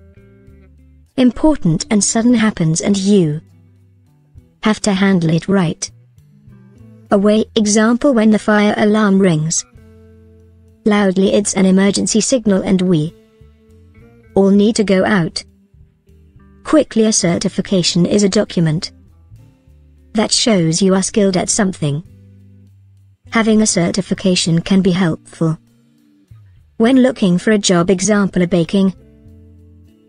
Speaker 1: important and sudden happens and you have to handle it right away example when the fire alarm rings. Loudly it's an emergency signal and we all need to go out. Quickly a certification is a document that shows you are skilled at something. Having a certification can be helpful. When looking for a job example a baking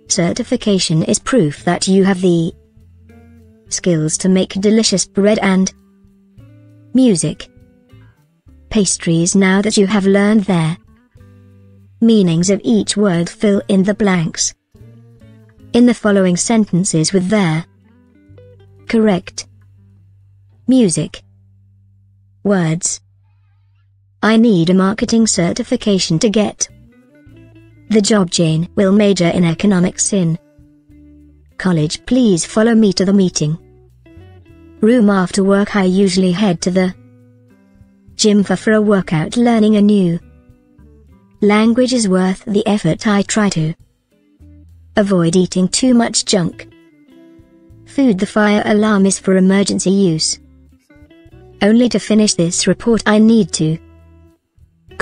Speaker 1: certification is proof that you have the skills to make delicious bread and music pastries now that you have learned their meanings of each word fill in the blanks in the following sentences with their correct music words I need a marketing certification to get the job Jane will major in economics in college please follow me to the meeting room after work I usually head to the gym for, for a workout learning a new language is worth the effort I try to avoid eating too much junk food the fire alarm is for emergency use only to finish this report I need to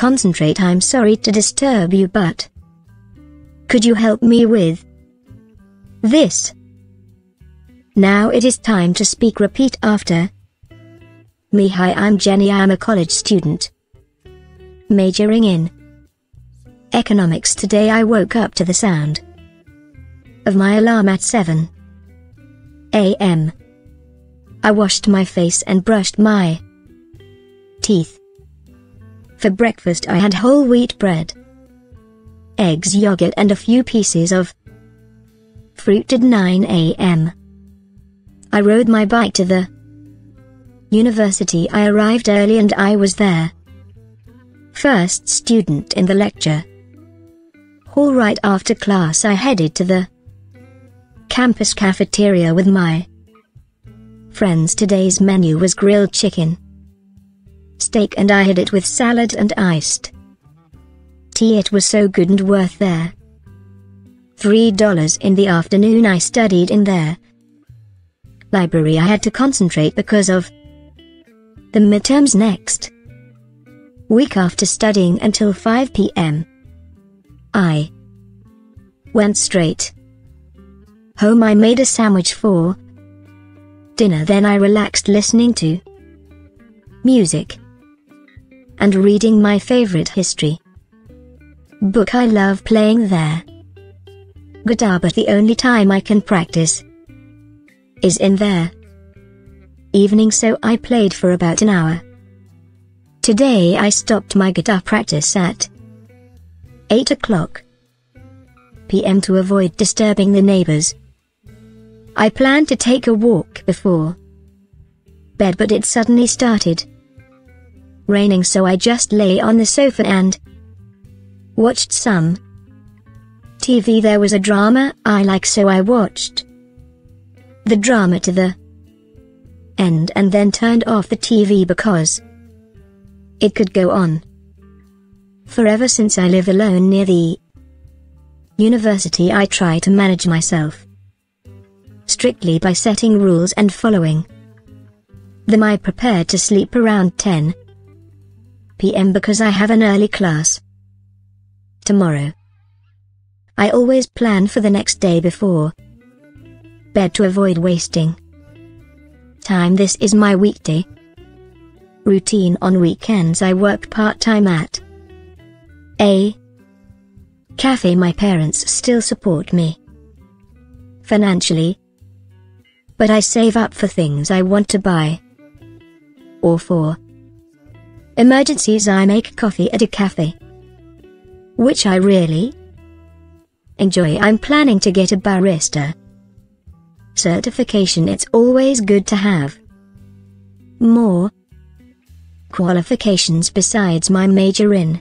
Speaker 1: concentrate I'm sorry to disturb you but... Could you help me with... This? Now it is time to speak repeat after... Me hi I'm Jenny I'm a college student. Majoring in... Economics today I woke up to the sound of my alarm at 7 a.m. I washed my face and brushed my teeth. For breakfast I had whole wheat bread, eggs yogurt and a few pieces of fruit at 9 a.m. I rode my bike to the university I arrived early and I was there. First student in the lecture. Hall right after class I headed to the campus cafeteria with my friends. Today's menu was grilled chicken steak and I had it with salad and iced tea it was so good and worth there. Three dollars in the afternoon I studied in there. Library I had to concentrate because of the midterms next. Week after studying until 5 p.m. I went straight home I made a sandwich for dinner then I relaxed listening to music and reading my favorite history book I love playing there. Guitar but the only time I can practice is in there. Evening so I played for about an hour. Today I stopped my guitar practice at 8 o'clock p.m. to avoid disturbing the neighbors. I planned to take a walk before bed but it suddenly started raining so I just lay on the sofa and watched some TV there was a drama I like so I watched the drama to the end and then turned off the TV because it could go on forever since I live alone near the university I try to manage myself strictly by setting rules and following them I prepared to sleep around 10 pm because I have an early class. Tomorrow. I always plan for the next day before bed to avoid wasting time. This is my weekday routine on weekends. I work part time at a cafe. My parents still support me financially, but I save up for things I want to buy or for. Emergencies I make coffee at a cafe. Which I really enjoy. I'm planning to get a barista certification. It's always good to have more qualifications besides my major in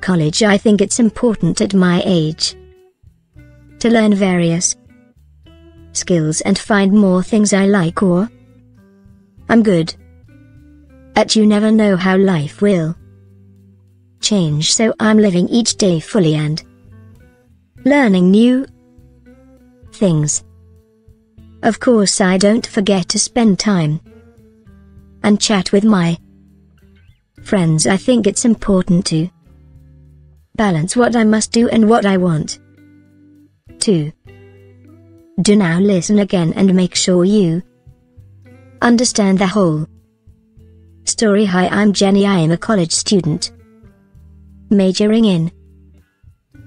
Speaker 1: college. I think it's important at my age to learn various skills and find more things I like or I'm good at you never know how life will change so I'm living each day fully and learning new things. Of course I don't forget to spend time and chat with my friends I think it's important to balance what I must do and what I want to do now listen again and make sure you understand the whole Story Hi, I'm Jenny. I am a college student. Majoring in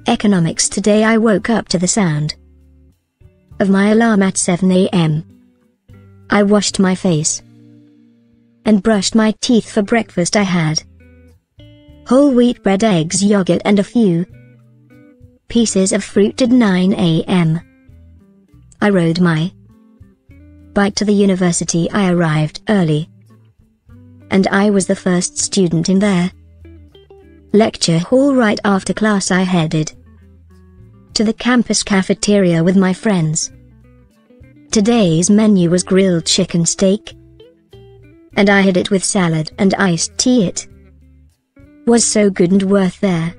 Speaker 1: economics today, I woke up to the sound of my alarm at 7 a.m. I washed my face and brushed my teeth for breakfast. I had whole wheat bread, eggs, yogurt, and a few pieces of fruit at 9 a.m. I rode my bike to the university. I arrived early and I was the first student in there. Lecture hall right after class I headed to the campus cafeteria with my friends. Today's menu was grilled chicken steak, and I had it with salad and iced tea it was so good and worth there.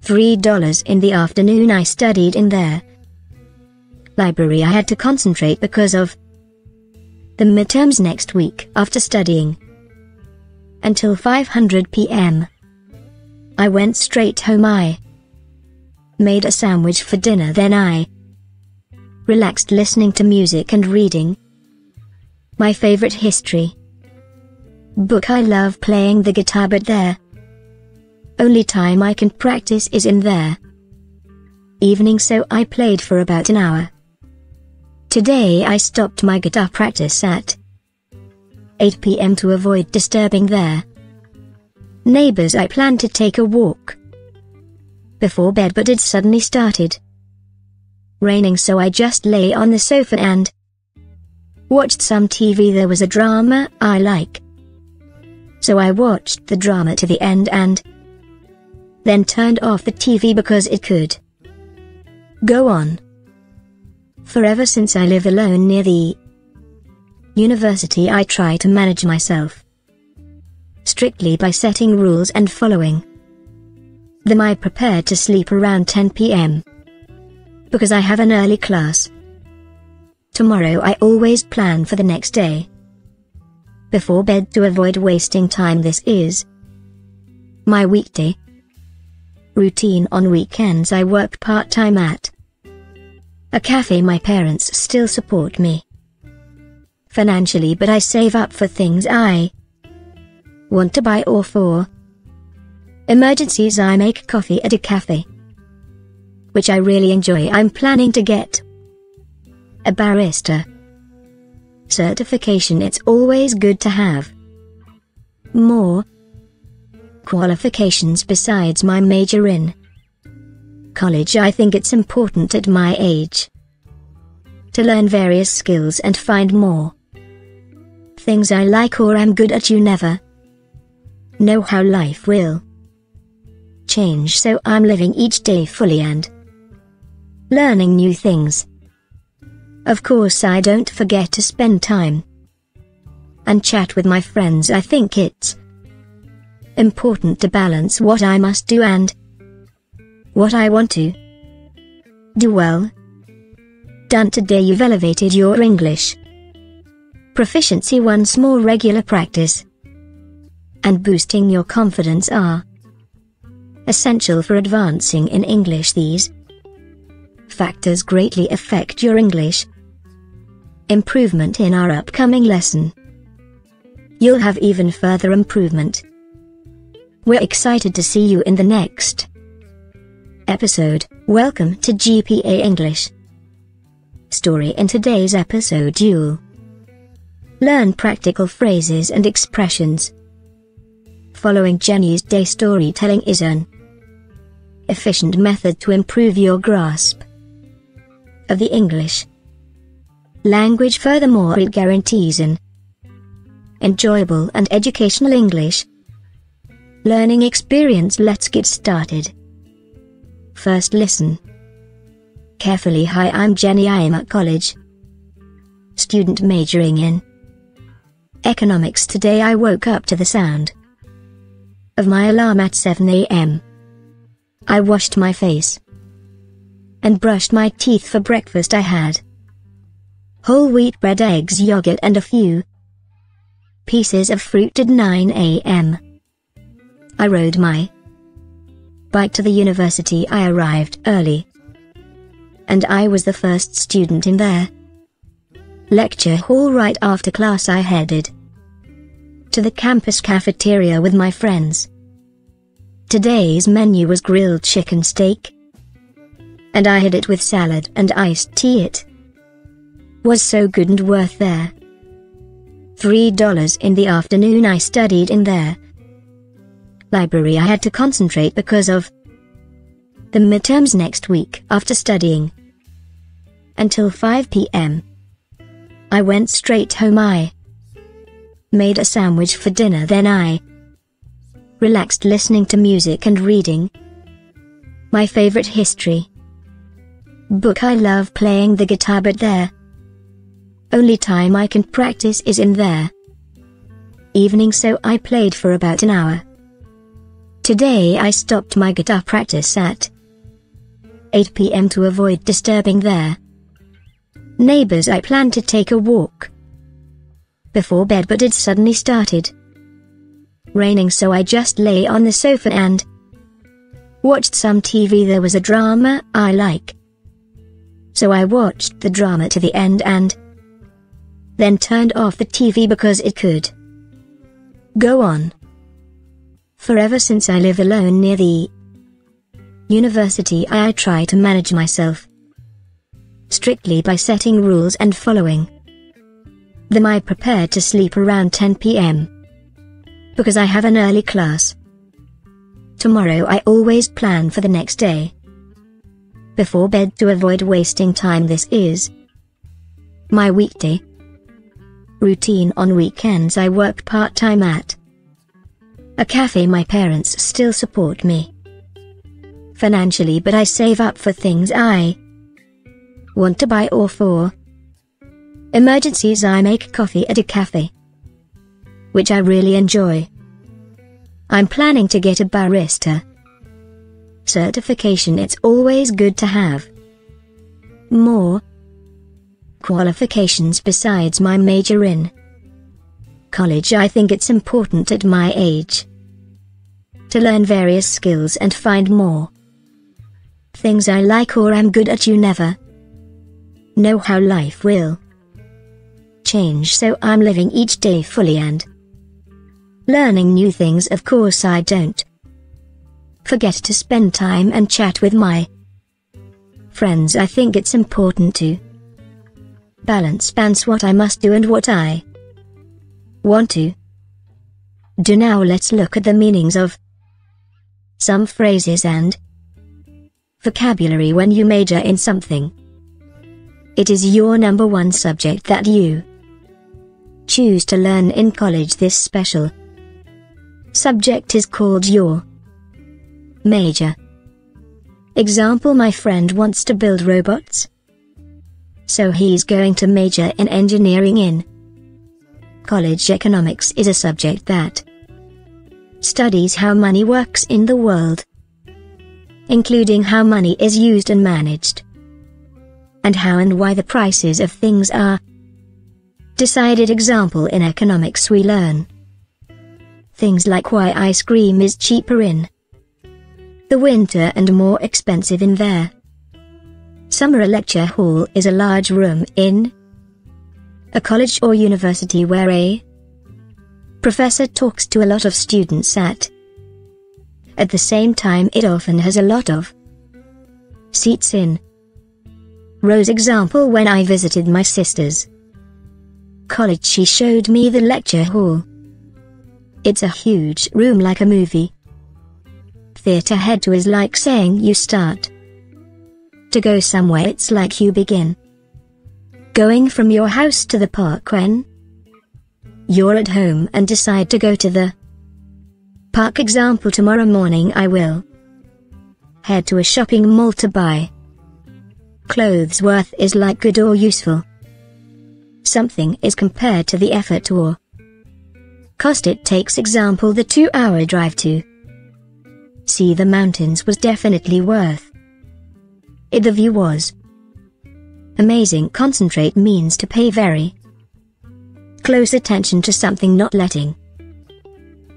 Speaker 1: Three dollars in the afternoon I studied in there. Library I had to concentrate because of the midterms next week after studying until 500 p.m. I went straight home I made a sandwich for dinner then I relaxed listening to music and reading my favorite history book I love playing the guitar but there only time I can practice is in there evening so I played for about an hour. Today I stopped my guitar practice at 8 pm to avoid disturbing their neighbors. I planned to take a walk before bed but it suddenly started raining so I just lay on the sofa and watched some TV there was a drama I like. So I watched the drama to the end and then turned off the TV because it could go on forever since I live alone near the university I try to manage myself strictly by setting rules and following them I prepare to sleep around 10 p.m. because I have an early class. Tomorrow I always plan for the next day before bed to avoid wasting time this is my weekday routine on weekends I work part-time at a cafe my parents still support me financially but I save up for things I want to buy or for emergencies I make coffee at a cafe which I really enjoy I'm planning to get a barista certification it's always good to have more qualifications besides my major in college I think it's important at my age to learn various skills and find more things I like or am good at you never know how life will change so I'm living each day fully and learning new things. Of course I don't forget to spend time and chat with my friends I think it's important to balance what I must do and what I want to do well. Done today you've elevated your English. Proficiency once more regular practice and boosting your confidence are essential for advancing in English. These factors greatly affect your English improvement in our upcoming lesson. You'll have even further improvement. We're excited to see you in the next episode. Welcome to GPA English. Story in today's episode you'll Learn practical phrases and expressions. Following Jenny's day storytelling is an efficient method to improve your grasp of the English language. Furthermore, it guarantees an enjoyable and educational English learning experience. Let's get started. First, listen carefully. Hi, I'm Jenny. I am at college student majoring in Economics today I woke up to the sound of my alarm at 7 a.m. I washed my face and brushed my teeth for breakfast I had whole wheat bread eggs yogurt and a few pieces of fruit at 9 a.m. I rode my bike to the university I arrived early and I was the first student in there lecture hall right after class I headed to the campus cafeteria with my friends. Today's menu was grilled chicken steak, and I had it with salad and iced tea it was so good and worth there. Three dollars in the afternoon I studied in there. Library I had to concentrate because of the midterms next week after studying until 5 p.m. I went straight home I made a sandwich for dinner then I relaxed listening to music and reading. My favorite history book I love playing the guitar but there only time I can practice is in there evening so I played for about an hour. Today I stopped my guitar practice at 8 pm to avoid disturbing their neighbors I plan to take a walk before bed but it suddenly started raining so I just lay on the sofa and watched some TV there was a drama I like. So I watched the drama to the end and then turned off the TV because it could go on forever since I live alone near the university I try to manage myself strictly by setting rules and following then I prepare to sleep around 10 pm. Because I have an early class. Tomorrow I always plan for the next day. Before bed to avoid wasting time this is my weekday routine on weekends I work part-time at a cafe my parents still support me financially but I save up for things I want to buy or for Emergencies I make coffee at a cafe, which I really enjoy. I'm planning to get a barista. Certification it's always good to have. More qualifications besides my major in college I think it's important at my age to learn various skills and find more things I like or am good at you never know how life will change so I'm living each day fully and learning new things of course I don't forget to spend time and chat with my friends I think it's important to balance balance what I must do and what I want to do now let's look at the meanings of some phrases and vocabulary when you major in something. It is your number one subject that you choose to learn in college this special. Subject is called your major. Example My friend wants to build robots. So he's going to major in engineering in college economics is a subject that studies how money works in the world, including how money is used and managed, and how and why the prices of things are decided example in economics we learn. Things like why ice cream is cheaper in the winter and more expensive in there. Summer lecture hall is a large room in a college or university where a professor talks to a lot of students at at the same time it often has a lot of seats in. Rows example when I visited my sister's college she showed me the lecture hall. It's a huge room like a movie. Theatre head to is like saying you start. To go somewhere it's like you begin. Going from your house to the park when you're at home and decide to go to the park example tomorrow morning I will head to a shopping mall to buy clothes worth is like good or useful something is compared to the effort or cost it takes example the two-hour drive to see the mountains was definitely worth it the view was amazing concentrate means to pay very close attention to something not letting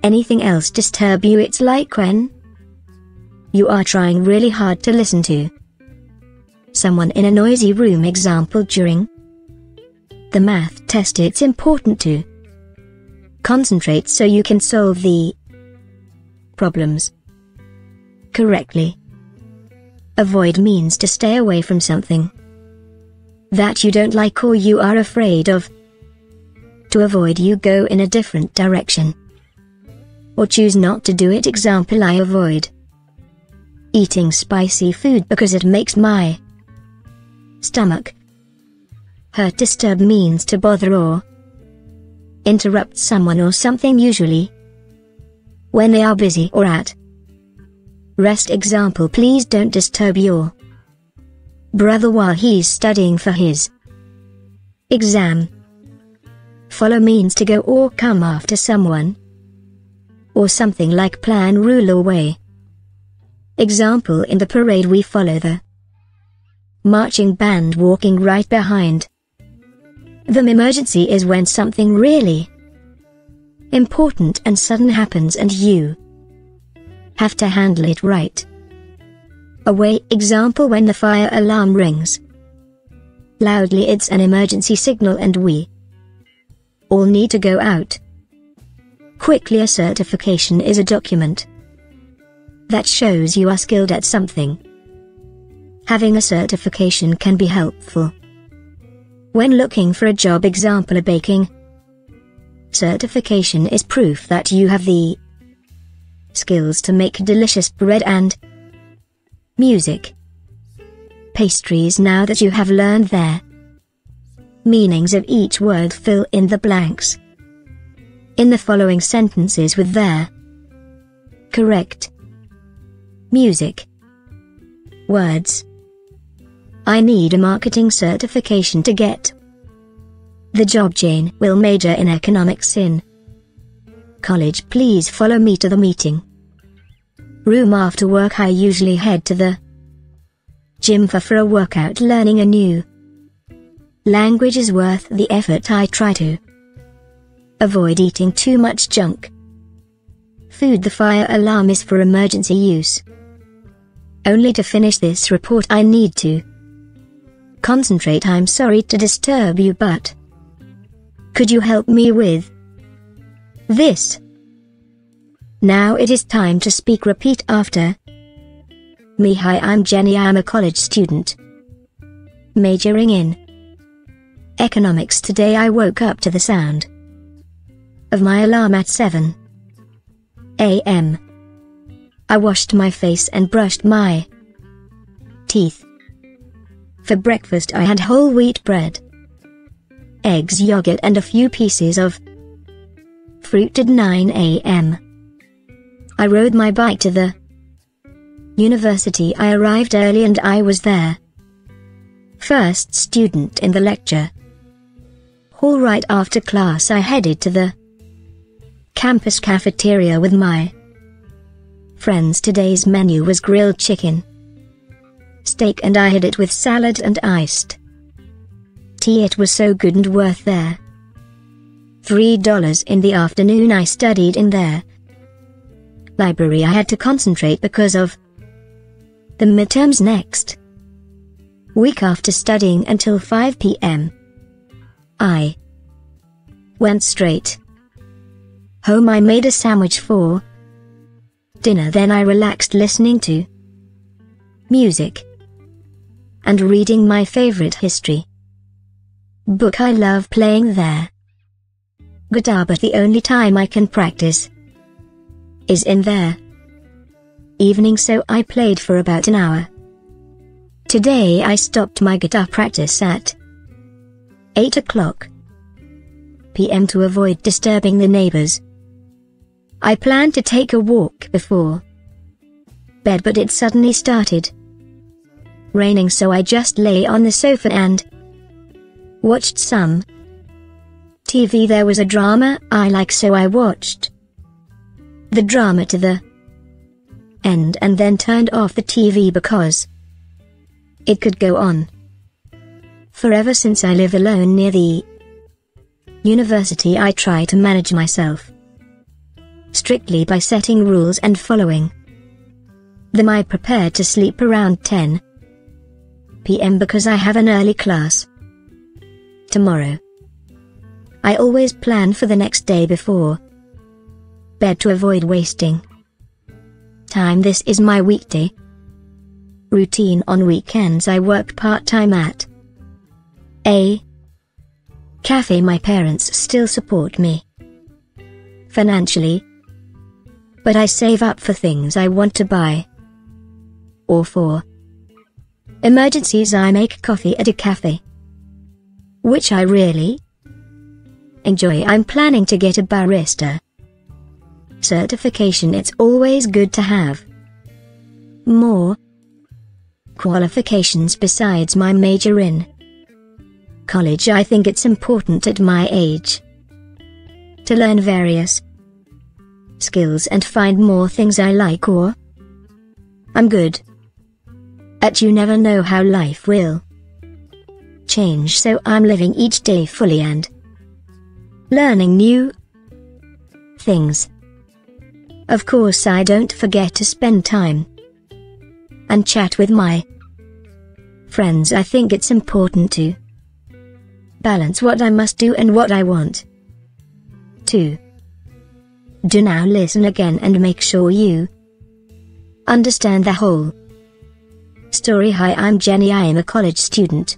Speaker 1: anything else disturb you it's like when you are trying really hard to listen to someone in a noisy room example during the math test it's important to concentrate so you can solve the problems correctly. Avoid means to stay away from something that you don't like or you are afraid of. To avoid you go in a different direction or choose not to do it example I avoid eating spicy food because it makes my stomach Hurt disturb means to bother or interrupt someone or something usually when they are busy or at rest example please don't disturb your brother while he's studying for his exam. Follow means to go or come after someone or something like plan rule or way. Example in the parade we follow the marching band walking right behind. The emergency is when something really important and sudden happens and you have to handle it right away example when the fire alarm rings. Loudly it's an emergency signal and we all need to go out. Quickly a certification is a document that shows you are skilled at something. Having a certification can be helpful. When looking for a job example a baking certification is proof that you have the skills to make delicious bread and music pastries now that you have learned their meanings of each word fill in the blanks in the following sentences with their correct music words I need a marketing certification to get the job Jane will major in economics in college please follow me to the meeting room after work I usually head to the gym for, for a workout learning a new language is worth the effort I try to avoid eating too much junk food the fire alarm is for emergency use only to finish this report I need to Concentrate I'm sorry to disturb you but... Could you help me with... This? Now it is time to speak repeat after... Me hi I'm Jenny I'm a college student. Majoring in... Economics today I woke up to the sound of my alarm at 7 a.m. I washed my face and brushed my teeth. For breakfast I had whole wheat bread, eggs yogurt and a few pieces of fruit at 9 a.m. I rode my bike to the university I arrived early and I was there. First student in the lecture. hall. Right after class I headed to the campus cafeteria with my friends. Today's menu was grilled chicken, steak and I had it with salad and iced tea it was so good and worth there. Three dollars in the afternoon I studied in there. Library I had to concentrate because of the midterms next. Week after studying until 5 p.m. I went straight home I made a sandwich for dinner then I relaxed listening to music and reading my favorite history book I love playing there. Guitar but the only time I can practice is in there. Evening so I played for about an hour. Today I stopped my guitar practice at 8 o'clock p.m. to avoid disturbing the neighbors. I planned to take a walk before bed but it suddenly started raining so I just lay on the sofa and watched some TV there was a drama I like so I watched the drama to the end and then turned off the TV because it could go on forever since I live alone near the university I try to manage myself strictly by setting rules and following them I prepare to sleep around 10 pm because I have an early class tomorrow. I always plan for the next day before bed to avoid wasting time. This is my weekday routine on weekends. I work part time at a cafe. My parents still support me financially, but I save up for things I want to buy or for Emergencies I make coffee at a cafe. Which I really enjoy. I'm planning to get a barista certification. It's always good to have more qualifications besides my major in college. I think it's important at my age to learn various skills and find more things I like or I'm good at you never know how life will change so I'm living each day fully and learning new things. Of course I don't forget to spend time and chat with my friends. I think it's important to balance what I must do and what I want to do now listen again and make sure you understand the whole Story Hi I'm Jenny I am a college student.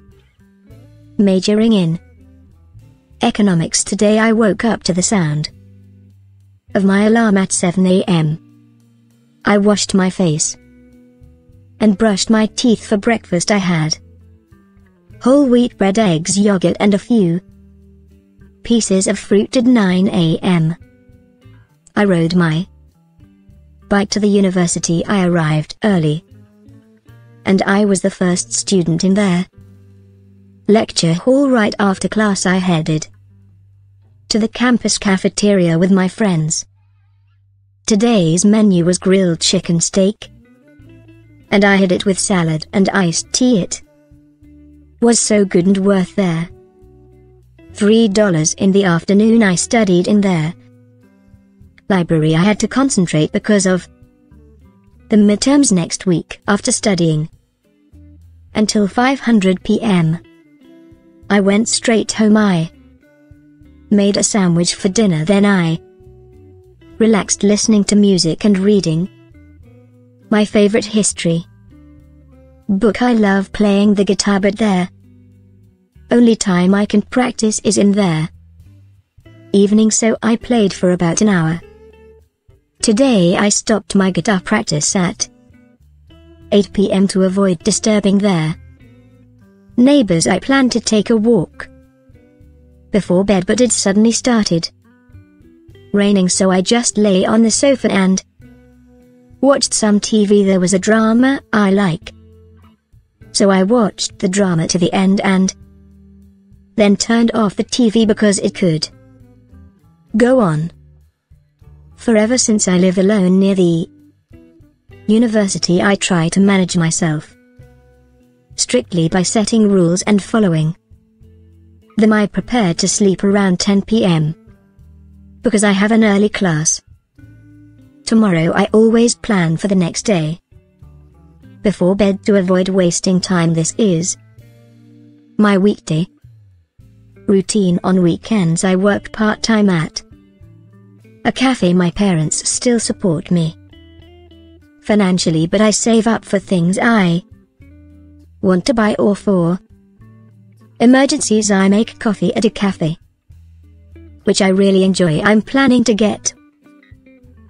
Speaker 1: Majoring in Economics today I woke up to the sound of my alarm at 7 a.m. I washed my face and brushed my teeth for breakfast I had whole wheat bread eggs yogurt and a few pieces of fruit at 9 a.m. I rode my bike to the university I arrived early and I was the first student in there. lecture hall right after class I headed to the campus cafeteria with my friends. Today's menu was grilled chicken steak, and I had it with salad and iced tea it was so good and worth there. Three dollars in the afternoon I studied in there library I had to concentrate because of the midterms next week after studying until 500 p.m. I went straight home I made a sandwich for dinner then I relaxed listening to music and reading my favorite history book I love playing the guitar but there only time I can practice is in there evening so I played for about an hour. Today I stopped my guitar practice at 8 pm to avoid disturbing their neighbors. I planned to take a walk before bed, but it suddenly started raining, so I just lay on the sofa and watched some TV. There was a drama I like, so I watched the drama to the end and then turned off the TV because it could go on. For ever since I live alone near the university I try to manage myself strictly by setting rules and following them I prepare to sleep around 10 p.m. because I have an early class. Tomorrow I always plan for the next day before bed to avoid wasting time this is my weekday routine on weekends I work part-time at a cafe my parents still support me. Financially but I save up for things I want to buy or for. Emergencies I make coffee at a cafe. Which I really enjoy I'm planning to get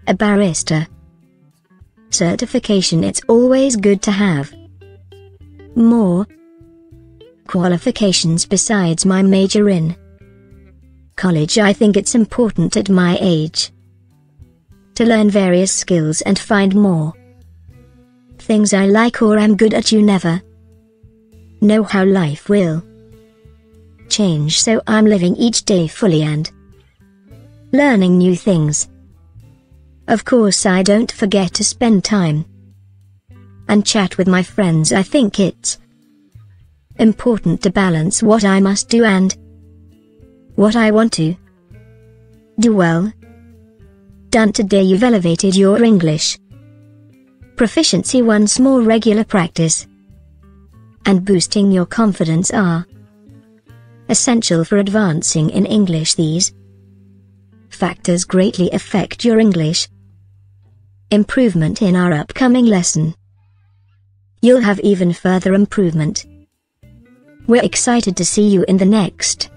Speaker 1: a barista. Certification it's always good to have. More qualifications besides my major in College I think it's important at my age to learn various skills and find more things I like or am good at you never know how life will change so I'm living each day fully and learning new things. Of course I don't forget to spend time and chat with my friends I think it's important to balance what I must do and what I want to. Do well. Done today you've elevated your English. Proficiency once more regular practice. And boosting your confidence are essential for advancing in English these factors greatly affect your English improvement in our upcoming lesson. You'll have even further improvement. We're excited to see you in the next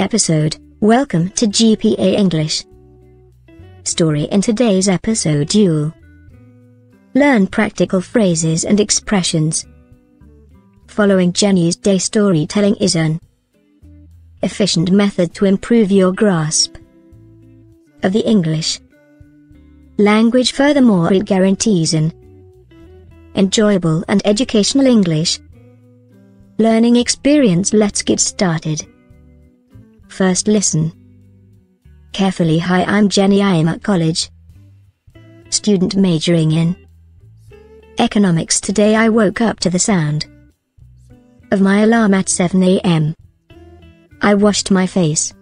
Speaker 1: episode, welcome to GPA English. Story in today's episode you'll learn practical phrases and expressions. Following Jenny's day storytelling is an efficient method to improve your grasp of the English language. Furthermore, it guarantees an enjoyable and educational English learning experience. Let's get started. First listen. Carefully Hi I'm Jenny I am at college. Student majoring in economics today I woke up to the sound of my alarm at 7am. I washed my face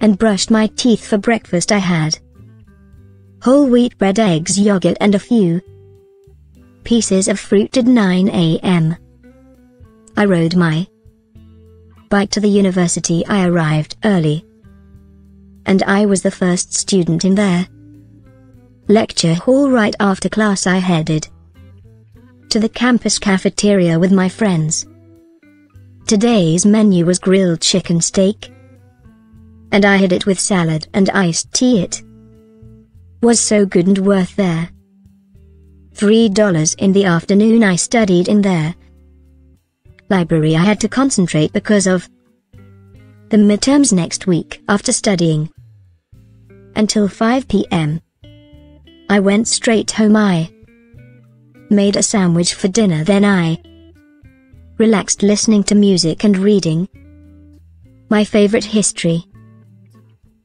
Speaker 1: and brushed my teeth for breakfast I had whole wheat bread eggs yogurt and a few pieces of fruit at 9am. I rode my bike to the university I arrived early. And I was the first student in there. Lecture hall right after class I headed. To the campus cafeteria with my friends. Today's menu was grilled chicken steak. And I had it with salad and iced tea it. Was so good and worth there. Three dollars in the afternoon I studied in there, library I had to concentrate because of the midterms next week after studying until 5 p.m. I went straight home I made a sandwich for dinner then I relaxed listening to music and reading my favorite history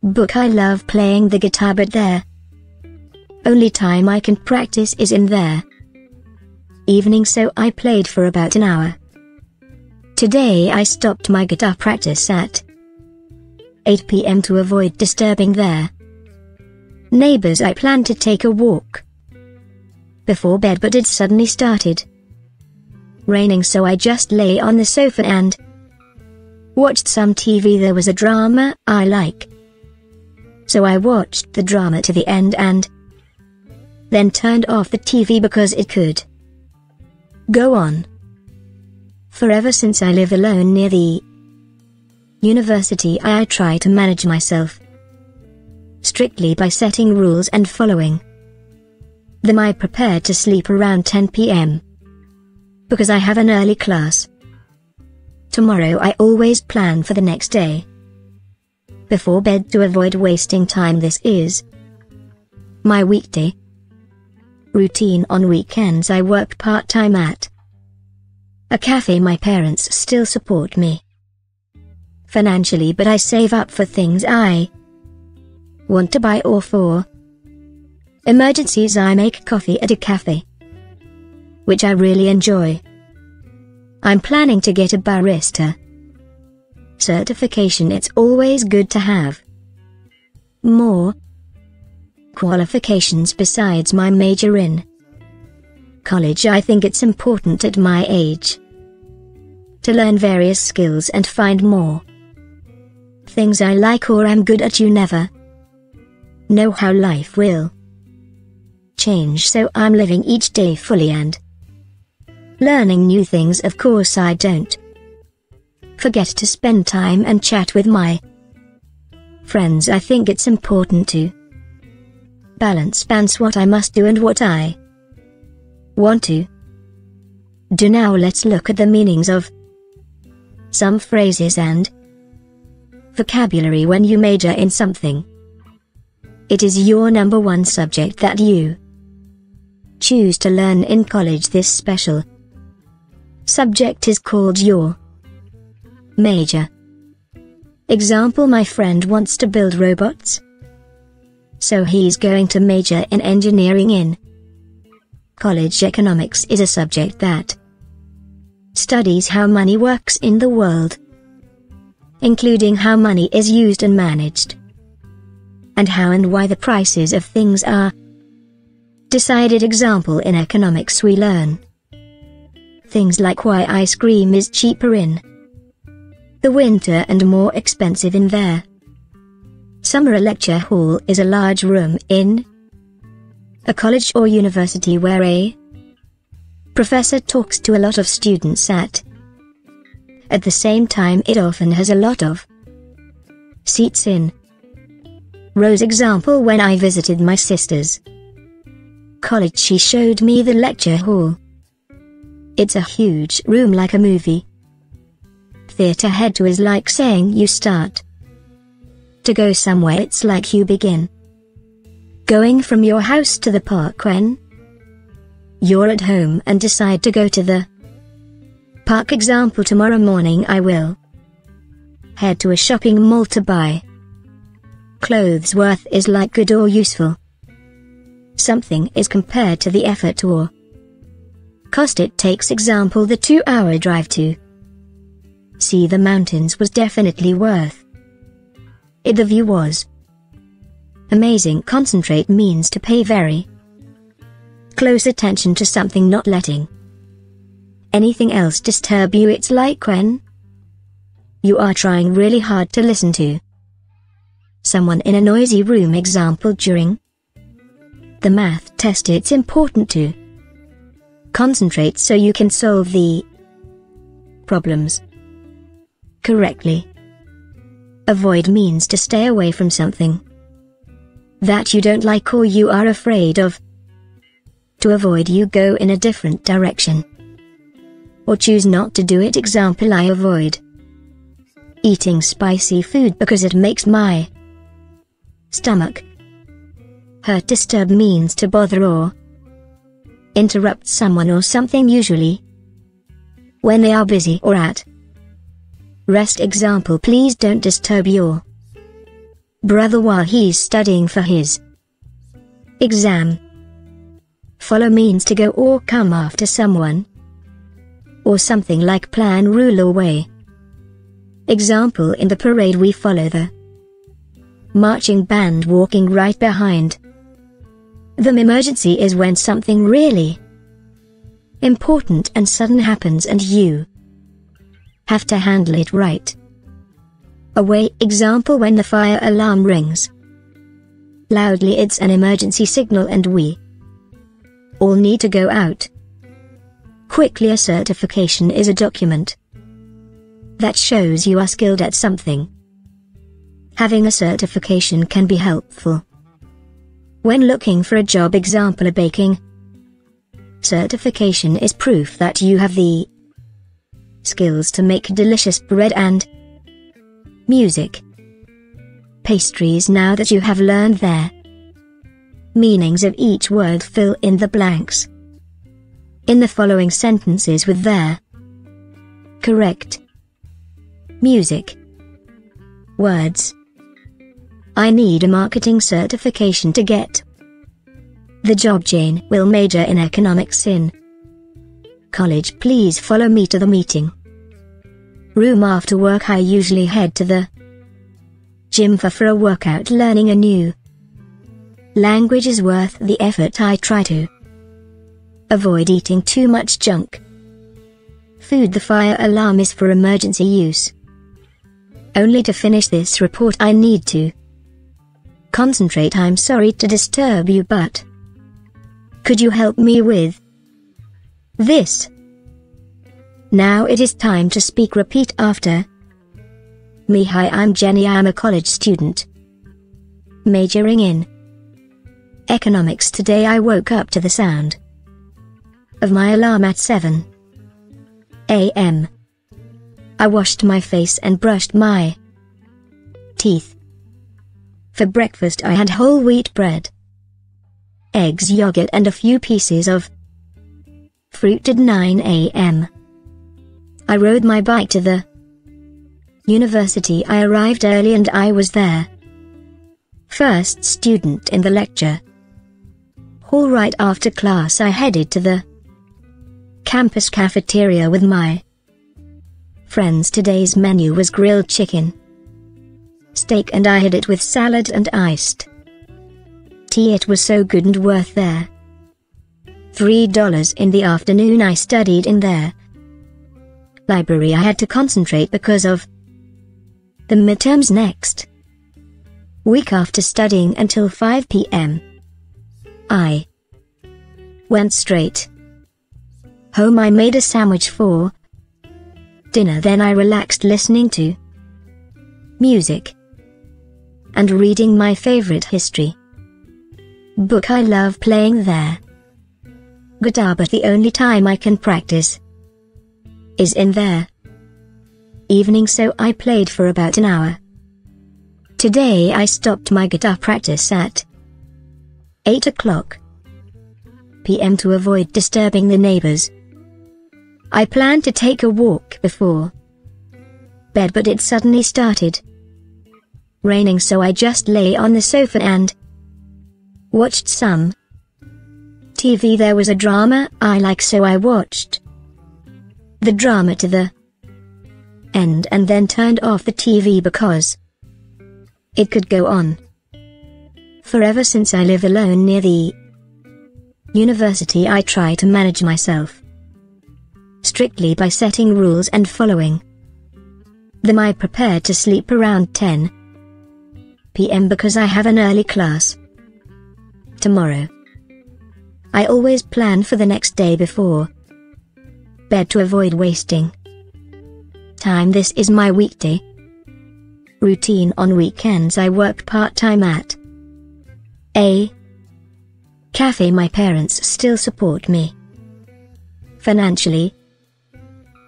Speaker 1: book I love playing the guitar but there only time I can practice is in there evening so I played for about an hour Today I stopped my guitar practice at 8 pm to avoid disturbing their neighbors. I planned to take a walk before bed, but it suddenly started raining, so I just lay on the sofa and watched some TV. There was a drama I like. So I watched the drama to the end and then turned off the TV because it could go on. Forever since I live alone near the university I try to manage myself strictly by setting rules and following them I prepare to sleep around 10 p.m. because I have an early class. Tomorrow I always plan for the next day before bed to avoid wasting time this is my weekday routine on weekends I work part-time at a cafe my parents still support me. Financially, but I save up for things I want to buy or for. Emergencies I make coffee at a cafe, which I really enjoy. I'm planning to get a barista certification it's always good to have. More qualifications besides my major in college I think it's important at my age to learn various skills and find more things I like or am good at you never know how life will change so I'm living each day fully and learning new things of course I don't forget to spend time and chat with my friends I think it's important to balance balance what I must do and what I want to. Do now let's look at the meanings of some phrases and vocabulary when you major in something. It is your number one subject that you choose to learn in college this special subject is called your major. Example My friend wants to build robots. So he's going to major in engineering in College economics is a subject that studies how money works in the world, including how money is used and managed, and how and why the prices of things are decided example in economics we learn. Things like why ice cream is cheaper in the winter and more expensive in there. Summer lecture hall is a large room in a college or university where a professor talks to a lot of students at at the same time it often has a lot of seats in. Rows example when I visited my sister's college she showed me the lecture hall. It's a huge room like a movie. Theatre head to is like saying you start to go somewhere it's like you begin. Going from your house to the park when you're at home and decide to go to the park example tomorrow morning I will head to a shopping mall to buy clothes worth is like good or useful. Something is compared to the effort or cost it takes example the two-hour drive to see the mountains was definitely worth it the view was amazing concentrate means to pay very close attention to something not letting anything else disturb you it's like when you are trying really hard to listen to someone in a noisy room example during the math test it's important to concentrate so you can solve the problems correctly avoid means to stay away from something that you don't like or you are afraid of. To avoid you go in a different direction. Or choose not to do it example I avoid eating spicy food because it makes my stomach hurt disturb means to bother or interrupt someone or something usually when they are busy or at rest example please don't disturb your brother while he's studying for his exam. Follow means to go or come after someone, or something like plan rule or way. Example in the parade we follow the marching band walking right behind The emergency is when something really important and sudden happens and you have to handle it right away example when the fire alarm rings. Loudly it's an emergency signal and we all need to go out. Quickly a certification is a document that shows you are skilled at something. Having a certification can be helpful. When looking for a job example a baking, certification is proof that you have the skills to make delicious bread and music, pastries now that you have learned their meanings of each word fill in the blanks in the following sentences with their correct music words I need a marketing certification to get the job Jane will major in economics in college please follow me to the meeting room after work I usually head to the gym for, for a workout learning a new language is worth the effort I try to avoid eating too much junk food the fire alarm is for emergency use only to finish this report I need to concentrate I'm sorry to disturb you but could you help me with this? Now it is time to speak repeat after me hi I'm Jenny I'm a college student majoring in economics today I woke up to the sound of my alarm at 7 a.m. I washed my face and brushed my teeth. For breakfast I had whole wheat bread, eggs yogurt and a few pieces of fruit at 9 a.m. I rode my bike to the university. I arrived early and I was there. First student in the lecture hall right after class I headed to the campus cafeteria with my friends. Today's menu was grilled chicken, steak and I had it with salad and iced tea. It was so good and worth there. Three dollars in the afternoon I studied in there library I had to concentrate because of the midterms next week after studying until 5 p.m. I went straight home I made a sandwich for dinner then I relaxed listening to music and reading my favorite history book I love playing there guitar ah, but the only time I can practice is in there. Evening so I played for about an hour. Today I stopped my guitar practice at 8 o'clock p.m. to avoid disturbing the neighbors. I planned to take a walk before bed but it suddenly started raining so I just lay on the sofa and watched some TV there was a drama I like so I watched the drama to the end and then turned off the TV because it could go on forever since I live alone near the university I try to manage myself strictly by setting rules and following them I prepare to sleep around 10 p.m. because I have an early class tomorrow. I always plan for the next day before bed to avoid wasting time. This is my weekday routine. On weekends, I work part time at a cafe. My parents still support me financially,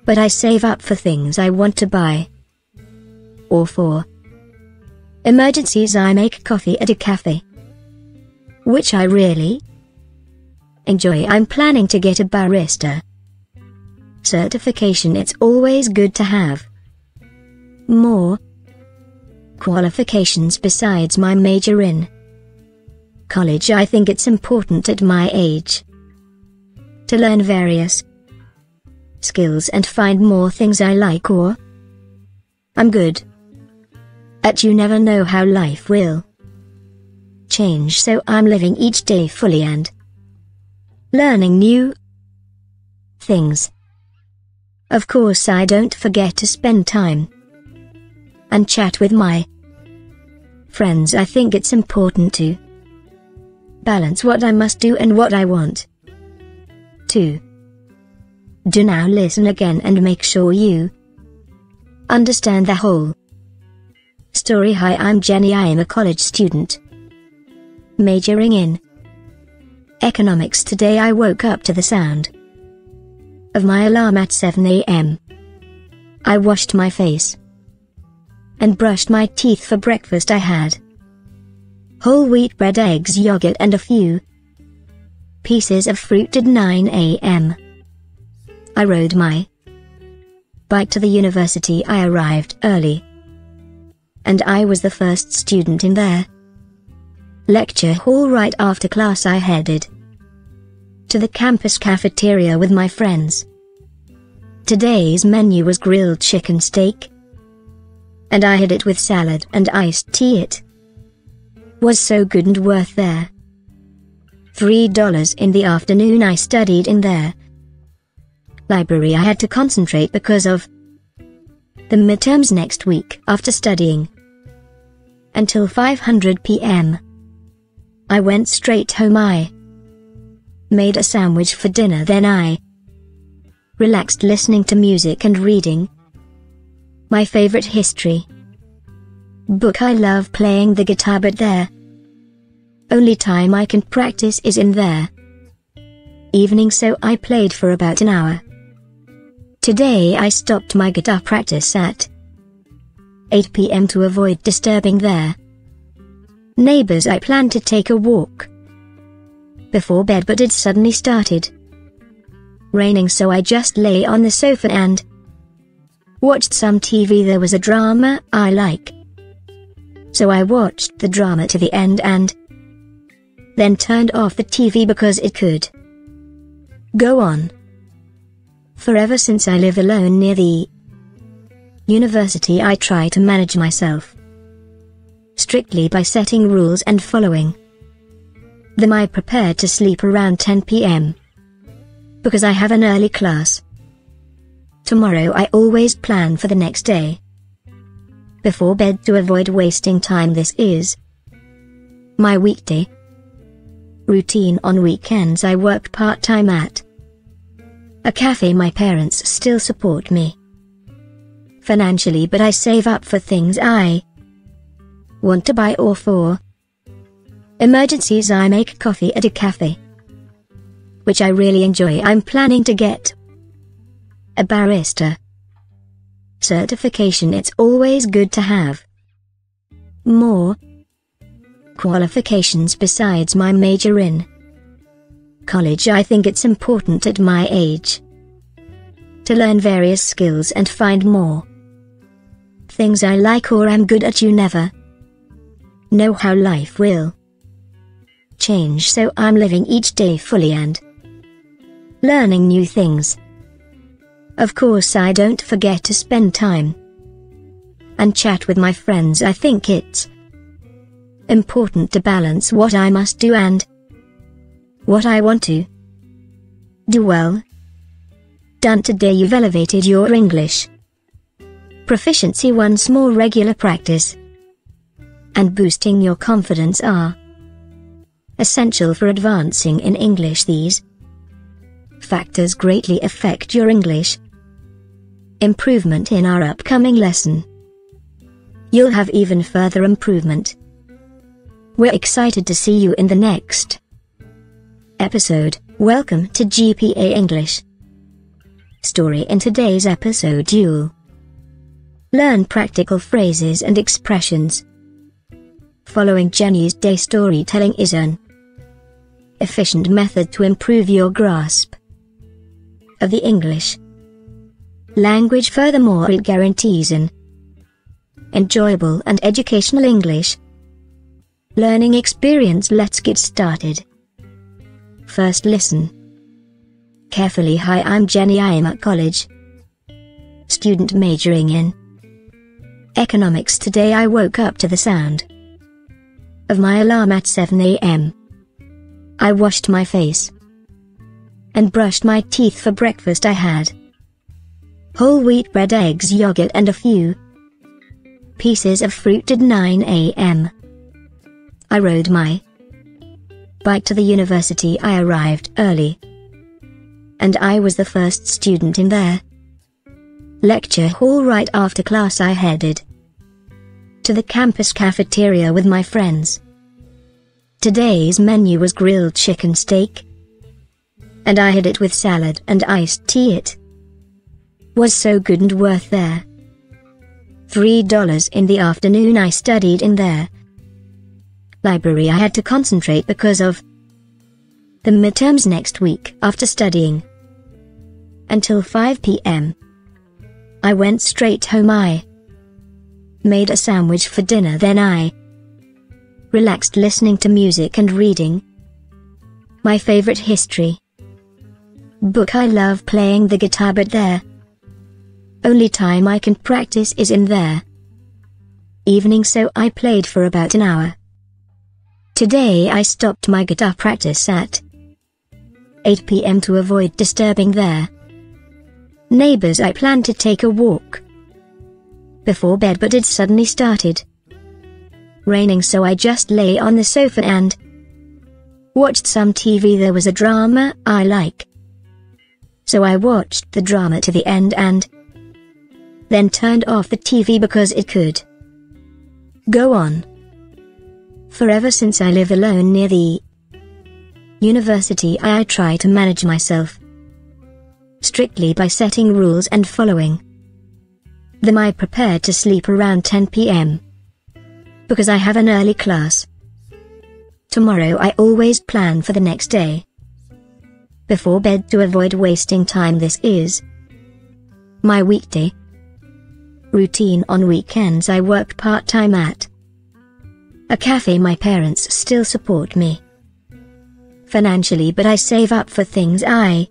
Speaker 1: but I save up for things I want to buy or for emergencies. I make coffee at a cafe, which I really enjoy. I'm planning to get a barista certification it's always good to have. More qualifications besides my major in college I think it's important at my age to learn various skills and find more things I like or I'm good at you never know how life will change so I'm living each day fully and learning new things. Of course I don't forget to spend time and chat with my friends. I think it's important to balance what I must do and what I want to do now listen again and make sure you understand the whole story. Hi, I'm Jenny. I am a college student majoring in economics. Today I woke up to the sound of my alarm at 7 a.m. I washed my face and brushed my teeth for breakfast I had whole wheat bread eggs yogurt and a few pieces of fruit at 9 a.m. I rode my bike to the university I arrived early and I was the first student in there lecture hall right after class I headed to the campus cafeteria with my friends. Today's menu was grilled chicken steak, and I had it with salad and iced tea. It was so good and worth there. Three dollars in the afternoon I studied in there. Library I had to concentrate because of the midterms next week after studying until 500 p.m. I went straight home I made a sandwich for dinner then I relaxed listening to music and reading. My favorite history book I love playing the guitar but there only time I can practice is in there evening so I played for about an hour. Today I stopped my guitar practice at 8 pm to avoid disturbing their neighbors I plan to take a walk before bed but it suddenly started raining so I just lay on the sofa and watched some TV there was a drama I like. So I watched the drama to the end and then turned off the TV because it could go on forever since I live alone near the university I try to manage myself strictly by setting rules and following then I prepare to sleep around 10 p.m. Because I have an early class. Tomorrow I always plan for the next day. Before bed to avoid wasting time this is my weekday routine on weekends I work part-time at a cafe my parents still support me financially but I save up for things I want to buy or for Emergencies I make coffee at a cafe, which I really enjoy. I'm planning to get a barista certification. It's always good to have more qualifications besides my major in college. I think it's important at my age to learn various skills and find more things I like or am good at. You never know how life will change so I'm living each day fully and learning new things. Of course I don't forget to spend time and chat with my friends I think it's important to balance what I must do and what I want to do well. Done today you've elevated your English proficiency once more regular practice and boosting your confidence are essential for advancing in English these factors greatly affect your English improvement in our upcoming lesson. You'll have even further improvement. We're excited to see you in the next episode. Welcome to GPA English. Story in today's episode you'll learn practical phrases and expressions. Following Jenny's day storytelling is an efficient method to improve your grasp of the English language. Furthermore, it guarantees an enjoyable and educational English learning experience. Let's get started. First, listen carefully. Hi, I'm Jenny. I am at college, student majoring in economics. Today, I woke up to the sound of my alarm at 7 a.m. I washed my face and brushed my teeth for breakfast I had whole wheat bread eggs yogurt and a few pieces of fruit at 9 a.m. I rode my bike to the university I arrived early and I was the first student in there lecture hall right after class I headed to the campus cafeteria with my friends. Today's menu was grilled chicken steak, and I had it with salad and iced tea. It was so good and worth there. Three dollars in the afternoon I studied in there library I had to concentrate because of the midterms next week after studying until 5 p.m. I went straight home I made a sandwich for dinner then I relaxed listening to music and reading. My favorite history book I love playing the guitar but there. Only time I can practice is in there. Evening so I played for about an hour. Today I stopped my guitar practice at 8 pm to avoid disturbing their neighbors I plan to take a walk before bed but it suddenly started raining so I just lay on the sofa and watched some TV there was a drama I like. So I watched the drama to the end and then turned off the TV because it could go on forever since I live alone near the university I try to manage myself strictly by setting rules and following them I prepare to sleep around 10 p.m because I have an early class. Tomorrow I always plan for the next day. Before bed to avoid wasting time this is my weekday routine on weekends I work part-time at a cafe my parents still support me financially but I save up for things I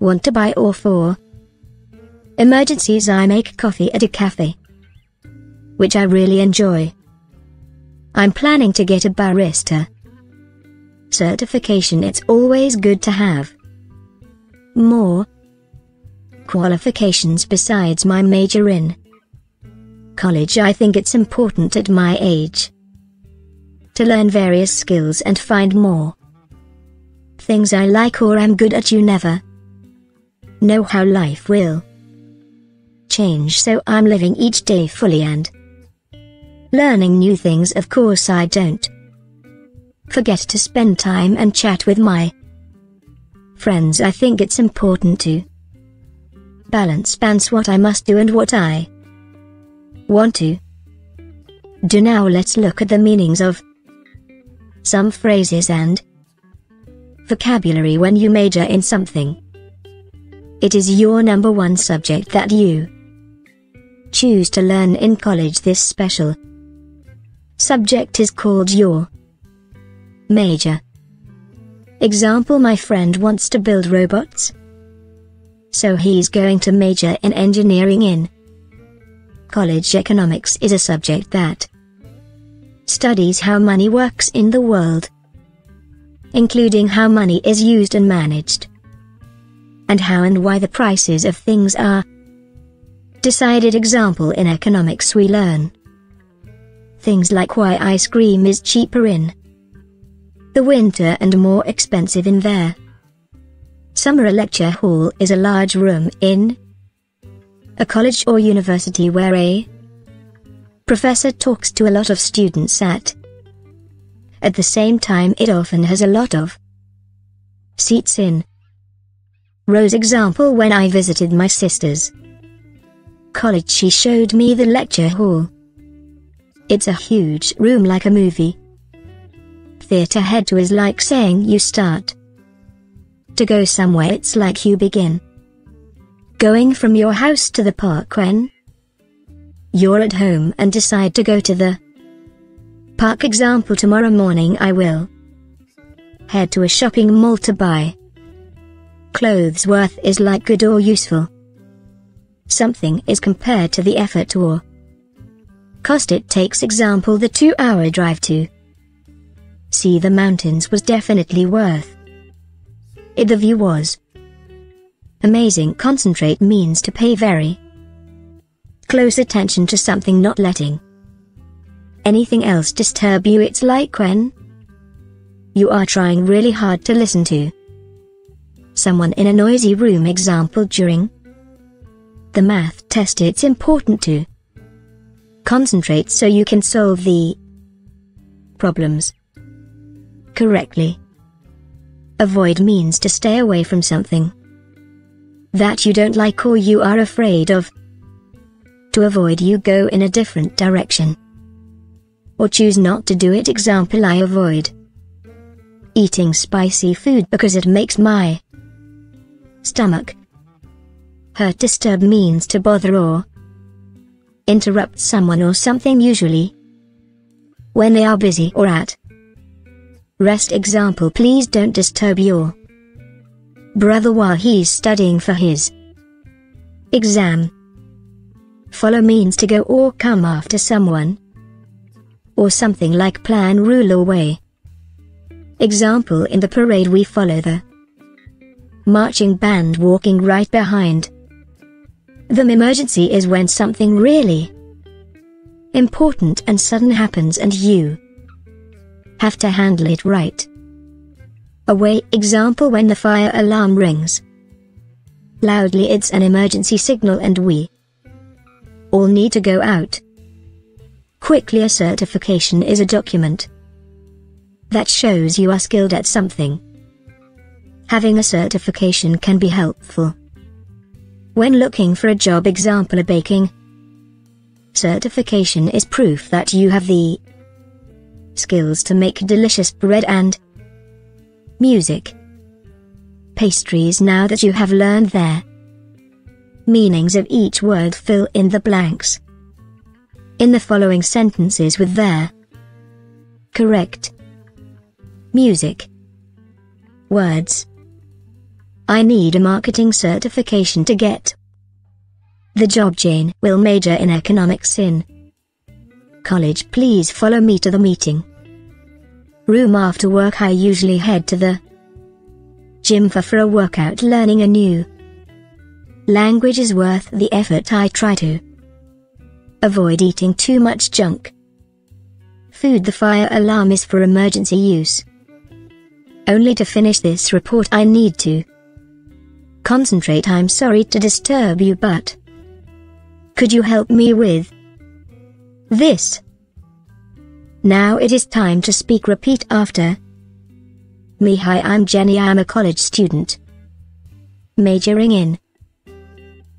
Speaker 1: want to buy or for emergencies I make coffee at a cafe which I really enjoy. I'm planning to get a barista certification it's always good to have. More qualifications besides my major in college I think it's important at my age to learn various skills and find more things I like or am good at you never know how life will change so I'm living each day fully and Learning new things of course I don't. Forget to spend time and chat with my friends I think it's important to balance balance what I must do and what I want to do now let's look at the meanings of some phrases and vocabulary when you major in something. It is your number one subject that you choose to learn in college this special Subject is called your major. Example My friend wants to build robots. So he's going to major in engineering in college economics is a subject that studies how money works in the world, including how money is used and managed, and how and why the prices of things are decided. Example in economics we learn things like why ice cream is cheaper in the winter and more expensive in there. Summer lecture hall is a large room in a college or university where a professor talks to a lot of students at at the same time it often has a lot of seats in Rows example when I visited my sister's college she showed me the lecture hall. It's a huge room like a movie. Theatre head to is like saying you start. To go somewhere it's like you begin. Going from your house to the park when you're at home and decide to go to the park example tomorrow morning I will head to a shopping mall to buy clothes worth is like good or useful. Something is compared to the effort or it takes example the two-hour drive to see the mountains was definitely worth it the view was amazing concentrate means to pay very close attention to something not letting anything else disturb you it's like when you are trying really hard to listen to someone in a noisy room example during the math test it's important to Concentrate so you can solve the problems correctly. Avoid means to stay away from something that you don't like or you are afraid of. To avoid you go in a different direction. Or choose not to do it example I avoid eating spicy food because it makes my stomach hurt disturb means to bother or interrupt someone or something usually when they are busy or at rest example please don't disturb your brother while he's studying for his exam. Follow means to go or come after someone or something like plan rule or way. Example in the parade we follow the marching band walking right behind the emergency is when something really important and sudden happens and you have to handle it right away example when the fire alarm rings. Loudly it's an emergency signal and we all need to go out. Quickly a certification is a document that shows you are skilled at something. Having a certification can be helpful. When looking for a job example a baking certification is proof that you have the skills to make delicious bread and music pastries now that you have learned their meanings of each word fill in the blanks in the following sentences with their correct music words I need a marketing certification to get the job Jane will major in economics in college please follow me to the meeting room after work I usually head to the gym for, for a workout learning a new language is worth the effort I try to avoid eating too much junk food the fire alarm is for emergency use only to finish this report I need to Concentrate I'm sorry to disturb you but... Could you help me with... This? Now it is time to speak repeat after... Me hi I'm Jenny I'm a college student. Majoring in...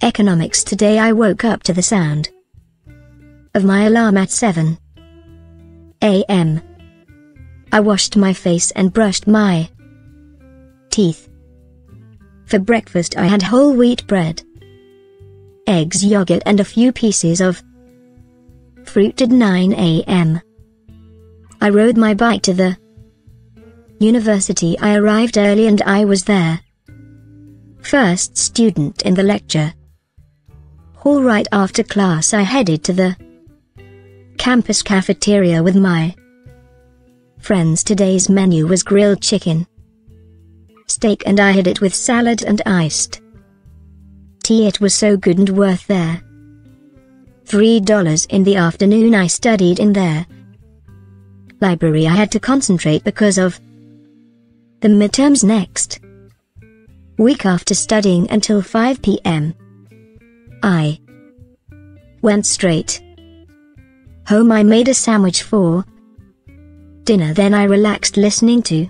Speaker 1: Economics today I woke up to the sound of my alarm at 7 a.m. I washed my face and brushed my teeth. For breakfast I had whole wheat bread, eggs yogurt and a few pieces of fruit at 9 a.m. I rode my bike to the university I arrived early and I was there. First student in the lecture. hall. Right after class I headed to the campus cafeteria with my friends. Today's menu was grilled chicken, steak and I had it with salad and iced tea it was so good and worth there. Three dollars in the afternoon I studied in there. Library I had to concentrate because of the midterms next week after studying until 5 p.m. I went straight home I made a sandwich for dinner then I relaxed listening to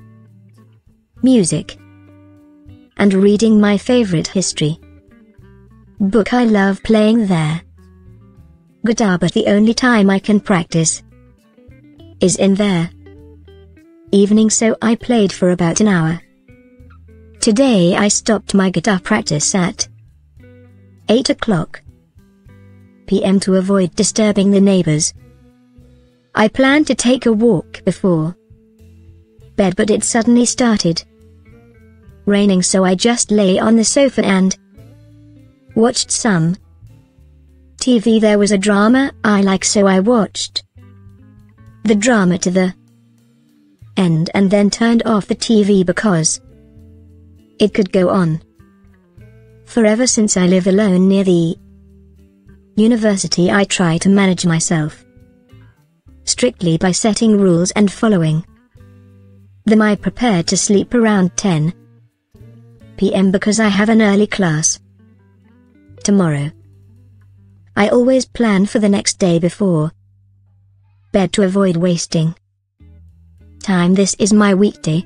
Speaker 1: music and reading my favorite history book I love playing there. Guitar but the only time I can practice is in there. Evening so I played for about an hour. Today I stopped my guitar practice at 8 o'clock p.m. to avoid disturbing the neighbors. I planned to take a walk before bed but it suddenly started raining so I just lay on the sofa and watched some TV there was a drama I like so I watched the drama to the end and then turned off the TV because it could go on forever since I live alone near the university I try to manage myself strictly by setting rules and following them I prepared to sleep around 10 pm because I have an early class. Tomorrow. I always plan for the next day before. Bed to avoid wasting. Time This is my weekday.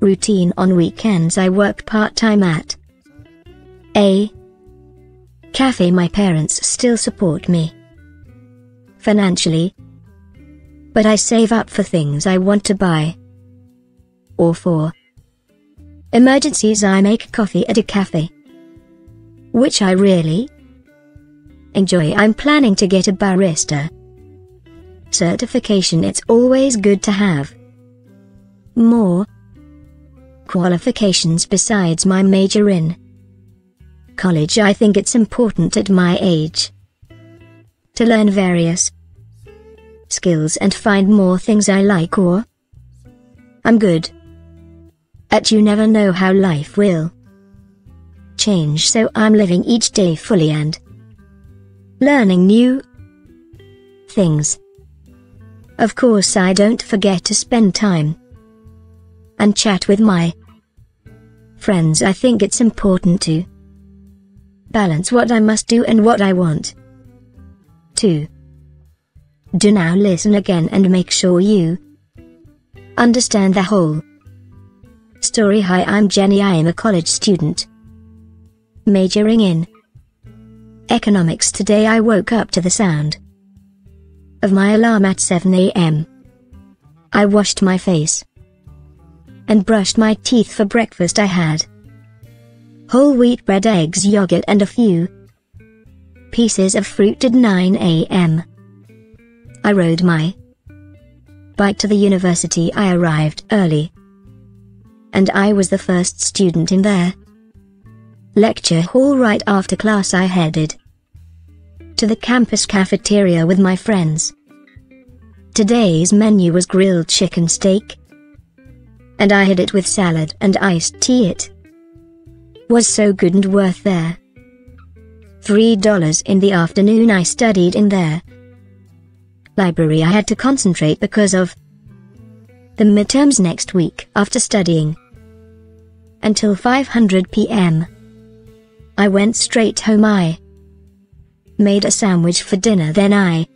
Speaker 1: Routine on weekends I work part-time at a cafe my parents still support me financially, but I save up for things I want to buy or for Emergencies I make coffee at a cafe. Which I really enjoy. I'm planning to get a barista certification. It's always good to have more qualifications besides my major in college. I think it's important at my age to learn various skills and find more things I like or I'm good at you never know how life will change so I'm living each day fully and learning new things. Of course I don't forget to spend time and chat with my friends I think it's important to balance what I must do and what I want to do now listen again and make sure you understand the whole Story Hi I'm Jenny I am a college student. Majoring in Economics today I woke up to the sound of my alarm at 7 a.m. I washed my face and brushed my teeth for breakfast I had whole wheat bread eggs yogurt and a few pieces of fruit at 9 a.m. I rode my bike to the university I arrived early and I was the first student in there. Lecture hall right after class I headed to the campus cafeteria with my friends. Today's menu was grilled chicken steak, and I had it with salad and iced tea it was so good and worth there. Three dollars in the afternoon I studied in there. Library I had to concentrate because of the midterms next week after studying until 500 p.m. I went straight home I made a sandwich for dinner then I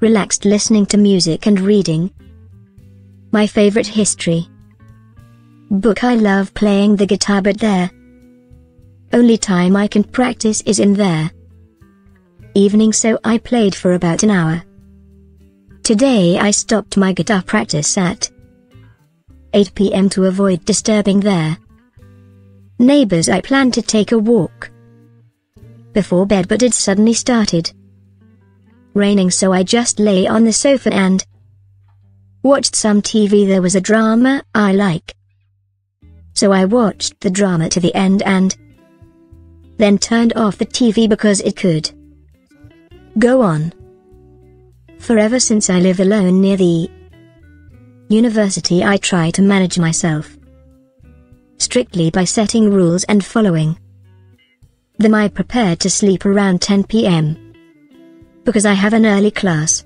Speaker 1: relaxed listening to music and reading my favorite history book I love playing the guitar but there only time I can practice is in there evening so I played for about an hour. Today I stopped my guitar practice at 8 pm to avoid disturbing their neighbors. I planned to take a walk before bed, but it suddenly started raining, so I just lay on the sofa and watched some TV. There was a drama I like. So I watched the drama to the end and then turned off the TV because it could go on forever since I live alone near the university I try to manage myself strictly by setting rules and following them I prepare to sleep around 10 p.m. because I have an early class.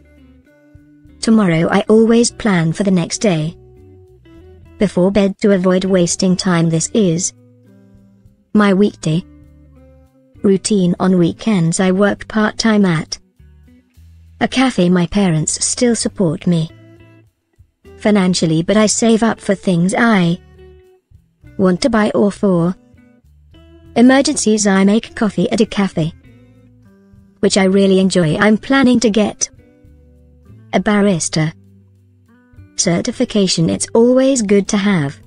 Speaker 1: Tomorrow I always plan for the next day before bed to avoid wasting time this is my weekday routine on weekends I work part-time at a cafe my parents still support me financially but I save up for things I want to buy or for emergencies I make coffee at a cafe which I really enjoy I'm planning to get a barista certification it's always good to have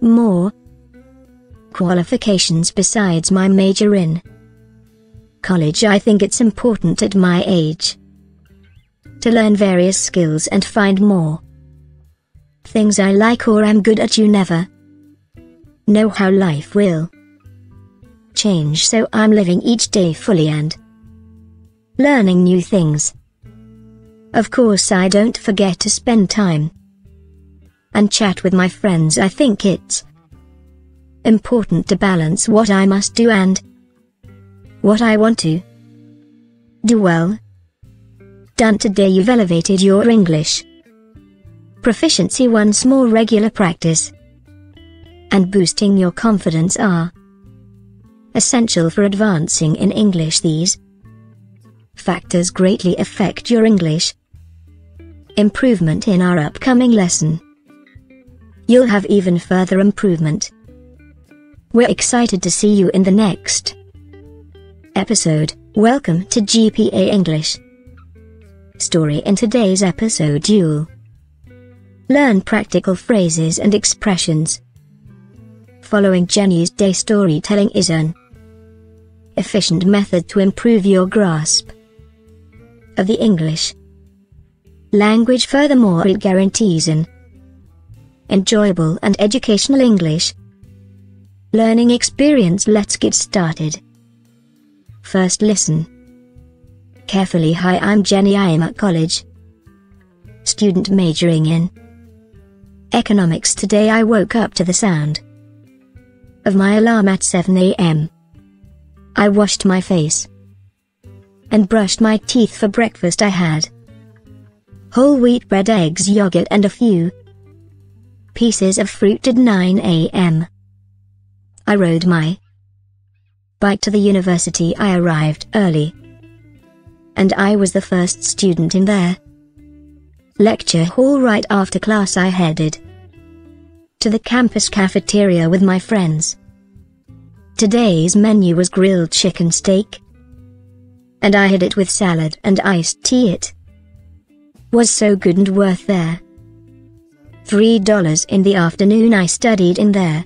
Speaker 1: more qualifications besides my major in college I think it's important at my age to learn various skills and find more Things I like or am good at you never know how life will change so I'm living each day fully and learning new things. Of course I don't forget to spend time and chat with my friends I think it's important to balance what I must do and what I want to do well. Done today you've elevated your English. Proficiency once more regular practice and boosting your confidence are essential for advancing in English these factors greatly affect your English improvement in our upcoming lesson. You'll have even further improvement. We're excited to see you in the next episode. Welcome to GPA English. Story in today's episode you'll Learn practical phrases and expressions. Following Jenny's day storytelling is an efficient method to improve your grasp of the English language. Furthermore, it guarantees an enjoyable and educational English learning experience. Let's get started. First, listen carefully. Hi, I'm Jenny. I am at college student majoring in Economics Today I woke up to the sound of my alarm at 7 a.m. I washed my face and brushed my teeth for breakfast I had whole wheat bread eggs yogurt and a few pieces of fruit at 9 a.m. I rode my bike to the university I arrived early and I was the first student in there lecture hall right after class I headed to the campus cafeteria with my friends. Today's menu was grilled chicken steak, and I had it with salad and iced tea it was so good and worth there. Three dollars in the afternoon I studied in there.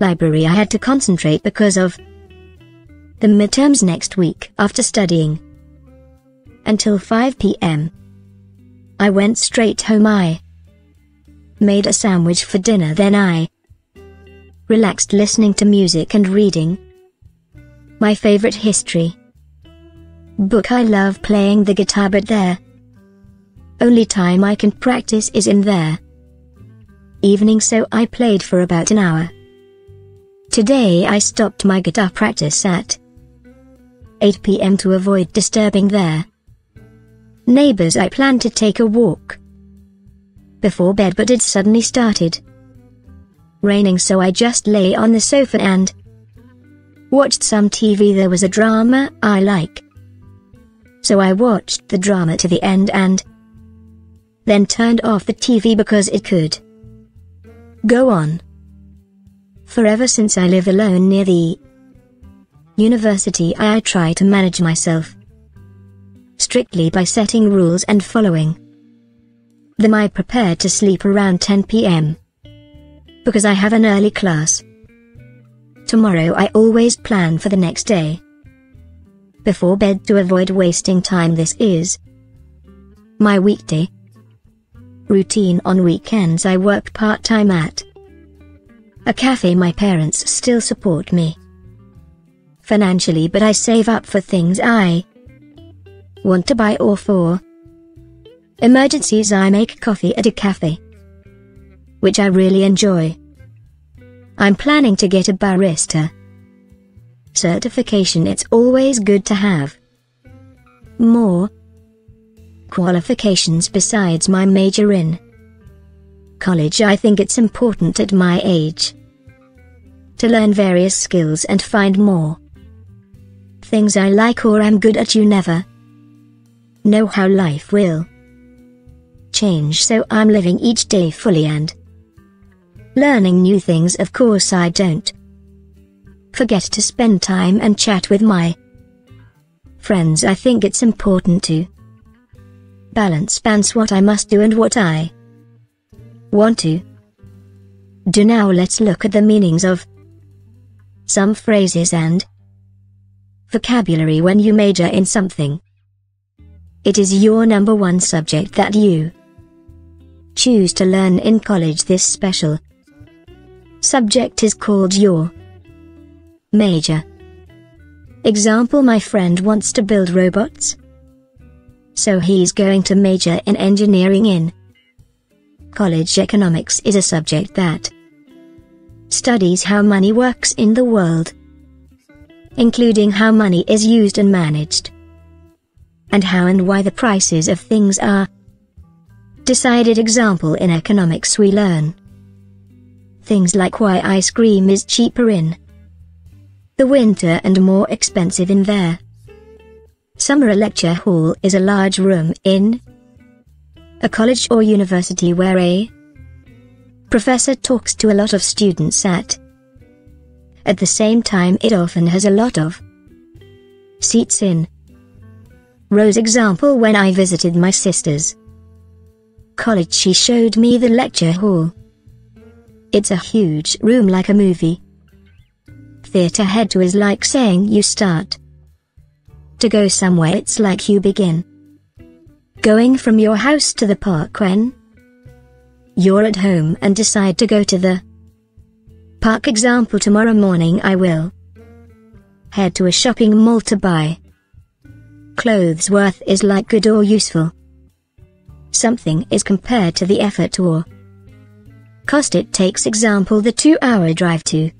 Speaker 1: Library I had to concentrate because of the midterms next week after studying until 5 p.m. I went straight home I made a sandwich for dinner then I relaxed listening to music and reading my favorite history book I love playing the guitar but there only time I can practice is in there evening so I played for about an hour. Today I stopped my guitar practice at 8 pm to avoid disturbing there. Neighbors I planned to take a walk before bed but it suddenly started raining so I just lay on the sofa and watched some TV there was a drama I like. So I watched the drama to the end and then turned off the TV because it could go on forever since I live alone near the university I try to manage myself strictly by setting rules and following them I prepare to sleep around 10 p.m. Because I have an early class. Tomorrow I always plan for the next day. Before bed to avoid wasting time this is my weekday routine on weekends I work part-time at a cafe my parents still support me financially but I save up for things I Want to buy all four? Emergencies I make coffee at a cafe, which I really enjoy. I'm planning to get a barista. Certification it's always good to have. More qualifications besides my major in college I think it's important at my age to learn various skills and find more things I like or am good at you never know how life will change so I'm living each day fully and learning new things of course I don't forget to spend time and chat with my friends I think it's important to balance balance what I must do and what I want to do now let's look at the meanings of some phrases and vocabulary when you major in something. It is your number one subject that you choose to learn in college. This special subject is called your major. Example My friend wants to build robots. So he's going to major in engineering in college. Economics is a subject that studies how money works in the world, including how money is used and managed and how and why the prices of things are decided example in economics we learn things like why ice cream is cheaper in the winter and more expensive in there. Summer lecture hall is a large room in a college or university where a professor talks to a lot of students at at the same time it often has a lot of seats in Rows example when I visited my sister's college she showed me the lecture hall. It's a huge room like a movie. Theatre head to is like saying you start. To go somewhere it's like you begin. Going from your house to the park when you're at home and decide to go to the park example tomorrow morning I will head to a shopping mall to buy clothes' worth is like good or useful. Something is compared to the effort or cost it takes example the two-hour drive to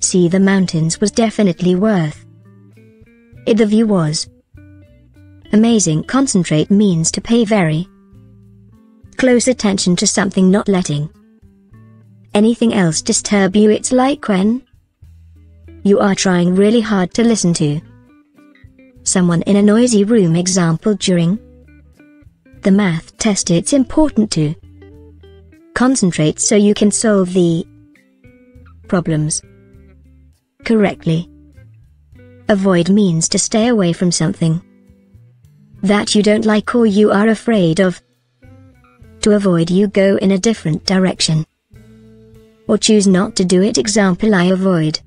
Speaker 1: see the mountains was definitely worth it the view was amazing concentrate means to pay very close attention to something not letting anything else disturb you it's like when you are trying really hard to listen to someone in a noisy room example during the math test it's important to concentrate so you can solve the problems correctly. Avoid means to stay away from something that you don't like or you are afraid of. To avoid you go in a different direction or choose not to do it example I avoid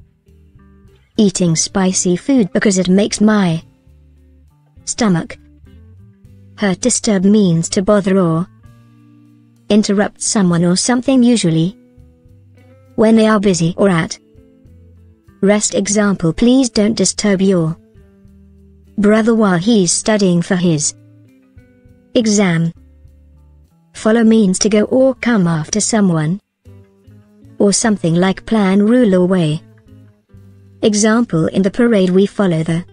Speaker 1: eating spicy food because it makes my stomach. Hurt disturb means to bother or interrupt someone or something usually when they are busy or at rest example please don't disturb your brother while he's studying for his exam. Follow means to go or come after someone or something like plan rule or way. Example in the parade we follow the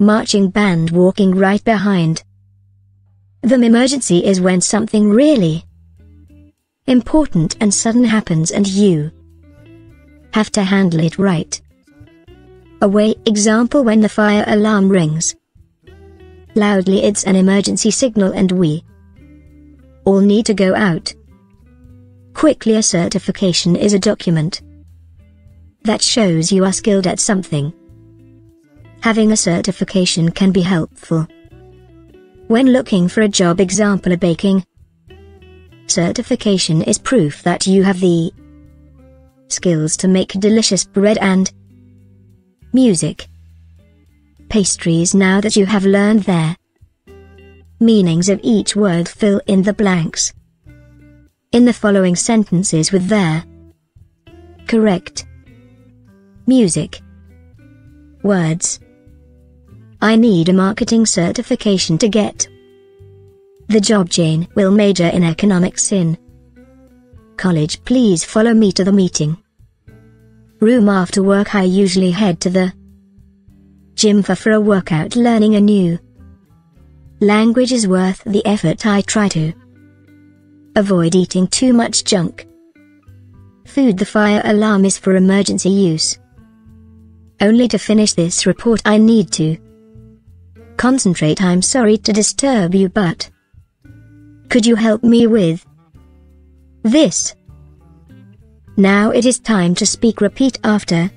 Speaker 1: marching band walking right behind The Emergency is when something really important and sudden happens and you have to handle it right away example when the fire alarm rings. Loudly it's an emergency signal and we all need to go out. Quickly a certification is a document that shows you are skilled at something having a certification can be helpful. When looking for a job example a baking, certification is proof that you have the skills to make delicious bread and music pastries now that you have learned their meanings of each word fill in the blanks in the following sentences with their correct music words I need a marketing certification to get the job Jane will major in economics in college please follow me to the meeting room after work I usually head to the gym for, for a workout learning a new language is worth the effort I try to avoid eating too much junk food the fire alarm is for emergency use only to finish this report I need to Concentrate I'm sorry to disturb you but... Could you help me with... This? Now it is time to speak repeat after...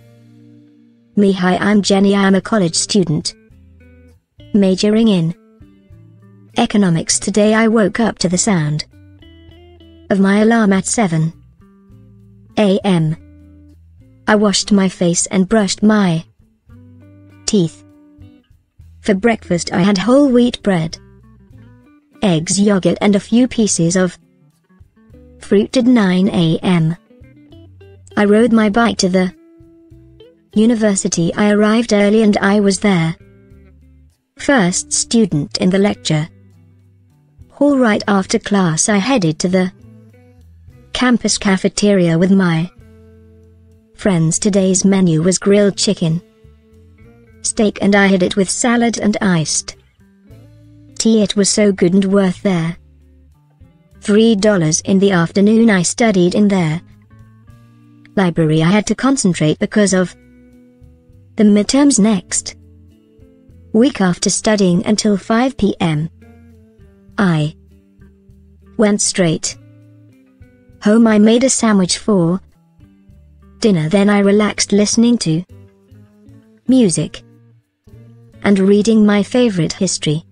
Speaker 1: Me hi I'm Jenny I'm a college student. Majoring in... Economics today I woke up to the sound of my alarm at 7 a.m. I washed my face and brushed my teeth. For breakfast I had whole wheat bread, eggs yogurt and a few pieces of fruit at 9 a.m. I rode my bike to the university I arrived early and I was there. First student in the lecture. Hall right after class I headed to the campus cafeteria with my friends. Today's menu was grilled chicken steak and I had it with salad and iced tea it was so good and worth there. Three dollars in the afternoon I studied in there. Library I had to concentrate because of the midterms next. Week after studying until 5 p.m. I went straight home I made a sandwich for dinner then I relaxed listening to music and reading my favorite history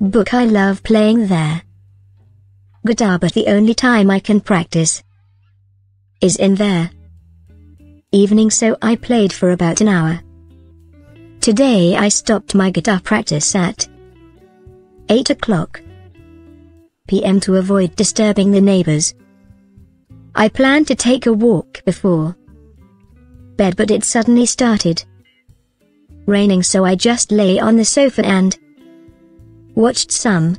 Speaker 1: book I love playing there. Guitar but the only time I can practice is in there. Evening so I played for about an hour. Today I stopped my guitar practice at 8 o'clock p.m. to avoid disturbing the neighbors. I planned to take a walk before bed but it suddenly started raining so I just lay on the sofa and watched some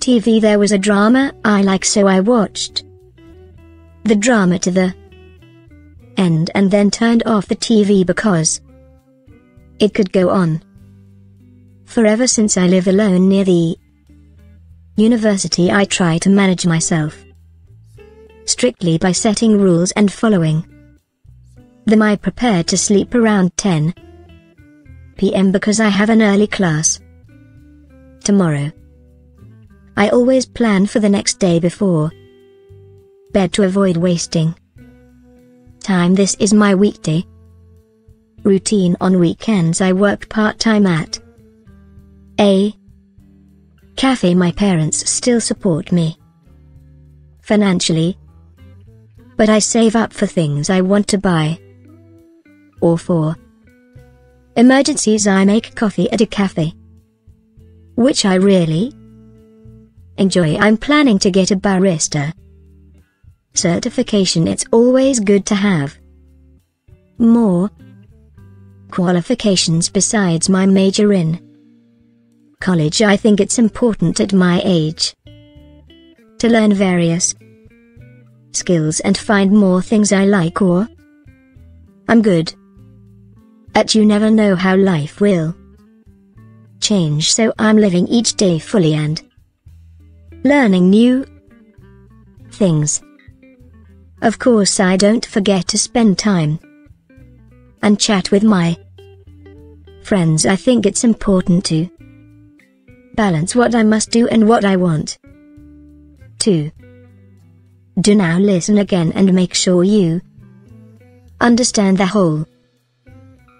Speaker 1: TV there was a drama I like so I watched the drama to the end and then turned off the TV because it could go on forever since I live alone near the university I try to manage myself strictly by setting rules and following them I prepared to sleep around 10 pm because I have an early class. Tomorrow. I always plan for the next day before bed to avoid wasting time. This is my weekday routine on weekends. I work part time at a cafe. My parents still support me financially, but I save up for things I want to buy or for. Emergencies I make coffee at a cafe. Which I really enjoy. I'm planning to get a barista certification. It's always good to have more qualifications besides my major in college. I think it's important at my age to learn various skills and find more things I like or I'm good but you never know how life will change so I'm living each day fully and learning new things. Of course I don't forget to spend time and chat with my friends I think it's important to balance what I must do and what I want to do now listen again and make sure you understand the whole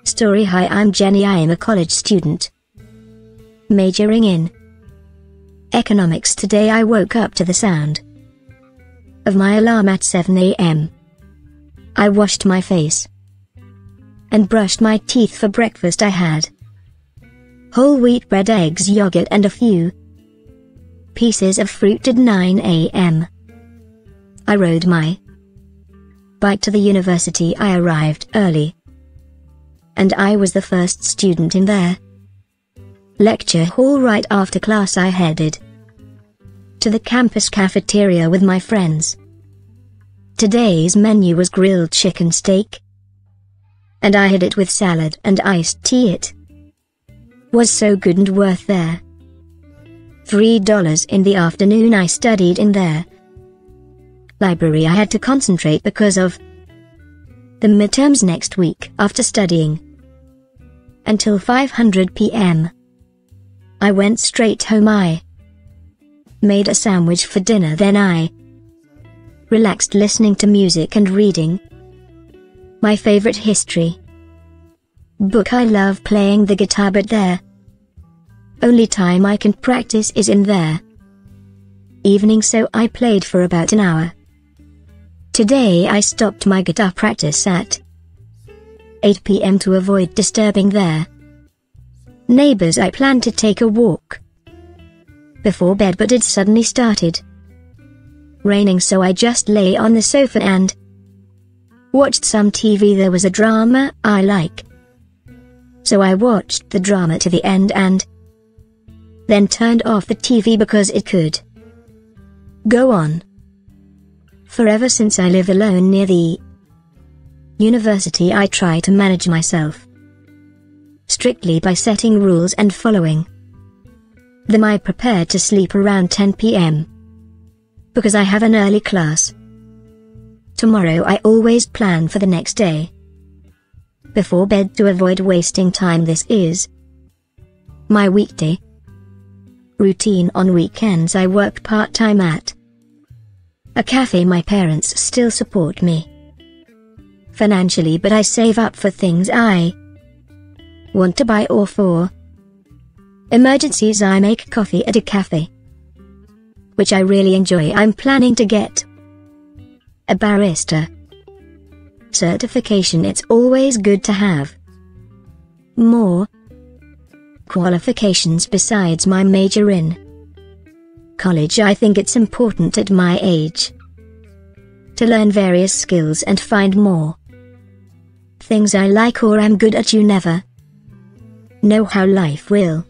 Speaker 1: Story Hi I'm Jenny I am a college student. Majoring in Economics today I woke up to the sound of my alarm at 7am. I washed my face and brushed my teeth for breakfast I had whole wheat bread eggs yogurt and a few pieces of fruit at 9am. I rode my bike to the university I arrived early and I was the first student in there. Lecture hall right after class I headed to the campus cafeteria with my friends. Today's menu was grilled chicken steak, and I had it with salad and iced tea it was so good and worth there. Three dollars in the afternoon I studied in there. Library I had to concentrate because of the midterms next week after studying until 500 p.m. I went straight home I made a sandwich for dinner then I relaxed listening to music and reading my favorite history book I love playing the guitar but there only time I can practice is in there evening so I played for about an hour. Today I stopped my guitar practice at 8 pm to avoid disturbing their neighbors. I planned to take a walk before bed but it suddenly started raining so I just lay on the sofa and watched some TV. There was a drama I like. So I watched the drama to the end and then turned off the TV because it could go on forever since I live alone near the university I try to manage myself strictly by setting rules and following them I prepare to sleep around 10 p.m. because I have an early class. Tomorrow I always plan for the next day before bed to avoid wasting time this is my weekday routine on weekends I work part-time at a cafe my parents still support me financially but I save up for things I want to buy or for emergencies I make coffee at a cafe which I really enjoy I'm planning to get a barista certification it's always good to have more qualifications besides my major in college I think it's important at my age to learn various skills and find more things I like or am good at you never know how life will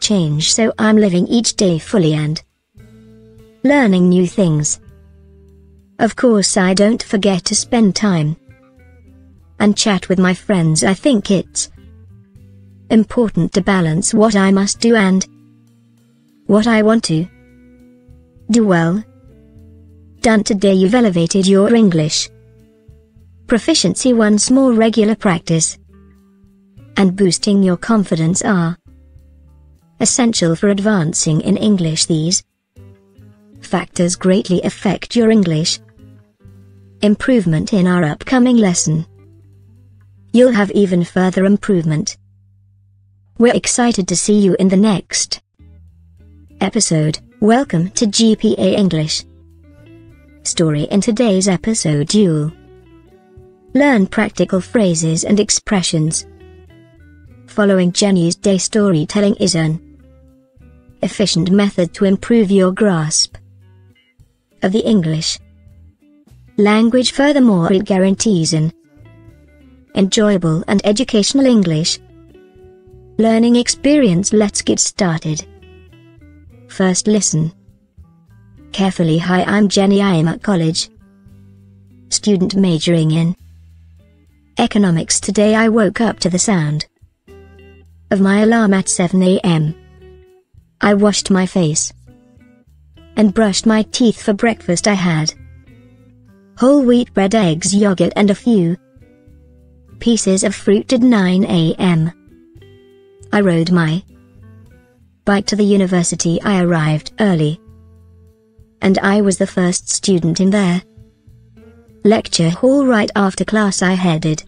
Speaker 1: change so I'm living each day fully and learning new things. Of course I don't forget to spend time and chat with my friends I think it's important to balance what I must do and what I want to do well. Done today you've elevated your English. Proficiency once more regular practice and boosting your confidence are essential for advancing in English these factors greatly affect your English improvement in our upcoming lesson. You'll have even further improvement. We're excited to see you in the next episode. Welcome to GPA English. Story in today's episode you'll Learn practical phrases and expressions. Following Jenny's day storytelling is an efficient method to improve your grasp of the English language. Furthermore, it guarantees an enjoyable and educational English learning experience. Let's get started. First, listen carefully. Hi, I'm Jenny. I am at college, student majoring in Economics Today I woke up to the sound of my alarm at 7 a.m. I washed my face and brushed my teeth for breakfast I had whole wheat bread eggs yogurt and a few pieces of fruit at 9 a.m. I rode my bike to the university I arrived early and I was the first student in there lecture hall right after class I headed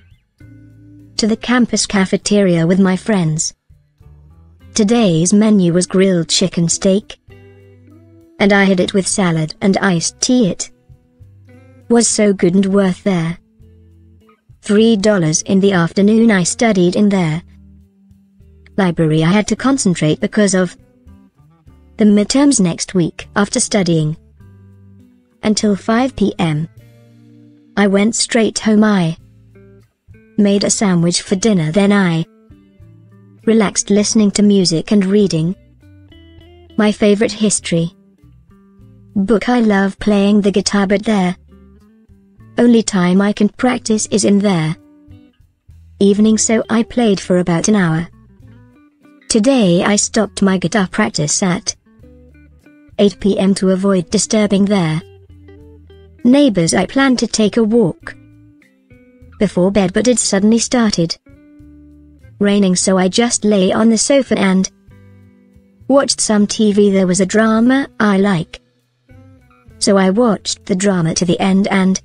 Speaker 1: to the campus cafeteria with my friends. Today's menu was grilled chicken steak, and I had it with salad and iced tea. It was so good and worth there. Three dollars in the afternoon I studied in there. Library I had to concentrate because of the midterms next week after studying until 5 p.m. I went straight home I made a sandwich for dinner then I relaxed listening to music and reading. My favorite history book I love playing the guitar but there only time I can practice is in there evening so I played for about an hour. Today I stopped my guitar practice at 8 pm to avoid disturbing their neighbors I plan to take a walk before bed but it suddenly started raining so I just lay on the sofa and watched some TV there was a drama I like. So I watched the drama to the end and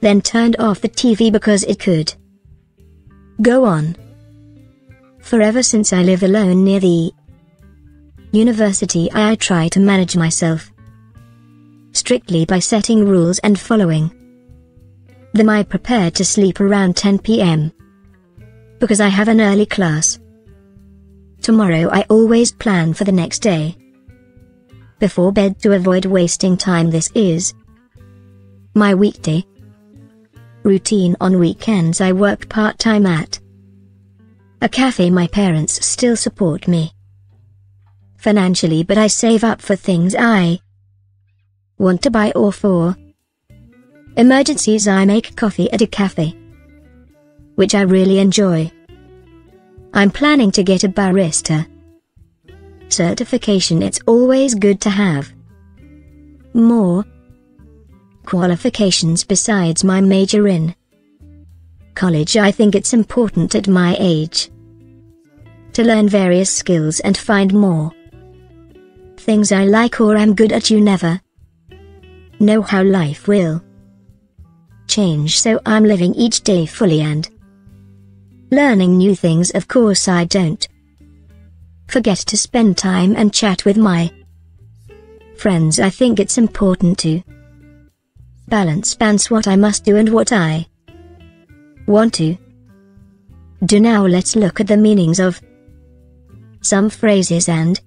Speaker 1: then turned off the TV because it could go on forever since I live alone near the university I try to manage myself strictly by setting rules and following then I prepared to sleep around 10 pm. Because I have an early class. Tomorrow I always plan for the next day. Before bed to avoid wasting time this is my weekday routine on weekends I work part-time at a cafe my parents still support me financially but I save up for things I want to buy or for Emergencies I make coffee at a cafe, which I really enjoy. I'm planning to get a barista. Certification it's always good to have. More qualifications besides my major in college I think it's important at my age to learn various skills and find more things I like or am good at you never know how life will change so I'm living each day fully and learning new things of course I don't forget to spend time and chat with my friends I think it's important to balance balance what I must do and what I want to do now let's look at the meanings of some phrases and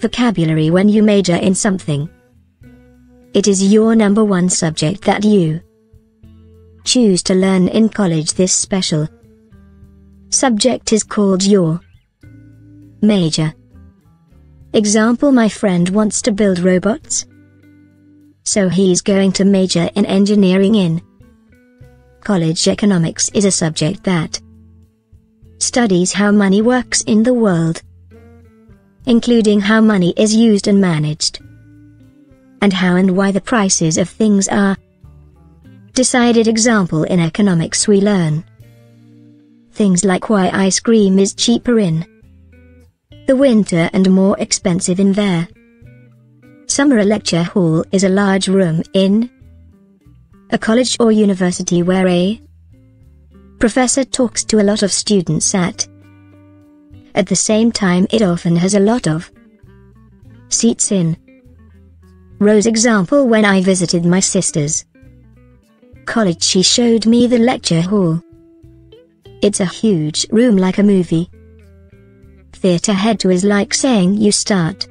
Speaker 1: vocabulary when you major in something. It is your number one subject that you choose to learn in college this special subject is called your major. Example My friend wants to build robots. So he's going to major in engineering in college. Economics is a subject that studies how money works in the world, including how money is used and managed, and how and why the prices of things are decided example in economics we learn. Things like why ice cream is cheaper in the winter and more expensive in there. Summer lecture hall is a large room in a college or university where a professor talks to a lot of students at at the same time it often has a lot of seats in. Rows example when I visited my sister's college she showed me the lecture hall. It's a huge room like a movie. Theatre head to is like saying you start.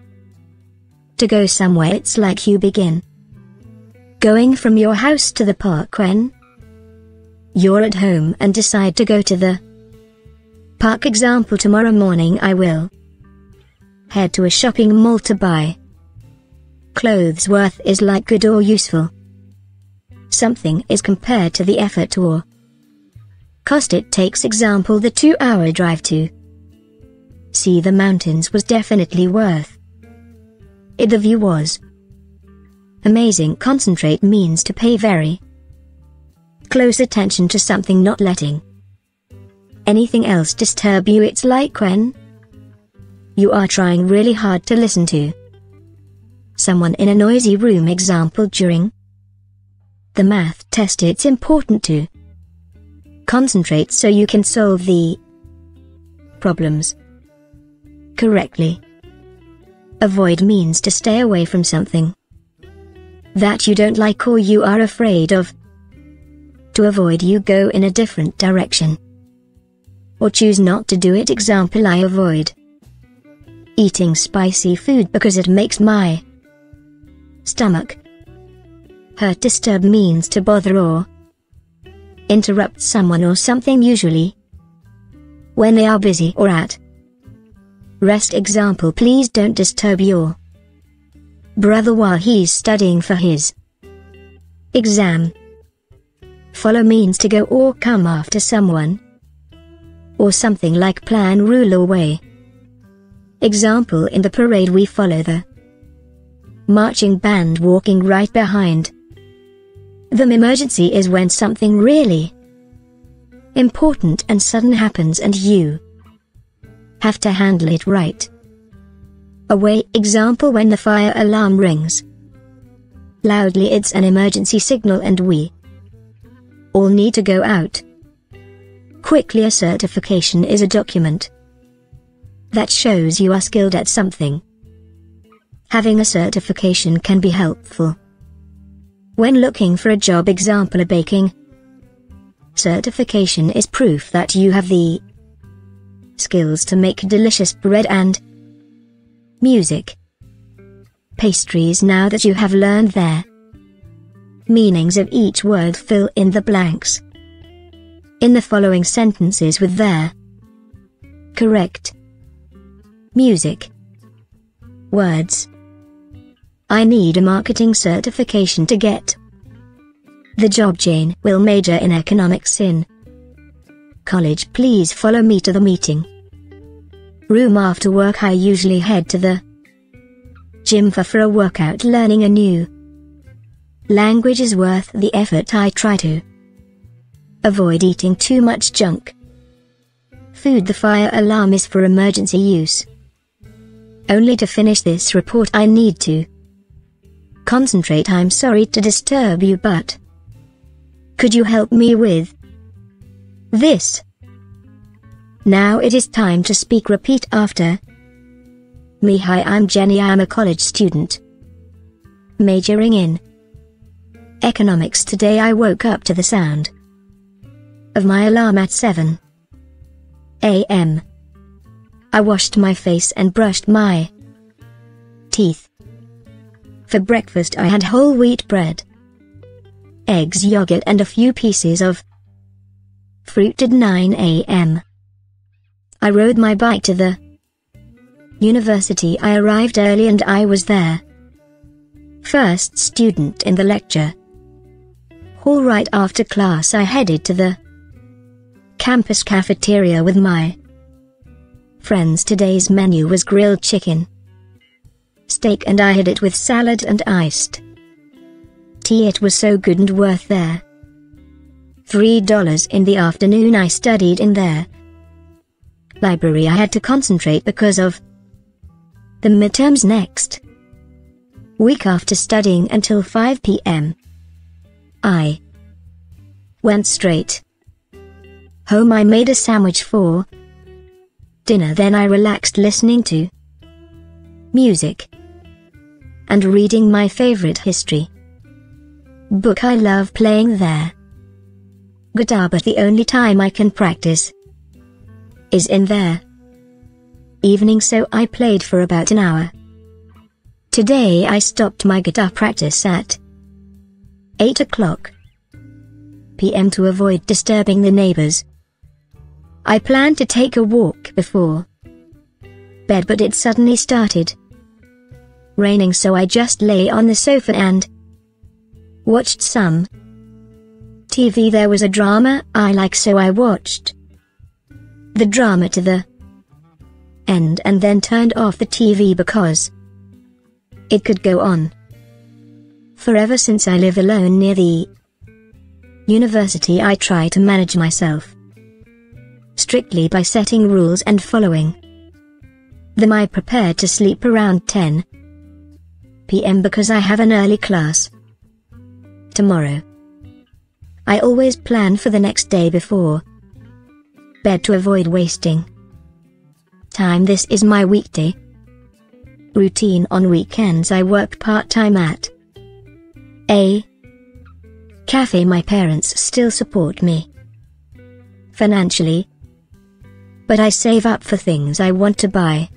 Speaker 1: To go somewhere it's like you begin. Going from your house to the park when you're at home and decide to go to the park example tomorrow morning I will head to a shopping mall to buy clothes worth is like good or useful something is compared to the effort or cost it takes example the two-hour drive to see the mountains was definitely worth it the view was amazing concentrate means to pay very close attention to something not letting anything else disturb you it's like when you are trying really hard to listen to someone in a noisy room example during the math test it's important to concentrate so you can solve the problems correctly. Avoid means to stay away from something that you don't like or you are afraid of. To avoid you go in a different direction or choose not to do it example I avoid eating spicy food because it makes my stomach Hurt disturb means to bother or interrupt someone or something usually when they are busy or at rest example please don't disturb your brother while he's studying for his exam. Follow means to go or come after someone or something like plan rule or way. Example in the parade we follow the marching band walking right behind the emergency is when something really important and sudden happens and you have to handle it right away example when the fire alarm rings. Loudly it's an emergency signal and we all need to go out. Quickly a certification is a document that shows you are skilled at something. Having a certification can be helpful. When looking for a job example a baking, certification is proof that you have the skills to make delicious bread and music pastries now that you have learned their meanings of each word fill in the blanks in the following sentences with their correct music words I need a marketing certification to get the job Jane will major in economics in college please follow me to the meeting room after work I usually head to the gym for, for a workout learning a new language is worth the effort I try to avoid eating too much junk food the fire alarm is for emergency use only to finish this report I need to concentrate I'm sorry to disturb you but... Could you help me with... This? Now it is time to speak repeat after... Me hi I'm Jenny I'm a college student. Majoring in... Economics today I woke up to the sound of my alarm at 7 a.m. I washed my face and brushed my teeth. For breakfast I had whole wheat bread, eggs yogurt and a few pieces of fruit at 9 a.m. I rode my bike to the university I arrived early and I was there. First student in the lecture. Hall right after class I headed to the campus cafeteria with my friends. Today's menu was grilled chicken steak and I had it with salad and iced tea it was so good and worth there. Three dollars in the afternoon I studied in there. Library I had to concentrate because of the midterms next. Week after studying until 5 p.m. I went straight home I made a sandwich for dinner then I relaxed listening to music and reading my favorite history book I love playing there. Guitar but the only time I can practice is in there. Evening so I played for about an hour. Today I stopped my guitar practice at 8 o'clock p.m. to avoid disturbing the neighbors. I planned to take a walk before bed but it suddenly started raining so I just lay on the sofa and watched some TV there was a drama I like so I watched the drama to the end and then turned off the TV because it could go on forever since I live alone near the university I try to manage myself strictly by setting rules and following them I prepared to sleep around 10 pm because I have an early class. Tomorrow. I always plan for the next day before bed to avoid wasting time. This is my weekday routine on weekends. I work part time at a cafe. My parents still support me financially, but I save up for things I want to buy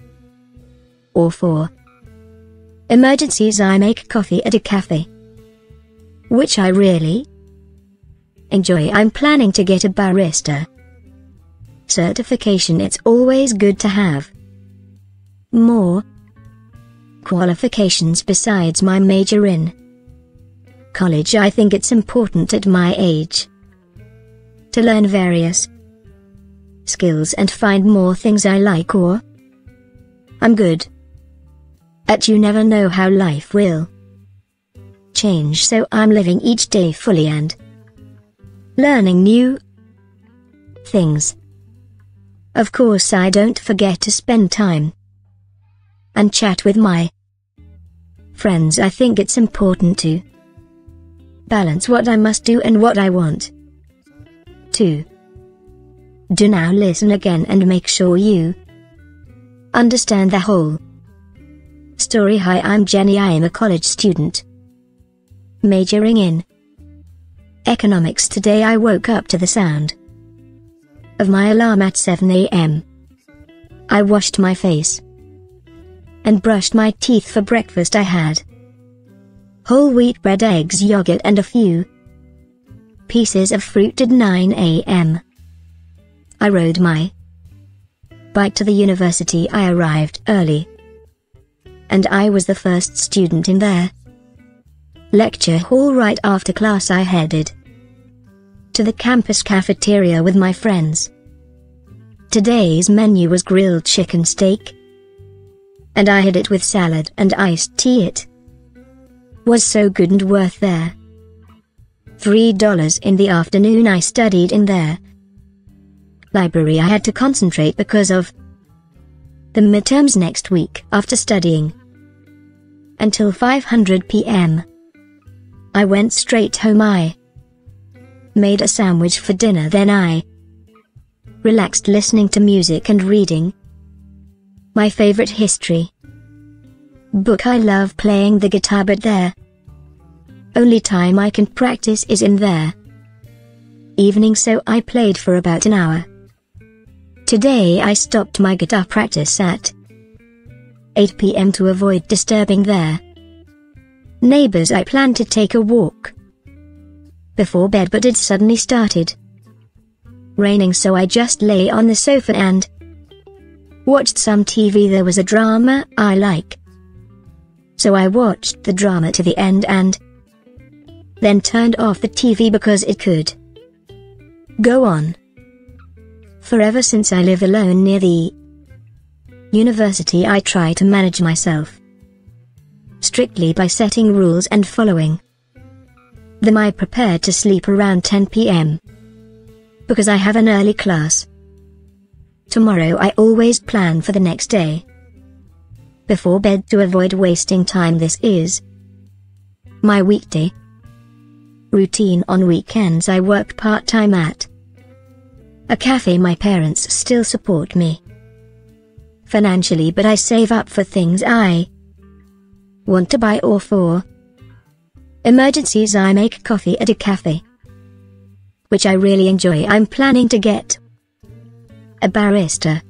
Speaker 1: or for Emergencies I make coffee at a cafe. Which I really enjoy. I'm planning to get a barista certification. It's always good to have more qualifications besides my major in college. I think it's important at my age to learn various skills and find more things I like or I'm good at you never know how life will change so I'm living each day fully and learning new things. Of course I don't forget to spend time and chat with my friends I think it's important to balance what I must do and what I want to do now listen again and make sure you understand the whole Story Hi I'm Jenny I am a college student. Majoring in Economics today I woke up to the sound of my alarm at 7 a.m. I washed my face and brushed my teeth for breakfast I had whole wheat bread eggs yogurt and a few pieces of fruit at 9 a.m. I rode my bike to the university I arrived early and I was the first student in there. lecture hall right after class I headed to the campus cafeteria with my friends. Today's menu was grilled chicken steak, and I had it with salad and iced tea it was so good and worth there. Three dollars in the afternoon I studied in there library I had to concentrate because of the midterms next week after studying until 500 p.m. I went straight home I made a sandwich for dinner then I relaxed listening to music and reading my favorite history book I love playing the guitar but there only time I can practice is in there evening so I played for about an hour. Today I stopped my guitar practice at 8 pm to avoid disturbing their neighbors. I planned to take a walk before bed but it suddenly started raining so I just lay on the sofa and watched some TV. There was a drama I like. So I watched the drama to the end and then turned off the TV because it could go on. Forever since I live alone near the university I try to manage myself strictly by setting rules and following them I prepare to sleep around 10 p.m. because I have an early class. Tomorrow I always plan for the next day before bed to avoid wasting time this is my weekday routine on weekends I work part-time at a cafe my parents still support me financially but I save up for things I want to buy or for emergencies I make coffee at a cafe which I really enjoy I'm planning to get a barista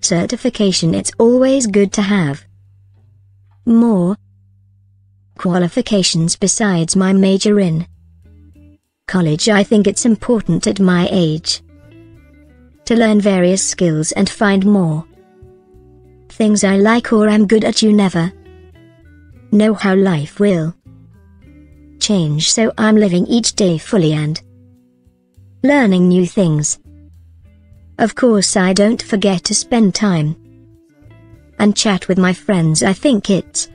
Speaker 1: certification it's always good to have more qualifications besides my major in college I think it's important at my age to learn various skills and find more things I like or am good at you never know how life will change so I'm living each day fully and learning new things. Of course I don't forget to spend time and chat with my friends I think it's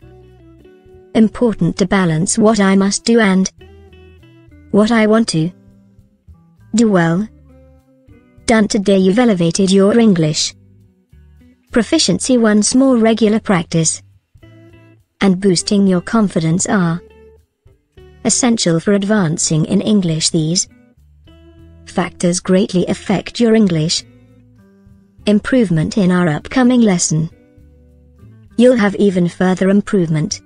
Speaker 1: important to balance what I must do and what I want to do well. Done today you've elevated your English. Proficiency once more regular practice and boosting your confidence are essential for advancing in English these factors greatly affect your English improvement in our upcoming lesson. You'll have even further improvement.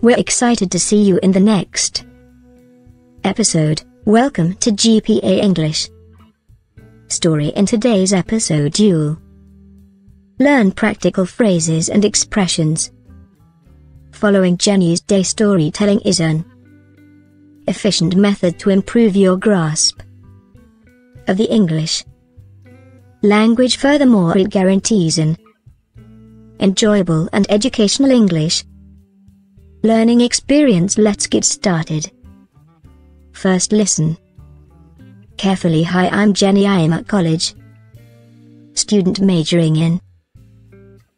Speaker 1: We're excited to see you in the next episode. Welcome to GPA English. Story in today's episode you'll Learn practical phrases and expressions. Following Jenny's day storytelling is an efficient method to improve your grasp of the English language. Furthermore, it guarantees an enjoyable and educational English learning experience. Let's get started. First, listen carefully. Hi, I'm Jenny. I am at college, student majoring in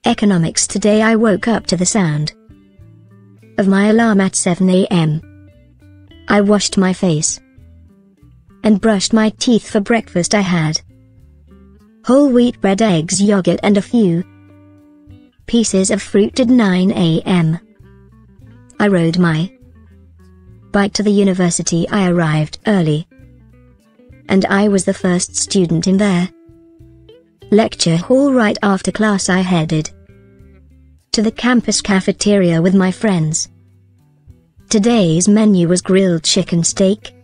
Speaker 1: Economics Today I woke up to the sound of my alarm at 7 a.m. I washed my face and brushed my teeth for breakfast I had whole wheat bread eggs yogurt and a few pieces of fruit at 9 a.m. I rode my bike to the university I arrived early and I was the first student in there lecture hall right after class I headed to the campus cafeteria with my friends. Today's menu was grilled chicken steak,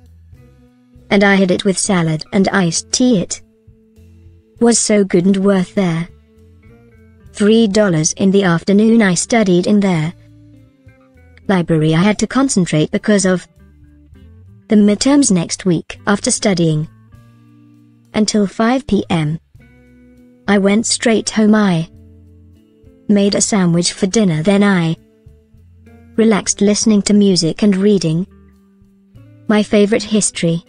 Speaker 1: and I had it with salad and iced tea it was so good and worth there. Three dollars in the afternoon I studied in there. Library I had to concentrate because of the midterms next week after studying until 5 p.m. I went straight home I made a sandwich for dinner then I relaxed listening to music and reading. My favorite history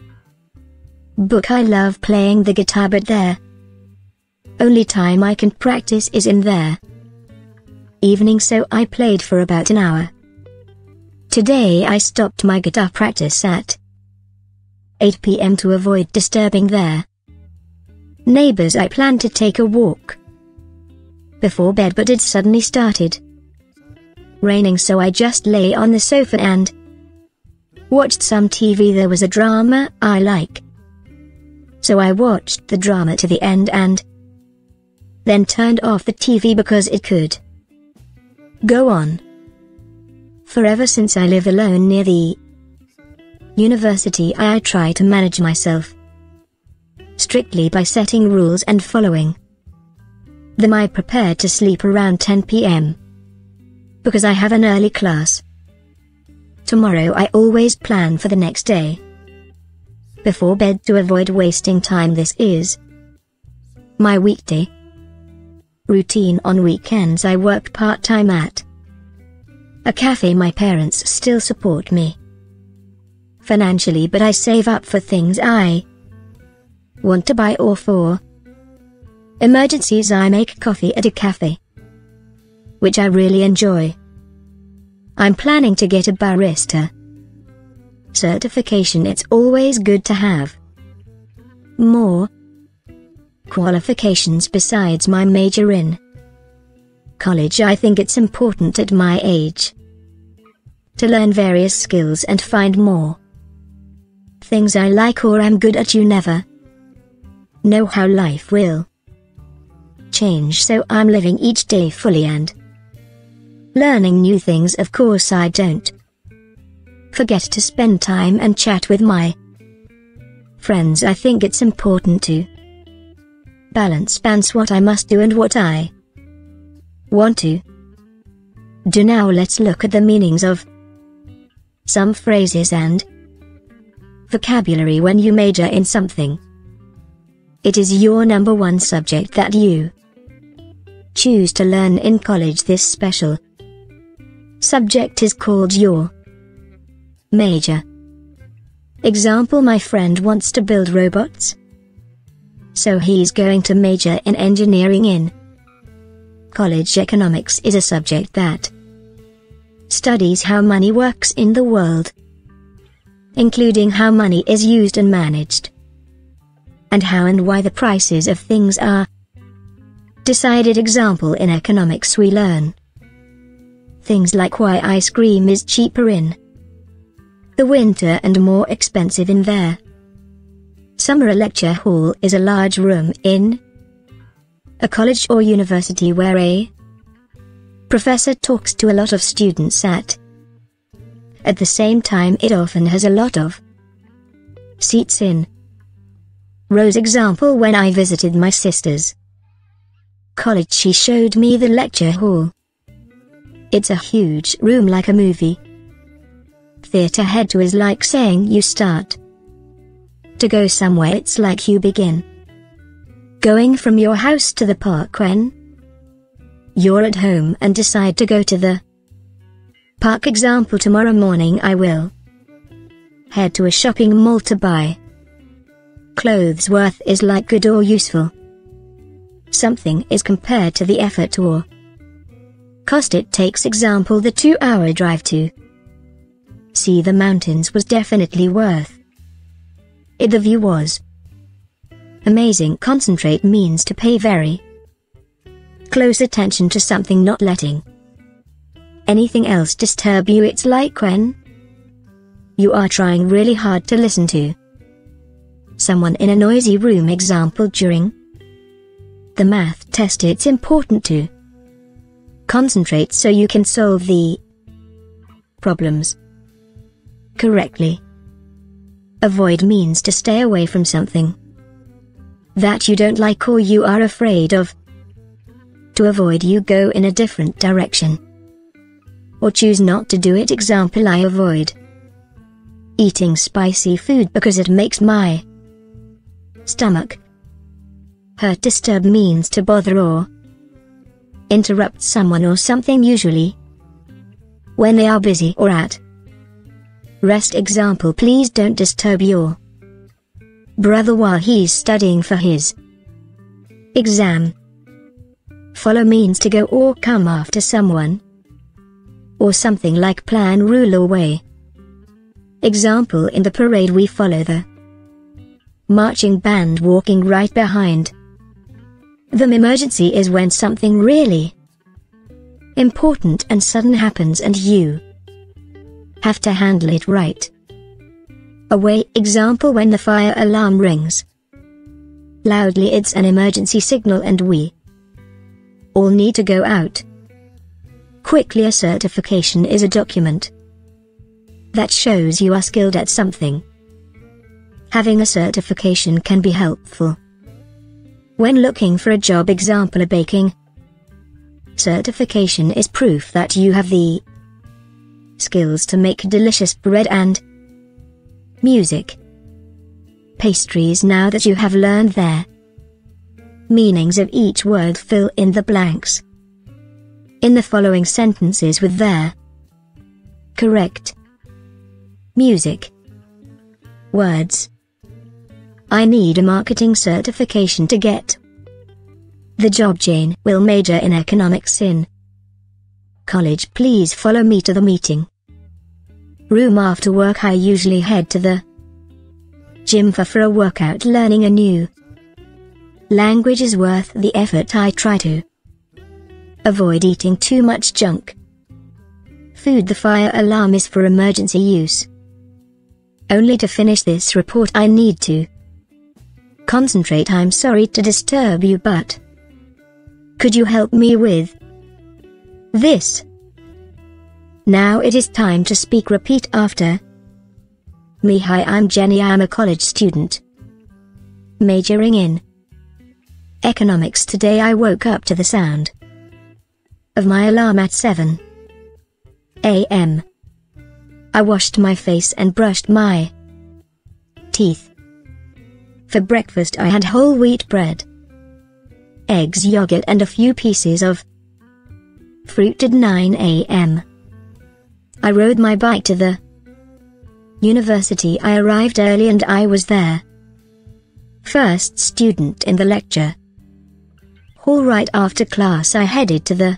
Speaker 1: book I love playing the guitar but there only time I can practice is in there evening so I played for about an hour. Today I stopped my guitar practice at 8 pm to avoid disturbing their neighbors I plan to take a walk before bed but it suddenly started raining so I just lay on the sofa and watched some TV there was a drama I like. So I watched the drama to the end and then turned off the TV because it could go on forever since I live alone near the university I try to manage myself strictly by setting rules and following then I prepare to sleep around 10 pm. Because I have an early class. Tomorrow I always plan for the next day. Before bed to avoid wasting time this is my weekday routine on weekends I work part-time at a cafe my parents still support me financially but I save up for things I want to buy or for Emergencies I make coffee at a cafe, which I really enjoy. I'm planning to get a barista. Certification it's always good to have. More qualifications besides my major in college I think it's important at my age to learn various skills and find more things I like or am good at you never know how life will change so I'm living each day fully and learning new things of course I don't forget to spend time and chat with my friends I think it's important to balance balance what I must do and what I want to do now let's look at the meanings of some phrases and vocabulary when you major in something. It is your number one subject that you choose to learn in college this special subject is called your major. Example My friend wants to build robots. So he's going to major in engineering in college economics is a subject that studies how money works in the world, including how money is used and managed, and how and why the prices of things are decided example in economics we learn. Things like why ice cream is cheaper in the winter and more expensive in there. Summer lecture hall is a large room in a college or university where a professor talks to a lot of students at at the same time it often has a lot of seats in. Rows example when I visited my sister's college she showed me the lecture hall. It's a huge room like a movie. Theatre head to is like saying you start. To go somewhere it's like you begin. Going from your house to the park when you're at home and decide to go to the park example tomorrow morning I will head to a shopping mall to buy clothes worth is like good or useful something is compared to the effort or cost it takes example the two-hour drive to see the mountains was definitely worth it the view was amazing concentrate means to pay very close attention to something not letting anything else disturb you it's like when you are trying really hard to listen to someone in a noisy room example during the math test it's important to concentrate so you can solve the problems correctly. Avoid means to stay away from something that you don't like or you are afraid of. To avoid you go in a different direction. Or choose not to do it example I avoid eating spicy food because it makes my stomach Hurt disturb means to bother or interrupt someone or something usually when they are busy or at rest example please don't disturb your brother while he's studying for his exam follow means to go or come after someone or something like plan rule or way example in the parade we follow the marching band walking right behind the emergency is when something really important and sudden happens and you have to handle it right away example when the fire alarm rings. Loudly it's an emergency signal and we all need to go out. Quickly a certification is a document that shows you are skilled at something. Having a certification can be helpful. When looking for a job example a baking certification is proof that you have the skills to make delicious bread and music pastries now that you have learned their meanings of each word fill in the blanks in the following sentences with their correct music words I need a marketing certification to get the job Jane will major in economics in college please follow me to the meeting room after work I usually head to the gym for, for a workout learning a new language is worth the effort I try to avoid eating too much junk food the fire alarm is for emergency use only to finish this report I need to Concentrate I'm sorry to disturb you but... Could you help me with... This? Now it is time to speak repeat after... Me hi I'm Jenny I'm a college student. Majoring in... Economics today I woke up to the sound of my alarm at 7 a.m. I washed my face and brushed my teeth. For breakfast I had whole wheat bread, eggs yogurt and a few pieces of fruit at 9 a.m. I rode my bike to the university I arrived early and I was there. First student in the lecture. hall. Right after class I headed to the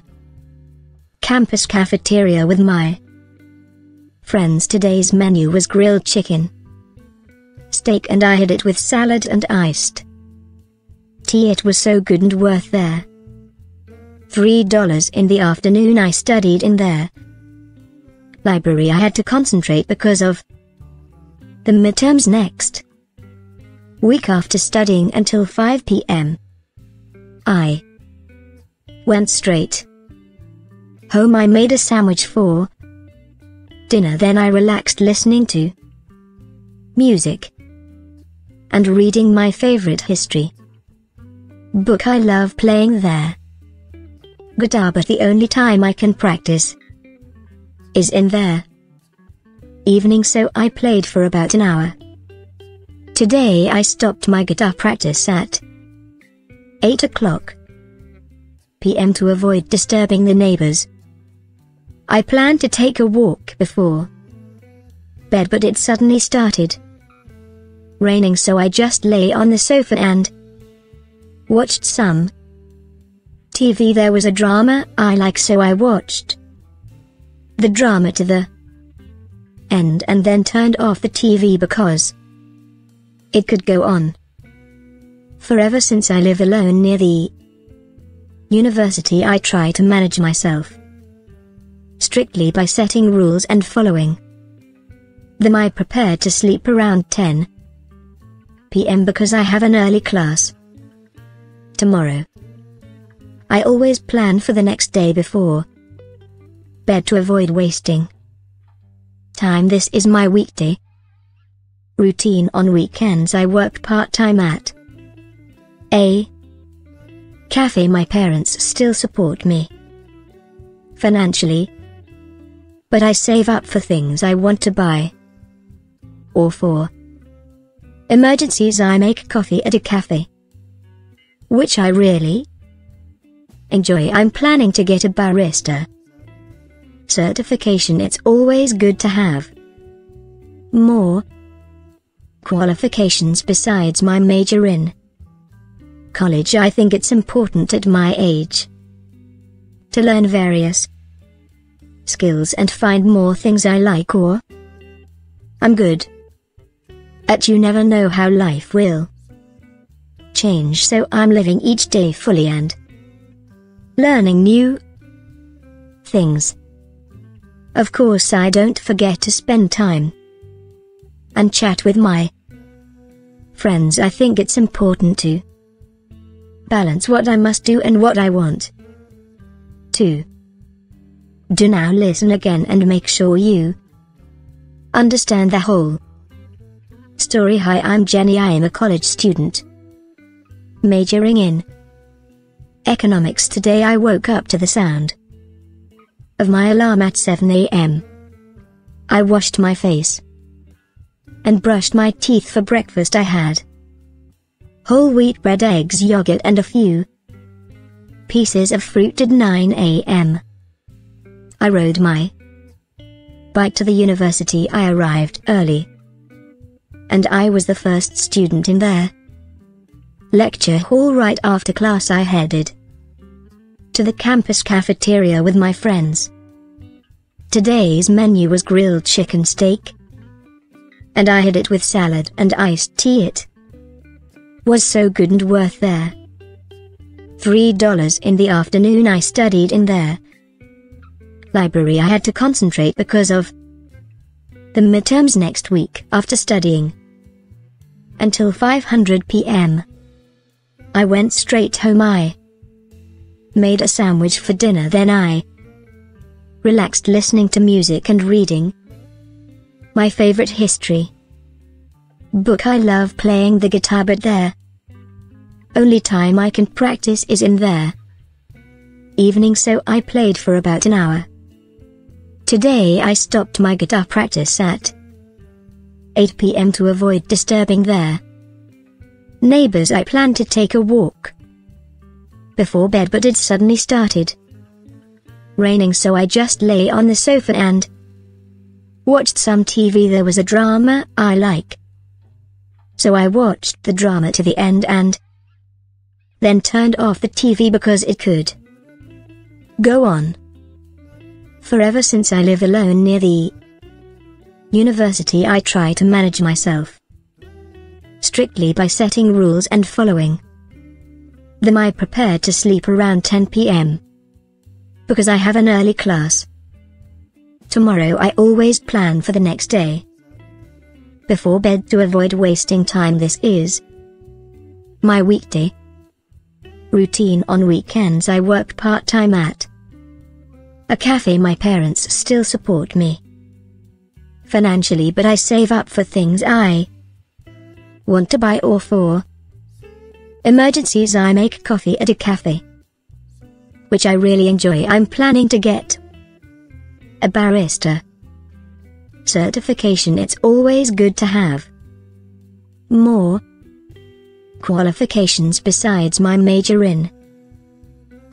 Speaker 1: campus cafeteria with my friends. Today's menu was grilled chicken, steak and I had it with salad and iced tea it was so good and worth there. Three dollars in the afternoon I studied in there. Library I had to concentrate because of the midterms next. Week after studying until 5 p.m. I went straight home I made a sandwich for dinner then I relaxed listening to music and reading my favorite history book I love playing there. Guitar but the only time I can practice is in there. Evening so I played for about an hour. Today I stopped my guitar practice at 8 o'clock p.m. to avoid disturbing the neighbors. I planned to take a walk before bed but it suddenly started raining so I just lay on the sofa and watched some TV there was a drama I like so I watched the drama to the end and then turned off the TV because it could go on forever since I live alone near the university I try to manage myself strictly by setting rules and following them I prepared to sleep around 10 pm because I have an early class. Tomorrow. I always plan for the next day before bed to avoid wasting time. This is my weekday routine on weekends. I work part time at a cafe. My parents still support me financially, but I save up for things I want to buy or for Emergencies I make coffee at a cafe. Which I really enjoy. I'm planning to get a barista certification. It's always good to have more qualifications besides my major in college. I think it's important at my age to learn various skills and find more things I like or I'm good at you never know how life will change so I'm living each day fully and learning new things. Of course I don't forget to spend time and chat with my friends. I think it's important to balance what I must do and what I want to do now listen again and make sure you understand the whole Story Hi I'm Jenny I am a college student. Majoring in Economics today I woke up to the sound of my alarm at 7 a.m. I washed my face and brushed my teeth for breakfast I had whole wheat bread eggs yogurt and a few pieces of fruit at 9 a.m. I rode my bike to the university I arrived early and I was the first student in there. Lecture hall right after class I headed to the campus cafeteria with my friends. Today's menu was grilled chicken steak, and I had it with salad and iced tea it was so good and worth there. Three dollars in the afternoon I studied in there. Library I had to concentrate because of the midterms next week after studying until 500 p.m. I went straight home I made a sandwich for dinner then I relaxed listening to music and reading my favorite history book I love playing the guitar but there only time I can practice is in there evening so I played for about an hour. Today I stopped my guitar practice at 8 pm to avoid disturbing their neighbors. I planned to take a walk before bed but it suddenly started raining so I just lay on the sofa and watched some TV there was a drama I like. So I watched the drama to the end and then turned off the TV because it could go on. For ever since I live alone near the university I try to manage myself strictly by setting rules and following them I prepare to sleep around 10 p.m. because I have an early class. Tomorrow I always plan for the next day before bed to avoid wasting time this is my weekday routine on weekends I work part-time at a cafe my parents still support me. Financially but I save up for things I want to buy or for. Emergencies I make coffee at a cafe. Which I really enjoy I'm planning to get a barista certification it's always good to have. More qualifications besides my major in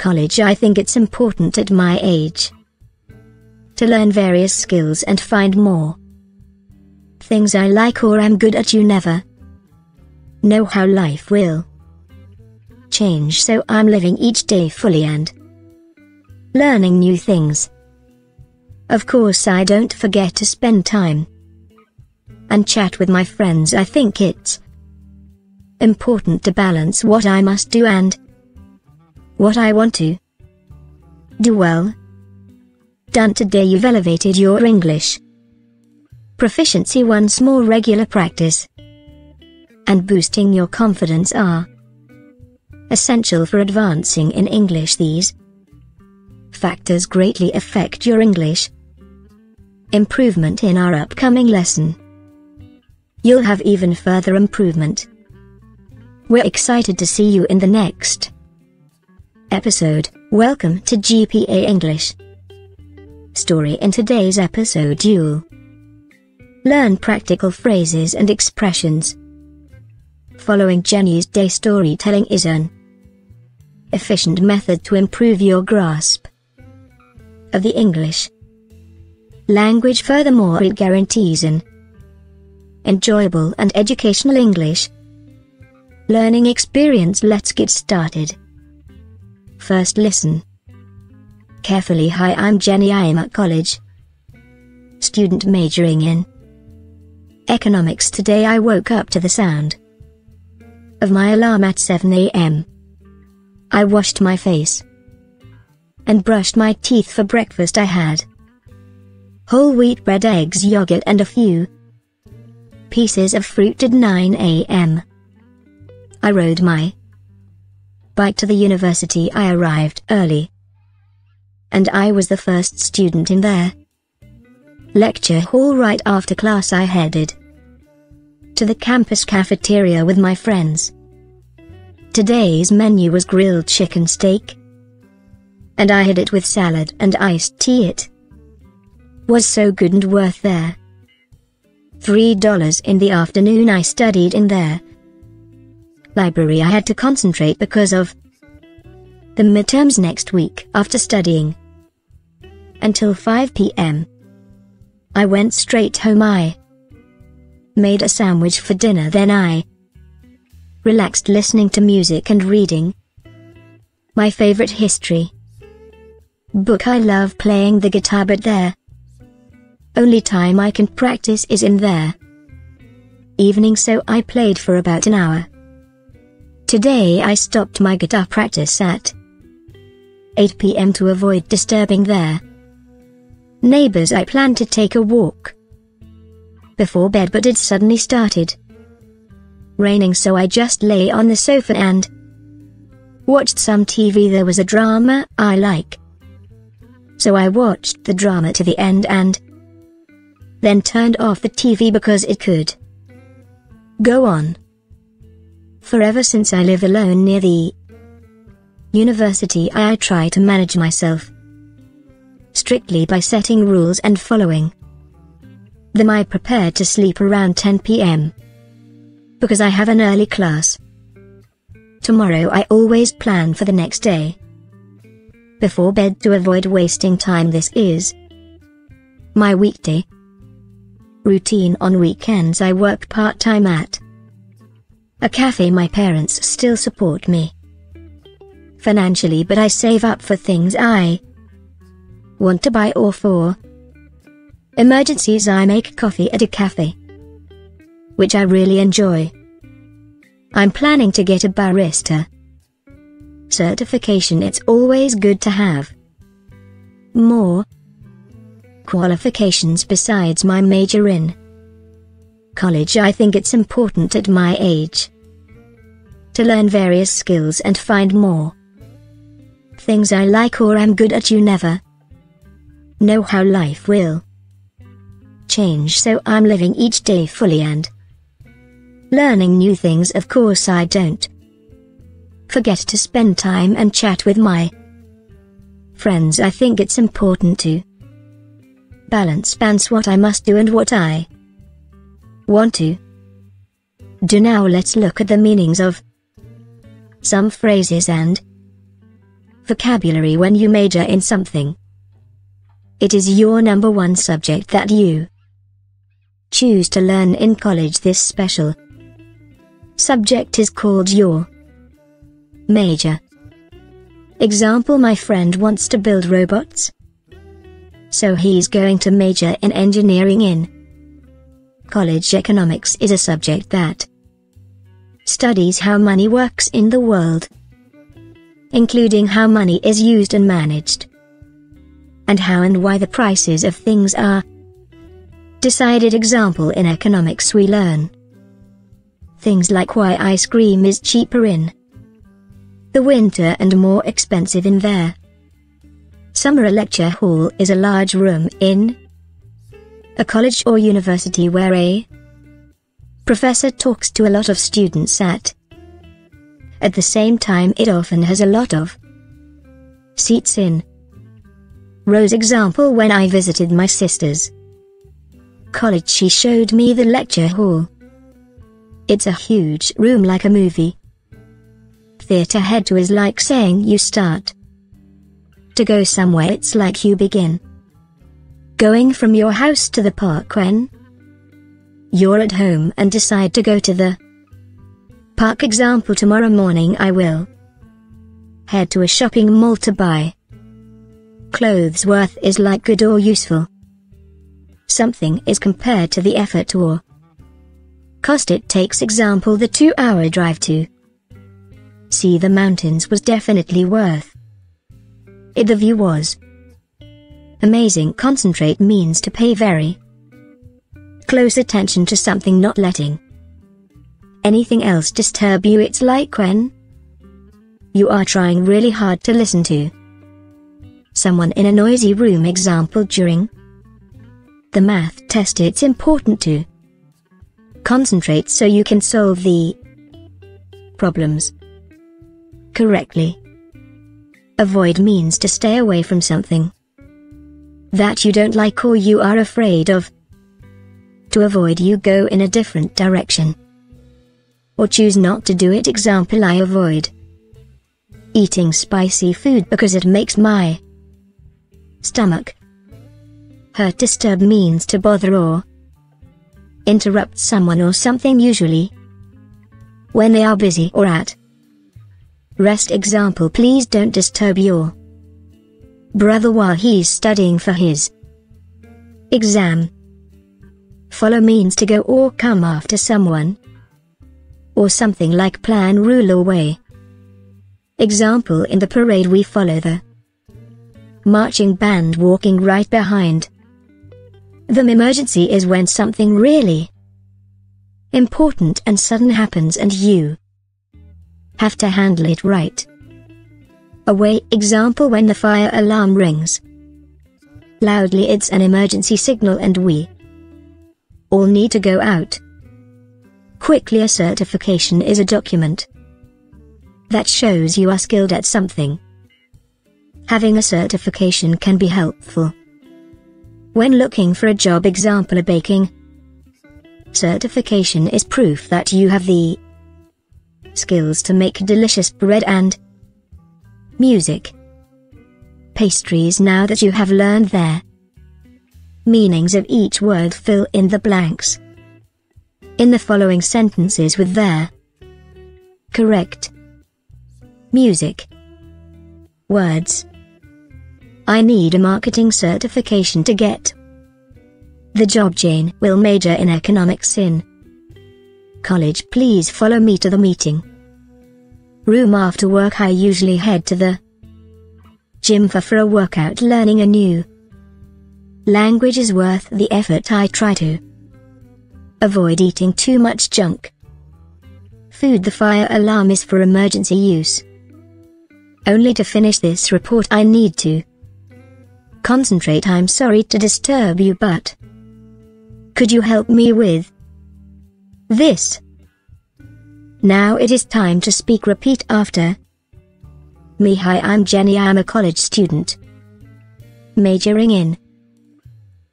Speaker 1: college I think it's important at my age to learn various skills and find more things I like or am good at you never know how life will change so I'm living each day fully and learning new things. Of course I don't forget to spend time and chat with my friends I think it's important to balance what I must do and what I want to do well. Done today you've elevated your English. Proficiency once more regular practice and boosting your confidence are essential for advancing in English these factors greatly affect your English improvement in our upcoming lesson. You'll have even further improvement. We're excited to see you in the next episode, welcome to GPA English. Story in today's episode you'll learn practical phrases and expressions. Following Jenny's day storytelling is an efficient method to improve your grasp of the English language. Furthermore, it guarantees an enjoyable and educational English learning experience. Let's get started. First listen. Carefully Hi I'm Jenny I am at college. Student majoring in Economics today I woke up to the sound of my alarm at 7am. I washed my face and brushed my teeth for breakfast I had whole wheat bread eggs yogurt and a few pieces of fruit at 9am. I rode my bike to the university I arrived early. And I was the first student in there. Lecture hall right after class I headed. To the campus cafeteria with my friends. Today's menu was grilled chicken steak. And I had it with salad and iced tea it. Was so good and worth there. $3 in the afternoon I studied in there, library I had to concentrate because of the midterms next week after studying until 5 p.m. I went straight home I made a sandwich for dinner then I relaxed listening to music and reading my favorite history book I love playing the guitar but there only time I can practice is in there evening so I played for about an hour Today I stopped my guitar practice at 8 pm to avoid disturbing their neighbors. I planned to take a walk before bed but it suddenly started raining so I just lay on the sofa and watched some TV. There was a drama I like. So I watched the drama to the end and then turned off the TV because it could go on. Forever since I live alone near the university I try to manage myself strictly by setting rules and following them I prepare to sleep around 10 p.m. because I have an early class. Tomorrow I always plan for the next day before bed to avoid wasting time this is my weekday routine on weekends I work part-time at a cafe my parents still support me. Financially, but I save up for things I want to buy or for emergencies I make coffee at a cafe, which I really enjoy. I'm planning to get a barista certification it's always good to have. More qualifications besides my major in college I think it's important at my age to learn various skills and find more things I like or am good at you never know how life will change so I'm living each day fully and learning new things of course I don't forget to spend time and chat with my friends I think it's important to balance balance what I must do and what I want to do now let's look at the meanings of some phrases and vocabulary when you major in something. It is your number one subject that you choose to learn in college this special subject is called your major. Example My friend wants to build robots. So he's going to major in engineering in college economics is a subject that studies how money works in the world, including how money is used and managed, and how and why the prices of things are decided example in economics we learn. Things like why ice cream is cheaper in the winter and more expensive in there. Summer lecture hall is a large room in a college or university where a Professor talks to a lot of students at. At the same time it often has a lot of seats in. Rows example when I visited my sister's college she showed me the lecture hall. It's a huge room like a movie. Theatre head to is like saying you start. To go somewhere it's like you begin. Going from your house to the park when you're at home and decide to go to the park example tomorrow morning I will head to a shopping mall to buy clothes worth is like good or useful. Something is compared to the effort or cost it takes example the two-hour drive to see the mountains was definitely worth it the view was amazing concentrate means to pay very close attention to something not letting anything else disturb you it's like when you are trying really hard to listen to someone in a noisy room example during the math test it's important to concentrate so you can solve the problems correctly. Avoid means to stay away from something that you don't like or you are afraid of to avoid you go in a different direction. Or choose not to do it example I avoid eating spicy food because it makes my stomach hurt disturb means to bother or interrupt someone or something usually when they are busy or at rest example please don't disturb your brother while he's studying for his exam Follow means to go or come after someone or something like plan rule or way. Example in the parade we follow the marching band walking right behind The emergency is when something really important and sudden happens and you have to handle it right. Away example when the fire alarm rings. Loudly it's an emergency signal and we all need to go out. Quickly, a certification is a document that shows you are skilled at something. Having a certification can be helpful. When looking for a job example a baking, certification is proof that you have the skills to make delicious bread and music pastries now that you have learned their meanings of each word fill in the blanks. In the following sentences with their correct music words. I need a marketing certification to get the job Jane will major in economics in college please follow me to the meeting room after work I usually head to the gym for, for a workout learning a new Language is worth the effort I try to. Avoid eating too much junk. Food the fire alarm is for emergency use. Only to finish this report I need to. Concentrate I'm sorry to disturb you but... Could you help me with... This? Now it is time to speak repeat after. Me hi I'm Jenny I'm a college student. Majoring in...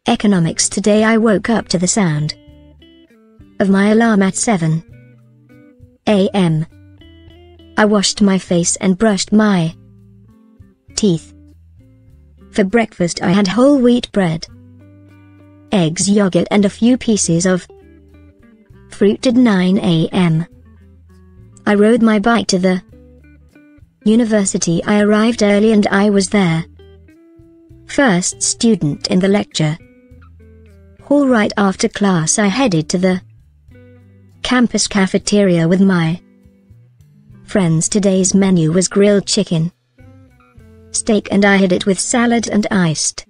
Speaker 1: Economics Today I woke up to the sound of my alarm at 7 a.m. I washed my face and brushed my teeth. For breakfast I had whole wheat bread, eggs yogurt and a few pieces of fruit at 9 a.m. I rode my bike to the university I arrived early and I was there. First student in the lecture. All right after class I headed to the campus cafeteria with my friends. Today's menu was grilled chicken, steak and I had it with salad and iced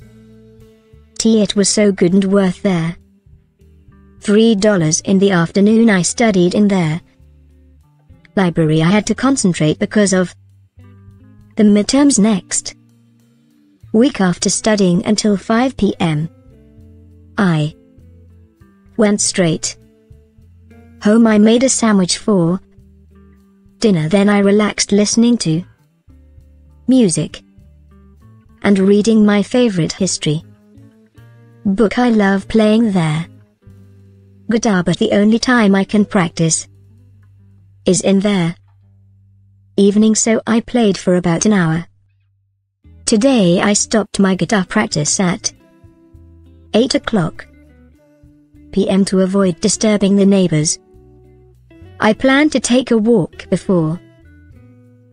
Speaker 1: tea. It was so good and worth there. Three dollars in the afternoon I studied in there library. I had to concentrate because of the midterms next week after studying until 5 p.m. I went straight home. I made a sandwich for dinner, then I relaxed listening to music and reading my favorite history book. I love playing there guitar, but the only time I can practice is in there evening, so I played for about an hour. Today I stopped my guitar practice at 8 o'clock p.m. to avoid disturbing the neighbors. I planned to take a walk before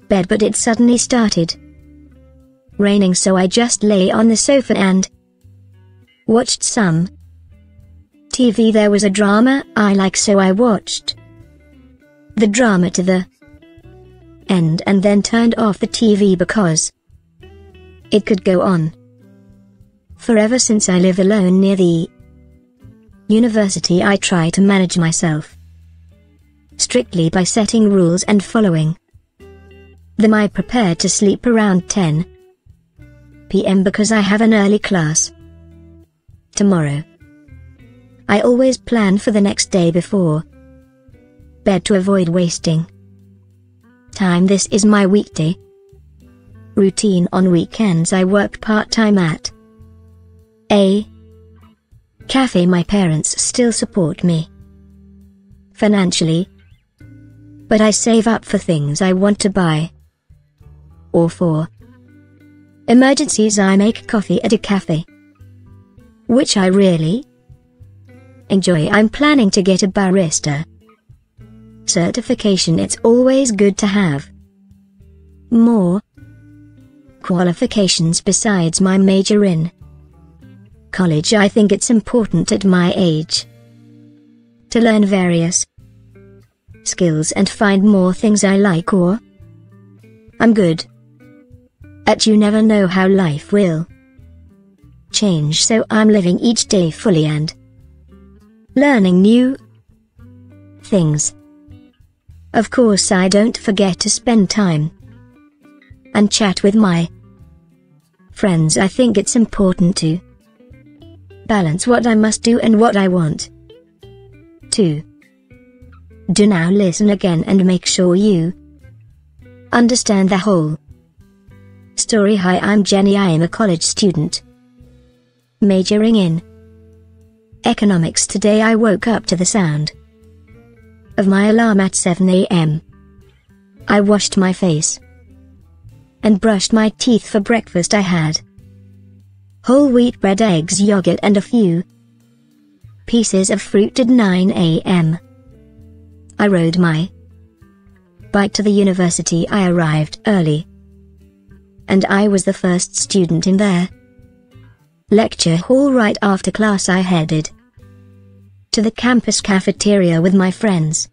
Speaker 1: bed but it suddenly started raining so I just lay on the sofa and watched some TV there was a drama I like so I watched the drama to the end and then turned off the TV because it could go on. Forever since I live alone near the university I try to manage myself strictly by setting rules and following them I prepare to sleep around 10 p.m. because I have an early class tomorrow. I always plan for the next day before bed to avoid wasting time. This is my weekday routine. On weekends I work part-time at a. Cafe my parents still support me. Financially. But I save up for things I want to buy. Or for emergencies I make coffee at a cafe. Which I really enjoy I'm planning to get a barista. Certification it's always good to have. More qualifications besides my major in college I think it's important at my age to learn various skills and find more things I like or I'm good at you never know how life will change so I'm living each day fully and learning new things. Of course I don't forget to spend time and chat with my friends. I think it's important to Balance what I must do and what I want. 2. Do now listen again and make sure you understand the whole story. Hi, I'm Jenny. I am a college student majoring in economics. Today I woke up to the sound of my alarm at 7 a.m. I washed my face and brushed my teeth for breakfast I had whole wheat bread eggs yogurt and a few pieces of fruit at 9 a.m. I rode my bike to the university I arrived early. And I was the first student in there. lecture hall right after class I headed to the campus cafeteria with my friends.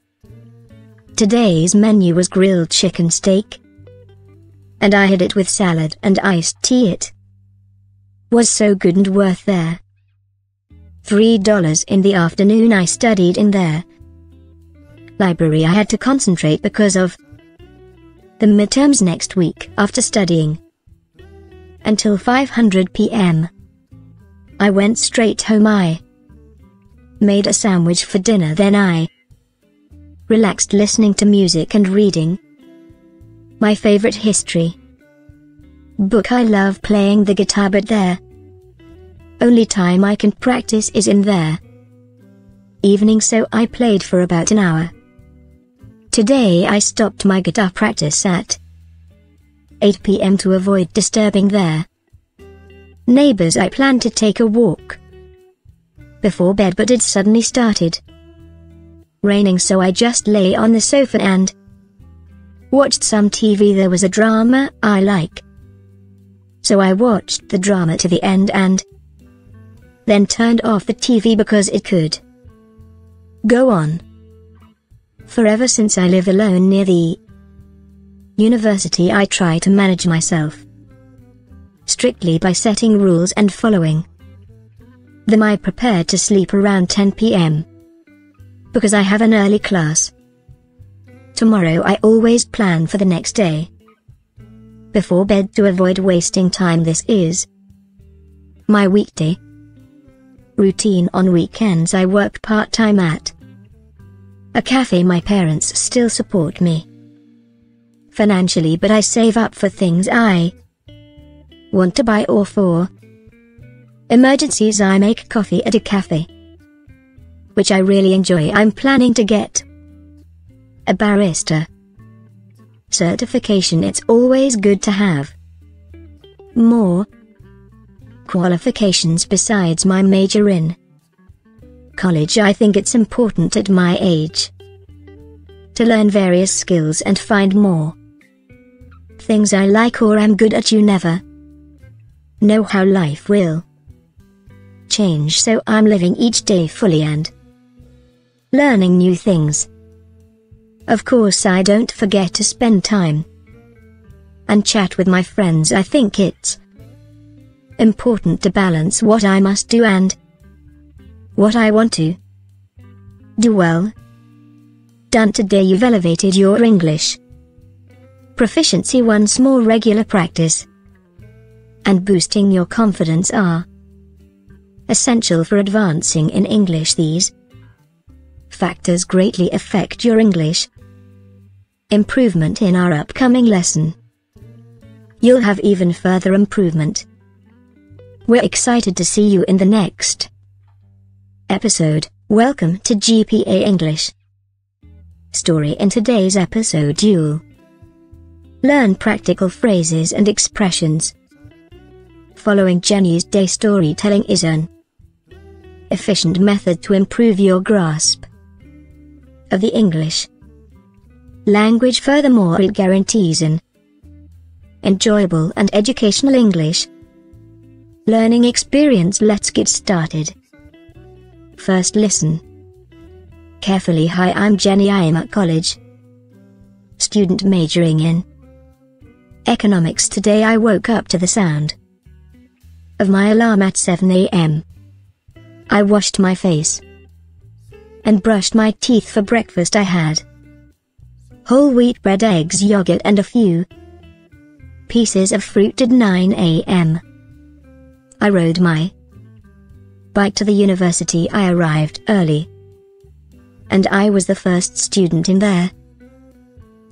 Speaker 1: Today's menu was grilled chicken steak, and I had it with salad and iced tea it was so good and worth there. Three dollars in the afternoon I studied in there library I had to concentrate because of the midterms next week after studying until 500 p.m. I went straight home I made a sandwich for dinner then I relaxed listening to music and reading my favorite history book I love playing the guitar but there. Only time I can practice is in there. Evening so I played for about an hour. Today I stopped my guitar practice at 8 pm to avoid disturbing their neighbors I plan to take a walk before bed but it suddenly started raining so I just lay on the sofa and watched some TV there was a drama I like so I watched the drama to the end and then turned off the TV because it could go on forever since I live alone near the university I try to manage myself strictly by setting rules and following them I prepare to sleep around 10 p.m. because I have an early class. Tomorrow I always plan for the next day before bed to avoid wasting time. This is my weekday routine on weekends. I work part time at a cafe. My parents still support me financially, but I save up for things I want to buy or for emergencies. I make coffee at a cafe, which I really enjoy. I'm planning to get a barista certification it's always good to have. More qualifications besides my major in college I think it's important at my age to learn various skills and find more things I like or am good at you never know how life will change so I'm living each day fully and learning new things. Of course I don't forget to spend time and chat with my friends. I think it's important to balance what I must do and what I want to do well. Done today you've elevated your English proficiency once more regular practice and boosting your confidence are essential for advancing in English these factors greatly affect your English improvement in our upcoming lesson. You'll have even further improvement. We're excited to see you in the next episode. Welcome to GPA English. Story in today's episode you'll learn practical phrases and expressions. Following Jenny's day storytelling is an efficient method to improve your grasp of the English. Language furthermore it guarantees an enjoyable and educational English learning experience. Let's get started. First listen carefully. Hi, I'm Jenny. I am at college, student majoring in economics. Today I woke up to the sound of my alarm at 7 a.m. I washed my face and brushed my teeth for breakfast I had whole wheat bread eggs yogurt and a few pieces of fruit at 9 a.m. I rode my bike to the university I arrived early. And I was the first student in there.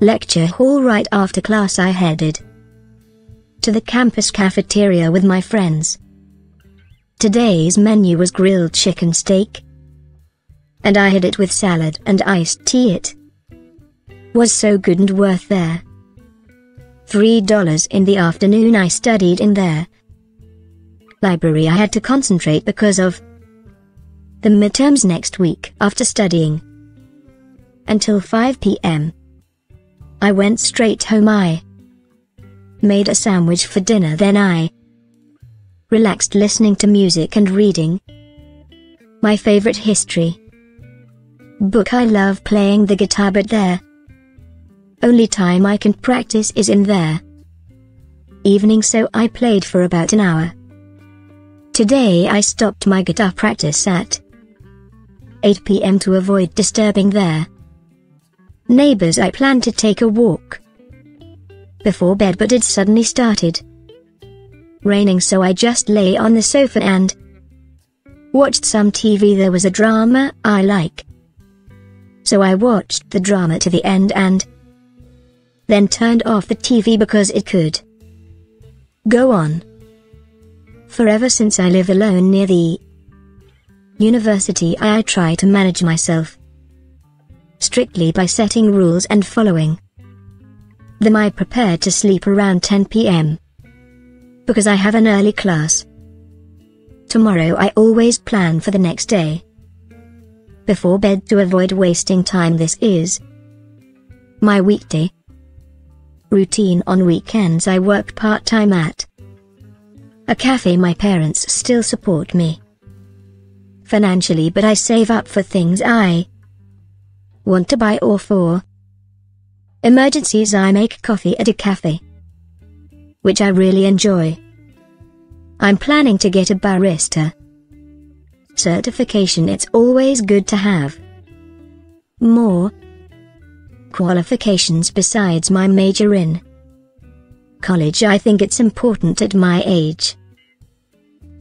Speaker 1: lecture hall right after class I headed to the campus cafeteria with my friends. Today's menu was grilled chicken steak, and I had it with salad and iced tea it was so good and worth there. Three dollars in the afternoon I studied in there. Library I had to concentrate because of the midterms next week after studying until 5 p.m. I went straight home I made a sandwich for dinner then I relaxed listening to music and reading my favorite history book I love playing the guitar but there only time I can practice is in there. Evening so I played for about an hour. Today I stopped my guitar practice at 8 pm to avoid disturbing their neighbors I plan to take a walk before bed but it suddenly started raining so I just lay on the sofa and watched some TV there was a drama I like. So I watched the drama to the end and then turned off the TV because it could. Go on. Forever since I live alone near the university I try to manage myself strictly by setting rules and following them I prepare to sleep around 10 p.m. because I have an early class. Tomorrow I always plan for the next day before bed to avoid wasting time this is my weekday routine on weekends I work part-time at a cafe my parents still support me financially but I save up for things I want to buy or for emergencies I make coffee at a cafe which I really enjoy. I'm planning to get a barista certification it's always good to have more qualifications besides my major in college I think it's important at my age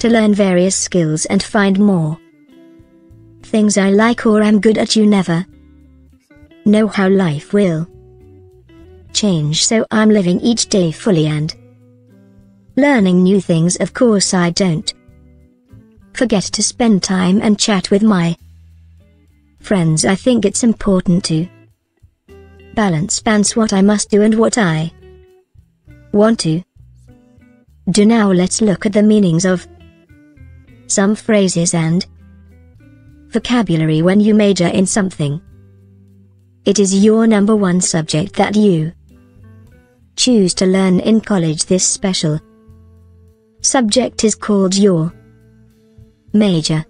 Speaker 1: to learn various skills and find more things I like or am good at you never know how life will change so I'm living each day fully and learning new things of course I don't forget to spend time and chat with my friends I think it's important to balance spans what I must do and what I want to do. Now let's look at the meanings of some phrases and vocabulary when you major in something. It is your number one subject that you choose to learn in college. This special subject is called your major.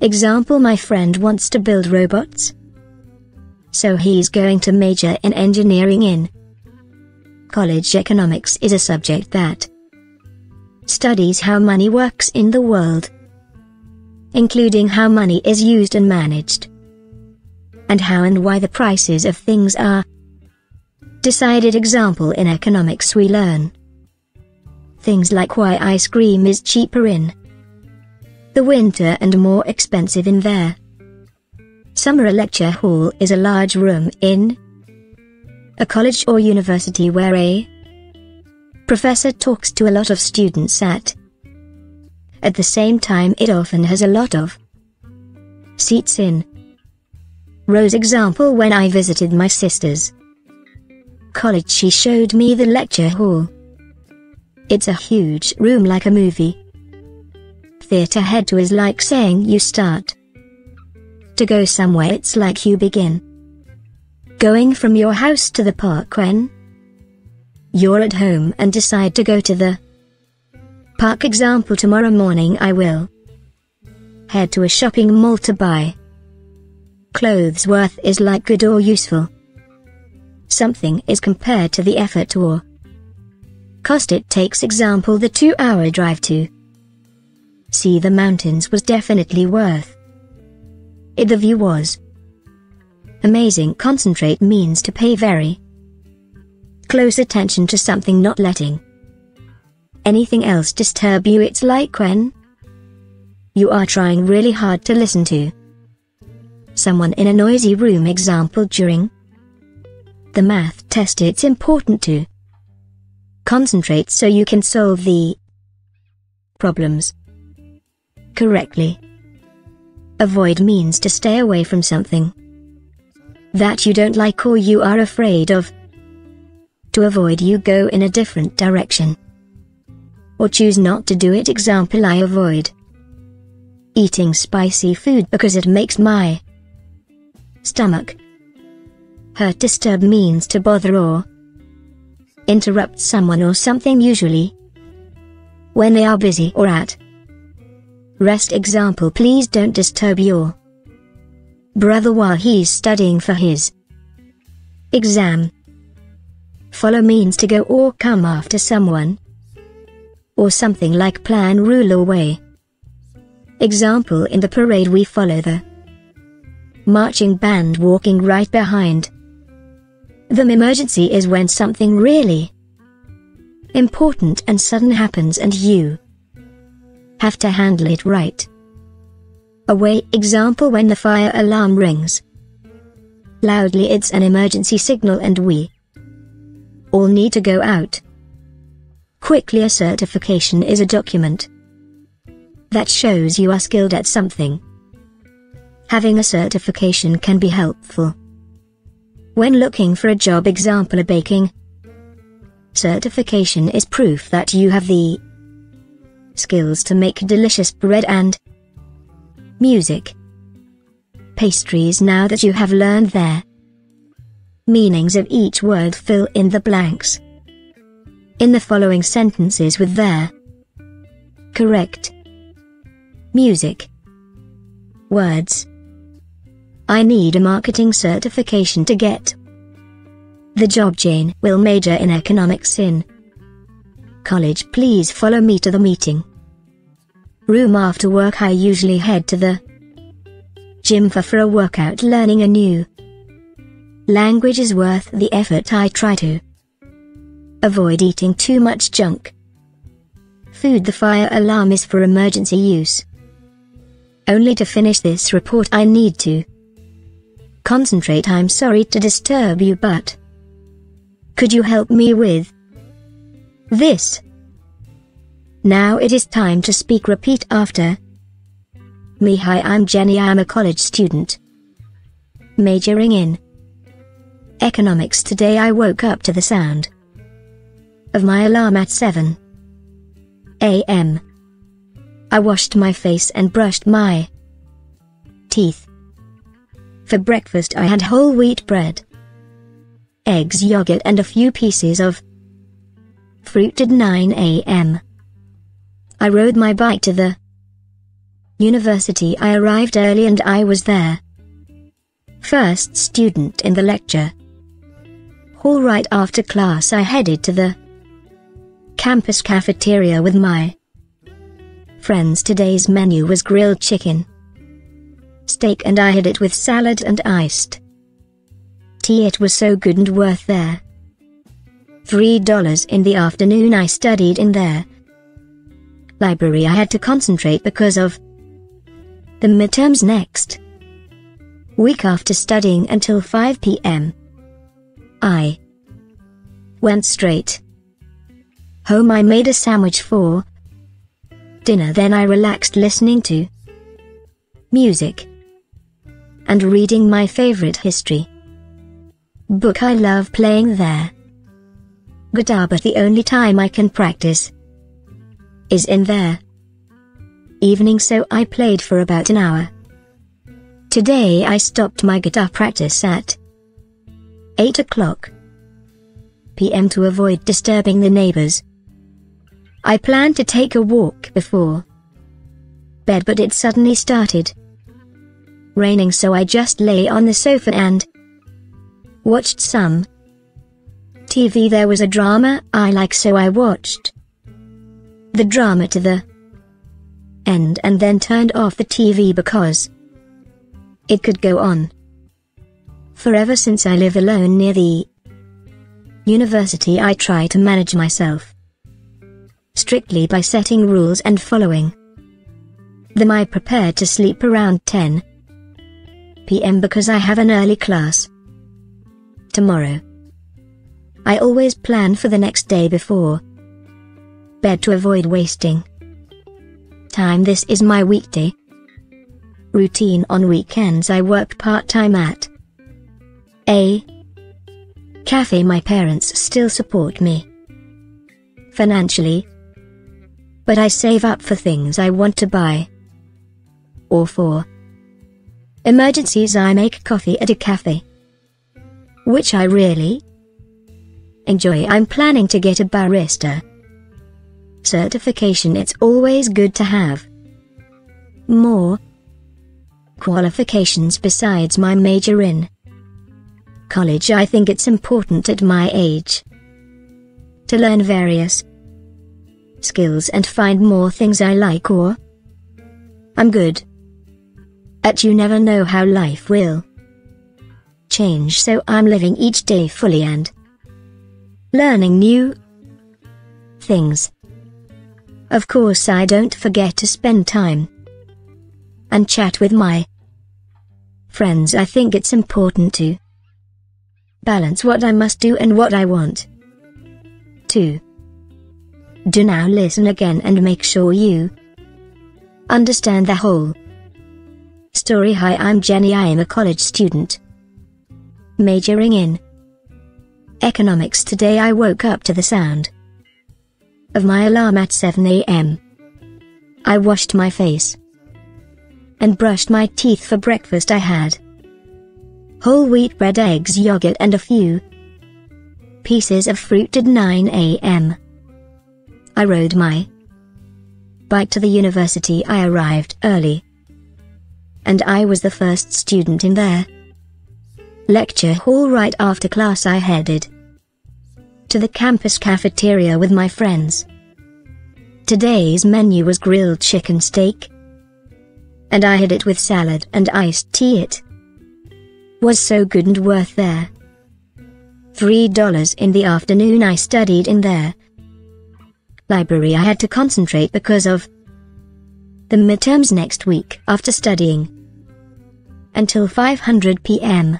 Speaker 1: Example My friend wants to build robots so he's going to major in engineering in college economics is a subject that studies how money works in the world, including how money is used and managed, and how and why the prices of things are decided example in economics we learn things like why ice cream is cheaper in the winter and more expensive in there summer lecture hall is a large room in a college or university where a professor talks to a lot of students at at the same time it often has a lot of seats in Rows example when I visited my sister's college she showed me the lecture hall. It's a huge room like a movie theater head to is like saying you start to go somewhere it's like you begin. Going from your house to the park when you're at home and decide to go to the park example tomorrow morning I will head to a shopping mall to buy clothes worth is like good or useful. Something is compared to the effort or cost it takes example the two-hour drive to see the mountains was definitely worth it the view was amazing. Concentrate means to pay very close attention to something, not letting anything else disturb you. It's like when you are trying really hard to listen to someone in a noisy room. Example during the math test, it's important to concentrate so you can solve the problems correctly. Avoid means to stay away from something that you don't like or you are afraid of. To avoid you go in a different direction. Or choose not to do it example I avoid eating spicy food because it makes my stomach hurt disturb means to bother or interrupt someone or something usually when they are busy or at Rest example please don't disturb your brother while he's studying for his exam. Follow means to go or come after someone or something like plan rule or way. Example in the parade we follow the marching band walking right behind them emergency is when something really important and sudden happens and you have to handle it right. Away example when the fire alarm rings. Loudly it's an emergency signal and we all need to go out. Quickly a certification is a document that shows you are skilled at something. Having a certification can be helpful. When looking for a job example a baking certification is proof that you have the skills to make delicious bread and music. Pastries now that you have learned their meanings of each word fill in the blanks in the following sentences with their correct music words. I need a marketing certification to get the job Jane will major in economics in college please follow me to the meeting. Room after work I usually head to the gym for, for a workout learning a new language is worth the effort I try to. Avoid eating too much junk. Food the fire alarm is for emergency use. Only to finish this report I need to concentrate I'm sorry to disturb you but could you help me with this. Now it is time to speak repeat after. Me hi I'm Jenny I'm a college student. Majoring in. Economics today I woke up to the sound. Of my alarm at 7. A.M. I washed my face and brushed my teeth. For breakfast I had whole wheat bread, eggs yogurt and a few pieces of fruit at 9 a.m. I rode my bike to the university. I arrived early and I was there. First student in the lecture. hall. Right after class I headed to the campus cafeteria with my friends. Today's menu was grilled chicken, steak and I had it with salad and iced tea. It was so good and worth there. $3 in the afternoon I studied in their library I had to concentrate because of the midterms next week after studying until 5 p.m. I went straight home I made a sandwich for dinner then I relaxed listening to music and reading my favorite history book I love playing there guitar but the only time I can practice is in there. Evening so I played for about an hour. Today I stopped my guitar practice at 8 o'clock p.m. to avoid disturbing the neighbors. I planned to take a walk before bed but it suddenly started raining so I just lay on the sofa and watched some TV there was a drama I like so I watched the drama to the end and then turned off the TV because it could go on forever since I live alone near the university I try to manage myself strictly by setting rules and following them I prepare to sleep around 10 p.m. because I have an early class tomorrow. I always plan for the next day before bed to avoid wasting time. This is my weekday routine on weekends. I work part time at a cafe. My parents still support me financially, but I save up for things I want to buy or for emergencies. I make coffee at a cafe, which I really Enjoy I'm planning to get a barista certification it's always good to have more qualifications besides my major in college I think it's important at my age to learn various skills and find more things I like or I'm good at you never know how life will change so I'm living each day fully and learning new things. Of course, I don't forget to spend time and chat with my friends. I think it's important to balance what I must do and what I want to do. Now listen again and make sure you understand the whole story. Hi, I'm Jenny. I am a college student majoring in Economics Today I woke up to the sound of my alarm at 7 a.m. I washed my face and brushed my teeth for breakfast I had whole wheat bread eggs yogurt and a few pieces of fruit at 9 a.m. I rode my bike to the university I arrived early and I was the first student in there lecture hall right after class I headed to the campus cafeteria with my friends. Today's menu was grilled chicken steak, and I had it with salad and iced tea it was so good and worth there. Three dollars in the afternoon I studied in there. Library I had to concentrate because of the midterms next week after studying until 500 p.m.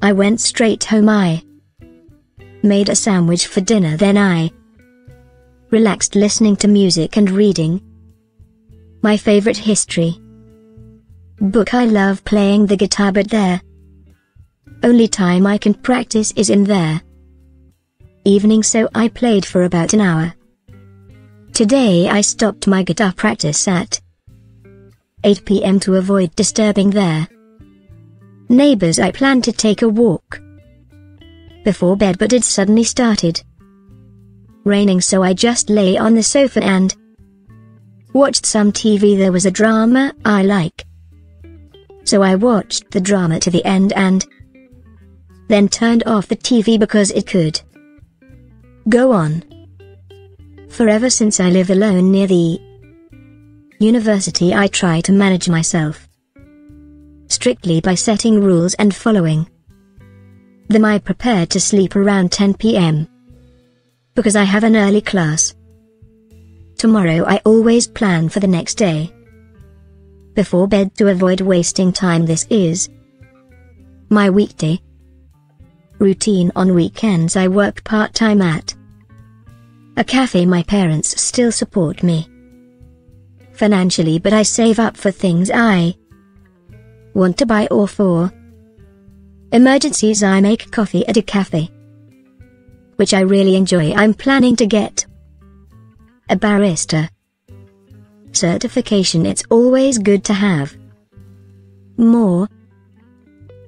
Speaker 1: I went straight home I made a sandwich for dinner then I relaxed listening to music and reading my favorite history book I love playing the guitar but there only time I can practice is in there evening so I played for about an hour. Today I stopped my guitar practice at 8 pm to avoid disturbing their. Neighbors I planned to take a walk before bed but it suddenly started raining so I just lay on the sofa and watched some TV there was a drama I like. So I watched the drama to the end and then turned off the TV because it could go on forever since I live alone near the university I try to manage myself strictly by setting rules and following them I prepare to sleep around 10 p.m. Because I have an early class. Tomorrow I always plan for the next day. Before bed to avoid wasting time this is my weekday routine on weekends I work part-time at a cafe my parents still support me financially but I save up for things I Want to buy all four? Emergencies I make coffee at a cafe. Which I really enjoy. I'm planning to get a barista certification. It's always good to have more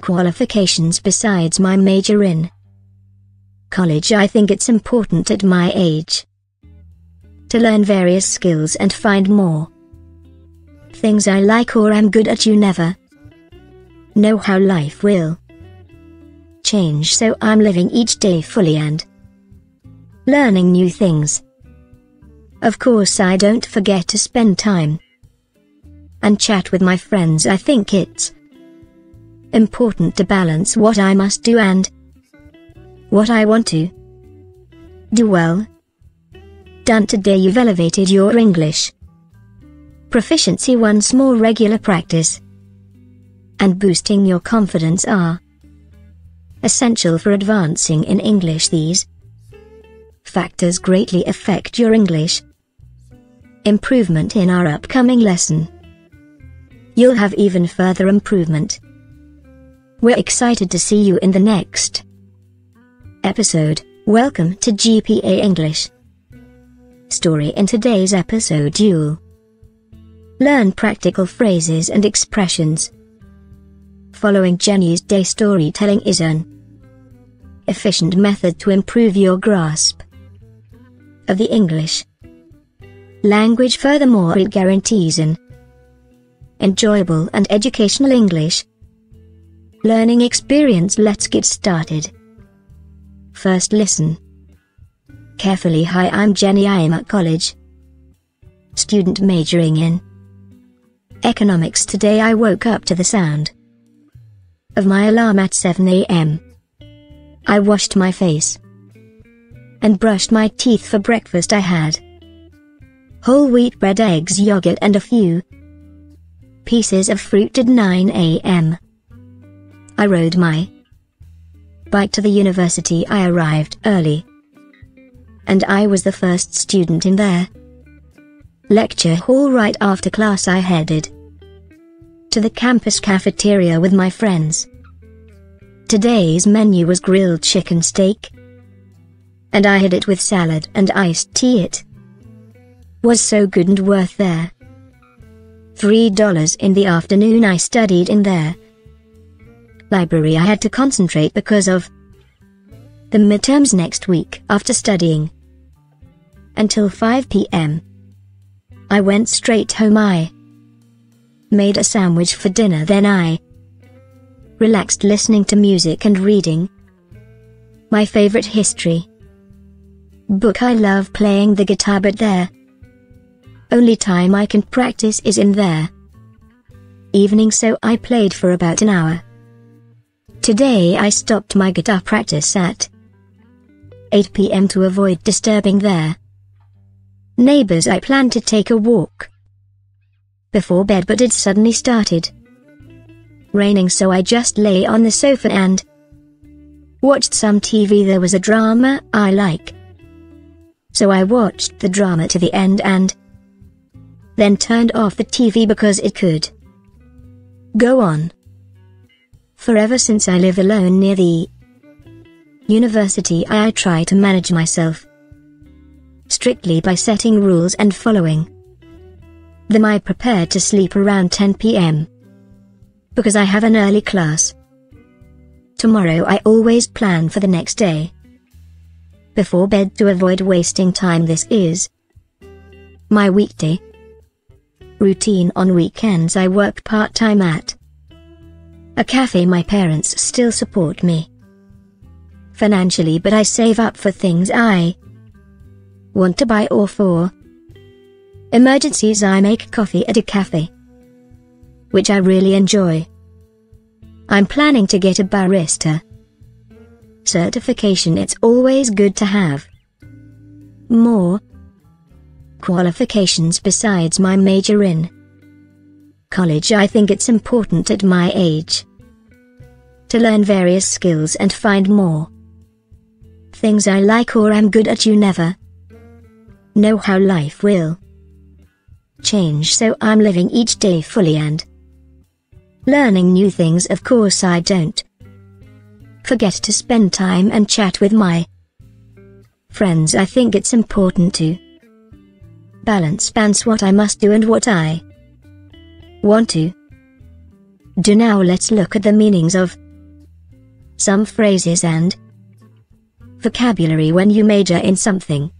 Speaker 1: qualifications besides my major in college. I think it's important at my age to learn various skills and find more things I like or am good at. You never know how life will change so I'm living each day fully and learning new things. Of course I don't forget to spend time and chat with my friends I think it's important to balance what I must do and what I want to do well. Done today you've elevated your English proficiency once more regular practice and boosting your confidence are essential for advancing in English. These factors greatly affect your English improvement in our upcoming lesson. You'll have even further improvement. We're excited to see you in the next episode. Welcome to GPA English. Story In today's episode, you'll learn practical phrases and expressions. Following Jenny's day storytelling is an efficient method to improve your grasp of the English language. Furthermore, it guarantees an enjoyable and educational English learning experience. Let's get started. First, listen carefully. Hi, I'm Jenny. I am at college, student majoring in economics. Today, I woke up to the sound of my alarm at 7 a.m. I washed my face and brushed my teeth for breakfast I had whole wheat bread eggs yogurt and a few pieces of fruit at 9 a.m. I rode my bike to the university I arrived early and I was the first student in there lecture hall right after class I headed to the campus cafeteria with my friends. Today's menu was grilled chicken steak, and I had it with salad and iced tea. It was so good and worth there. Three dollars in the afternoon I studied in there. library I had to concentrate because of the midterms next week after studying until 5 p.m. I went straight home I made a sandwich for dinner then I relaxed listening to music and reading. My favorite history book I love playing the guitar but there only time I can practice is in there evening so I played for about an hour. Today I stopped my guitar practice at 8 pm to avoid disturbing their neighbors I plan to take a walk before bed but it suddenly started raining so I just lay on the sofa and watched some TV there was a drama I like. So I watched the drama to the end and then turned off the TV because it could go on forever since I live alone near the university I try to manage myself strictly by setting rules and following then I prepare to sleep around 10 p.m. Because I have an early class. Tomorrow I always plan for the next day. Before bed to avoid wasting time this is my weekday routine on weekends I work part-time at a cafe my parents still support me financially but I save up for things I want to buy or for Emergencies I make coffee at a cafe, which I really enjoy. I'm planning to get a barista. Certification it's always good to have. More qualifications besides my major in college I think it's important at my age to learn various skills and find more things I like or am good at you never know how life will change so I'm living each day fully and learning new things of course I don't forget to spend time and chat with my friends I think it's important to balance balance what I must do and what I want to do now let's look at the meanings of some phrases and vocabulary when you major in something.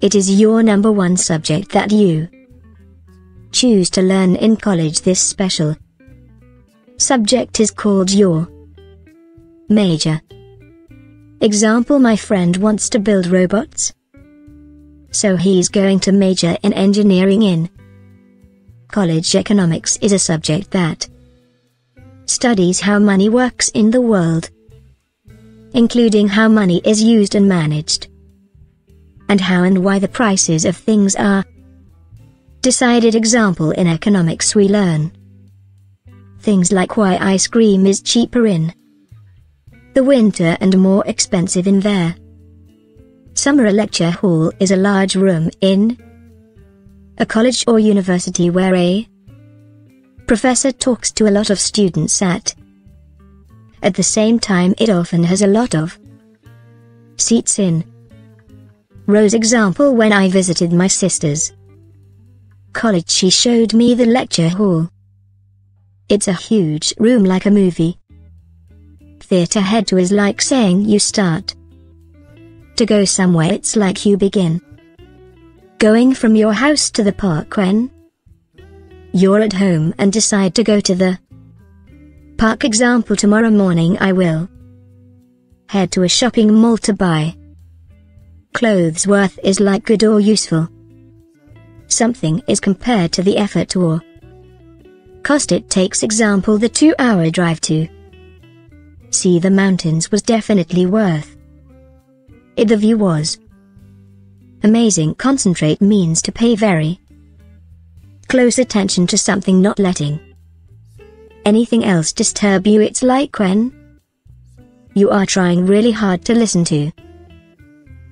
Speaker 1: It is your number one subject that you Choose to learn in college this special subject is called your major. Example My friend wants to build robots. So he's going to major in engineering in college economics is a subject that studies how money works in the world, including how money is used and managed, and how and why the prices of things are decided example in economics we learn. Things like why ice cream is cheaper in the winter and more expensive in there. Summer lecture hall is a large room in a college or university where a professor talks to a lot of students at at the same time it often has a lot of seats in. Rows example when I visited my sister's college she showed me the lecture hall. It's a huge room like a movie. Theatre head to is like saying you start. To go somewhere it's like you begin. Going from your house to the park when you're at home and decide to go to the park example tomorrow morning I will head to a shopping mall to buy clothes worth is like good or useful something is compared to the effort or cost it takes example the two-hour drive to see the mountains was definitely worth it the view was amazing concentrate means to pay very close attention to something not letting anything else disturb you it's like when you are trying really hard to listen to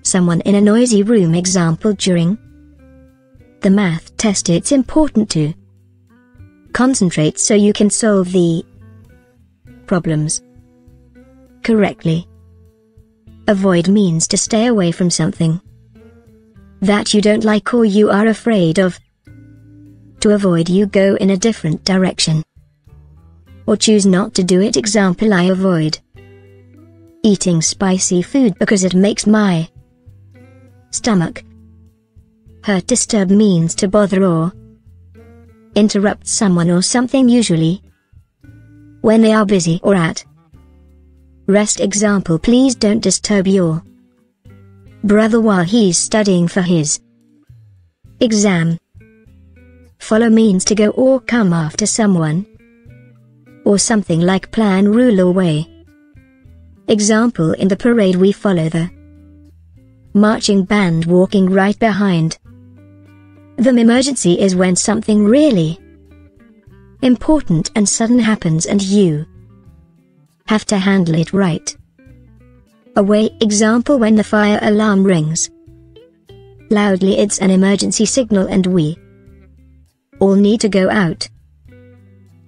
Speaker 1: someone in a noisy room example during the math test it's important to concentrate so you can solve the problems correctly. Avoid means to stay away from something that you don't like or you are afraid of. To avoid you go in a different direction. Or choose not to do it example I avoid eating spicy food because it makes my stomach Hurt disturb means to bother or interrupt someone or something usually when they are busy or at rest example please don't disturb your brother while he's studying for his exam follow means to go or come after someone or something like plan rule or way example in the parade we follow the marching band walking right behind the emergency is when something really important and sudden happens and you have to handle it right away example when the fire alarm rings. Loudly it's an emergency signal and we all need to go out.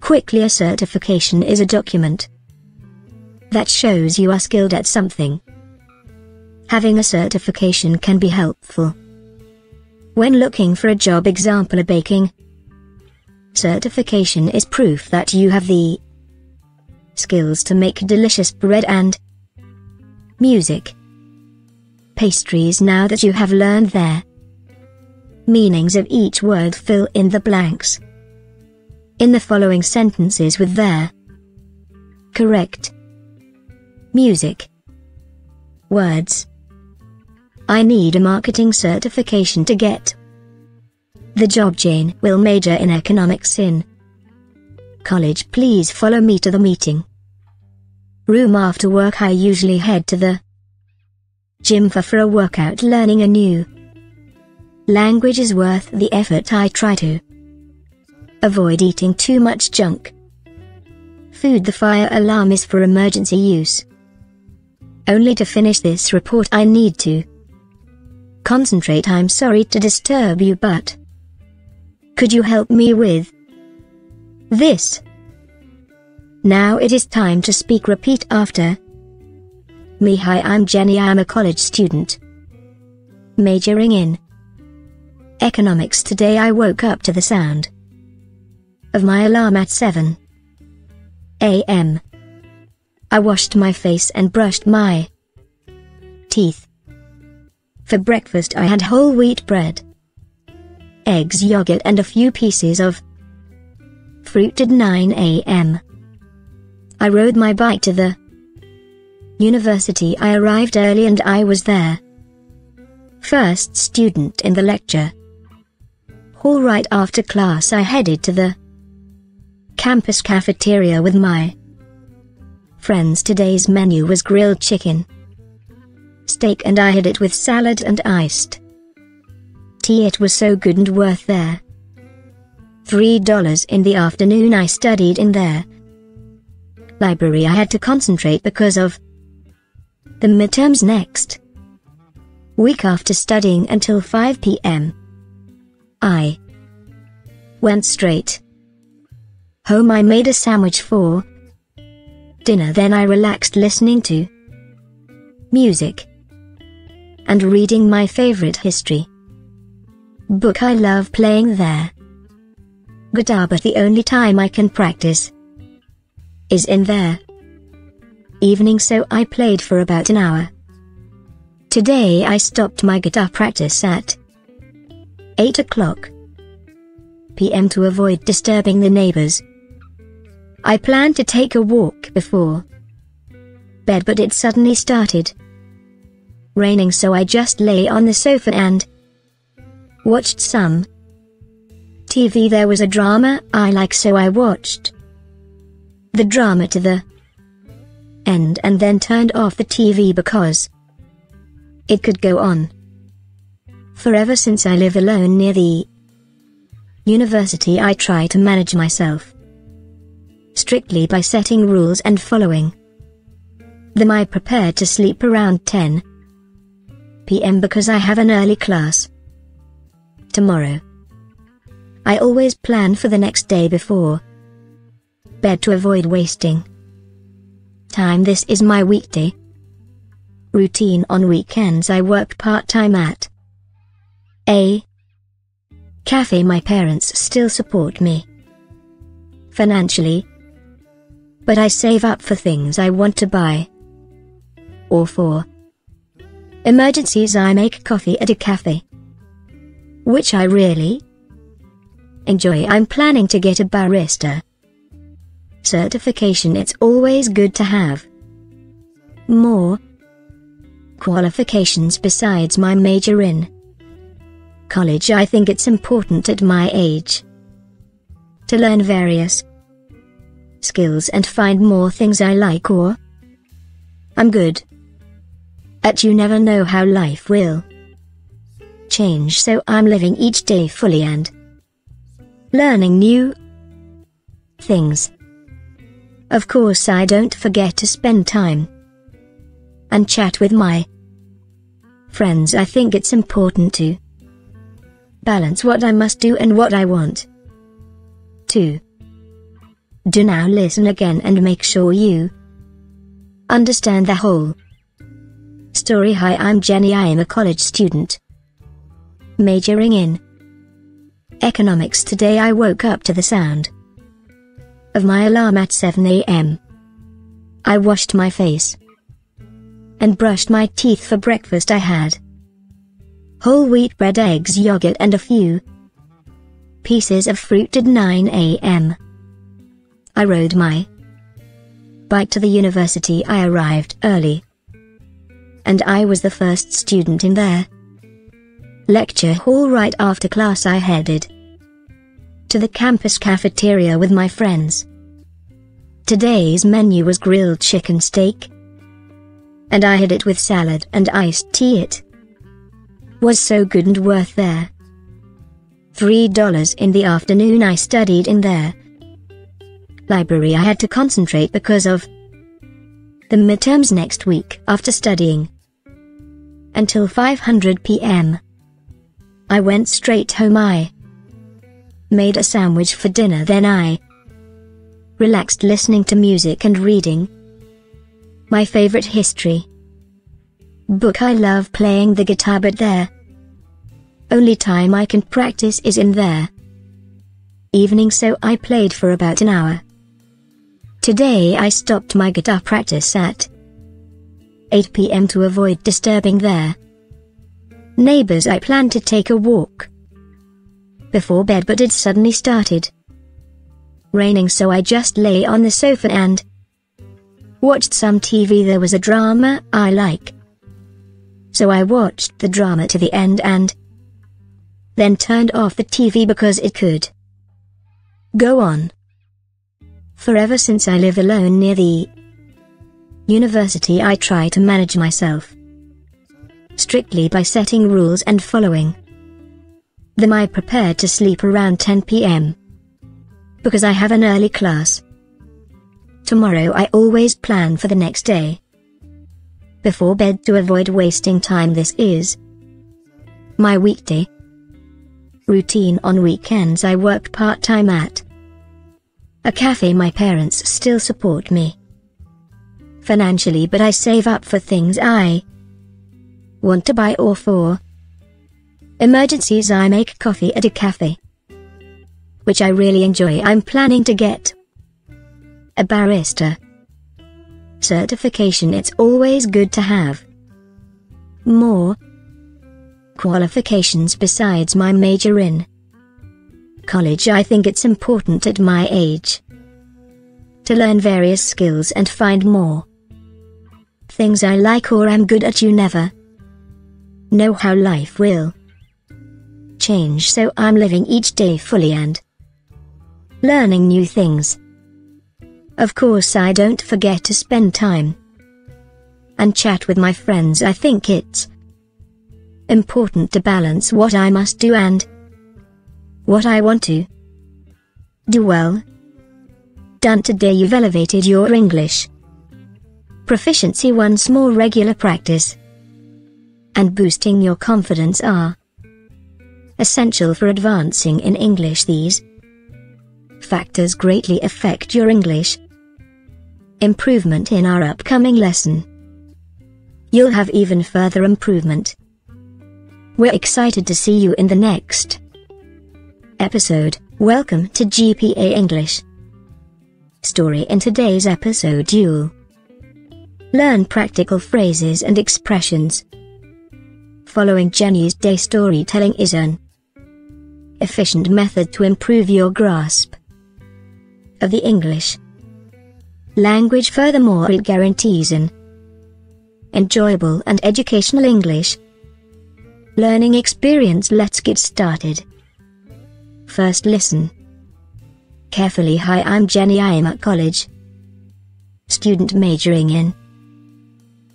Speaker 1: Quickly a certification is a document that shows you are skilled at something. Having a certification can be helpful when looking for a job example a baking certification is proof that you have the skills to make delicious bread and music pastries now that you have learned their meanings of each word fill in the blanks in the following sentences with their correct music words I need a marketing certification to get the job Jane will major in economics in college please follow me to the meeting room after work I usually head to the gym for, for a workout learning a new language is worth the effort I try to avoid eating too much junk food the fire alarm is for emergency use only to finish this report I need to Concentrate I'm sorry to disturb you but... Could you help me with... This? Now it is time to speak repeat after... Me hi I'm Jenny I'm a college student. Majoring in... Economics today I woke up to the sound of my alarm at 7 a.m. I washed my face and brushed my teeth. For breakfast I had whole wheat bread, eggs yogurt and a few pieces of fruit at 9 a.m. I rode my bike to the university I arrived early and I was there. First student in the lecture. hall. Right after class I headed to the campus cafeteria with my friends. Today's menu was grilled chicken, steak and I had it with salad and iced tea it was so good and worth there. Three dollars in the afternoon I studied in there. Library I had to concentrate because of the midterms next. Week after studying until 5 p.m. I went straight home I made a sandwich for dinner then I relaxed listening to music and reading my favorite history book I love playing there. Guitar but the only time I can practice is in there. Evening so I played for about an hour. Today I stopped my guitar practice at 8 o'clock p.m. to avoid disturbing the neighbors. I planned to take a walk before bed but it suddenly started raining so I just lay on the sofa and watched some TV there was a drama I like so I watched the drama to the end and then turned off the TV because it could go on forever since I live alone near the university I try to manage myself strictly by setting rules and following them I prepared to sleep around 10 pm because I have an early class tomorrow. I always plan for the next day before bed to avoid wasting time. This is my weekday routine on weekends. I work part time at a cafe. My parents still support me financially, but I save up for things I want to buy or for Emergencies I make coffee at a cafe. Which I really enjoy. I'm planning to get a barista certification. It's always good to have more qualifications besides my major in college. I think it's important at my age to learn various skills and find more things I like or I'm good at you never know how life will change so I'm living each day fully and learning new things. Of course I don't forget to spend time and chat with my friends I think it's important to balance what I must do and what I want to do now listen again and make sure you understand the whole Story Hi I'm Jenny I am a college student. Majoring in Economics today I woke up to the sound of my alarm at 7am. I washed my face and brushed my teeth for breakfast I had whole wheat bread eggs yogurt and a few pieces of fruit at 9am. I rode my bike to the university I arrived early and I was the first student in there. lecture hall right after class I headed to the campus cafeteria with my friends. Today's menu was grilled chicken steak, and I had it with salad and iced tea it was so good and worth there. Three dollars in the afternoon I studied in there. Library I had to concentrate because of the midterms next week after studying until 500 p.m. I went straight home I made a sandwich for dinner then I relaxed listening to music and reading my favorite history book I love playing the guitar but there only time I can practice is in there evening so I played for about an hour. Today I stopped my guitar practice at 8 pm to avoid disturbing their neighbors. I planned to take a walk before bed but it suddenly started raining so I just lay on the sofa and watched some TV there was a drama I like. So I watched the drama to the end and then turned off the TV because it could go on. Forever since I live alone near the university I try to manage myself strictly by setting rules and following them I prepare to sleep around 10 p.m. because I have an early class. Tomorrow I always plan for the next day before bed to avoid wasting time this is my weekday routine on weekends I work part-time at a cafe my parents still support me financially but I save up for things I want to buy or for emergencies I make coffee at a cafe which I really enjoy I'm planning to get a barista certification it's always good to have more qualifications besides my major in college I think it's important at my age to learn various skills and find more things I like or am good at you never know how life will change so I'm living each day fully and learning new things. Of course I don't forget to spend time and chat with my friends I think it's important to balance what I must do and what I want to do well. Done today you've elevated your English. Proficiency once more regular practice and boosting your confidence are essential for advancing in English these factors greatly affect your English improvement in our upcoming lesson. You'll have even further improvement. We're excited to see you in the next episode. Welcome to GPA English. Story in today's episode you'll Learn practical phrases and expressions. Following Jenny's day storytelling is an efficient method to improve your grasp of the English language. Furthermore, it guarantees an enjoyable and educational English learning experience. Let's get started. First, listen carefully. Hi, I'm Jenny. I am at college, student majoring in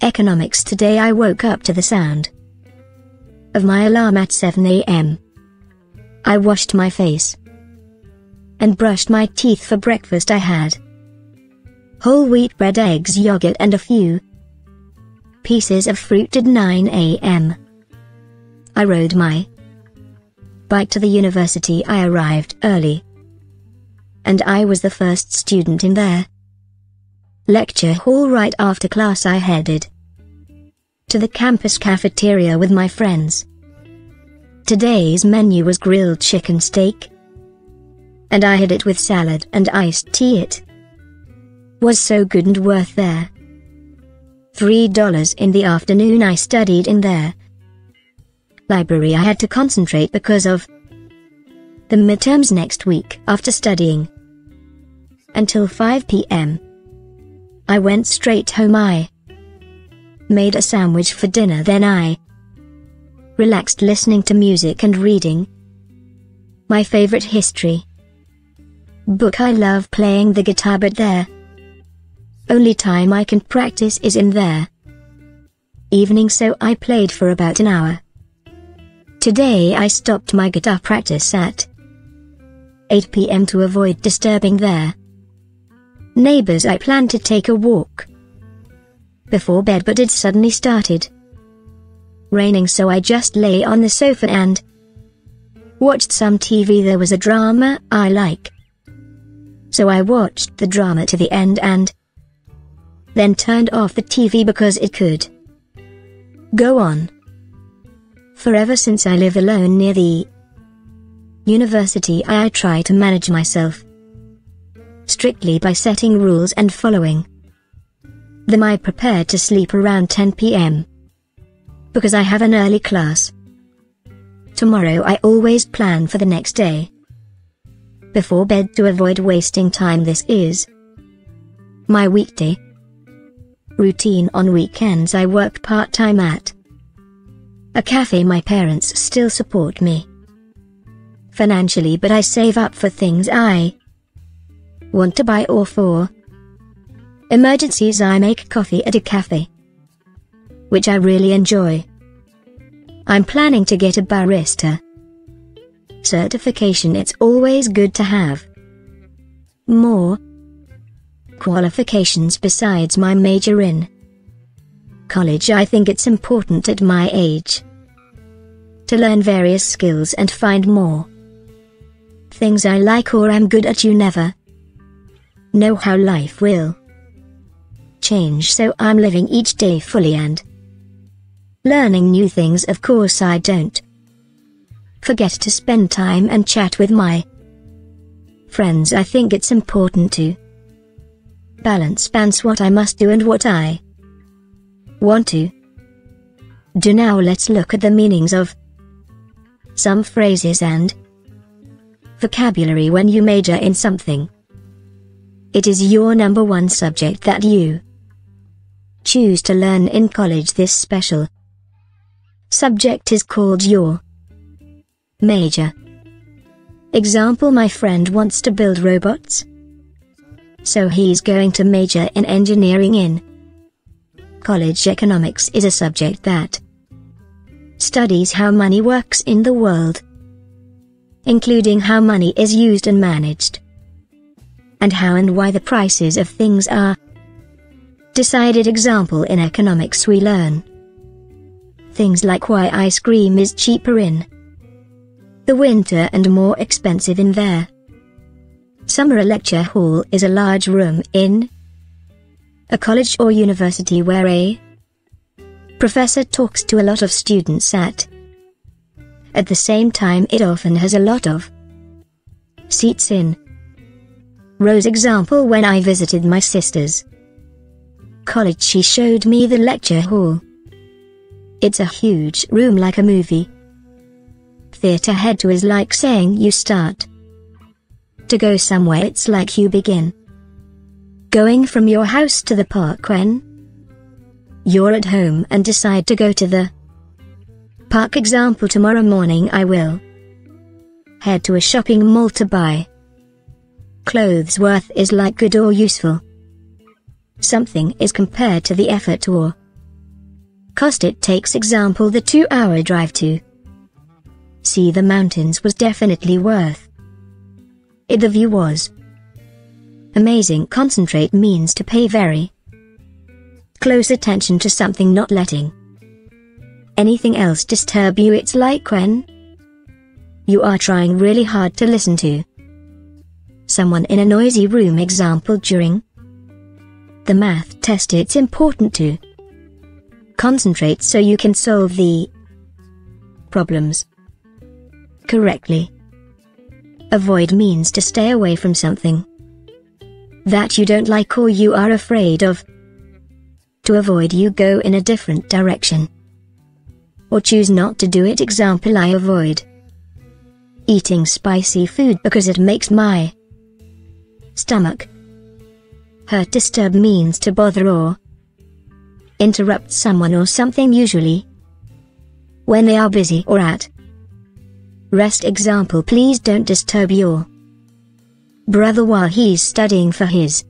Speaker 1: Economics Today I woke up to the sound of my alarm at 7 a.m. I washed my face and brushed my teeth for breakfast I had whole wheat bread eggs yogurt and a few pieces of fruit at 9 a.m. I rode my bike to the university I arrived early and I was the first student in there lecture hall right after class I headed to the campus cafeteria with my friends. Today's menu was grilled chicken steak, and I had it with salad and iced tea. It was so good and worth there. Three dollars in the afternoon I studied in there. Library I had to concentrate because of the midterms next week after studying until 5 p.m. I went straight home I made a sandwich for dinner then I relaxed listening to music and reading my favorite history book I love playing the guitar but there only time I can practice is in there evening so I played for about an hour. Today I stopped my guitar practice at 8 pm to avoid disturbing there neighbors I plan to take a walk before bed but it suddenly started raining so I just lay on the sofa and watched some TV there was a drama I like. So I watched the drama to the end and then turned off the TV because it could go on forever since I live alone near the university I try to manage myself strictly by setting rules and following then I prepared to sleep around 10 pm. Because I have an early class. Tomorrow I always plan for the next day. Before bed to avoid wasting time this is my weekday routine on weekends I work part-time at a cafe my parents still support me financially but I save up for things I want to buy or for Emergencies I make coffee at a cafe, which I really enjoy. I'm planning to get a barista. Certification it's always good to have. More qualifications besides my major in college I think it's important at my age to learn various skills and find more things I like or am good at you never know how life will change so I'm living each day fully and learning new things of course I don't forget to spend time and chat with my friends I think it's important to balance balance what I must do and what I want to do now let's look at the meanings of some phrases and vocabulary when you major in something. It is your number one subject that you Choose to learn in college this special. Subject is called your major. Example My friend wants to build robots. So he's going to major in engineering in college. Economics is a subject that studies how money works in the world, including how money is used and managed, and how and why the prices of things are decided example in economics we learn. Things like why ice cream is cheaper in the winter and more expensive in there. Summer lecture hall is a large room in a college or university where a professor talks to a lot of students at at the same time it often has a lot of seats in. Rows example when I visited my sister's college she showed me the lecture hall. It's a huge room like a movie. Theatre head to is like saying you start. To go somewhere it's like you begin. Going from your house to the park when you're at home and decide to go to the park example tomorrow morning I will head to a shopping mall to buy clothes worth is like good or useful something is compared to the effort or cost it takes example the two-hour drive to see the mountains was definitely worth it the view was amazing concentrate means to pay very close attention to something not letting anything else disturb you it's like when you are trying really hard to listen to someone in a noisy room example during the math test it's important to concentrate so you can solve the problems correctly. Avoid means to stay away from something that you don't like or you are afraid of. To avoid you go in a different direction or choose not to do it example I avoid eating spicy food because it makes my stomach Hurt disturb means to bother or interrupt someone or something usually when they are busy or at rest example please don't disturb your brother while he's studying for his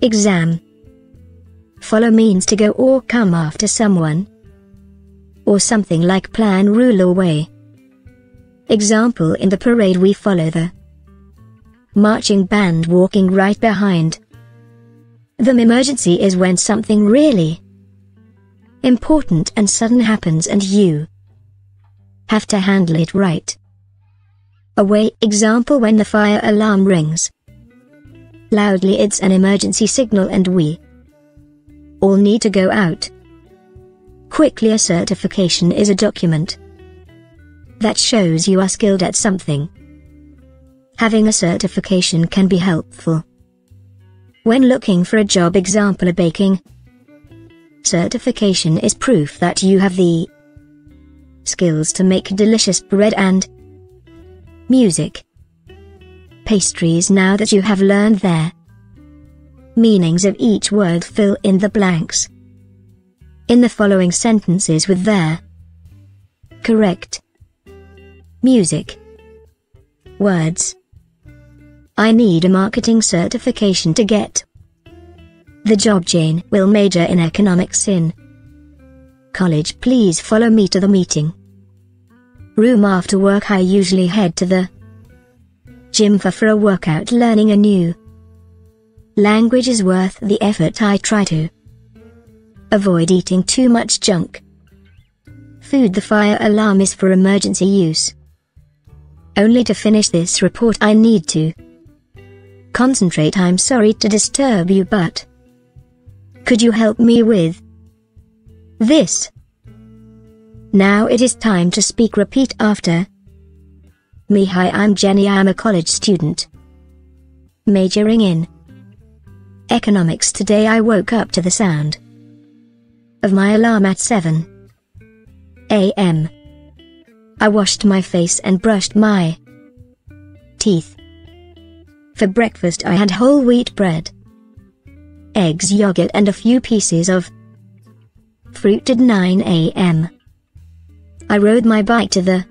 Speaker 1: exam follow means to go or come after someone or something like plan rule or way example in the parade we follow the marching band walking right behind the emergency is when something really important and sudden happens and you have to handle it right. Away example when the fire alarm rings. Loudly it's an emergency signal and we all need to go out. Quickly a certification is a document that shows you are skilled at something. Having a certification can be helpful. When looking for a job example a baking certification is proof that you have the skills to make delicious bread and music pastries now that you have learned their meanings of each word fill in the blanks in the following sentences with their correct music words I need a marketing certification to get the job Jane will major in economics in college please follow me to the meeting room after work I usually head to the gym for, for a workout learning a new language is worth the effort I try to avoid eating too much junk food the fire alarm is for emergency use only to finish this report I need to concentrate I'm sorry to disturb you but... Could you help me with... This? Now it is time to speak repeat after... Me hi I'm Jenny I'm a college student. Majoring in... Economics today I woke up to the sound of my alarm at 7 a.m. I washed my face and brushed my teeth. For breakfast I had whole wheat bread, eggs yogurt and a few pieces of fruit at 9 a.m. I rode my bike to the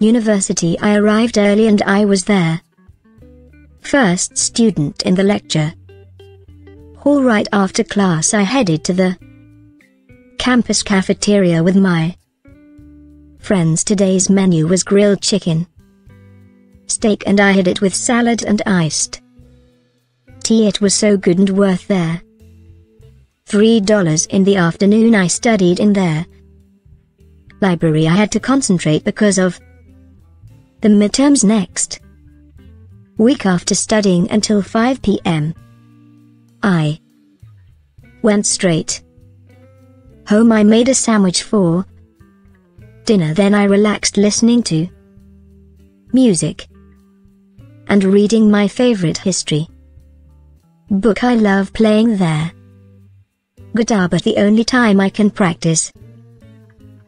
Speaker 1: university I arrived early and I was there. First student in the lecture. hall. Right after class I headed to the campus cafeteria with my friends. Today's menu was grilled chicken steak and I had it with salad and iced tea it was so good and worth there. Three dollars in the afternoon I studied in there. Library I had to concentrate because of the midterms next. Week after studying until 5 p.m. I went straight home I made a sandwich for dinner then I relaxed listening to music and reading my favorite history book I love playing there. Guitar but the only time I can practice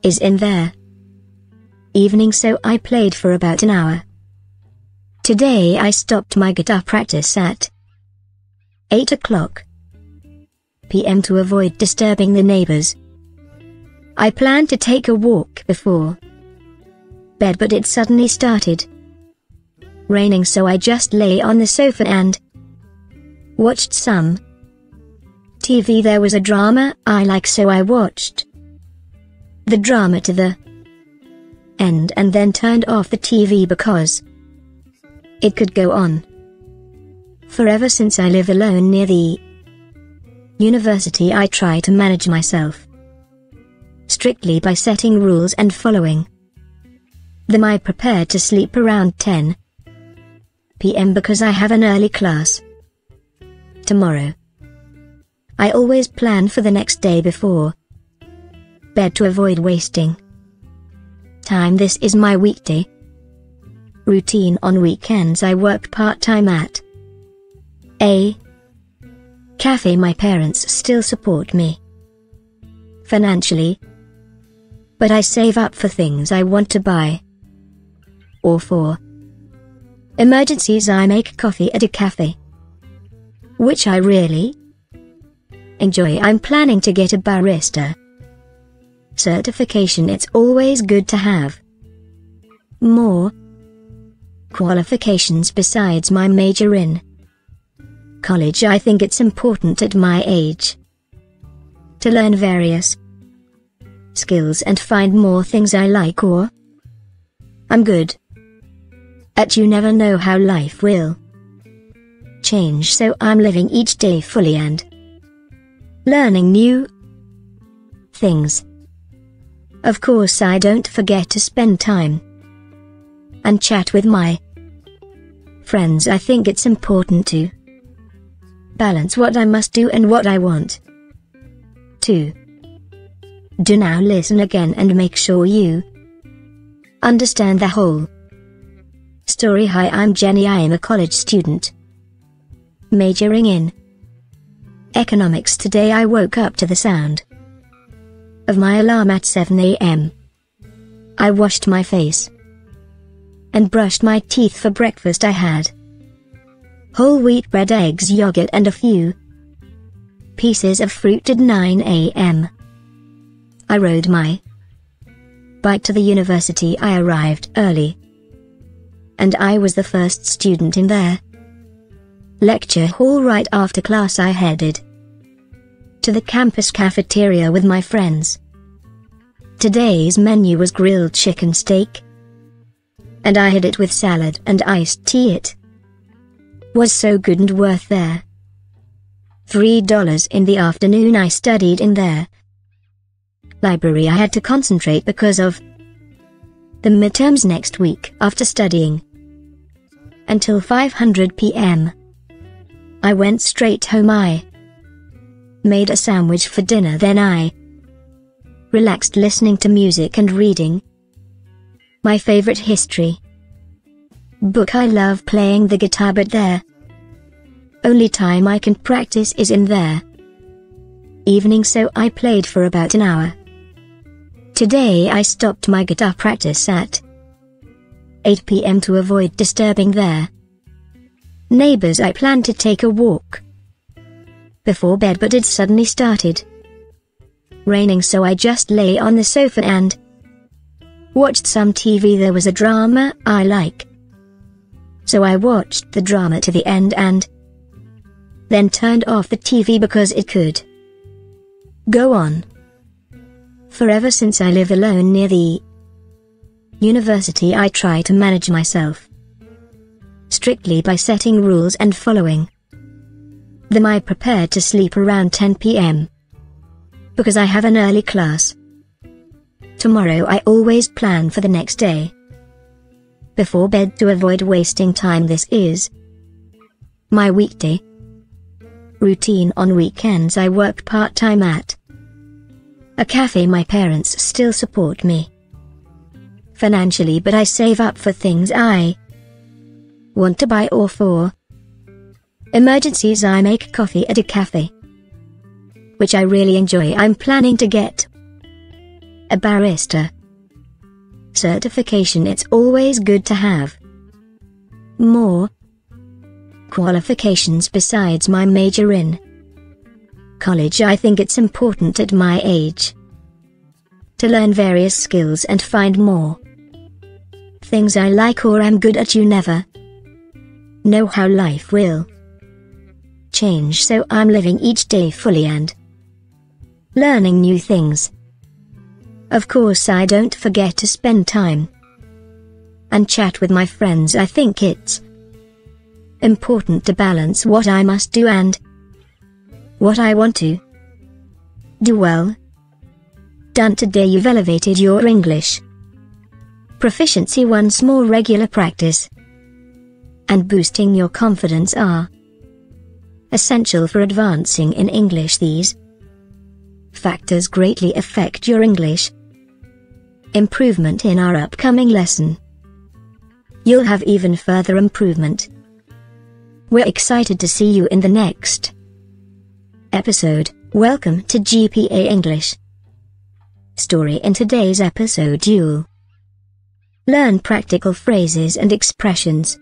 Speaker 1: is in there. Evening so I played for about an hour. Today I stopped my guitar practice at 8 o'clock p.m. to avoid disturbing the neighbors. I planned to take a walk before bed but it suddenly started raining so I just lay on the sofa and watched some TV there was a drama I like so I watched the drama to the end and then turned off the TV because it could go on forever since I live alone near the university I try to manage myself strictly by setting rules and following them I prepared to sleep around 10 pm because I have an early class. Tomorrow. I always plan for the next day before bed to avoid wasting time. This is my weekday routine on weekends. I work part time at a cafe. My parents still support me financially, but I save up for things I want to buy or for. Emergencies I make coffee at a cafe. Which I really enjoy. I'm planning to get a barista certification. It's always good to have more qualifications besides my major in college. I think it's important at my age to learn various skills and find more things I like or I'm good but you never know how life will change so I'm living each day fully and learning new things. Of course I don't forget to spend time and chat with my friends I think it's important to balance what I must do and what I want to do now listen again and make sure you understand the whole Story Hi I'm Jenny I am a college student. Majoring in Economics today I woke up to the sound of my alarm at 7 a.m. I washed my face and brushed my teeth for breakfast I had whole wheat bread eggs yogurt and a few pieces of fruit at 9 a.m. I rode my bike to the university I arrived early and I was the first student in there. lecture hall right after class I headed to the campus cafeteria with my friends. Today's menu was grilled chicken steak, and I had it with salad and iced tea it was so good and worth there. Three dollars in the afternoon I studied in there. library I had to concentrate because of the midterms next week after studying until 500 p.m. I went straight home I made a sandwich for dinner then I relaxed listening to music and reading my favorite history book I love playing the guitar but there only time I can practice is in there evening so I played for about an hour. Today I stopped my guitar practice at 8 pm to avoid disturbing their neighbors. I planned to take a walk before bed but it suddenly started raining so I just lay on the sofa and watched some TV. There was a drama I like. So I watched the drama to the end and then turned off the TV because it could go on forever since I live alone near the university I try to manage myself strictly by setting rules and following them I prepare to sleep around 10 p.m. because I have an early class. Tomorrow I always plan for the next day before bed to avoid wasting time this is my weekday routine on weekends I work part-time at a cafe my parents still support me financially but I save up for things I want to buy or for emergencies I make coffee at a cafe which I really enjoy I'm planning to get a barista certification it's always good to have more qualifications besides my major in college I think it's important at my age to learn various skills and find more things I like or am good at you never know how life will change so I'm living each day fully and learning new things. Of course I don't forget to spend time and chat with my friends I think it's important to balance what I must do and what I want to do well. Done today you've elevated your English. Proficiency once more regular practice and boosting your confidence are essential for advancing in English these factors greatly affect your English improvement in our upcoming lesson. You'll have even further improvement. We're excited to see you in the next episode. Welcome to GPA English. Story in today's episode you'll Learn practical phrases and expressions.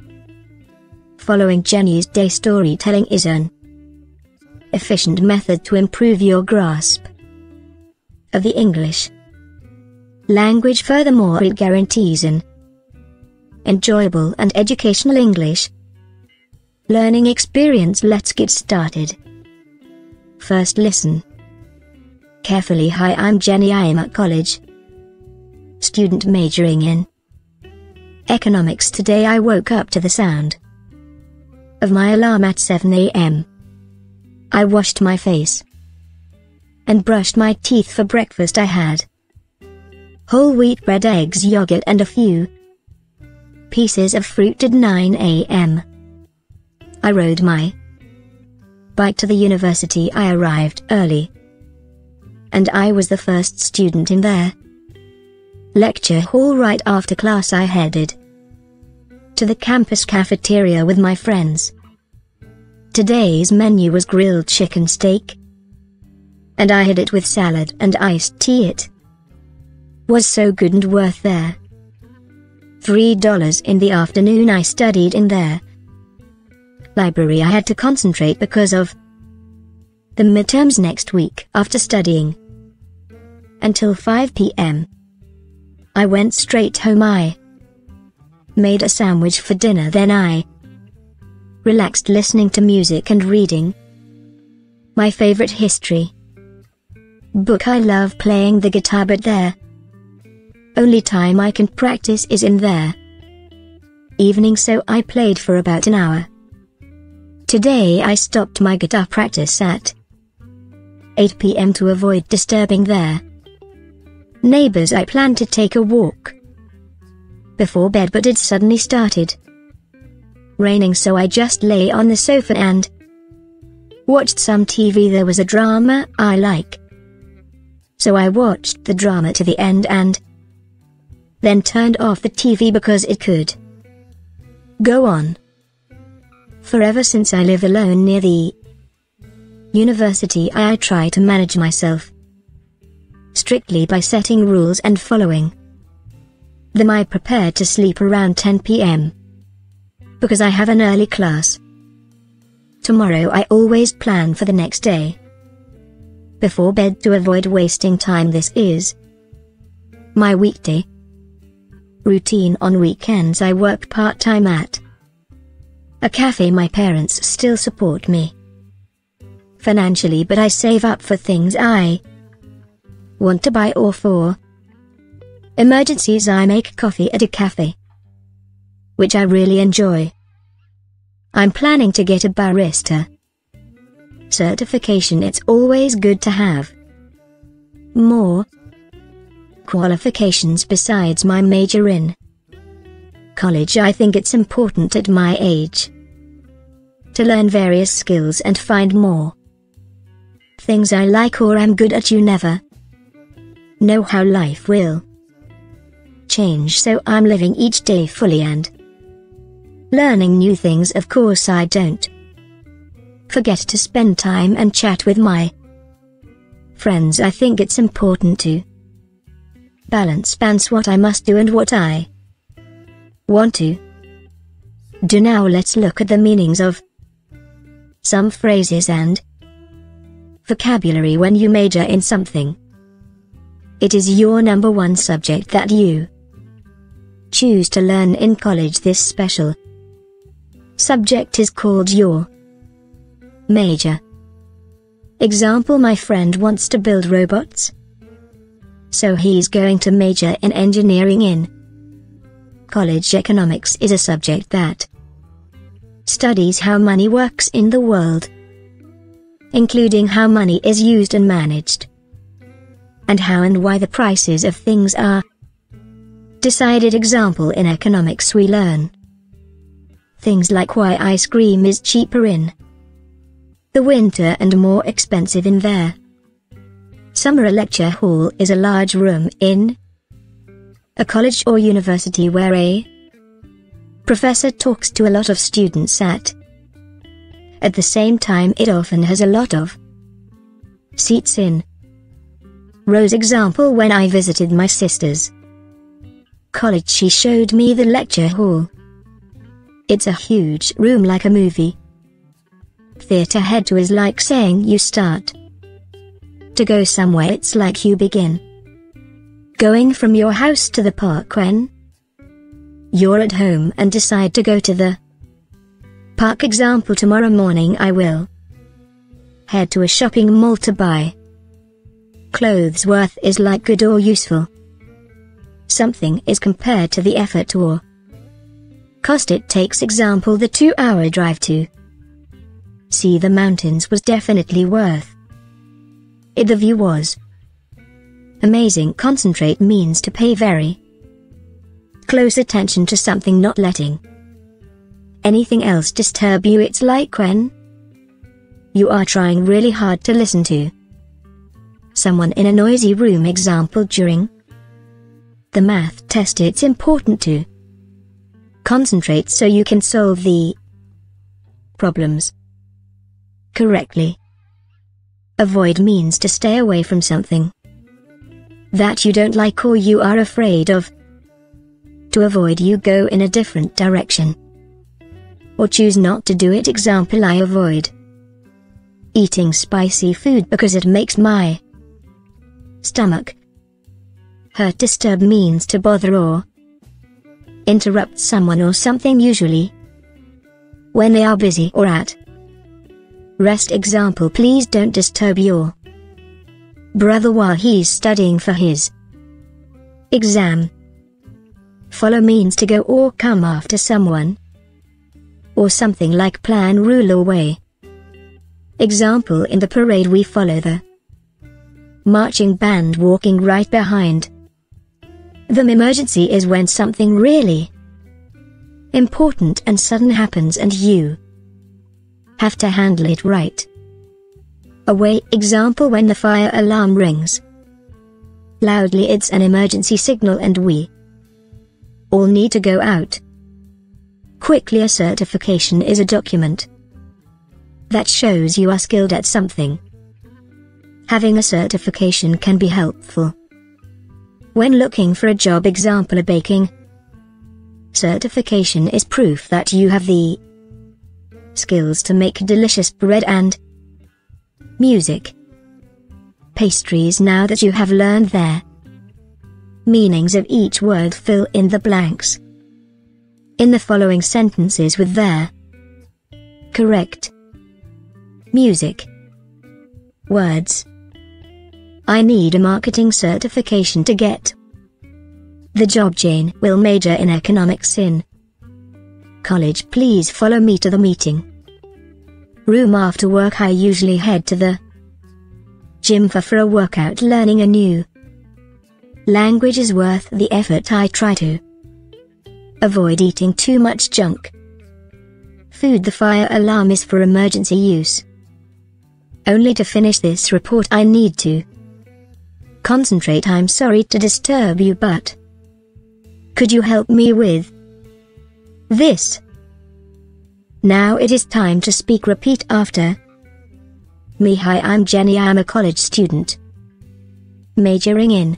Speaker 1: Following Jenny's day storytelling is an efficient method to improve your grasp of the English language. Furthermore, it guarantees an enjoyable and educational English learning experience. Let's get started. First, listen carefully. Hi, I'm Jenny. I am at college, student majoring in Economics Today I woke up to the sound of my alarm at 7 a.m. I washed my face and brushed my teeth for breakfast I had whole wheat bread, eggs, yogurt and a few pieces of fruit at 9 a.m. I rode my bike to the university I arrived early and I was the first student in there lecture hall right after class I headed to the campus cafeteria with my friends. Today's menu was grilled chicken steak, and I had it with salad and iced tea it was so good and worth there. Three dollars in the afternoon I studied in there. Library I had to concentrate because of the midterms next week after studying until 5 p.m. I went straight home I made a sandwich for dinner then I relaxed listening to music and reading. My favorite history book I love playing the guitar but there only time I can practice is in there evening so I played for about an hour. Today I stopped my guitar practice at 8 pm to avoid disturbing their neighbors I plan to take a walk before bed but it suddenly started raining so I just lay on the sofa and watched some TV there was a drama I like. So I watched the drama to the end and then turned off the TV because it could go on forever since I live alone near the university I try to manage myself strictly by setting rules and following then I prepare to sleep around 10 pm. Because I have an early class. Tomorrow I always plan for the next day. Before bed to avoid wasting time this is my weekday routine on weekends I work part-time at a cafe my parents still support me financially but I save up for things I want to buy or for Emergencies I make coffee at a cafe, which I really enjoy. I'm planning to get a barista. Certification it's always good to have. More qualifications besides my major in college I think it's important at my age to learn various skills and find more things I like or am good at you never know how life will change so I'm living each day fully and learning new things of course I don't forget to spend time and chat with my friends I think it's important to balance balance what I must do and what I want to do now let's look at the meanings of some phrases and vocabulary when you major in something. It is your number one subject that you choose to learn in college this special subject is called your major. Example My friend wants to build robots. So he's going to major in engineering in college economics is a subject that studies how money works in the world, including how money is used and managed, and how and why the prices of things are decided example in economics we learn. Things like why ice cream is cheaper in the winter and more expensive in there. Summer lecture hall is a large room in a college or university where a professor talks to a lot of students at at the same time it often has a lot of seats in. Rows example when I visited my sister's college she showed me the lecture hall. It's a huge room like a movie. Theatre head to is like saying you start. To go somewhere it's like you begin. Going from your house to the park when you're at home and decide to go to the park example tomorrow morning I will head to a shopping mall to buy clothes worth is like good or useful something is compared to the effort or cost it takes example the two-hour drive to see the mountains was definitely worth it the view was amazing concentrate means to pay very close attention to something not letting anything else disturb you it's like when you are trying really hard to listen to someone in a noisy room example during the math test it's important to concentrate so you can solve the problems correctly. Avoid means to stay away from something that you don't like or you are afraid of. To avoid you go in a different direction or choose not to do it example I avoid eating spicy food because it makes my stomach Hurt disturb means to bother or interrupt someone or something usually when they are busy or at rest example please don't disturb your brother while he's studying for his exam follow means to go or come after someone or something like plan rule or way example in the parade we follow the marching band walking right behind the emergency is when something really important and sudden happens and you have to handle it right away example when the fire alarm rings. Loudly it's an emergency signal and we all need to go out. Quickly a certification is a document that shows you are skilled at something. Having a certification can be helpful. When looking for a job example a baking, certification is proof that you have the skills to make delicious bread and music pastries now that you have learned their meanings of each word fill in the blanks in the following sentences with their correct music words I need a marketing certification to get the job Jane will major in economics in college please follow me to the meeting room after work I usually head to the gym for, for a workout learning a new language is worth the effort I try to avoid eating too much junk food the fire alarm is for emergency use only to finish this report I need to Concentrate I'm sorry to disturb you but... Could you help me with... This? Now it is time to speak repeat after... Me hi I'm Jenny I'm a college student. Majoring in...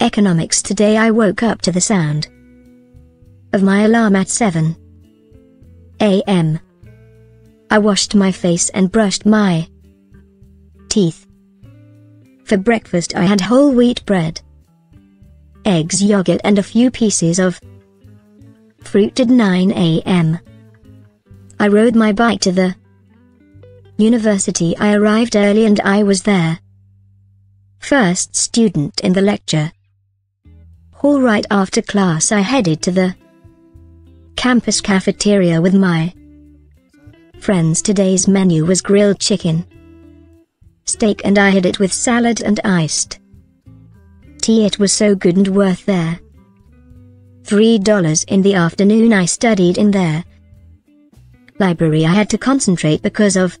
Speaker 1: Economics today I woke up to the sound of my alarm at 7 a.m. I washed my face and brushed my teeth. For breakfast I had whole wheat bread, eggs yogurt and a few pieces of fruit at 9 a.m. I rode my bike to the university I arrived early and I was there. First student in the lecture. Hall right after class I headed to the campus cafeteria with my friends. Today's menu was grilled chicken steak and I had it with salad and iced tea it was so good and worth there. Three dollars in the afternoon I studied in there. Library I had to concentrate because of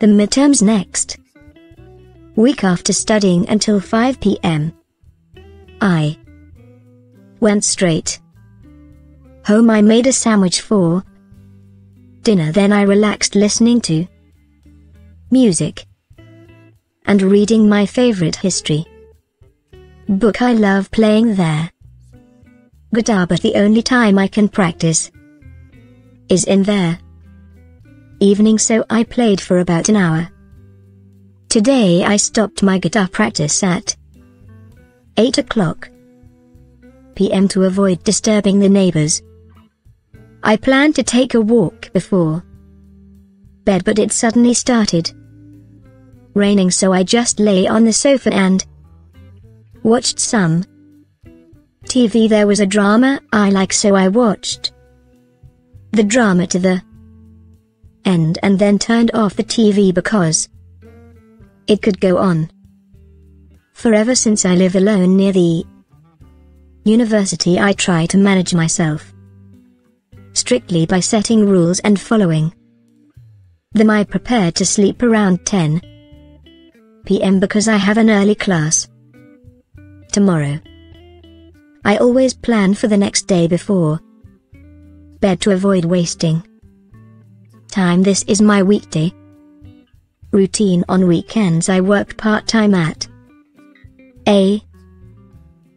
Speaker 1: the midterms next. Week after studying until 5 p.m. I went straight home I made a sandwich for dinner then I relaxed listening to music and reading my favorite history book I love playing there. Guitar but the only time I can practice is in there. Evening so I played for about an hour. Today I stopped my guitar practice at 8 o'clock p.m. to avoid disturbing the neighbors. I planned to take a walk before bed but it suddenly started raining so I just lay on the sofa and watched some TV. There was a drama I like so I watched the drama to the end and then turned off the TV because it could go on forever since I live alone near the university I try to manage myself strictly by setting rules and following them I prepared to sleep around 10 pm because I have an early class tomorrow. I always plan for the next day before bed to avoid wasting time. This is my weekday routine on weekends. I work part time at a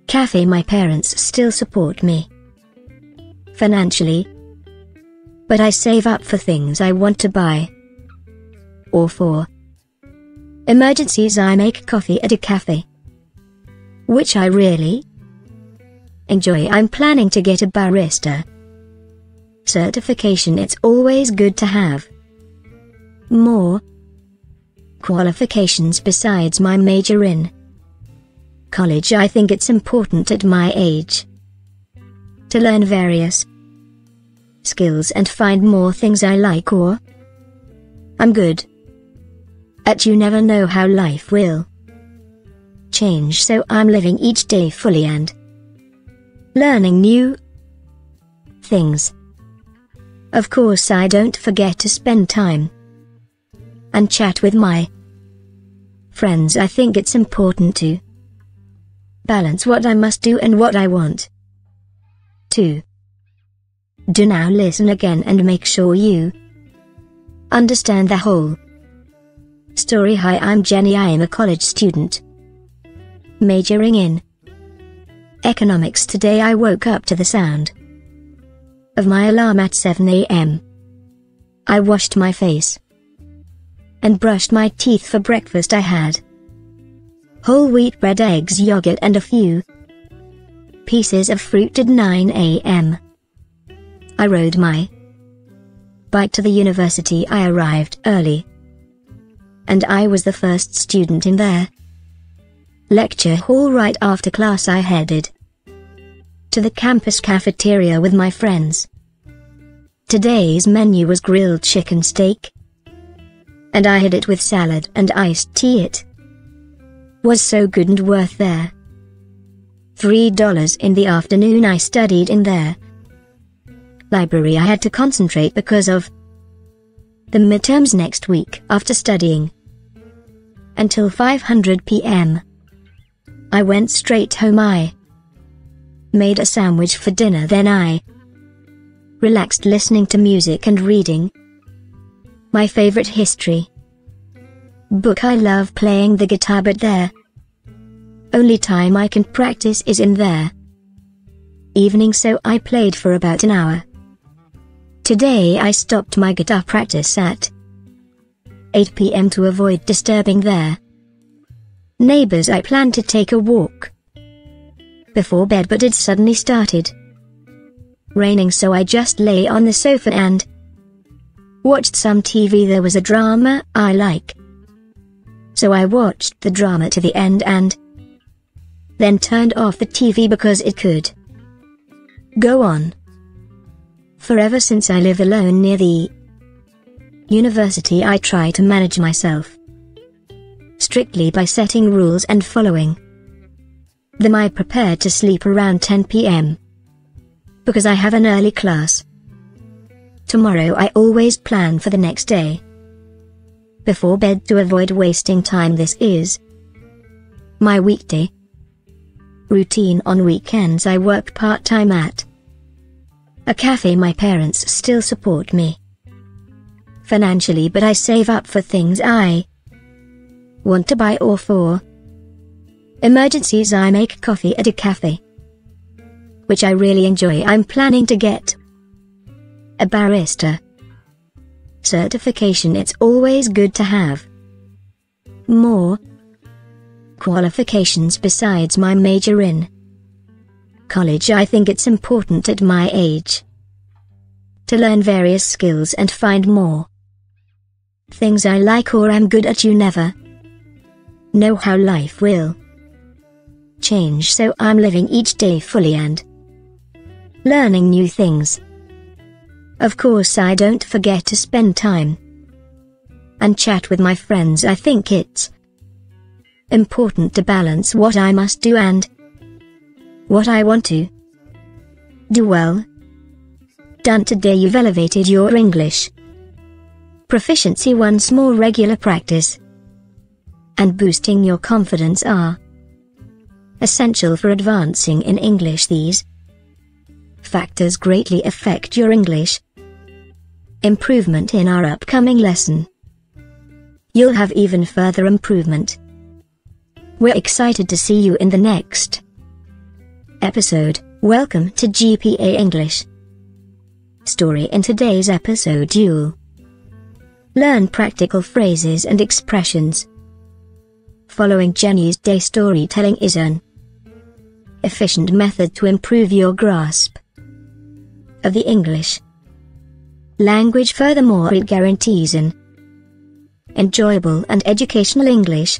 Speaker 1: cafe. My parents still support me financially, but I save up for things I want to buy or for Emergencies I make coffee at a cafe. Which I really enjoy. I'm planning to get a barista certification. It's always good to have more qualifications besides my major in college. I think it's important at my age to learn various skills and find more things I like or I'm good at you never know how life will change so I'm living each day fully and learning new things. Of course I don't forget to spend time and chat with my friends. I think it's important to balance what I must do and what I want to do now listen again and make sure you understand the whole Story Hi I'm Jenny I am a college student. Majoring in Economics today I woke up to the sound of my alarm at 7 a.m. I washed my face and brushed my teeth for breakfast I had whole wheat bread eggs yogurt and a few pieces of fruit at 9 a.m. I rode my bike to the university I arrived early and I was the first student in there. Lecture hall right after class I headed to the campus cafeteria with my friends. Today's menu was grilled chicken steak, and I had it with salad and iced tea it was so good and worth there. Three dollars in the afternoon I studied in there. Library I had to concentrate because of the midterms next week after studying until 500 p.m. I went straight home I made a sandwich for dinner then I relaxed listening to music and reading my favorite history book I love playing the guitar but there only time I can practice is in there evening so I played for about an hour. Today I stopped my guitar practice at 8 pm to avoid disturbing their neighbors. I planned to take a walk before bed but it suddenly started raining so I just lay on the sofa and watched some TV there was a drama I like. So I watched the drama to the end and then turned off the TV because it could go on forever since I live alone near the university I try to manage myself strictly by setting rules and following them I prepare to sleep around 10 p.m. because I have an early class. Tomorrow I always plan for the next day before bed to avoid wasting time this is my weekday routine on weekends I work part-time at a cafe my parents still support me financially, but I save up for things I want to buy or for emergencies. I make coffee at a cafe, which I really enjoy. I'm planning to get a barista certification. It's always good to have more qualifications besides my major in college. I think it's important at my age to learn various skills and find more Things I like or am good at you never know how life will change so I'm living each day fully and learning new things. Of course I don't forget to spend time and chat with my friends I think it's important to balance what I must do and what I want to do well. Done today you've elevated your English proficiency once more regular practice and boosting your confidence are essential for advancing in English these factors greatly affect your English improvement in our upcoming lesson. You'll have even further improvement. We're excited to see you in the next episode. Welcome to GPA English. Story in today's episode you'll Learn practical phrases and expressions. Following Jenny's day storytelling is an efficient method to improve your grasp of the English language. Furthermore, it guarantees an enjoyable and educational English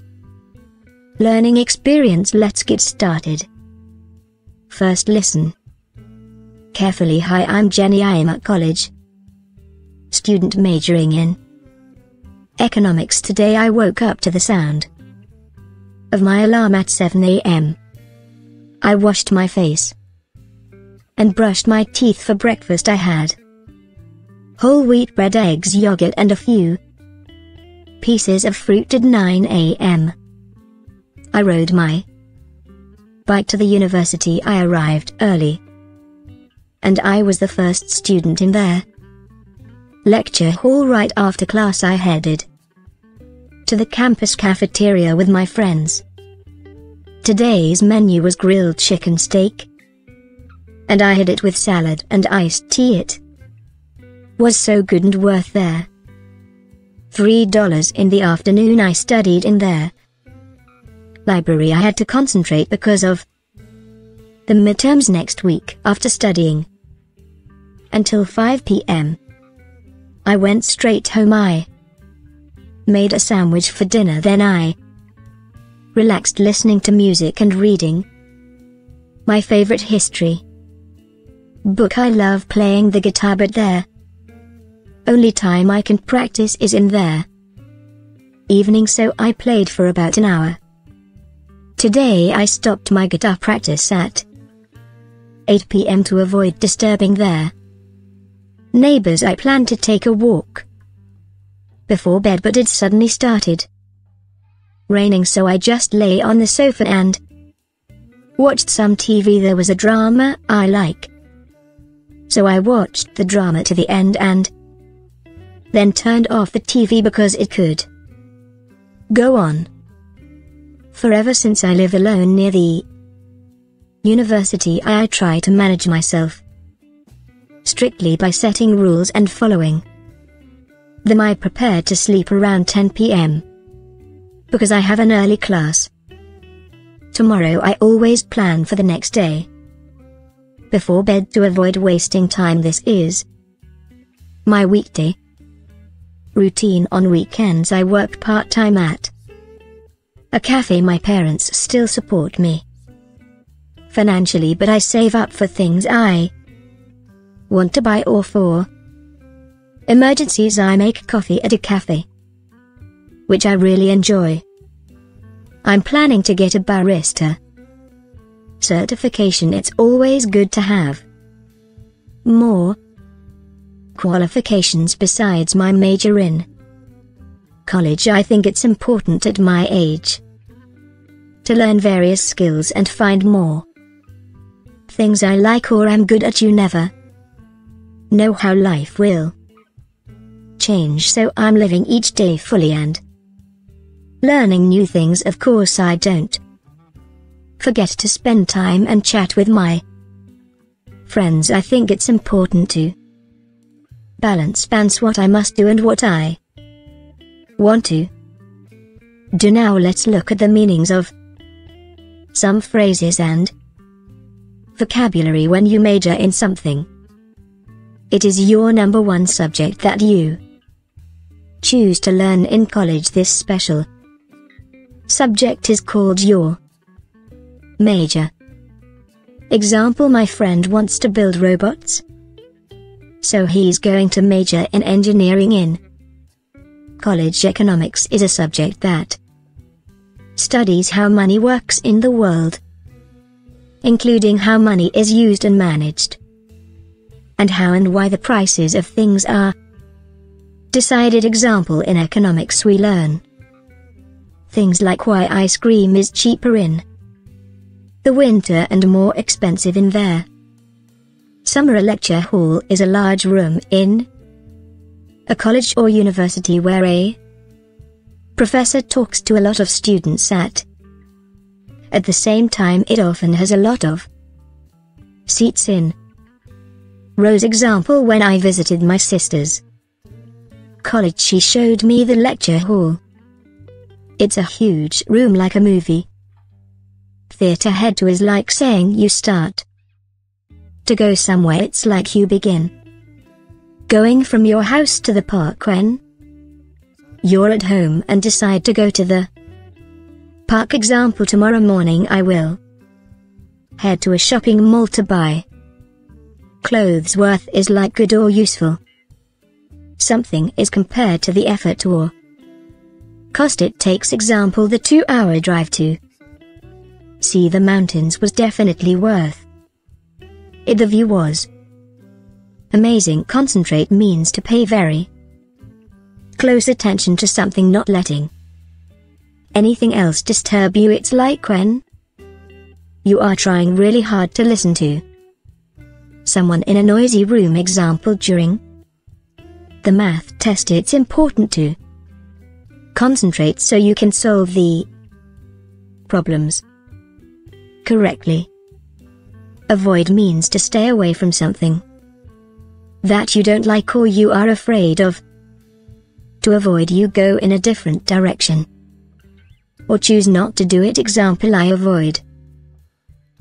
Speaker 1: learning experience. Let's get started. First, listen carefully. Hi, I'm Jenny. I am at college, student majoring in Economics Today I woke up to the sound of my alarm at 7 a.m. I washed my face and brushed my teeth for breakfast I had whole wheat bread eggs yogurt and a few pieces of fruit at 9 a.m. I rode my bike to the university I arrived early and I was the first student in there lecture hall right after class I headed to the campus cafeteria with my friends. Today's menu was grilled chicken steak, and I had it with salad and iced tea. It was so good and worth there. Three dollars in the afternoon I studied in there library I had to concentrate because of the midterms next week after studying until 5 p.m. I went straight home I made a sandwich for dinner then I relaxed listening to music and reading. My favorite history book I love playing the guitar but there only time I can practice is in there evening so I played for about an hour. Today I stopped my guitar practice at 8 pm to avoid disturbing their neighbors I plan to take a walk before bed but it suddenly started raining so I just lay on the sofa and watched some TV there was a drama I like. So I watched the drama to the end and then turned off the TV because it could go on forever since I live alone near the university I try to manage myself strictly by setting rules and following then I prepare to sleep around 10 p.m. Because I have an early class. Tomorrow I always plan for the next day. Before bed to avoid wasting time this is my weekday routine on weekends I work part-time at a cafe my parents still support me financially but I save up for things I want to buy or for Emergencies I make coffee at a cafe, which I really enjoy. I'm planning to get a barista certification it's always good to have. More qualifications besides my major in college I think it's important at my age to learn various skills and find more things I like or am good at you never know how life will change so I'm living each day fully and learning new things of course I don't forget to spend time and chat with my friends I think it's important to balance balance what I must do and what I want to do now let's look at the meanings of some phrases and vocabulary when you major in something. It is your number one subject that you choose to learn in college this special subject is called your major. Example My friend wants to build robots. So he's going to major in engineering in college economics is a subject that studies how money works in the world, including how money is used and managed, and how and why the prices of things are decided example in economics we learn. Things like why ice cream is cheaper in the winter and more expensive in there. Summer lecture hall is a large room in a college or university where a professor talks to a lot of students at at the same time it often has a lot of seats in. Rows example when I visited my sister's college she showed me the lecture hall. It's a huge room like a movie. Theatre head to is like saying you start. To go somewhere it's like you begin. Going from your house to the park when you're at home and decide to go to the park example tomorrow morning I will head to a shopping mall to buy clothes worth is like good or useful something is compared to the effort or cost it takes example the two-hour drive to see the mountains was definitely worth it the view was amazing concentrate means to pay very close attention to something not letting anything else disturb you it's like when you are trying really hard to listen to someone in a noisy room example during the math test it's important to concentrate so you can solve the problems correctly. Avoid means to stay away from something that you don't like or you are afraid of. To avoid you go in a different direction. Or choose not to do it example I avoid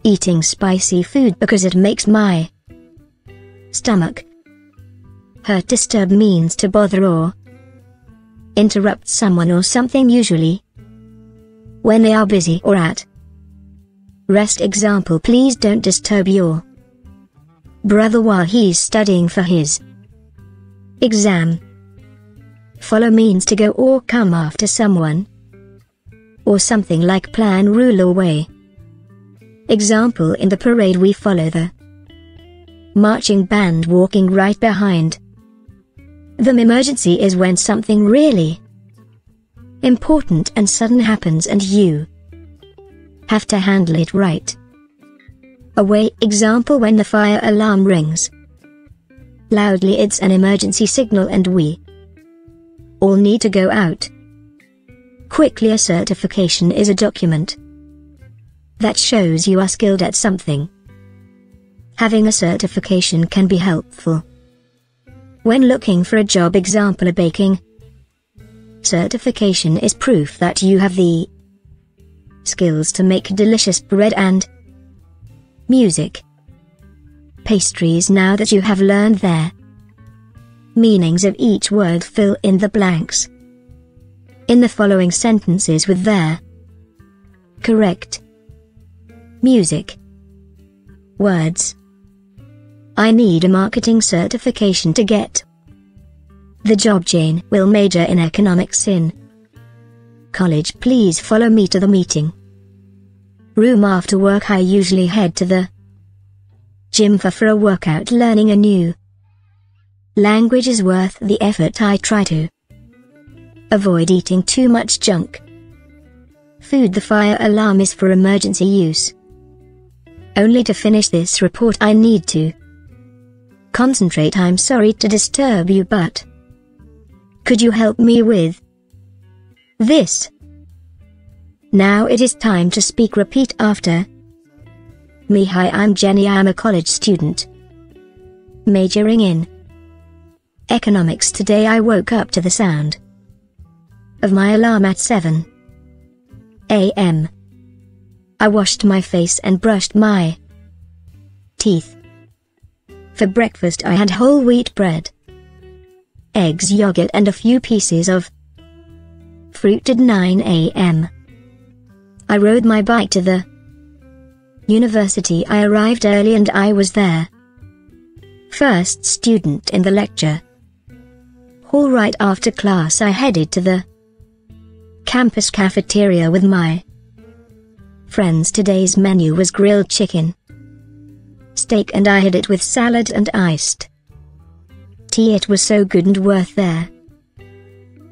Speaker 1: eating spicy food because it makes my stomach Hurt disturb means to bother or interrupt someone or something usually when they are busy or at rest example please don't disturb your brother while he's studying for his exam follow means to go or come after someone or something like plan rule or way example in the parade we follow the marching band walking right behind the emergency is when something really important and sudden happens and you have to handle it right away example when the fire alarm rings. Loudly it's an emergency signal and we all need to go out. Quickly a certification is a document that shows you are skilled at something. Having a certification can be helpful. When looking for a job example a baking, certification is proof that you have the skills to make delicious bread and music pastries now that you have learned their meanings of each word fill in the blanks in the following sentences with their correct music words I need a marketing certification to get the job Jane will major in economics in college please follow me to the meeting room after work I usually head to the gym for, for a workout learning a new language is worth the effort I try to avoid eating too much junk food the fire alarm is for emergency use only to finish this report I need to Concentrate I'm sorry to disturb you but... Could you help me with... This? Now it is time to speak repeat after... Me hi I'm Jenny I'm a college student. Majoring in... Economics today I woke up to the sound of my alarm at 7 a.m. I washed my face and brushed my teeth. For breakfast I had whole wheat bread, eggs yogurt and a few pieces of fruit at 9 a.m. I rode my bike to the university I arrived early and I was there. First student in the lecture. hall. Right after class I headed to the campus cafeteria with my friends. Today's menu was grilled chicken, steak and I had it with salad and iced tea it was so good and worth there.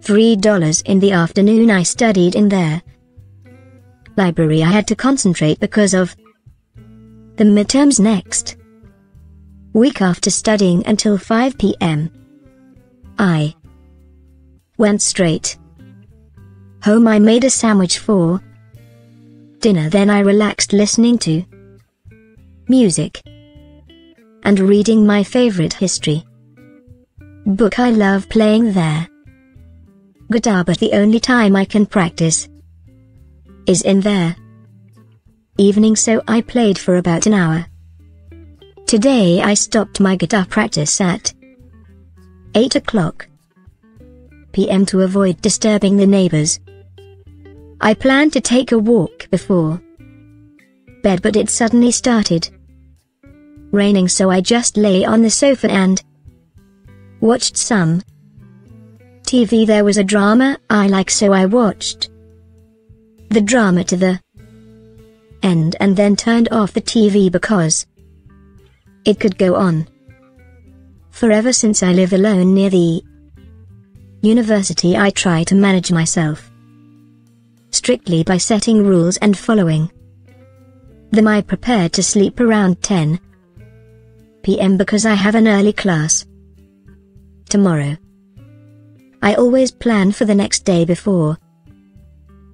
Speaker 1: Three dollars in the afternoon I studied in there. Library I had to concentrate because of the midterms next. Week after studying until 5 p.m. I went straight home I made a sandwich for dinner then I relaxed listening to music and reading my favorite history book I love playing there. Guitar but the only time I can practice is in there. Evening so I played for about an hour. Today I stopped my guitar practice at 8 o'clock p.m. to avoid disturbing the neighbors. I planned to take a walk before bed but it suddenly started raining so I just lay on the sofa and watched some TV there was a drama I like so I watched the drama to the end and then turned off the TV because it could go on forever since I live alone near the university I try to manage myself strictly by setting rules and following them I prepared to sleep around 10 pm because I have an early class tomorrow. I always plan for the next day before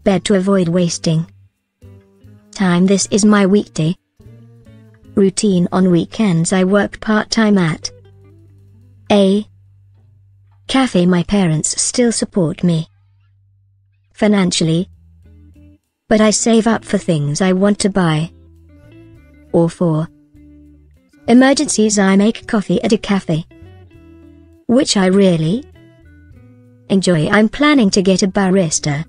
Speaker 1: bed to avoid wasting time. This is my weekday routine on weekends. I work part time at a cafe. My parents still support me financially, but I save up for things I want to buy or for Emergencies I make coffee at a cafe. Which I really enjoy. I'm planning to get a barista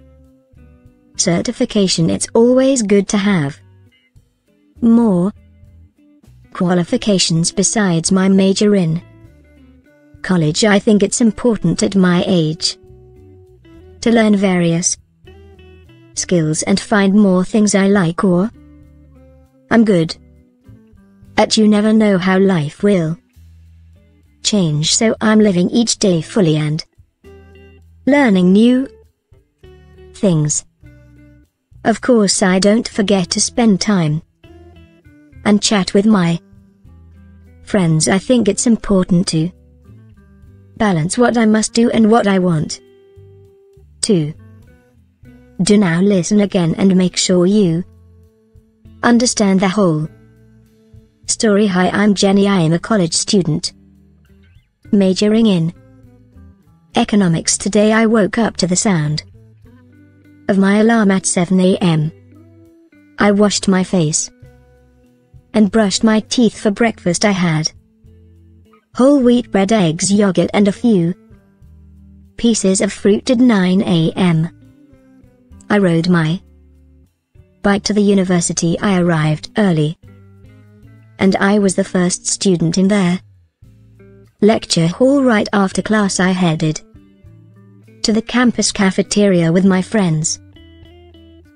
Speaker 1: certification. It's always good to have more qualifications besides my major in college. I think it's important at my age to learn various skills and find more things I like or I'm good at you never know how life will change so I'm living each day fully and learning new things. Of course I don't forget to spend time and chat with my friends I think it's important to balance what I must do and what I want to do now listen again and make sure you understand the whole Story Hi I'm Jenny I am a college student. Majoring in Economics today I woke up to the sound of my alarm at 7 a.m. I washed my face and brushed my teeth for breakfast I had whole wheat bread eggs yogurt and a few pieces of fruit at 9 a.m. I rode my bike to the university I arrived early and I was the first student in there. Lecture hall right after class I headed to the campus cafeteria with my friends.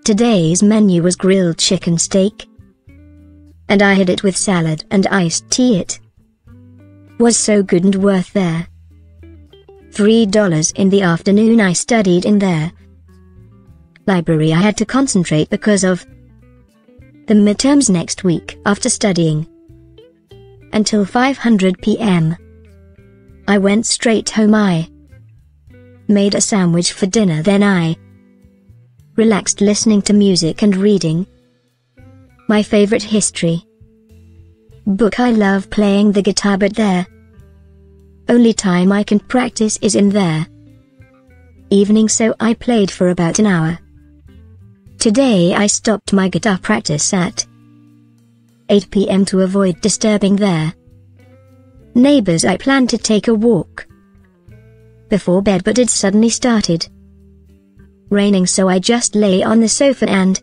Speaker 1: Today's menu was grilled chicken steak, and I had it with salad and iced tea it was so good and worth there. Three dollars in the afternoon I studied in there. Library I had to concentrate because of the midterms next week after studying until 500 p.m. I went straight home I made a sandwich for dinner then I relaxed listening to music and reading my favorite history book I love playing the guitar but there only time I can practice is in there evening so I played for about an hour Today I stopped my guitar practice at 8 pm to avoid disturbing their neighbors. I planned to take a walk before bed, but it suddenly started raining, so I just lay on the sofa and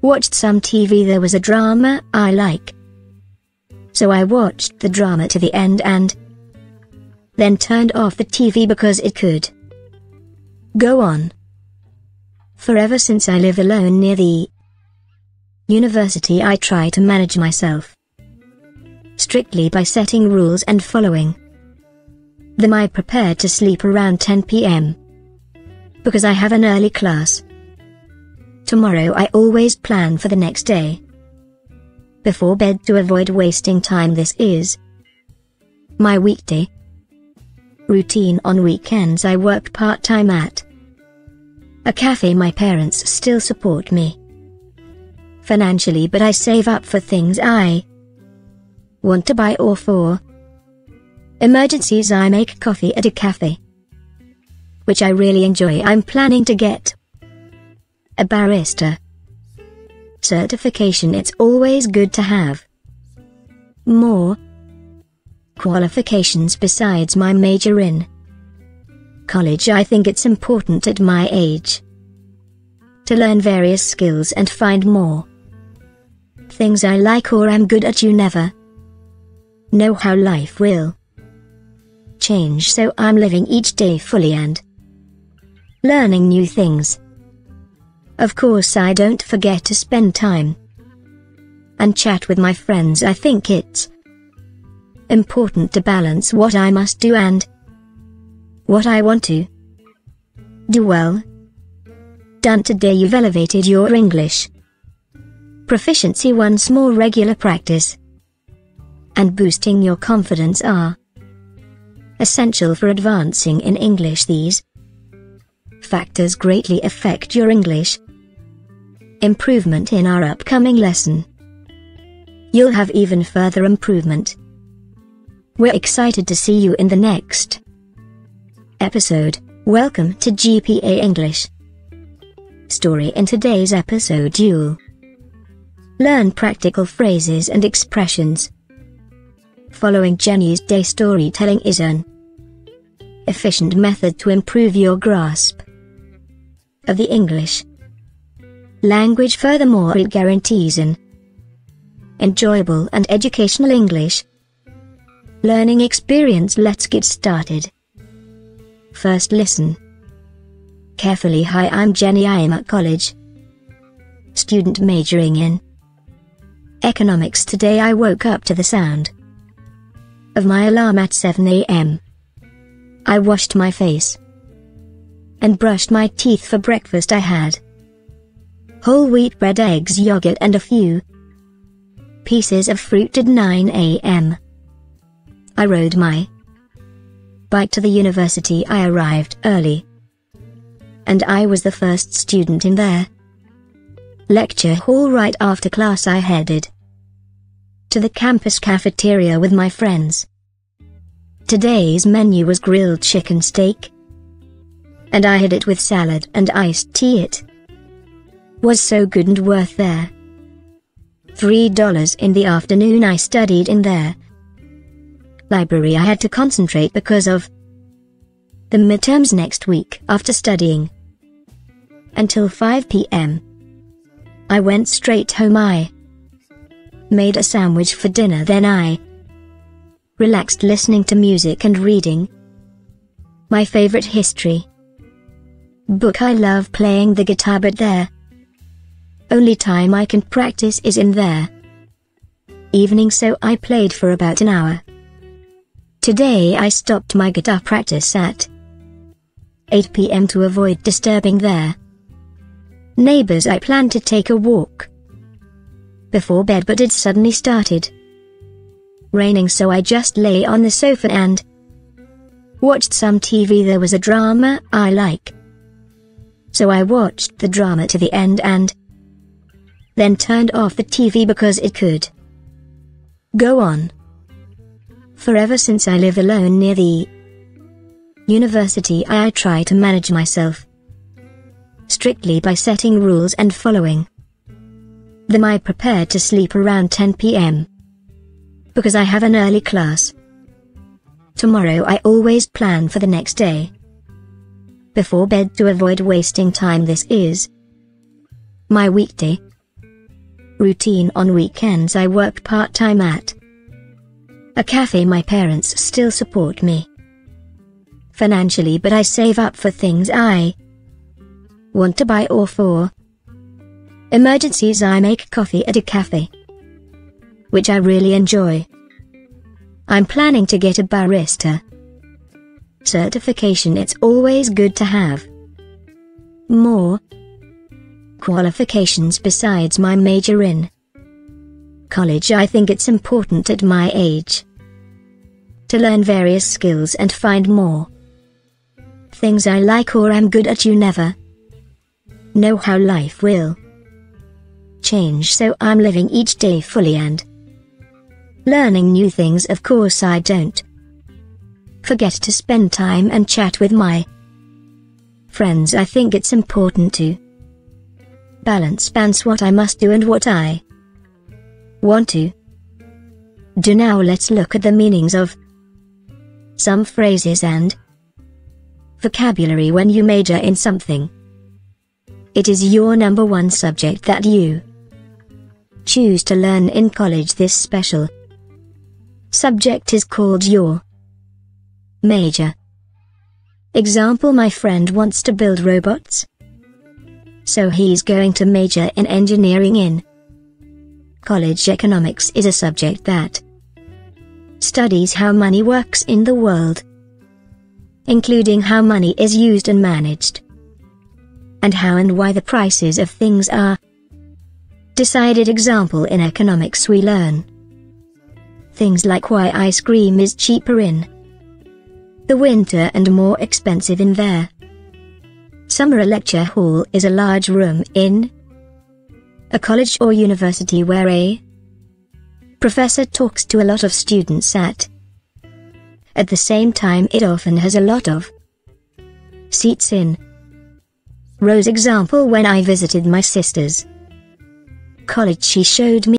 Speaker 1: watched some TV. There was a drama I like. So I watched the drama to the end and then turned off the TV because it could go on. Forever since I live alone near the university I try to manage myself strictly by setting rules and following them I prepare to sleep around 10 p.m. because I have an early class. Tomorrow I always plan for the next day before bed to avoid wasting time this is my weekday routine on weekends I work part-time at a cafe my parents still support me. Financially, but I save up for things I want to buy or for. Emergencies I make coffee at a cafe, which I really enjoy. I'm planning to get a barista certification. It's always good to have more qualifications besides my major in college I think it's important at my age to learn various skills and find more things I like or am good at you never know how life will change so I'm living each day fully and learning new things. Of course I don't forget to spend time and chat with my friends I think it's important to balance what I must do and what I want to do well. Done today you've elevated your English. Proficiency once more regular practice and boosting your confidence are essential for advancing in English these factors greatly affect your English improvement in our upcoming lesson. You'll have even further improvement. We're excited to see you in the next episode, welcome to GPA English. Story in today's episode you learn practical phrases and expressions. Following Jenny's day storytelling is an efficient method to improve your grasp of the English language. Furthermore, it guarantees an enjoyable and educational English learning experience. Let's get started. First listen. Carefully Hi I'm Jenny I am at college. Student majoring in Economics today I woke up to the sound of my alarm at 7am. I washed my face and brushed my teeth for breakfast I had whole wheat bread eggs yogurt and a few pieces of fruit at 9am. I rode my bike to the university I arrived early. And I was the first student in there. Lecture hall right after class I headed. To the campus cafeteria with my friends. Today's menu was grilled chicken steak. And I had it with salad and iced tea it. Was so good and worth there. Three dollars in the afternoon I studied in there, library I had to concentrate because of the midterms next week after studying until 5 p.m. I went straight home I made a sandwich for dinner then I relaxed listening to music and reading my favorite history book I love playing the guitar but there only time I can practice is in there evening so I played for about an hour Today I stopped my guitar practice at 8 pm to avoid disturbing their neighbors. I planned to take a walk before bed, but it suddenly started raining, so I just lay on the sofa and watched some TV. There was a drama I like, so I watched the drama to the end and then turned off the TV because it could go on. Forever since I live alone near the university I try to manage myself strictly by setting rules and following them I prepare to sleep around 10 p.m. because I have an early class. Tomorrow I always plan for the next day before bed to avoid wasting time this is my weekday routine on weekends I work part-time at a cafe my parents still support me. Financially, but I save up for things I want to buy or for. Emergencies I make coffee at a cafe, which I really enjoy. I'm planning to get a barista certification it's always good to have. More qualifications besides my major in college I think it's important at my age to learn various skills and find more things I like or am good at you never know how life will change so I'm living each day fully and learning new things of course I don't forget to spend time and chat with my friends I think it's important to balance balance what I must do and what I want to. Do now let's look at the meanings of some phrases and vocabulary when you major in something. It is your number one subject that you choose to learn in college this special subject is called your major. Example My friend wants to build robots. So he's going to major in engineering in College economics is a subject that studies how money works in the world, including how money is used and managed, and how and why the prices of things are decided. Example in economics we learn things like why ice cream is cheaper in the winter and more expensive in there. Summer lecture hall is a large room in a college or university where a professor talks to a lot of students at. At the same time it often has a lot of seats in. Rows example when I visited my sister's college she showed me